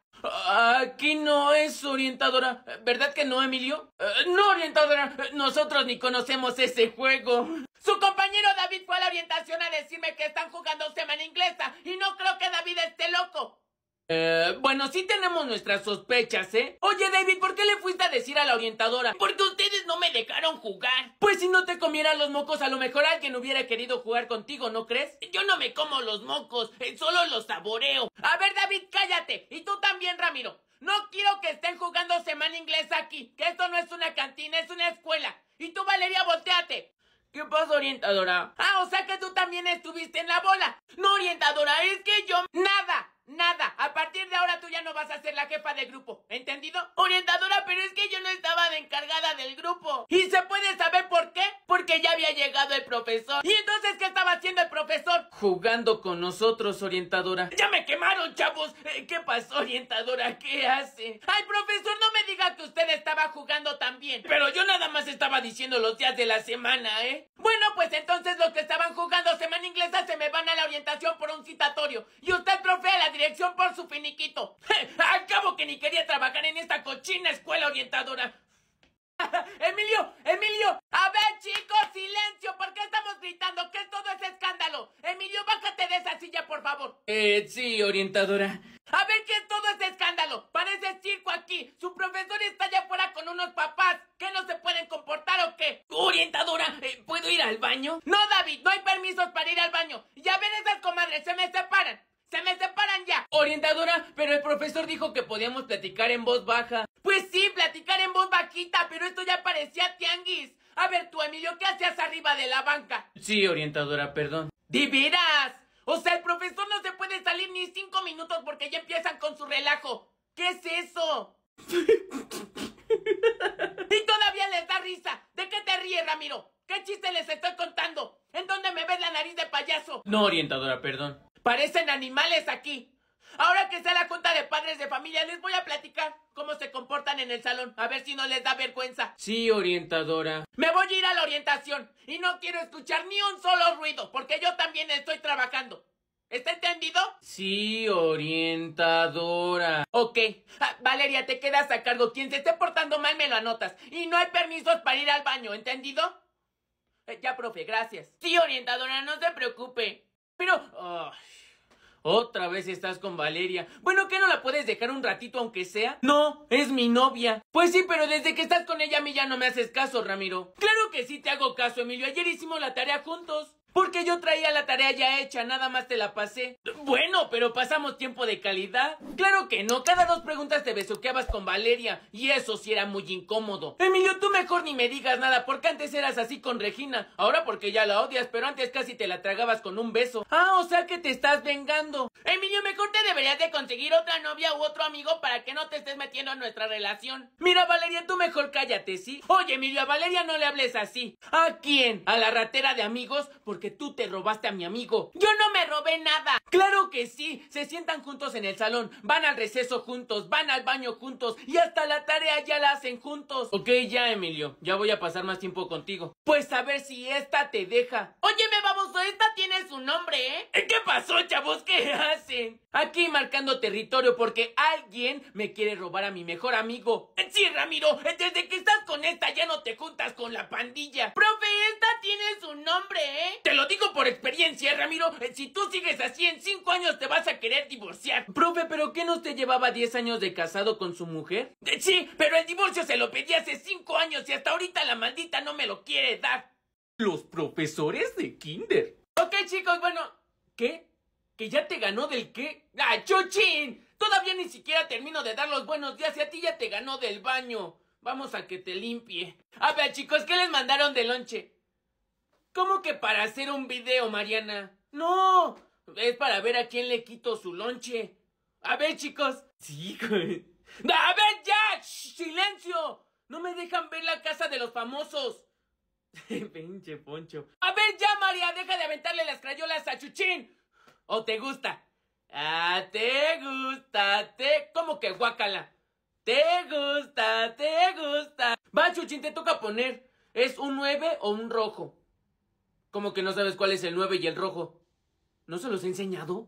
Aquí no es orientadora. ¿Verdad que no, Emilio? Eh, no, orientadora. Nosotros ni conocemos ese juego. Su compañero David fue a la orientación a decirme que están jugando semana inglesa y no creo que David esté loco. Eh, bueno, sí tenemos nuestras sospechas, ¿eh? Oye, David, ¿por qué le fuiste a decir a la orientadora? Porque ustedes no me dejaron jugar. Pues si no te comieran los mocos, a lo mejor alguien hubiera querido jugar contigo, ¿no crees? Yo no me como los mocos, eh, solo los saboreo. A ver, David, cállate. Y tú también, Ramiro. No quiero que estén jugando semana inglesa aquí, que esto no es una cantina, es una escuela. Y tú, Valeria, volteate. ¿Qué pasa, orientadora? Ah, o sea que tú también estuviste en la bola. No, orientadora, es que yo... Nada, nada. A partir de ahora tú ya no vas a ser la jefa de grupo. ¿Entendido? Orientadora, pero es que yo no estaba de encargada del grupo. ¿Y se puede saber por qué? Porque ya había llegado el profesor. ¿Y entonces qué estaba haciendo el profesor? Jugando con nosotros, orientadora. Ya me quemaron, chavos. Eh, ¿Qué pasó, orientadora? ¿Qué hace? Ay, profesor, no me diga que usted estaba jugando también. Pero yo nada más estaba diciendo los días de la semana, ¿eh? Bueno, pues entonces los que estaban jugando semana inglesa se me van a la orientación por un citatorio. Y usted, profe, a la dirección por su finiquito. (laughs) Al cabo que ni quería trabajar en esta cochina escuela orientadora. (laughs) Emilio, Emilio, a ver chicos, silencio, ¿por qué estamos gritando? ¿Qué es todo ese escándalo? Emilio, bájate de esa silla, por favor. Eh, sí, orientadora. A ver, ¿qué es todo ese escándalo? Parece circo aquí. Su profesor está allá afuera con unos papás. ¿Qué no se pueden comportar o qué? Orientadora, eh, ¿puedo ir al baño? No, David, no hay permisos para ir al baño. Y a ver esas comadres, se me separan. ¡Se me separan ya! Orientadora, pero el profesor dijo que podíamos platicar en voz baja. Pues sí, platicar en voz bajita, pero esto ya parecía tianguis. A ver tú, Emilio, ¿qué hacías arriba de la banca? Sí, orientadora, perdón. ¡De veras! O sea, el profesor no se puede salir ni cinco minutos porque ya empiezan con su relajo. ¿Qué es eso? y todavía les da risa. ¿De qué te ríes, Ramiro? ¿Qué chiste les estoy contando? ¿En dónde me ves la nariz de payaso? No, orientadora, perdón. Parecen animales aquí. Ahora que sea la junta de padres de familia, les voy a platicar cómo se comportan en el salón, a ver si no les da vergüenza. Sí, orientadora. Me voy a ir a la orientación y no quiero escuchar ni un solo ruido, porque yo también estoy trabajando. ¿Está entendido? Sí, orientadora. Ok. Ah, Valeria, te quedas a cargo. Quien se esté portando mal me lo anotas. Y no hay permisos para ir al baño, ¿entendido? Eh, ya, profe, gracias. Sí, orientadora, no se preocupe. Pero... otra vez estás con Valeria. Bueno, ¿qué no la puedes dejar un ratito aunque sea? No, es mi novia. Pues sí, pero desde que estás con ella a mí ya no me haces caso, Ramiro. Claro que sí te hago caso, Emilio. Ayer hicimos la tarea juntos. Porque yo traía la tarea ya hecha, nada más te la pasé. Bueno, pero pasamos tiempo de calidad. Claro que no, cada dos preguntas te besuqueabas con Valeria. Y eso sí era muy incómodo. Emilio, tú mejor ni me digas nada, porque antes eras así con Regina. Ahora porque ya la odias, pero antes casi te la tragabas con un beso. Ah, o sea que te estás vengando. Emilio, mejor te deberías de conseguir otra novia u otro amigo para que no te estés metiendo en nuestra relación. Mira, Valeria, tú mejor cállate, ¿sí? Oye, Emilio, a Valeria no le hables así. ¿A quién? ¿A la ratera de amigos? Porque tú te robaste a mi amigo. Yo no me robé nada. Claro que sí. Se sientan juntos en el salón, van al receso juntos, van al baño juntos y hasta la tarea ya la hacen juntos. Ok, ya, Emilio. Ya voy a pasar más tiempo contigo. Pues a ver si esta te deja. Óyeme, baboso, esta tiene su nombre, ¿eh? ¿Qué pasó, chavos? ¿Qué hacen? Aquí marcando territorio porque alguien me quiere robar a mi mejor amigo. Sí, Ramiro, desde que estás con esta ya no te juntas con la pandilla. Profe, esta tiene su nombre, ¿eh? Lo digo por experiencia, Ramiro. Eh, Si tú sigues así, en cinco años te vas a querer divorciar. Profe, ¿pero qué no te llevaba 10 años de casado con su mujer? Eh, Sí, pero el divorcio se lo pedí hace cinco años y hasta ahorita la maldita no me lo quiere dar. Los profesores de kinder. Ok, chicos, bueno, ¿qué? ¿Que ya te ganó del qué? ¡Ah, Chuchín! Todavía ni siquiera termino de dar los buenos días y a ti ya te ganó del baño. Vamos a que te limpie. A ver, chicos, ¿qué les mandaron de lonche? ¿Cómo que para hacer un video, Mariana? No, es para ver a quién le quito su lonche. A ver, chicos. Sí, güey. ¡A ver, ya! ¡Shh! ¡Silencio! No me dejan ver la casa de los famosos. (laughs) Pinche Poncho. A ver, ya, María, deja de aventarle las crayolas a Chuchín. ¿O te gusta? Ah, te gusta, te... ¿Cómo que guácala? Te gusta, te gusta. Va, Chuchín, te toca poner. ¿Es un 9 o un rojo? ¿Cómo que no sabes cuál es el 9 y el rojo? ¿No se los he enseñado?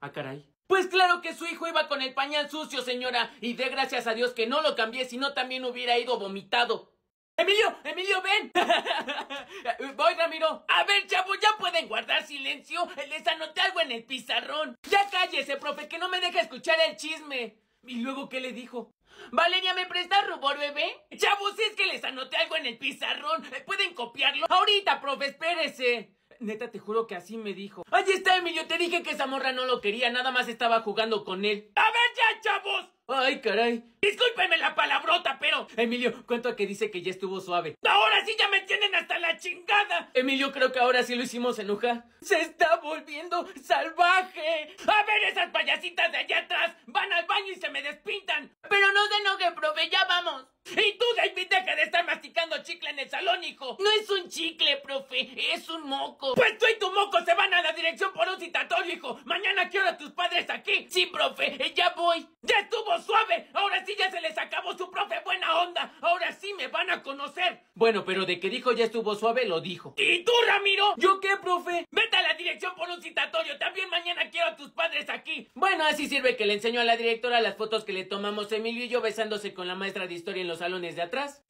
Ah, caray. Pues claro que su hijo iba con el pañal sucio, señora. Y de gracias a Dios que no lo cambié, si no también hubiera ido vomitado. Emilio, Emilio, ven. (laughs) Voy, Ramiro. A ver, chavo, ya pueden guardar silencio. Les anoté algo en el pizarrón. Ya cállese, profe, que no me deja escuchar el chisme. ¿Y luego qué le dijo? Valeria, ¿me prestas rubor, bebé? Chavos, si es que les anoté algo en el pizarrón. ¿Pueden copiarlo? Ahorita, profe, espérese. Neta, te juro que así me dijo. Ahí está, Emilio, te dije que esa morra no lo quería, nada más estaba jugando con él. ¡A ver ya, chavos! Ay, caray. Discúlpeme la palabrota, pero... Emilio, cuento que dice que ya estuvo suave. Ahora sí ya me tienen hasta la chingada. Emilio, creo que ahora sí lo hicimos enojar. Se está volviendo salvaje. A ver esas payasitas de allá atrás. Van al baño y se me despintan. Pero no se enoje, profe, ya vamos. Y tú, David, deja de estar masticando chicle en el salón, hijo. No es un chicle, profe, es un moco. Pues tú y tu moco se van a la dirección por un citatorio, hijo. Mañana quiero a tus padres aquí. Sí, profe, eh, ya voy. Ya estuvo suave. Ahora sí ya se les acabó su profe buena onda. Ahora sí me van a conocer. Bueno, pero de que dijo ya estuvo suave, lo dijo. ¿Y tú, Ramiro? ¿Yo qué, profe? Vete a la dirección por un citatorio. También mañana quiero a tus padres aquí. Bueno, así sirve que le enseñó a la directora las fotos que le tomamos Emilio y yo besándose con la maestra de historia en los salones de atrás.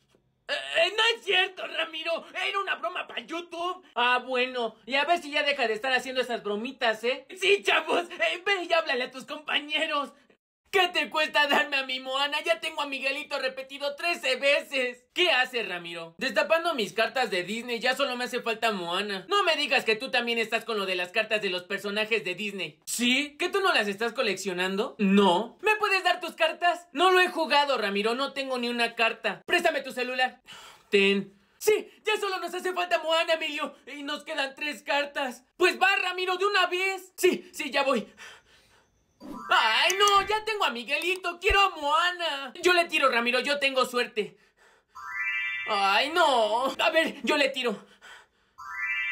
Eh, no es cierto, Ramiro. Era una broma para YouTube. Ah, bueno. Y a ver si ya deja de estar haciendo esas bromitas, ¿eh? Sí, chavos. Eh, ve y háblale a tus compañeros. ¿Qué te cuesta darme a mi Moana? Ya tengo a Miguelito repetido 13 veces. ¿Qué hace, Ramiro? Destapando mis cartas de Disney, ya solo me hace falta Moana. No me digas que tú también estás con lo de las cartas de los personajes de Disney. ¿Sí? ¿Que tú no las estás coleccionando? No. ¿Me puedes dar tus cartas? No lo he jugado, Ramiro, no tengo ni una carta. Préstame tu celular. Ten. Sí, ya solo nos hace falta Moana, Emilio. Y nos quedan tres cartas. Pues va, Ramiro, de una vez. Sí, sí, ya voy. ¡Ay, no! ¡Ya tengo a Miguelito! ¡Quiero a Moana! Yo le tiro, Ramiro, yo tengo suerte. ¡Ay, no! A ver, yo le tiro.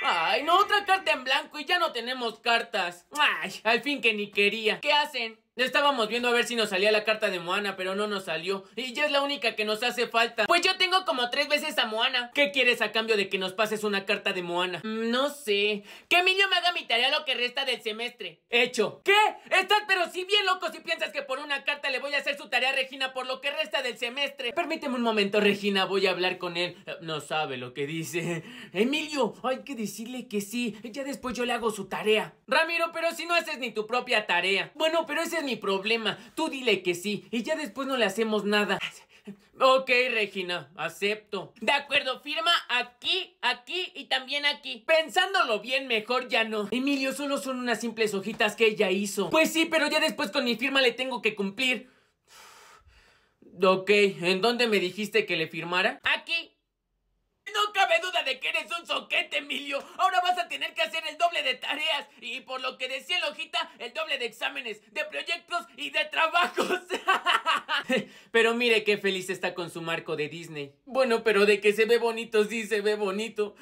¡Ay, no! Otra carta en blanco y ya no tenemos cartas. ¡Ay! Al fin que ni quería. ¿Qué hacen? Estábamos viendo a ver si nos salía la carta de Moana, pero no nos salió. Y ya es la única que nos hace falta. Pues yo tengo como tres veces a Moana. ¿Qué quieres a cambio de que nos pases una carta de Moana? Mm, No sé. Que Emilio me haga mi tarea lo que resta del semestre. Hecho. ¿Qué? Estás pero si bien loco si piensas que por una carta le voy a hacer su tarea a Regina por lo que resta del semestre. Permíteme un momento, Regina, voy a hablar con él. Eh, No sabe lo que dice. (laughs) Emilio, hay que decirle que sí. Ya después yo le hago su tarea. Ramiro, pero si no haces ni tu propia tarea. Bueno, pero ese es mi problema. Tú dile que sí y ya después no le hacemos nada. Ok, Regina, acepto. De acuerdo, firma aquí, aquí y también aquí. Pensándolo bien, mejor ya no. Emilio, solo son unas simples hojitas que ella hizo. Pues sí, pero ya después con mi firma le tengo que cumplir. Ok, ¿en dónde me dijiste que le firmara? Aquí. No cabe duda de que eres un soquete, Emilio. Ahora vas a tener que hacer el doble de tareas. Y por lo que decía la hojita, el doble de exámenes, de proyectos y de trabajos. (laughs) pero mire qué feliz está con su marco de Disney. Bueno, pero de que se ve bonito, sí se ve bonito.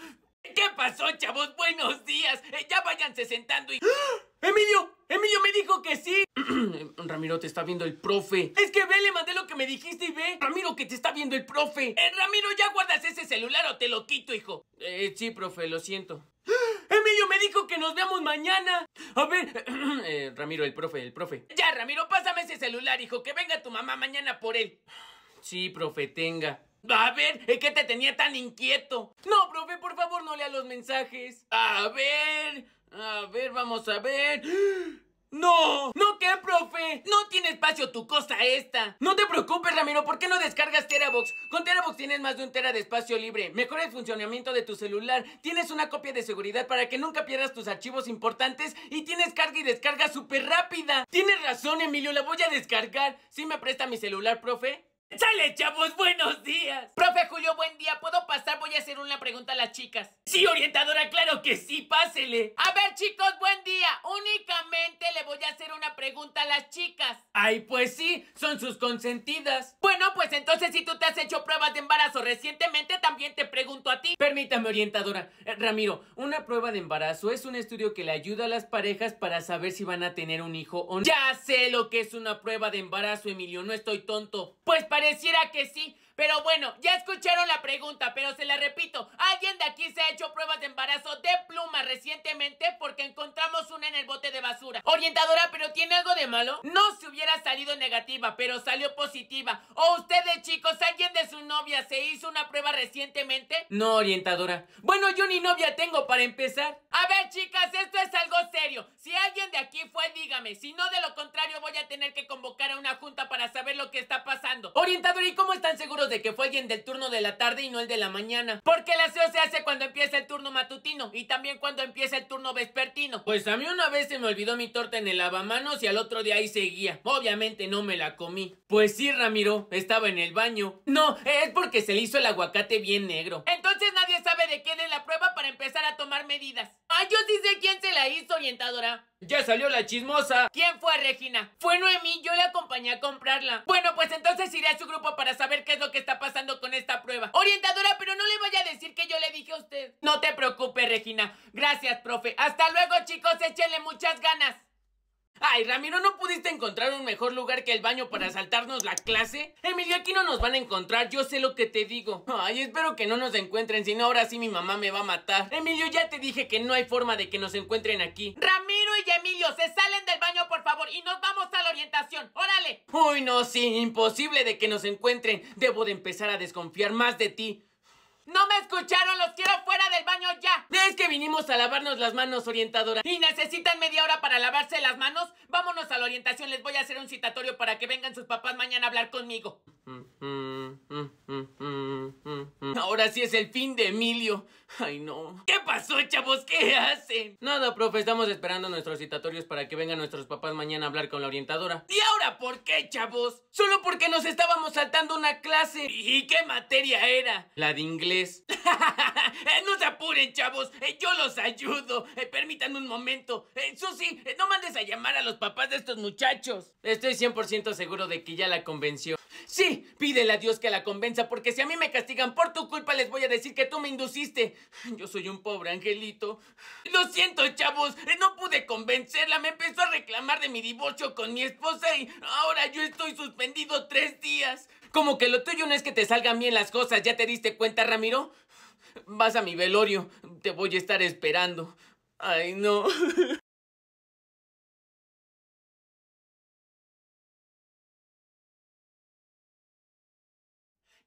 ¿Qué pasó, chavos? Buenos días. Eh, ya váyanse sentando y... ¡Ah! ¡Emilio! ¡Emilio me dijo que sí! (clears throat) Ramiro, te está viendo el profe. Es que ve, le mandé lo que me dijiste y ve. Ramiro, que te está viendo el profe. Eh, Ramiro, ¿ya guardas ese celular o te lo quito, hijo? Eh, sí, profe, lo siento. Emilio me dijo que nos veamos mañana. A ver, (clears throat) Eh, Ramiro, el profe, el profe. ya, Ramiro, pásame ese celular, hijo. Que venga tu mamá mañana por él. Sí, profe, tenga. A ver, ¿eh, ¿qué te tenía tan inquieto? No, profe, por favor, no lea los mensajes. A ver, a ver, vamos a ver. (gasps) ¡No! ¿No qué, profe? No tiene espacio tu cosa esta. No te preocupes, Ramiro, ¿por qué no descargas Terabox? Con Terabox tienes más de un tera de espacio libre. Mejora el funcionamiento de tu celular. Tienes una copia de seguridad para que nunca pierdas tus archivos importantes. Y tienes carga y descarga súper rápida. Tienes razón, Emilio, la voy a descargar. ¿Sí me presta mi celular, profe? ¡Sale, chavos! ¡Buenos días! Profe Julio, buen día. ¿Puedo pasar? Voy a hacer una pregunta a las chicas. Sí, orientadora, claro que sí, pásele. A ver, chicos, buen día. Únicamente le voy a hacer una pregunta a las chicas. Ay, pues sí, son sus consentidas. Bueno, pues entonces si tú te has hecho pruebas de embarazo recientemente, también te pregunto a ti. Permítame, orientadora. Eh, Ramiro, una prueba de embarazo es un estudio que le ayuda a las parejas para saber si van a tener un hijo o no. Ya sé lo que es una prueba de embarazo, Emilio, no estoy tonto. Pues pareciera que sí. Pero bueno, ya escucharon la pregunta, pero se la repito. ¿Alguien de aquí se ha hecho pruebas de embarazo de pluma recientemente? Porque encontramos una en el bote de basura. Orientadora, ¿pero tiene algo de malo? No se hubiera salido negativa, pero salió positiva. ¿O ustedes, chicos, alguien de su novia se hizo una prueba recientemente? No, orientadora. Bueno, yo ni novia tengo para empezar. A ver, chicas, esto es algo serio. Si alguien de aquí fue, dígame. Si no, de lo contrario, voy a tener que convocar a una junta para saber lo que está pasando. Orientadora, ¿y cómo están seguros de que fue alguien del turno de la tarde y no el de la mañana? Porque el aseo se hace cuando empieza el turno matutino y también cuando empieza el turno vespertino. Pues a mí una vez se me olvidó mi torta en el lavamanos y al otro día ahí seguía. Obviamente no me la comí. Pues sí, Ramiro, estaba en el baño. No, es porque se le hizo el aguacate bien negro. Entonces nadie sabe de quién es la prueba para empezar a tomar medidas. Ah, yo sí sé quién se la hizo, orientadora. Ya salió la chismosa. ¿Quién fue, Regina? Fue Noemí, yo le acompañé a comprarla. Bueno, pues entonces iré a su grupo para saber qué es lo que está pasando con esta prueba. Orientadora, pero no le vaya a decir que yo le dije a usted. No te preocupes, Regina. Gracias, profe. Hasta luego, chicos. Échenle muchas ganas. Ay, Ramiro, ¿no pudiste encontrar un mejor lugar que el baño para saltarnos la clase? Emilio, aquí no nos van a encontrar, yo sé lo que te digo. Ay, espero que no nos encuentren, si no ahora sí mi mamá me va a matar. Emilio, ya te dije que no hay forma de que nos encuentren aquí. Ramiro y Emilio, se salen del baño, por favor, y nos vamos a la orientación. ¡Órale! Uy, no, sí, imposible de que nos encuentren. Debo de empezar a desconfiar más de ti. ¡No me escucharon! ¡Los quiero fuera del baño ya! Es que vinimos a lavarnos las manos, orientadora. ¿Y necesitan media hora para lavarse las manos? Vámonos a la orientación. Les voy a hacer un citatorio para que vengan sus papás mañana a hablar conmigo. Ahora sí es el fin de Emilio. Ay, no. ¿Qué pasó, chavos? ¿Qué hacen? Nada, profe. Estamos esperando nuestros citatorios para que vengan nuestros papás mañana a hablar con la orientadora. ¿Y ahora por qué, chavos? Solo porque nos estábamos saltando una clase. ¿Y qué materia era? La de inglés. (laughs) no se apuren, chavos. Eh, Yo los ayudo. Eh, Permítanme un momento. Eh, Susi, eh, no mandes a llamar a los papás de estos muchachos. Estoy 100% seguro de que ya la convenció. Sí, pídele a Dios que la convenza, porque si a mí me castigan por tu culpa, les voy a decir que tú me induciste. Yo soy un pobre angelito. Lo siento, chavos, eh, no pude convencerla. Me empezó a reclamar de mi divorcio con mi esposa y ahora yo estoy suspendido tres días. Como que lo tuyo no es que te salgan bien las cosas, ¿ya te diste cuenta, Ramiro? Vas a mi velorio, te voy a estar esperando. Ay, no. (laughs)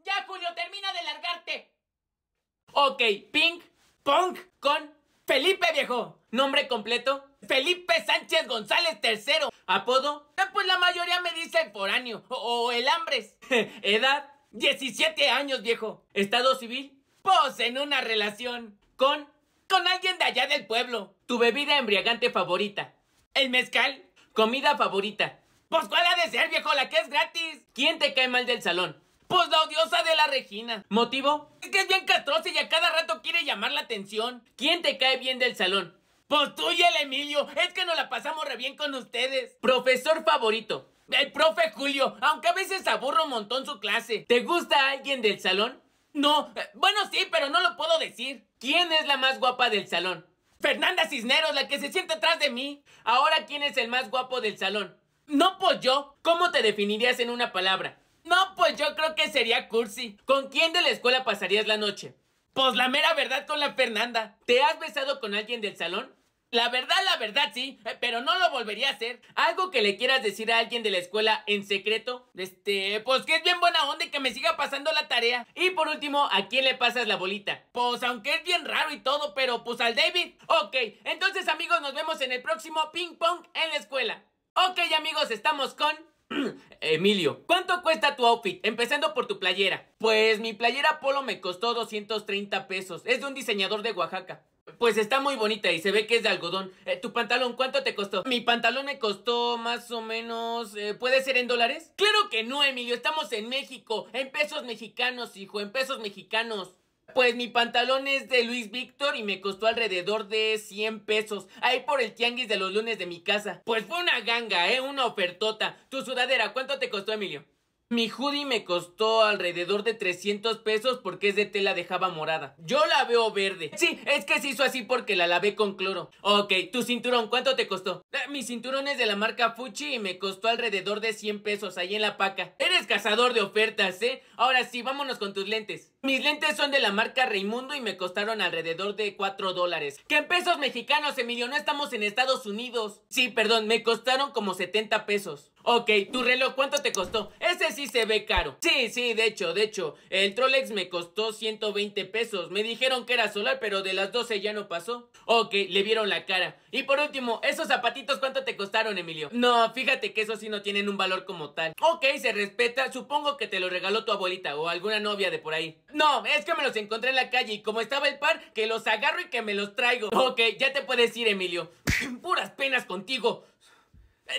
Ya, Julio, termina de largarte. Ok, ping, pong con Felipe Viejo. Nombre completo, Felipe Sánchez González III. Apodo, eh, pues la mayoría me dice el foráneo o, o el hambres. (laughs) Edad, 17 años, viejo. Estado civil, pues en una relación con... con alguien de allá del pueblo. Tu bebida embriagante favorita. El mezcal, comida favorita. Pues cuál ha de ser, viejo, la que es gratis. ¿Quién te cae mal del salón? Pues la odiosa de la Regina. ¿Motivo? Es que es bien castrosa y a cada rato quiere llamar la atención. ¿Quién te cae bien del salón? Pues tú y el Emilio. Es que nos la pasamos re bien con ustedes. Profesor favorito. El profe Julio, aunque a veces aburro un montón su clase. ¿Te gusta alguien del salón? No. Eh, Bueno, sí, pero no lo puedo decir. ¿Quién es la más guapa del salón? Fernanda Cisneros, la que se sienta atrás de mí. Ahora, ¿quién es el más guapo del salón? No, pues yo. ¿Cómo te definirías en una palabra? No, pues yo creo que sería cursi. ¿Con quién de la escuela pasarías la noche? Pues la mera verdad con la Fernanda. ¿Te has besado con alguien del salón? La verdad, la verdad, sí, eh, pero no lo volvería a hacer. Algo que le quieras decir a alguien de la escuela en secreto. Este, pues que es bien buena onda y que me siga pasando la tarea. Y por último, ¿a quién le pasas la bolita? Pues aunque es bien raro y todo, pero pues al David. Ok, entonces amigos, nos vemos en el próximo ping pong en la escuela. Ok amigos, estamos con... (clears throat) Emilio, ¿cuánto cuesta tu outfit? Empezando por tu playera. Pues mi playera polo me costó 230 pesos. Es de un diseñador de Oaxaca. Pues está muy bonita y se ve que es de algodón. Eh, ¿Tu pantalón cuánto te costó? Mi pantalón me costó más o menos... eh, ¿Puede ser en dólares? Claro que no, Emilio. Estamos en México. En pesos mexicanos, hijo. En pesos mexicanos. Pues mi pantalón es de Luis Víctor y me costó alrededor de 100 pesos. Ahí por el tianguis de los lunes de mi casa. Pues fue una ganga, ¿eh? Una ofertota. Tu sudadera, ¿cuánto te costó, Emilio? Mi hoodie me costó alrededor de 300 pesos porque es de tela de java morada. Yo la veo verde. Sí, es que se hizo así porque la lavé con cloro. Ok, tu cinturón, ¿cuánto te costó? Eh, mi cinturón es de la marca Fuchi y me costó alrededor de 100 pesos ahí en la paca. Eres cazador de ofertas, ¿eh? Ahora sí, vámonos con tus lentes. Mis lentes son de la marca Raimundo y me costaron alrededor de 4 dólares. Que en pesos mexicanos, Emilio, no estamos en Estados Unidos. Sí, perdón, me costaron como 70 pesos. Ok, tu reloj, ¿cuánto te costó? Ese sí se ve caro. Sí, sí, de hecho, de hecho, el Trolex me costó 120 pesos. Me dijeron que era solar, pero de las 12 ya no pasó. Ok, le vieron la cara. Y por último, ¿esos zapatitos cuánto te costaron, Emilio? No, fíjate que esos sí no tienen un valor como tal. Ok, se respeta. Supongo que te lo regaló tu abuelita o alguna novia de por ahí. No, es que me los encontré en la calle y como estaba el par, que los agarro y que me los traigo. Ok, ya te puedes ir, Emilio. (clears throat) Puras penas contigo.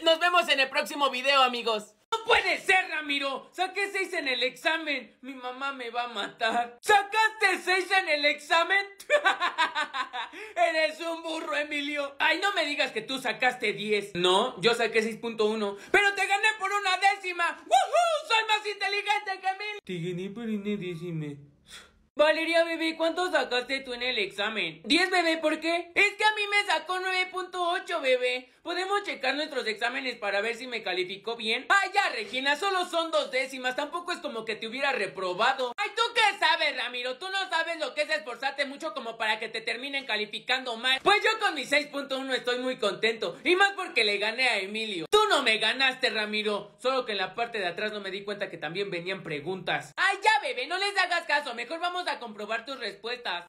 Nos vemos en el próximo video, amigos. ¡No puede ser, Ramiro! Saqué 6 en el examen. Mi mamá me va a matar. ¿Sacaste 6 en el examen? (laughs) Eres un burro, Emilio. Ay, no me digas que tú sacaste 10. No, yo saqué 6.1. Pero te gané por una décima. ¡Woohoo! Soy más inteligente que mil. Te gané por una décima. Valeria, bebé, ¿cuánto sacaste tú en el examen? 10, bebé, ¿por qué? Es que a mí me sacó 9.8, bebé. ¿Podemos checar nuestros exámenes para ver si me calificó bien? Ay, ya, Regina, solo son dos décimas. Tampoco es como que te hubiera reprobado. Ay, ¿tú qué sabes, Ramiro? Tú no sabes lo que es esforzarte mucho como para que te terminen calificando mal. Pues yo con mi 6.1 estoy muy contento. Y más porque le gané a Emilio. Tú no me ganaste, Ramiro. Solo que en la parte de atrás no me di cuenta que también venían preguntas. Ay, ya, bebé, no les hagas caso. Mejor vamos a comprobar tus respuestas.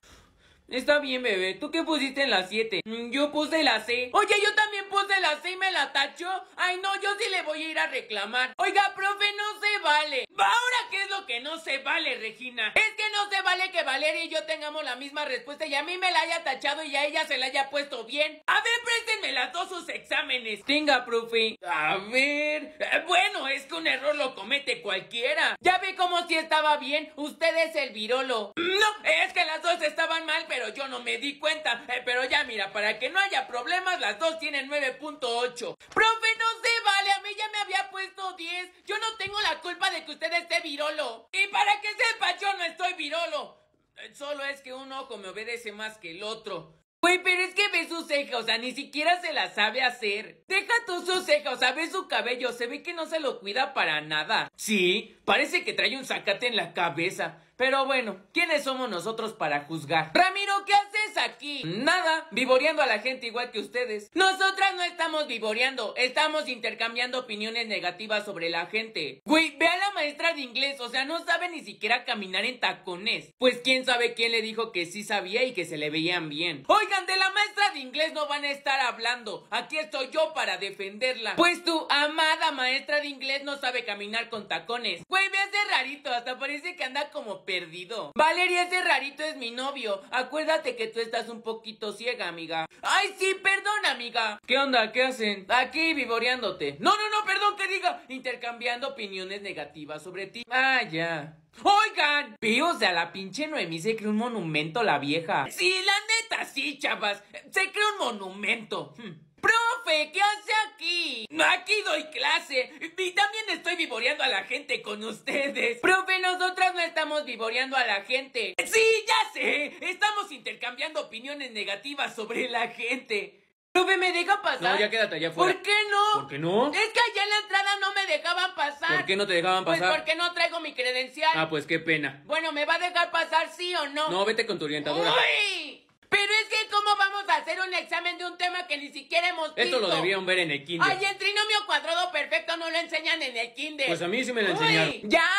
Está bien, bebé. ¿Tú qué pusiste en la 7? Mm, Yo puse la C. Oye, yo también puse la C y me la tachó. Ay, no, yo sí le voy a ir a reclamar. Oiga, profe, no se vale. ¿Ahora qué es lo que no se vale, Regina? Es que no se vale que Valeria y yo tengamos la misma respuesta y a mí me la haya tachado y a ella se la haya puesto bien. A ver, préstenme las dos sus exámenes. Tenga, profe. A ver. Eh, Bueno, es que un error lo comete cualquiera. Ya ve cómo si estaba bien. Usted es el virolo. No, es que las dos estaban mal, pero yo no me di cuenta. Eh, pero ya mira, para que no haya problemas, las dos tienen 9.8. Profe, no se vale, a mí ya me había puesto 10. Yo no tengo la culpa de que usted esté virolo. Y para que sepa, yo no estoy virolo. Eh, Solo es que un ojo me obedece más que el otro. Güey, pero es que ve su ceja, o sea, ni siquiera se la sabe hacer. Deja tú su ceja, o sea, ve su cabello, se ve que no se lo cuida para nada. Sí, parece que trae un zacate en la cabeza. Pero bueno, ¿quiénes somos nosotros para juzgar? Ramiro, ¿qué haces aquí? Nada, vivoreando a la gente igual que ustedes. Nosotras no estamos vivoreando, estamos intercambiando opiniones negativas sobre la gente. Güey, ve a la maestra de inglés, o sea, no sabe ni siquiera caminar en tacones. Pues quién sabe quién le dijo que sí sabía y que se le veían bien. Oigan, de la maestra de inglés no van a estar hablando. Aquí estoy yo para defenderla. Pues tu amada maestra de inglés no sabe caminar con tacones. Güey, a ese rarito, hasta parece que anda como perdido. Valeria, ese rarito es mi novio. Acuérdate que tú estás un poquito ciega, amiga. Ay, sí, perdón, amiga. ¿Qué onda? ¿Qué hacen? Aquí vivoreándote. No, no, no, perdón que diga. Intercambiando opiniones negativas sobre ti. Ah, ya. Oigan, o sea, la pinche Noemí se creó un monumento, la vieja. Sí, la neta, sí, chavas. Se creó un monumento. Hmm. Profe, ¿qué hace aquí? Aquí doy clase y también estoy vivoreando a la gente con ustedes. Profe, nosotras no estamos vivoreando a la gente. Sí, ya sé. Estamos intercambiando opiniones negativas sobre la gente. Profe, ¿me deja pasar? No, ya quédate allá afuera. ¿Por qué no? ¿Por qué no? Es que allá en la entrada no me dejaban pasar. ¿Por qué no te dejaban Pues pasar? porque no traigo mi credencial. Ah, pues qué pena. Bueno, ¿me va a dejar pasar sí o no? No, vete con tu orientadora. ¡Uy! Pero es que, ¿cómo vamos a hacer un examen de un tema que ni siquiera hemos visto? Esto lo debieron ver en el kinder. Ay, el trinomio cuadrado perfecto no lo enseñan en el kinder. Pues a mí sí me lo enseñaron. ¡Ya!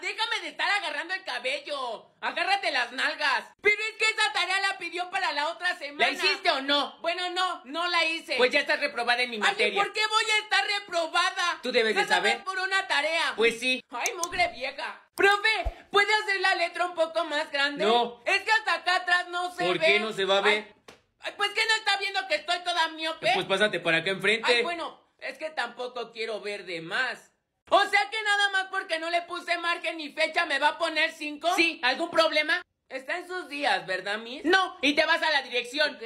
Déjame de estar agarrando el cabello. Agárrate las nalgas. Pero es que esa tarea la pidió para la otra semana. ¿La hiciste o no? Bueno, no, no la hice. Pues ya estás reprobada en mi Ay, materia. ¿por qué voy a estar reprobada? Tú debes de saber. por una tarea. Pues sí. Ay, mugre vieja. Profe, ¿puede hacer la letra un poco más grande? No. Es que hasta acá atrás no se ¿Por ve. qué no se va a ver? Ay, ay, pues que no está viendo que estoy toda miope. Pues pásate por acá enfrente. Ay, bueno, es que tampoco quiero ver de más. O sea que nada más porque no le puse margen ni fecha me va a poner cinco. Sí, ¿algún problema? Está en sus días, ¿verdad, Miss? No, y te vas a la dirección.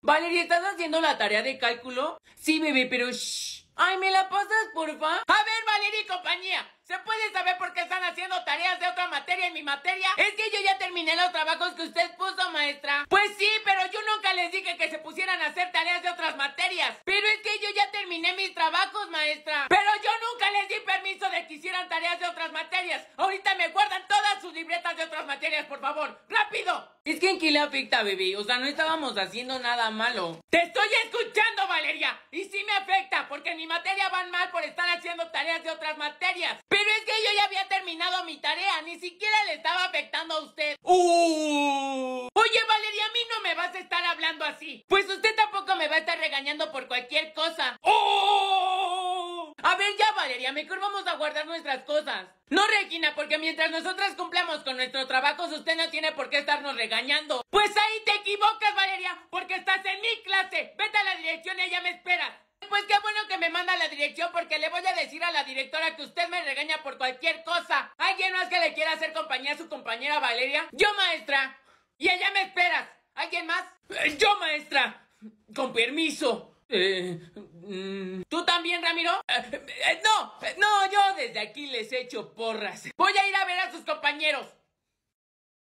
Valeria, ¿estás haciendo la tarea de cálculo? Sí, bebé, pero shh. Ay, ¿me la pasas, porfa? A ver, Valeria y compañía, ¿se puede saber por qué están haciendo tareas de otra materia en mi materia? Es que yo ya terminé los trabajos que usted puso, maestra. Pues sí, pero yo nunca les dije que se pusieran a hacer tareas de otras materias. Pero es que yo ya terminé mis trabajos, maestra. Pero yo nunca les di permiso de que hicieran tareas de otras materias. Ahorita me guardan todas sus libretas de otras materias, por favor. ¡Rápido! Es que en qué le afecta, bebé. O sea, no estábamos haciendo nada malo. ¡Te estoy escuchando, Valeria! Y sí me afecta, porque en mi materia van mal por estar haciendo tareas de otras materias. Pero es que yo ya había terminado mi tarea, ni siquiera le estaba afectando a usted. ¡Uh! Oye, Valeria, a mí no me vas a estar hablando así. Pues usted tampoco me va a estar regañando por cualquier cosa. ¡Oh! A ver ya, Valeria, mejor vamos a guardar nuestras cosas. No, Regina, porque mientras nosotras cumplamos con nuestros trabajos, usted no tiene por qué estarnos regañando. Pues ahí te equivocas, Valeria, porque estás en mi clase. Vete a la dirección y ella me espera. Pues qué bueno que me manda la dirección porque le voy a decir a la directora que usted me regaña por cualquier cosa. ¿Alguien más que le quiera hacer compañía a su compañera Valeria? Yo, maestra. Y ella me espera. ¿Alguien más? Eh, Yo, maestra. Con permiso. Eh, mm, ¿Tú también, Ramiro? eh, no, no, yo desde aquí les echo porras. Voy a ir a ver a sus compañeros.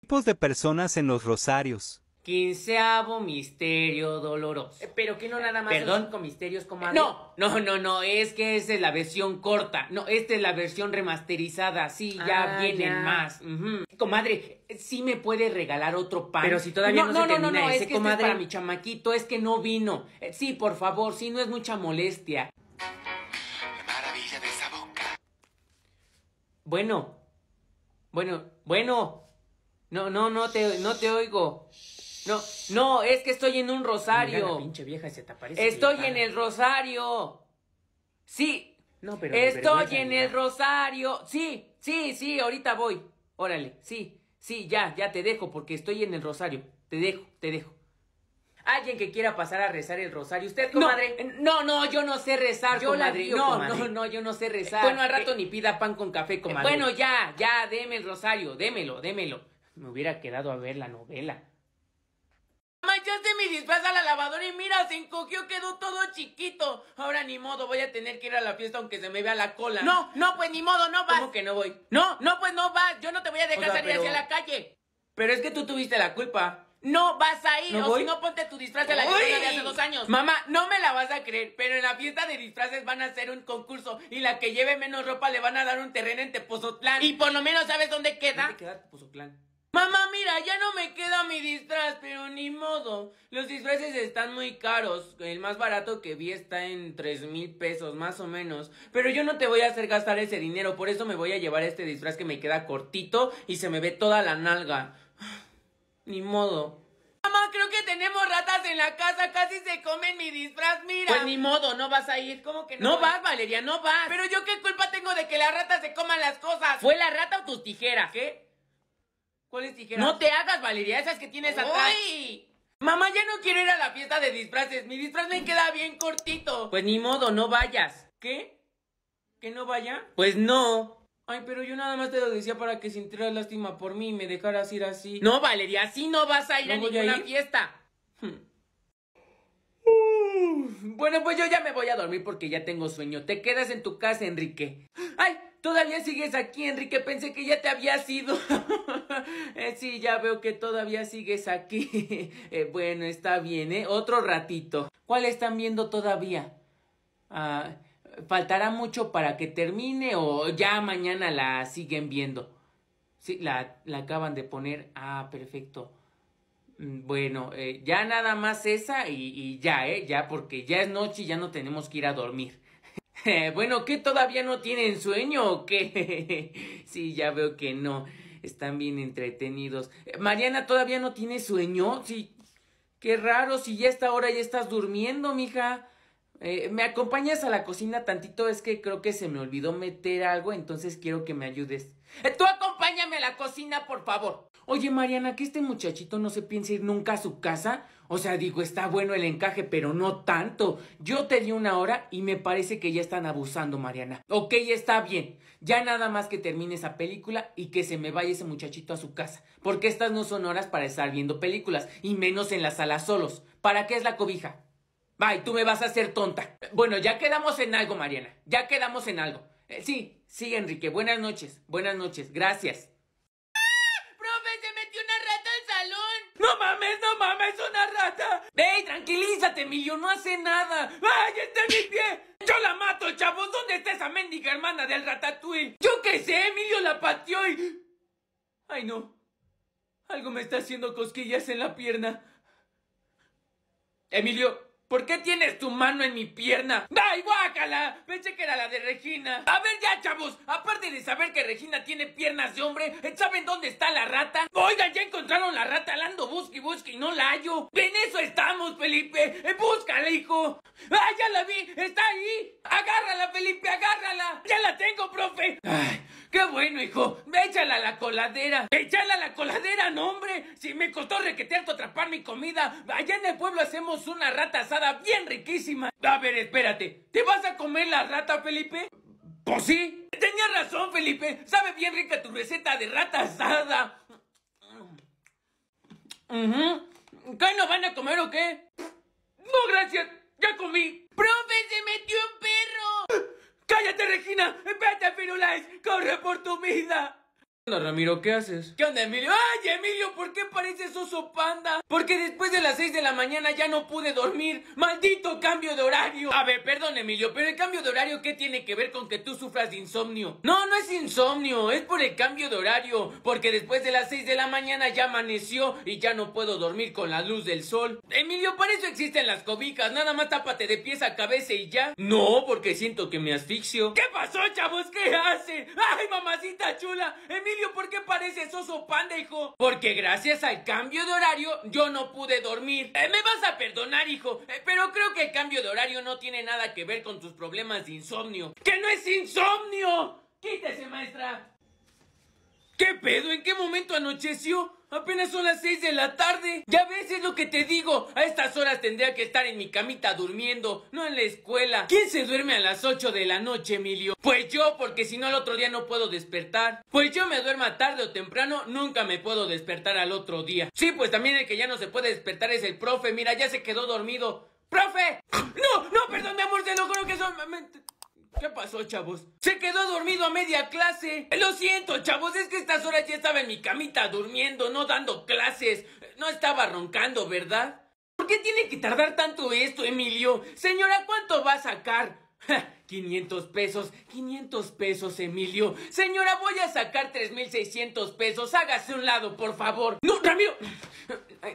Tipos de personas en los rosarios. Quinceavo misterio doloroso. Eh, Pero que no nada más ¿Perdón? son cinco misterios, comadre. No, no, no, no, es que esa es la versión corta. No, esta es la versión remasterizada. Sí, ya Ah, vienen ya. más. Ujú. Comadre, sí me puede regalar otro pan. Pero si todavía no se termina no, ese, es que este comadre. es para mi chamaquito, es que no vino. Eh, Sí, por favor, sí, no es mucha molestia. maravilla de esa boca. Bueno, bueno, bueno. No, no, no te, no te oigo. No, no, es que estoy en un la rosario. pinche vieja se te aparece. Estoy en el rosario. Sí, No, pero. Estoy en el rosario. Sí, sí, sí, ahorita voy. Órale, sí, sí, ya, ya te dejo porque estoy en el rosario. Te dejo, te dejo. Alguien que quiera pasar a rezar el rosario. ¿Usted, No, comadre? No, no, yo no sé rezar, Yo la comadre. guío, no, comadre. no, no, yo no sé rezar. Bueno, al rato Eh, ni pida pan con café, eh, comadre. Bueno, ya, ya, deme el rosario, démelo, démelo. Me hubiera quedado a ver la novela. Mamá, echaste mi disfraz a la lavadora y mira, se encogió, quedó todo chiquito. Ahora ni modo, voy a tener que ir a la fiesta aunque se me vea la cola. No, no, pues ni modo, no vas. ¿Cómo que no voy? No, no, pues no vas. Yo no te voy a dejar O sea, salir pero- hacia la calle. Pero es que tú tuviste la culpa. No vas a ir, ¿No o si no ponte tu disfraz de la de hace dos años. Mamá, no me la vas a creer, pero en la fiesta de disfraces van a hacer un concurso y la que lleve menos ropa le van a dar un terreno en Tepozotlán. Y por lo menos sabes dónde queda. ¿Dónde queda Tepoztlán? Mamá, mira, ya no me queda mi disfraz, pero ni modo. Los disfraces están muy caros. El más barato que vi está en tres mil pesos, más o menos. Pero yo no te voy a hacer gastar ese dinero, por eso me voy a llevar este disfraz que me queda cortito y se me ve toda la nalga. (sighs) Ni modo. Mamá, creo que tenemos ratas en la casa, casi se comen mi disfraz, mira. Pues ni modo, no vas a ir. ¿Cómo que no? No vas, Valeria, no vas. Pero yo qué culpa tengo de que las ratas se coman las cosas. ¿Fue la rata o tus tijeras? ¿Qué? ¿Cuáles tijeras? No te hagas, Valeria, esas que tienes atrás. ¡Uy! Mamá, ya no quiero ir a la fiesta de disfraces. Mi disfraz me queda bien cortito. Pues ni modo, no vayas. ¿Qué? ¿Que no vaya? Pues no. Ay, pero yo nada más te lo decía para que sintieras lástima por mí y me dejaras ir así. No, Valeria, así no vas a ir ¿No a ninguna ir? fiesta. Bueno, pues yo ya me voy a dormir porque ya tengo sueño. Te quedas en tu casa, Enrique. ¡Ay! Todavía sigues aquí, Enrique. Pensé que ya te habías ido. (laughs) Eh, sí, ya veo que todavía sigues aquí. (laughs) Eh, bueno, está bien, ¿eh? Otro ratito. ¿Cuál están viendo todavía? Ah, ¿Faltará mucho para que termine o ya mañana la siguen viendo? Sí, la, la acaban de poner. Ah, perfecto. Mm, Bueno, eh, ya nada más esa y, y ya, ¿eh? Ya, porque ya es noche y ya no tenemos que ir a dormir. (laughs) bueno, ¿qué todavía no tienen sueño o qué? (laughs) sí, ya veo que no. Están bien entretenidos. Eh, Mariana, ¿todavía no tiene sueño? Sí. Qué raro, si ya esta hora ya estás durmiendo, mija. Eh, ¿Me acompañas a la cocina tantito? Es que creo que se me olvidó meter algo, entonces quiero que me ayudes. Eh, tú acompáñame a la cocina, por favor. Oye, Mariana, que este muchachito no se piensa ir nunca a su casa. O sea, digo, está bueno el encaje, pero no tanto. Yo te di una hora y me parece que ya están abusando, Mariana. Ok, está bien. Ya nada más que termine esa película y que se me vaya ese muchachito a su casa. Porque estas no son horas para estar viendo películas, y menos en la sala solos. ¿Para qué es la cobija? Bye, tú me vas a hacer tonta. Bueno, ya quedamos en algo, Mariana. Ya quedamos en algo. Eh, sí, sí, Enrique. Buenas noches. Buenas noches. Gracias. ¡Profe, se metió una rata al salón! ¡No mames, no mames, una rata! ¡Ey, tranquilízate, Emilio! No hace nada. ¡Ay, está en mi pie! ¡Yo la mato, chavos! ¿Dónde está esa mendiga hermana del ratatouille? Yo qué sé, Emilio la pateó y... Ay, no. Algo me está haciendo cosquillas en la pierna. Emilio, ¿por qué tienes tu mano en mi pierna? ¡Ay, guácala! Pensé que era la de Regina. A ver ya, chavos. Aparte de saber que Regina tiene piernas de hombre, ¿saben dónde está la rata? Oigan, ya encontraron la rata, la ando busque y busque y no la hallo. En eso estamos, Felipe. Eh, Búscala, hijo. ¡Ah, ya la vi! ¡Está ahí! ¡Agárrala, Felipe, agárrala! ¡Ya la tengo, profe! Ay, qué bueno, hijo. Échala a la coladera. ¡Echala a la coladera, no, hombre! Si me costó requetear atrapar mi comida. Allá en el pueblo hacemos una rata asada bien riquísima. A ver, espérate. ¿Te vas a comer la rata, Felipe? Pues sí. Tenías razón, Felipe. Sabe bien rica tu receta de rata asada. ¿Qué no van a comer o qué? No, gracias. Ya comí. ¡Profe, se metió un perro! ¡Cállate, Regina! ¡Vete, Firulais! ¡Corre por tu vida! Hola, Ramiro, ¿qué haces? ¿Qué onda, Emilio? ¡Ay, Emilio! ¿Por qué pareces oso panda? Porque después de las 6 de la mañana ya no pude dormir. ¡Maldito cambio de horario! A ver, perdón, Emilio, pero el cambio de horario, ¿qué tiene que ver con que tú sufras de insomnio? No, no es insomnio, es por el cambio de horario. Porque después de las 6 de la mañana ya amaneció y ya no puedo dormir con la luz del sol. Emilio, para eso existen las cobijas. Nada más tápate de pies a cabeza y ya. No, porque siento que me asfixio. ¿Qué pasó, chavos? ¿Qué hacen? ¡Ay, mamacita chula! Emilio, ¿por qué pareces oso panda, hijo? Porque gracias al cambio de horario yo no pude dormir. Eh, me vas a perdonar, hijo, eh, pero creo que el cambio de horario no tiene nada que ver con tus problemas de insomnio. ¡Que no es insomnio! ¡Quítese, maestra! ¿Qué pedo? ¿En qué momento anocheció? Apenas son las 6 de la tarde. Ya ves, es lo que te digo. A estas horas tendría que estar en mi camita durmiendo, no en la escuela. ¿Quién se duerme a las 8 de la noche, Emilio? Pues yo, porque si no al otro día no puedo despertar. Pues yo me duerma tarde o temprano, nunca me puedo despertar al otro día. Sí, pues también el que ya no se puede despertar es el profe. Mira, ya se quedó dormido. ¡Profe! No, no, perdón, mi amor, te lo juro que son... ¿Qué pasó, chavos? Se quedó dormido a media clase. Lo siento, chavos, es que estas horas ya estaba en mi camita durmiendo, no dando clases. No estaba roncando, ¿verdad? ¿Por qué tiene que tardar tanto esto, Emilio? Señora, ¿cuánto va a sacar? (laughs) Ja, 500 pesos, 500 pesos, Emilio. Señora, voy a sacar 3600 pesos. Hágase un lado, por favor. No, Ramiro.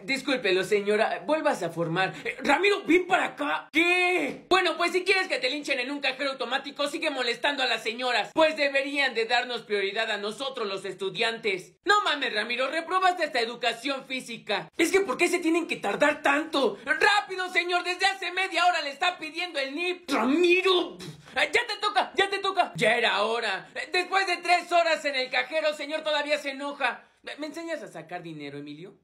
Discúlpelo, señora. Vuelvas a formar. Eh, Ramiro, ven para acá. ¿Qué? Bueno, pues si quieres que te linchen en un cajero automático, sigue molestando a las señoras. Pues deberían de darnos prioridad a nosotros, los estudiantes. No mames, Ramiro, reprobaste esta educación física. Es que ¿por qué se tienen que tardar tanto? ¡Rápido, señor! Desde hace media hora le está pidiendo el NIP. ¡Ramiro! Eh, ¡Ya te toca! ¡Ya te toca! Ya era hora. Eh, Después de tres horas en el cajero, señor, todavía se enoja. ¿Me enseñas a sacar dinero, Emilio?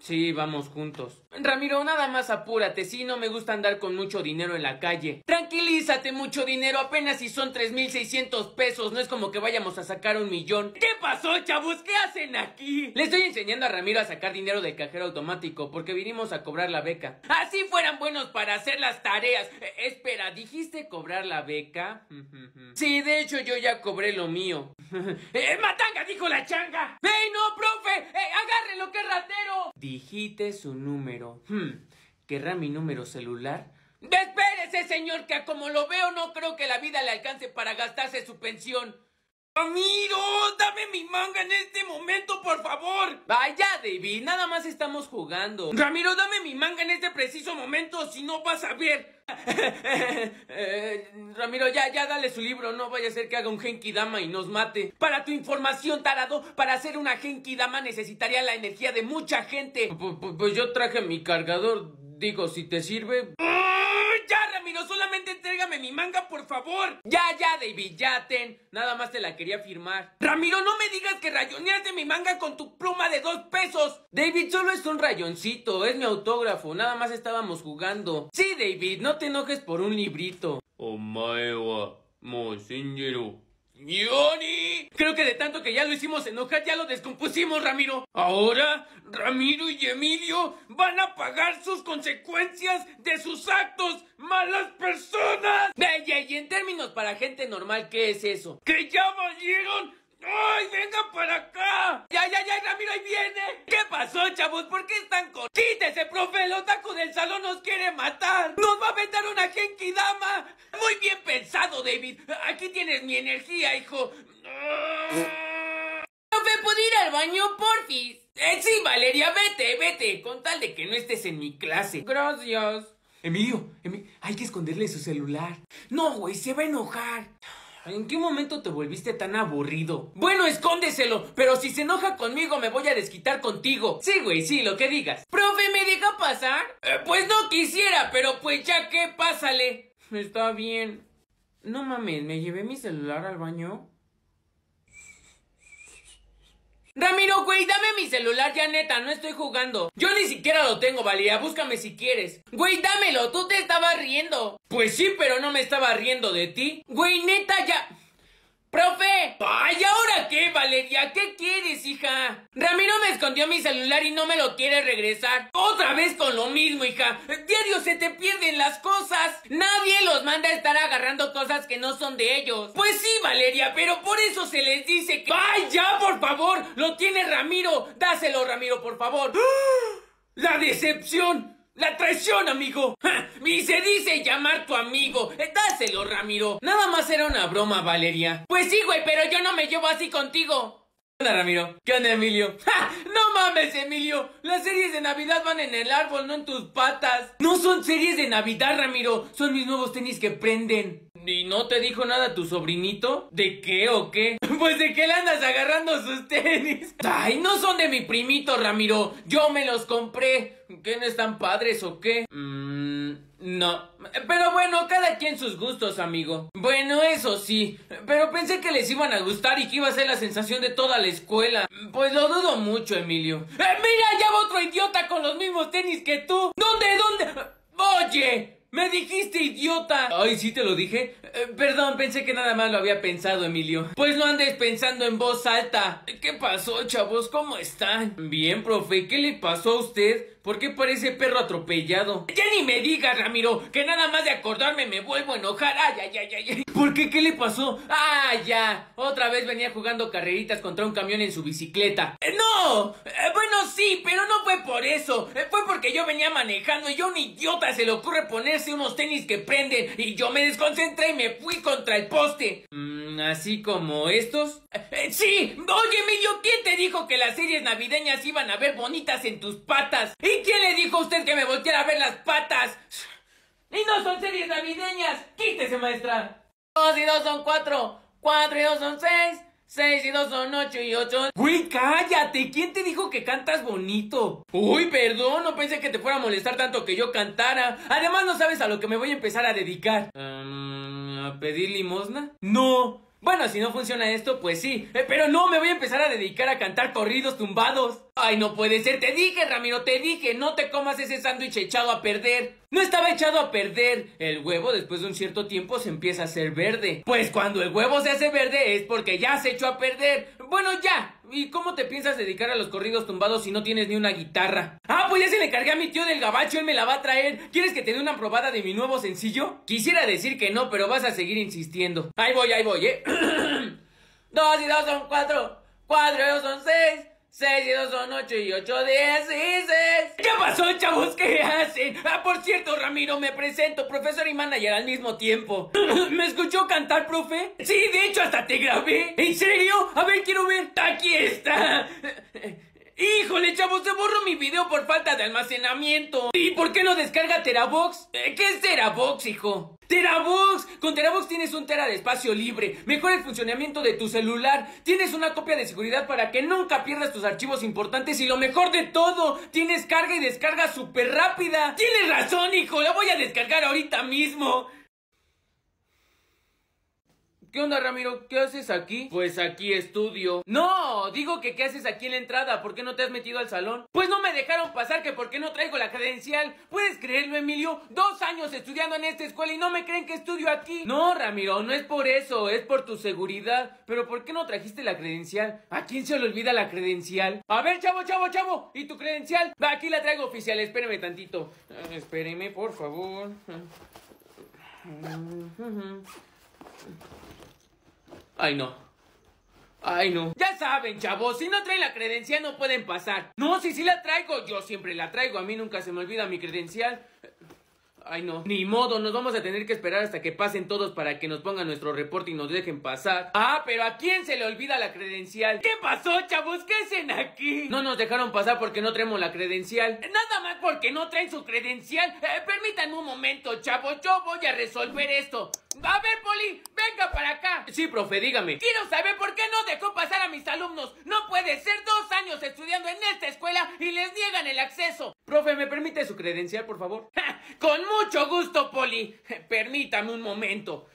Sí, vamos juntos. Ramiro, nada más apúrate, sí, no me gusta andar con mucho dinero en la calle. Tranquilízate, mucho dinero, apenas si son 3.600 pesos, no es como que vayamos a sacar un millón. ¿Qué pasó, chavos? ¿Qué hacen aquí? Le estoy enseñando a Ramiro a sacar dinero del cajero automático, porque vinimos a cobrar la beca. Así fueran buenos para hacer las tareas. Eh, espera, ¿dijiste cobrar la beca? (laughs) sí, de hecho yo ya cobré lo mío. (laughs) ¡Eh, matanga, dijo la changa! ¡Ey, no, profe! ¡Eh, agárrelo, que ratero! Dijiste su número. Hmm, ¿Querrá mi número celular? Espérese, señor, que como lo veo no creo que la vida le alcance para gastarse su pensión. Ramiro, dame mi manga en este momento, por favor. Vaya, David, nada más estamos jugando. Ramiro, dame mi manga en este preciso momento, si no vas a ver. (laughs) Eh, Ramiro, ya, ya dale su libro, no vaya a ser que haga un Genki Dama y nos mate. Para tu información, tarado, para hacer una Genki Dama necesitaría la energía de mucha gente. Pues yo traje mi cargador, digo, si te sirve. ¡Ay, Ya, Ramiro, solamente entrégame mi manga, por favor. Ya, ya, David, ya ten. Nada más te la quería firmar. Ramiro, no me digas que rayoneaste mi manga con tu pluma de dos pesos. David, solo es un rayoncito, es mi autógrafo, nada más estábamos jugando. Sí, David, no te enojes por un librito. Omae wa mosenjero. ¡Yoni! Creo que de tanto que ya lo hicimos enojar, ya lo descompusimos, Ramiro. Ahora, Ramiro y Emilio van a pagar sus consecuencias de sus actos, malas personas. Bella, y en términos para gente normal, ¿qué es eso? ¡Que ya valieron! ¡Ay, venga para acá! ¡Ya, ya, ya, Ramiro, ahí viene! ¿Qué pasó, chavos? ¿Por qué están con...? ¡Quítese, profe! El otaku del salón nos quiere matar. ¡Nos va a aventar una Genki Dama! Muy bien pensado, David. Aquí tienes mi energía, hijo. Profe, ¿puedo ir al baño, porfis? Eh, sí, Valeria, vete, vete. Con tal de que no estés en mi clase. Gracias. Emilio, Emi- hay que esconderle su celular. No, güey, se va a enojar. ¿En qué momento te volviste tan aburrido? Bueno, escóndeselo, pero si se enoja conmigo me voy a desquitar contigo. Sí, güey, sí, lo que digas. ¿Profe, me deja pasar? Eh, pues no quisiera, pero pues ya que, pásale. Está bien. No mames, ¿me llevé mi celular al baño? Ramiro, güey, dame mi celular ya neta, no estoy jugando. Yo ni siquiera lo tengo, Valeria, búscame si quieres. Güey, dámelo, tú te estabas riendo. Pues sí, pero no me estaba riendo de ti. Güey, neta, ya... ¡Profe! ¡Ay, ¿ahora qué, Valeria? ¿Qué quieres, hija? Ramiro me escondió mi celular y no me lo quiere regresar. Otra vez con lo mismo, hija. Diario se te pierden las cosas. Nadie los manda a estar agarrando cosas que no son de ellos. Pues sí, Valeria, pero por eso se les dice que... ¡Ay, ya, por favor! ¡Lo tiene Ramiro! ¡Dáselo, Ramiro, por favor! ¡La decepción! ¡La traición, amigo! ¡Ja! Y se dice llamar tu amigo. Eh, Dáselo, Ramiro. Nada más era una broma, Valeria. Pues sí, güey, pero yo no me llevo así contigo. ¿Qué onda, Ramiro? ¿Qué onda, Emilio? ¡Ja! ¡No mames, Emilio! Las series de Navidad van en el árbol, no en tus patas. No son series de Navidad, Ramiro. Son mis nuevos tenis que prenden. ¿Y no te dijo nada tu sobrinito? ¿De qué o qué? (laughs) Pues de qué le andas agarrando sus tenis. Ay, no son de mi primito, Ramiro. Yo me los compré. ¿Qué no están padres o qué? Mmm, no. Pero bueno, cada quien sus gustos, amigo. Bueno, eso sí. Pero pensé que les iban a gustar y que iba a ser la sensación de toda la escuela. Pues lo dudo mucho, Emilio. ¡Eh, mira, ya va otro idiota con los mismos tenis que tú. ¿Dónde, dónde? Oye, me dijiste idiota. Ay, ¿sí te lo dije? Eh, perdón, pensé que nada más lo había pensado, Emilio. Pues no andes pensando en voz alta. ¿Qué pasó, chavos? ¿Cómo están? Bien, profe, ¿qué le pasó a usted? ¿Por qué parece perro atropellado? Ya ni me digas, Ramiro, que nada más de acordarme me vuelvo a enojar. Ay, ay, ay, ay. ¿Por qué? ¿Qué le pasó? Ah, ya. Otra vez venía jugando carreritas contra un camión en su bicicleta. Eh, no. Eh, bueno, sí, pero no fue por eso. Eh, fue porque yo venía manejando y yo un idiota se le ocurre ponerse unos tenis que prenden y yo me desconcentré y me fui contra el poste. Mm, ¿Así como estos? Sí. Oye, Emilio, ¿quién te dijo que las series navideñas iban a ver bonitas en tus patas? ¿Y quién le dijo a usted que me volteara a ver las patas? Y no son series navideñas. Quítese, maestra. Dos y dos son cuatro. Cuatro y dos son seis. Seis y dos son ocho y ocho. Güey, cállate. ¿Quién te dijo que cantas bonito? Uy, perdón, no pensé que te fuera a molestar tanto que yo cantara. Además, no sabes a lo que me voy a empezar a dedicar. Mm, ¿A pedir limosna? No. Bueno, si no funciona esto, pues sí. Eh, pero no, me voy a empezar a dedicar a cantar corridos tumbados. Ay, no puede ser. Te dije, Ramiro, te dije, no te comas ese sándwich echado a perder. No estaba echado a perder. El huevo, después de un cierto tiempo, se empieza a hacer verde. Pues cuando el huevo se hace verde es porque ya se echó a perder. Bueno, ya. ¿Y cómo te piensas dedicar a los corridos tumbados si no tienes ni una guitarra? Ah, pues ya se le cargué a mi tío del gabacho, él me la va a traer. ¿Quieres que te dé una probada de mi nuevo sencillo? Quisiera decir que no, pero vas a seguir insistiendo. Ahí voy, ahí voy, ¿eh? (clears throat) dos y dos son cuatro. Cuatro y dos son seis. 6 y 2 son 8 y 8, 10 y 6. ¿Qué pasó, chavos? ¿Qué hacen? Ah, por cierto, Ramiro, me presento, profesor y manager al mismo tiempo. (laughs) ¿Me escuchó cantar, profe? Sí, de hecho, hasta te grabé. ¿En serio? A ver, quiero ver. Aquí está. Híjole, chavos, se borró mi video por falta de almacenamiento. ¿Y por qué no descarga Terabox? Eh, ¿Qué es Terabox, hijo? Terabox. Con Terabox tienes un tera de espacio libre. Mejora el funcionamiento de tu celular. Tienes una copia de seguridad para que nunca pierdas tus archivos importantes. Y lo mejor de todo, tienes carga y descarga súper rápida. Tienes razón, hijo. La voy a descargar ahorita mismo. ¿Qué onda, Ramiro? ¿Qué haces aquí? Pues aquí estudio. No, digo que ¿qué haces aquí en la entrada? ¿Por qué no te has metido al salón? Pues no me dejaron pasar que porque no traigo la credencial. ¿Puedes creerlo, Emilio? Dos años estudiando en esta escuela y no me creen que estudio aquí. No, Ramiro, no es por eso, es por tu seguridad. Pero ¿por qué no trajiste la credencial? ¿A quién se le olvida la credencial? A ver, chavo, chavo, chavo. ¿Y tu credencial? Aquí la traigo oficial, espéreme tantito. Eh, espéreme, por favor. Ay, no. Ay, no. Ya saben, chavos, si no traen la credencial no pueden pasar. No, si sí la traigo, yo siempre la traigo, a mí nunca se me olvida mi credencial. Ay, no. Ni modo, nos vamos a tener que esperar hasta que pasen todos para que nos pongan nuestro reporte y nos dejen pasar. Ah, pero ¿a quién se le olvida la credencial? ¿Qué pasó, chavos? ¿Qué hacen aquí? No nos dejaron pasar porque no traemos la credencial. Nada más porque no traen su credencial. Eh, permítanme un momento, chavos, yo voy a resolver esto. A ver, Poli, venga para acá. Sí, profe, dígame. Quiero saber por qué no dejó pasar a mis alumnos. No puede ser dos años estudiando en esta escuela y les niegan el acceso. Profe, ¿me permite su credencial, por favor? (laughs) Con mucho gusto, Poli. (laughs) Permítame un momento.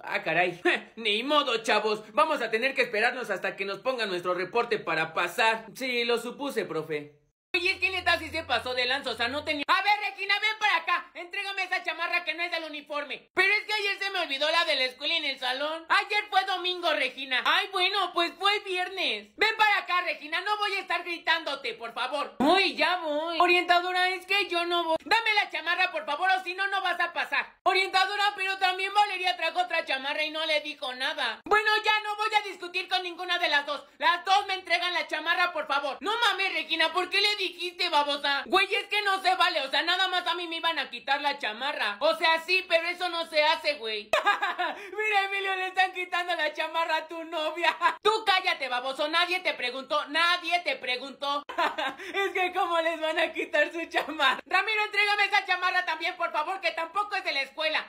Ah, caray. (laughs) Ni modo, chavos. Vamos a tener que esperarnos hasta que nos pongan nuestro reporte para pasar. Sí, lo supuse, profe. Oye, ¿qué neta si se pasó de lanza? O sea, no tenía... A ver, Regina, ven para acá. Entrégame esa chamarra que no es del uniforme. Pero es que ayer se me olvidó la de la escuela en el salón. Ayer fue domingo, Regina. Ay, bueno, pues fue viernes. Ven para acá, Regina. No voy a estar gritándote, por favor. Uy, ya voy. Orientadora, es que yo no voy. Dame la chamarra, por favor, o si no, no vas a pasar. Orientadora, pero también Valeria trajo otra chamarra y no le dijo nada. Bueno, ya no voy a discutir con ninguna de las dos. Las dos me entregan la chamarra, por favor. No mames, Regina, ¿por qué le dijiste, babosa? Güey, es que no se vale. O sea, nada más a mí me iban a quitar la chamarra. O sea, sí, pero eso no se hace, güey. (laughs) Mira, Emilio, le están quitando la chamarra a tu novia. (laughs) Tú cállate, baboso. Nadie te preguntó. Nadie te preguntó. (laughs) es que, ¿cómo les van a quitar su chamarra? Ramiro, entrégame esa chamarra también, por favor, que tampoco es de la escuela.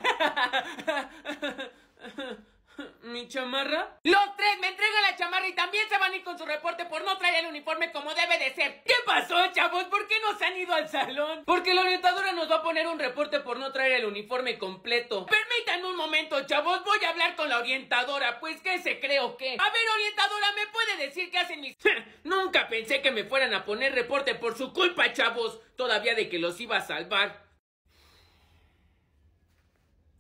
(laughs) ¿Mi chamarra? Los tres me entregan la chamarra y también se van a ir con su reporte por no traer el uniforme como debe de ser. ¿Qué pasó, chavos? ¿Por qué no se han ido al salón? Porque la orientadora nos va a poner un reporte por no traer el uniforme completo. Permítanme un momento, chavos. Voy a hablar con la orientadora. Pues, ¿qué se cree o qué? A ver, orientadora, ¿me puede decir qué hacen mis... (laughs) Nunca pensé que me fueran a poner reporte por su culpa, chavos. Todavía de que los iba a salvar.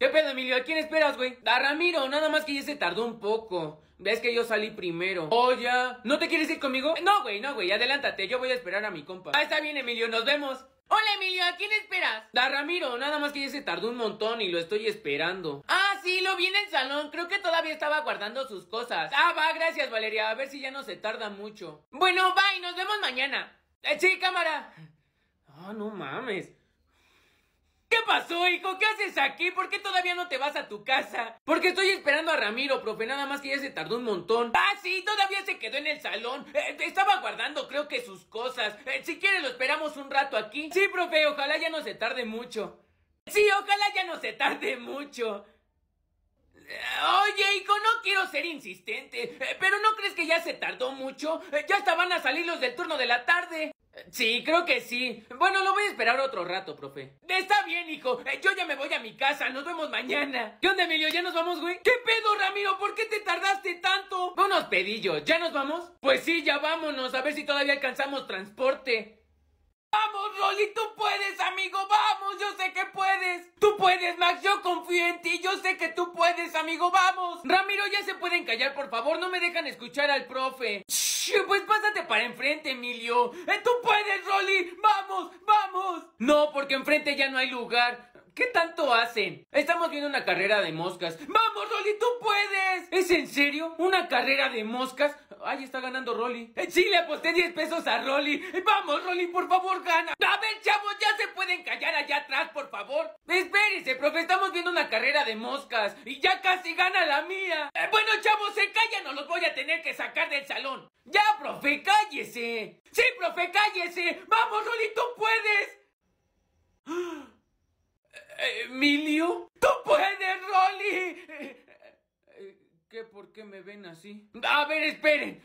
¿Qué pedo, Emilio? ¿A quién esperas, güey? A Ramiro, nada más que ya se tardó un poco. Ves que yo salí primero. Oh, ya. ¿No te quieres ir conmigo? No, güey, no, güey. Adelántate. Yo voy a esperar a mi compa. Ah, está bien, Emilio. Nos vemos. Hola, Emilio. ¿A quién esperas? A Ramiro, nada más que ya se tardó un montón y lo estoy esperando. Ah, sí, lo vi en el salón. Creo que todavía estaba guardando sus cosas. Ah, va, gracias, Valeria. A ver si ya no se tarda mucho. Bueno, bye. Nos vemos mañana. Eh, sí, cámara. Ah, no mames. ¿Qué pasó, hijo? ¿Qué haces aquí? ¿Por qué todavía no te vas a tu casa? Porque estoy esperando a Ramiro, profe. Nada más que ya se tardó un montón. Ah, sí, todavía se quedó en el salón. Eh, estaba guardando, creo que sus cosas. Eh, si quiere, lo esperamos un rato aquí. Sí, profe, ojalá ya no se tarde mucho. Sí, ojalá ya no se tarde mucho. Eh, Oye, hijo, no quiero ser insistente, pero ¿no crees que ya se tardó mucho? Ya hasta van a salir los del turno de la tarde. Sí, creo que sí. Bueno, lo voy a esperar otro rato, profe. Está bien, hijo. Eh, Yo ya me voy a mi casa. Nos vemos mañana. ¿Qué onda, Emilio? ¿Ya nos vamos, güey? ¿Qué pedo, Ramiro? ¿Por qué te tardaste tanto? Unos pedillos. ¿Ya nos vamos? Pues sí, ya vámonos. A ver si todavía alcanzamos transporte. Vamos, Rolly, tú puedes, amigo. Vamos, yo sé que puedes. Tú puedes, Max. Yo confío en ti. Yo sé que tú puedes, amigo. Vamos. Ramiro, ya se pueden callar, por favor. No me dejan escuchar al profe. Shh, pues pásate para enfrente, Emilio. Eh, tú puedes, Rolly. Vamos, vamos. No, porque enfrente ya no hay lugar. ¿Qué tanto hacen? Estamos viendo una carrera de moscas. ¡Vamos, Rolly, tú puedes! ¿Es en serio? ¿Una carrera de moscas? Ay, está ganando Rolly. Eh, sí, le aposté 10 pesos a Rolly. Eh, Vamos, Rolly, por favor, gana. A ver, chavos, ya se pueden callar allá atrás, por favor. Espérense, profe, estamos viendo una carrera de moscas. Y ya casi gana la mía. Eh, bueno, chavos, se callan o los voy a tener que sacar del salón. Ya, profe, cállese. Sí, profe, cállese. Vamos, Rolly, tú puedes. Emilio, tú puedes, Rolly. ¿Qué? ¿Por qué me ven así? A ver, esperen.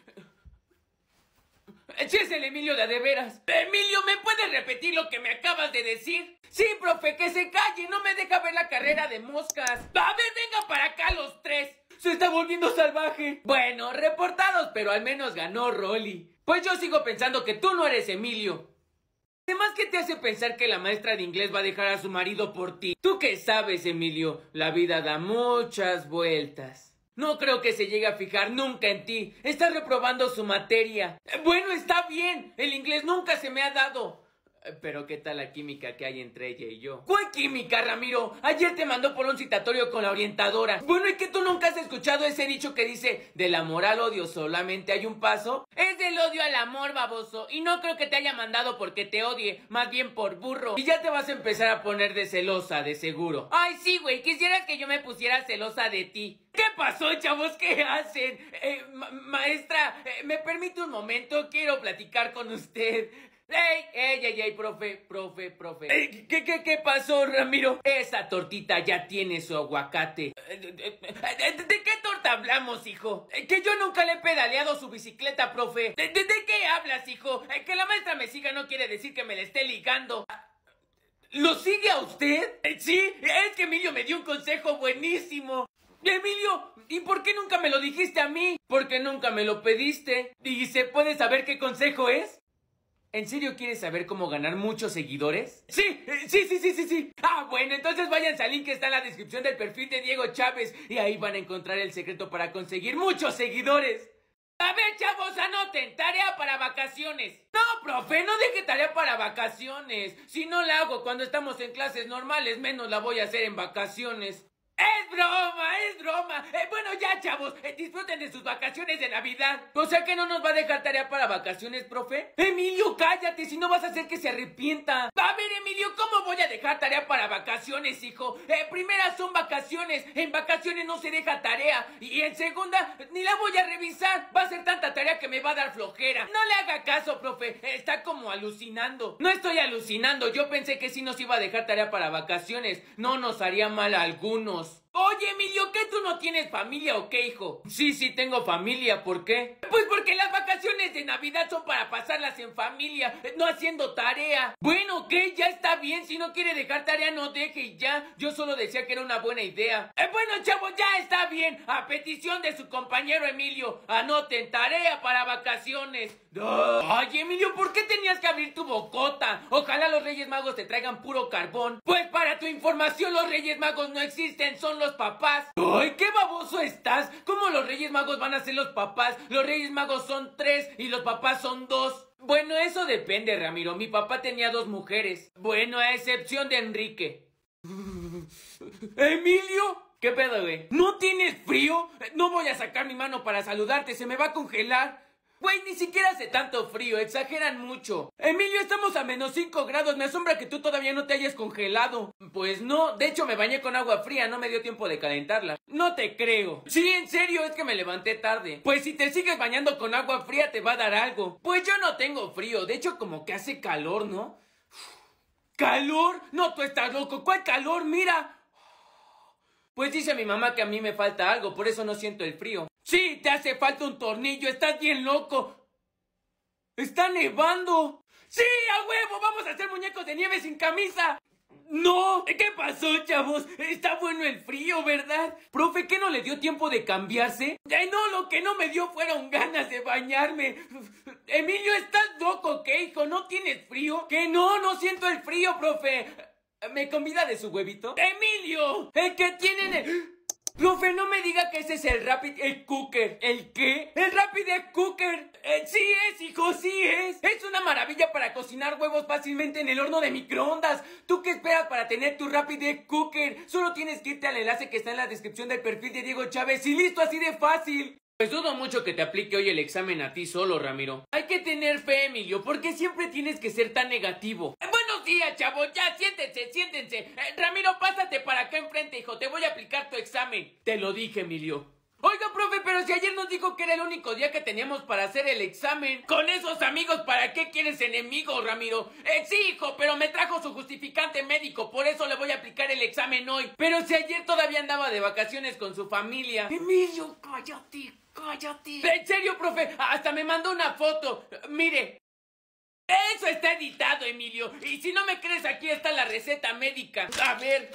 Sí, es el Emilio de de veras. Emilio, ¿me puedes repetir lo que me acabas de decir? Sí, profe, que se calle, no me deja ver la carrera de moscas. A ver, venga para acá los tres. Se está volviendo salvaje. Bueno, reportados, pero al menos ganó Rolly. Pues yo sigo pensando que tú no eres Emilio. Además, ¿qué te hace pensar que la maestra de inglés va a dejar a su marido por ti? ¿Tú qué sabes, Emilio? La vida da muchas vueltas. No creo que se llegue a fijar nunca en ti. Estás reprobando su materia. Bueno, está bien. El inglés nunca se me ha dado. Pero ¿qué tal la química que hay entre ella y yo? ¿Cuál química, Ramiro? Ayer te mandó por un citatorio con la orientadora. Bueno, ¿y que tú nunca has escuchado ese dicho que dice, del amor al odio solamente hay un paso? Es del odio al amor, baboso. Y no creo que te haya mandado porque te odie, más bien por burro. Y ya te vas a empezar a poner de celosa, de seguro. Ay, sí, güey, quisieras que yo me pusiera celosa de ti. ¿Qué pasó, chavos? ¿Qué hacen? Eh, ma- maestra, eh, ¿me permite un momento? Quiero platicar con usted. ¡Ey, ey, ey, ey, profe, profe, profe! Eh, ¿Qué, qué, qué pasó, Ramiro? Esa tortita ya tiene su aguacate. Eh, ¿De, de- de- qué torta hablamos, hijo? Eh, Que yo nunca le he pedaleado su bicicleta, profe. ¿De, de- de qué hablas, hijo? Eh, Que la maestra me siga no quiere decir que me la esté ligando. ¿Lo sigue a usted? Eh, Sí, es que Emilio me dio un consejo buenísimo. Emilio, ¿y por qué nunca me lo dijiste a mí? Porque nunca me lo pediste. ¿Y se puede saber qué consejo es? ¿En serio quieres saber cómo ganar muchos seguidores? Sí, eh, sí, sí, sí, sí, sí. Ah, bueno, entonces váyanse al link que está en la descripción del perfil de Diego Chávez y ahí van a encontrar el secreto para conseguir muchos seguidores. A ver, chavos, anoten, tarea para vacaciones. No, profe, no deje tarea para vacaciones. Si no la hago cuando estamos en clases normales, menos la voy a hacer en vacaciones. Es broma, es broma. Eh, bueno, ya, chavos, eh, disfruten de sus vacaciones de Navidad. O sea que no nos va a dejar tarea para vacaciones, profe. Emilio, cállate, si no vas a hacer que se arrepienta. A ver, Emilio, ¿cómo voy a dejar tarea para vacaciones, hijo? Eh, primera son vacaciones. En vacaciones no se deja tarea. Y en segunda, ni la voy a revisar. Va a ser tanta tarea que me va a dar flojera. No le haga caso, profe. Está como alucinando. No estoy alucinando. Yo pensé que sí nos iba a dejar tarea para vacaciones. No nos haría mal a algunos. Oye, Emilio, ¿qué tú no tienes familia o qué, hijo? Sí, sí, tengo familia. ¿Por qué? Pues porque las vacaciones de Navidad son para pasarlas en familia, no haciendo tarea. Bueno, ¿qué? Ya está bien. Si no quiere dejar tarea, no deje y ya. Yo solo decía que era una buena idea. Eh, bueno, chavos, ya está bien. A petición de su compañero Emilio, anoten tarea para vacaciones. Ay, Emilio, ¿por qué tenías que abrir tu bocota? Ojalá los Reyes Magos te traigan puro carbón. Pues para tu información, los Reyes Magos no existen, son los papás. Ay, qué baboso estás. ¿Cómo los Reyes Magos van a ser los papás? Los Reyes Magos son tres y los papás son dos. Bueno, eso depende, Ramiro. Mi papá tenía dos mujeres. Bueno, a excepción de Enrique. (laughs) ¿Emilio? ¿Qué pedo, güey? ¿No tienes frío? No voy a sacar mi mano para saludarte, se me va a congelar. Güey, ni siquiera hace tanto frío, exageran mucho. Emilio, estamos a menos 5 grados, me asombra que tú todavía no te hayas congelado. Pues no, de hecho me bañé con agua fría, no me dio tiempo de calentarla. No te creo. Sí, en serio, es que me levanté tarde. Pues si te sigues bañando con agua fría te va a dar algo. Pues yo no tengo frío, de hecho como que hace calor, ¿no? ¿Calor? No, tú estás loco, ¿cuál calor? Mira. Pues dice mi mamá que a mí me falta algo, por eso no siento el frío. Sí, te hace falta un tornillo, estás bien loco. Está nevando. Sí, a huevo, vamos a hacer muñecos de nieve sin camisa. No, ¿qué pasó, chavos? Está bueno el frío, ¿verdad? Profe, ¿qué no le dio tiempo de cambiarse? Ay, no, lo que no me dio fueron ganas de bañarme. Emilio, ¿estás loco, qué, hijo? ¿No tienes frío? Que no, no siento el frío, profe. ¿Me convida de su huevito? ¡Emilio! ¿El que tienen el... Profe, no me diga que ese es el Rapid el Cooker. ¿El qué? ¡El Rapid Egg Cooker! Eh, sí es, hijo, sí es. Es una maravilla para cocinar huevos fácilmente en el horno de microondas. ¿Tú qué esperas para tener tu Rapid Cooker? Solo tienes que irte al enlace que está en la descripción del perfil de Diego Chávez y listo, así de fácil. Pues dudo mucho que te aplique hoy el examen a ti solo, Ramiro. Hay que tener fe, Emilio, porque siempre tienes que ser tan negativo. Eh, buenos días, chavos, ya siéntense, siéntense. Eh, Ramiro, pásate para acá enfrente, hijo, te voy a aplicar tu examen. Te lo dije, Emilio. Oiga, profe, pero si ayer nos dijo que era el único día que teníamos para hacer el examen. Con esos amigos, ¿para qué quieres enemigos, Ramiro? Eh, sí, hijo, pero me trajo su justificante médico, por eso le voy a aplicar el examen hoy. Pero si ayer todavía andaba de vacaciones con su familia. Emilio, cállate, cállate. En serio, profe, hasta me mandó una foto. Mire. Eso está editado, Emilio. Y si no me crees, aquí está la receta médica. A ver.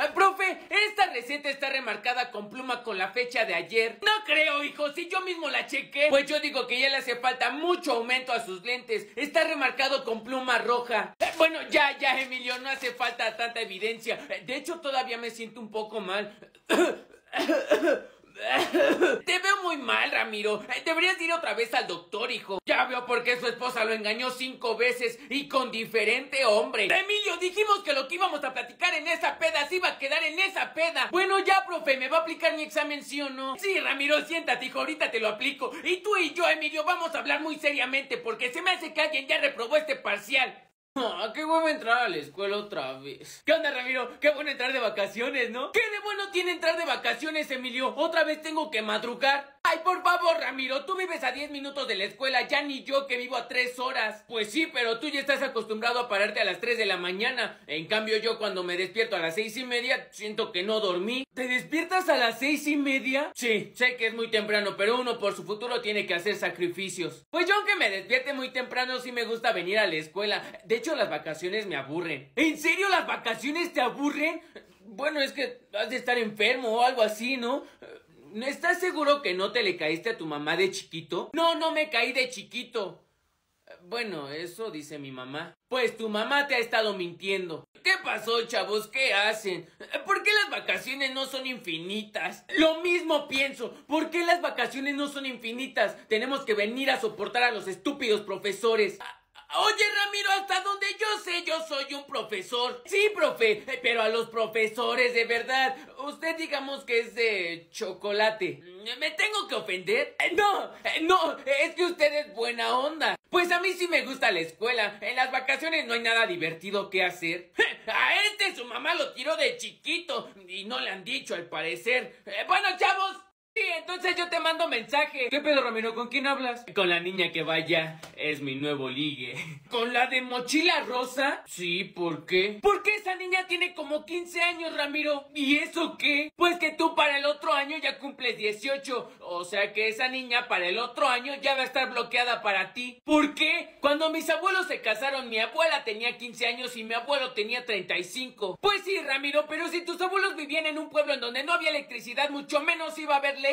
Ah, profe, esta receta está remarcada con pluma con la fecha de ayer. No creo, hijo, si yo mismo la chequé. Pues yo digo que ya le hace falta mucho aumento a sus lentes. Está remarcado con pluma roja. Eh, bueno, ya, ya, Emilio, no hace falta tanta evidencia. Eh, De hecho, todavía me siento un poco mal. (coughs) (coughs) (laughs) Te veo muy mal, Ramiro. Deberías ir otra vez al doctor, hijo. Ya veo por qué su esposa lo engañó cinco veces y con diferente hombre. Emilio, dijimos que lo que íbamos a platicar en esa peda se iba a quedar en esa peda. Bueno, ya, profe, ¿me va a aplicar mi examen sí o no? Sí, Ramiro, siéntate, hijo, ahorita te lo aplico. Y tú y yo, Emilio, vamos a hablar muy seriamente porque se me hace que alguien ya reprobó este parcial. Ah, qué bueno entrar a la escuela otra vez. ¿Qué onda, Ramiro? Qué bueno entrar de vacaciones, ¿no? ¿Qué de bueno tiene entrar de vacaciones, Emilio? Otra vez tengo que madrugar. Ay, por favor, Ramiro, tú vives a 10 minutos de la escuela, ya ni yo que vivo a 3 horas. Pues sí, pero tú ya estás acostumbrado a pararte a las 3 de la mañana. En cambio, yo cuando me despierto a las seis y media, siento que no dormí. ¿Te despiertas a las seis y media? Sí, sé que es muy temprano, pero uno por su futuro tiene que hacer sacrificios. Pues yo aunque me despierte muy temprano, sí me gusta venir a la escuela. De hecho, las vacaciones me aburren. ¿En serio las vacaciones te aburren? Bueno, es que has de estar enfermo o algo así, ¿no? ¿Estás seguro que no te le caíste a tu mamá de chiquito? No, no me caí de chiquito. Bueno, eso dice mi mamá. Pues tu mamá te ha estado mintiendo. ¿Qué pasó, chavos? ¿Qué hacen? ¿Por qué las vacaciones no son infinitas? Lo mismo pienso. ¿Por qué las vacaciones no son infinitas? Tenemos que venir a soportar a los estúpidos profesores. Oye, Ramiro, hasta donde yo sé, yo soy un profesor. Sí, profe, pero a los profesores, de verdad. Usted digamos que es de chocolate. ¿Me tengo que ofender? Eh, No, eh, no, es que usted es buena onda. Pues a mí sí me gusta la escuela. En las vacaciones no hay nada divertido que hacer. (laughs) A este su mamá lo tiró de chiquito y no le han dicho al parecer. Eh, Bueno, chavos, Sí, entonces yo te mando mensaje. ¿Qué pedo, Ramiro? ¿Con quién hablas? Con la niña que vaya. Es mi nuevo ligue. (laughs) ¿Con la de mochila rosa? Sí, ¿por qué? Porque esa niña tiene como 15 años, Ramiro. ¿Y eso qué? Pues que tú para el otro año ya cumples 18. O sea que esa niña para el otro año ya va a estar bloqueada para ti. ¿Por qué? Cuando mis abuelos se casaron, mi abuela tenía 15 años y mi abuelo tenía 35. Pues sí, Ramiro, pero si tus abuelos vivían en un pueblo en donde no había electricidad, mucho menos iba a haber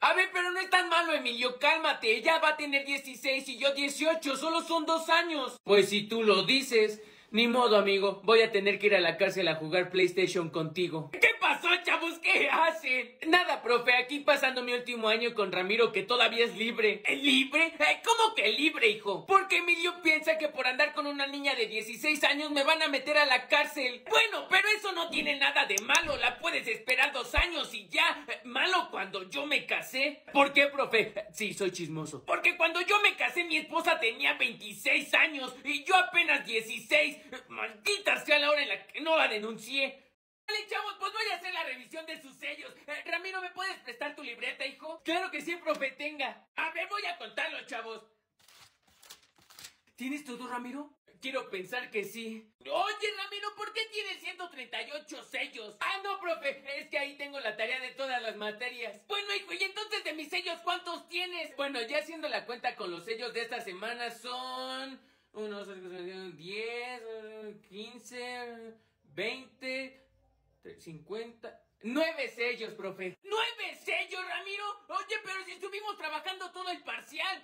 A ver, pero no es tan malo, Emilio, cálmate. Ella va a tener 16 y yo 18, solo son dos años. Pues si tú lo dices. Ni modo, amigo. Voy a tener que ir a la cárcel a jugar PlayStation contigo. ¿Qué pasó, chavos? ¿Qué hacen? Nada, profe. Aquí pasando mi último año con Ramiro, que todavía es libre. ¿Libre? Eh, ¿Cómo que libre, hijo? Porque Emilio piensa que por andar con una niña de 16 años me van a meter a la cárcel. Bueno, pero eso no tiene nada de malo. La puedes esperar dos años y ya. Eh, Malo cuando yo me casé. ¿Por qué, profe? Sí, soy chismoso. Porque cuando yo me casé, mi esposa tenía 26 años y yo apenas 16. Maldita sea la hora en la que no la denuncié. Vale, chavos, pues voy a hacer la revisión de sus sellos. Eh, Ramiro, ¿me puedes prestar tu libreta, hijo? Claro que sí, profe, tenga. A ver, voy a contarlo, chavos. ¿Tienes todo, Ramiro? Quiero pensar que sí. Oye, Ramiro, ¿por qué tienes 138 sellos? Ah, no, profe, es que ahí tengo la tarea de todas las materias. Bueno, hijo, ¿y entonces de mis sellos cuántos tienes? Bueno, ya haciendo la cuenta con los sellos de esta semana son... 1, 10, 15, 20, 50... ¡Nueve sellos, profe! ¡Nueve sellos, Ramiro! Oye, pero si estuvimos trabajando todo el parcial.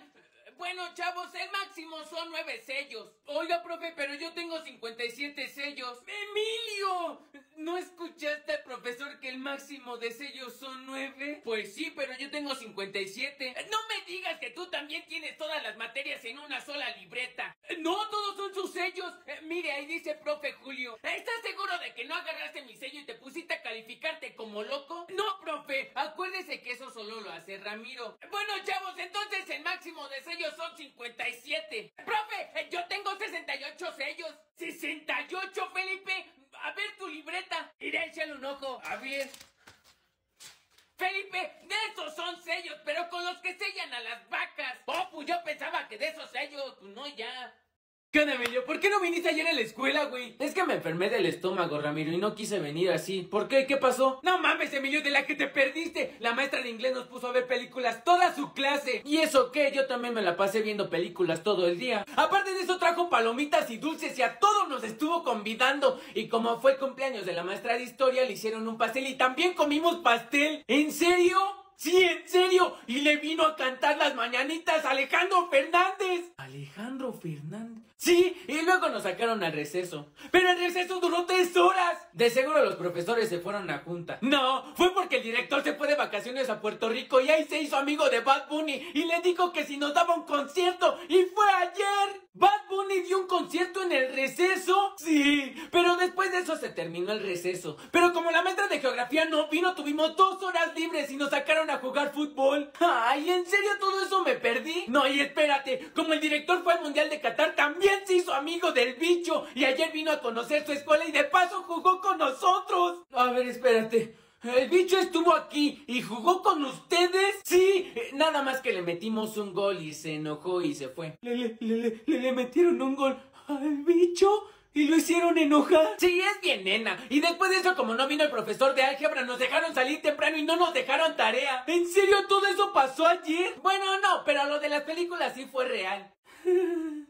Bueno, chavos, el máximo son nueve sellos. Oiga, profe, pero yo tengo 57 sellos. ¡Emilio! ¿No escuchaste al profesor que el máximo de sellos son nueve? Pues sí, pero yo tengo 57. No me digas que tú también tienes todas las materias en una sola libreta. No, todos son sus sellos. Eh, mire, ahí dice profe Julio. ¿Estás seguro de que no agarraste mi sello y te pusiste a calificarte como loco? No, profe, acuérdese que eso solo lo hace Ramiro. Bueno, chavos, entonces el máximo de sellos son 57. Profe, eh, yo tengo 68 sellos. ¿68, Felipe? A ver tu libreta. Iré, échale un ojo. A ver. Felipe, de esos son sellos, pero con los que sellan a las vacas. Oh, pues yo pensaba que de esos sellos, pues no, ya. ¿Qué onda, Emilio? ¿Por qué no viniste ayer a la escuela, güey? Es que me enfermé del estómago, Ramiro, y no quise venir así. ¿Por qué? ¿Qué pasó? No mames, Emilio, de la que te perdiste. La maestra de inglés nos puso a ver películas toda su clase. ¿Y eso qué? Yo también me la pasé viendo películas todo el día. Aparte de eso, trajo palomitas y dulces y a todos nos estuvo convidando. Y como fue el cumpleaños de la maestra de historia, le hicieron un pastel y también comimos pastel. ¿En serio? Sí, en serio. Y le vino a cantar las mañanitas a Alejandro Fernández. Alejandro Fernández. Sí, y luego nos sacaron al receso. Pero el receso duró tres horas. De seguro los profesores se fueron a junta. No, fue porque el director se fue de vacaciones a Puerto Rico y ahí se hizo amigo de Bad Bunny y le dijo que si nos daba un concierto. Y fue ayer. Bad Bunny dio un concierto en el receso. Sí, pero después de eso se terminó el receso. Pero como la maestra de geografía no vino, tuvimos dos horas libres y nos sacaron a jugar fútbol. Ay, ¿en serio todo eso me perdí? No, y espérate, como el director fue al Mundial de Qatar, también se hizo amigo del bicho. Y ayer vino a conocer su escuela y de paso jugó con nosotros. A ver, espérate. ¿El bicho estuvo aquí y jugó con ustedes? Sí, eh, nada más que le metimos un gol y se enojó y se fue. ¿Le, le, le, le, le metieron un gol al bicho? ¿Y lo hicieron enojar? Sí, es bien nena. Y después de eso, como no vino el profesor de álgebra, nos dejaron salir temprano y no nos dejaron tarea. ¿En serio todo eso pasó ayer? Bueno, no, pero lo de las películas sí fue real. (laughs)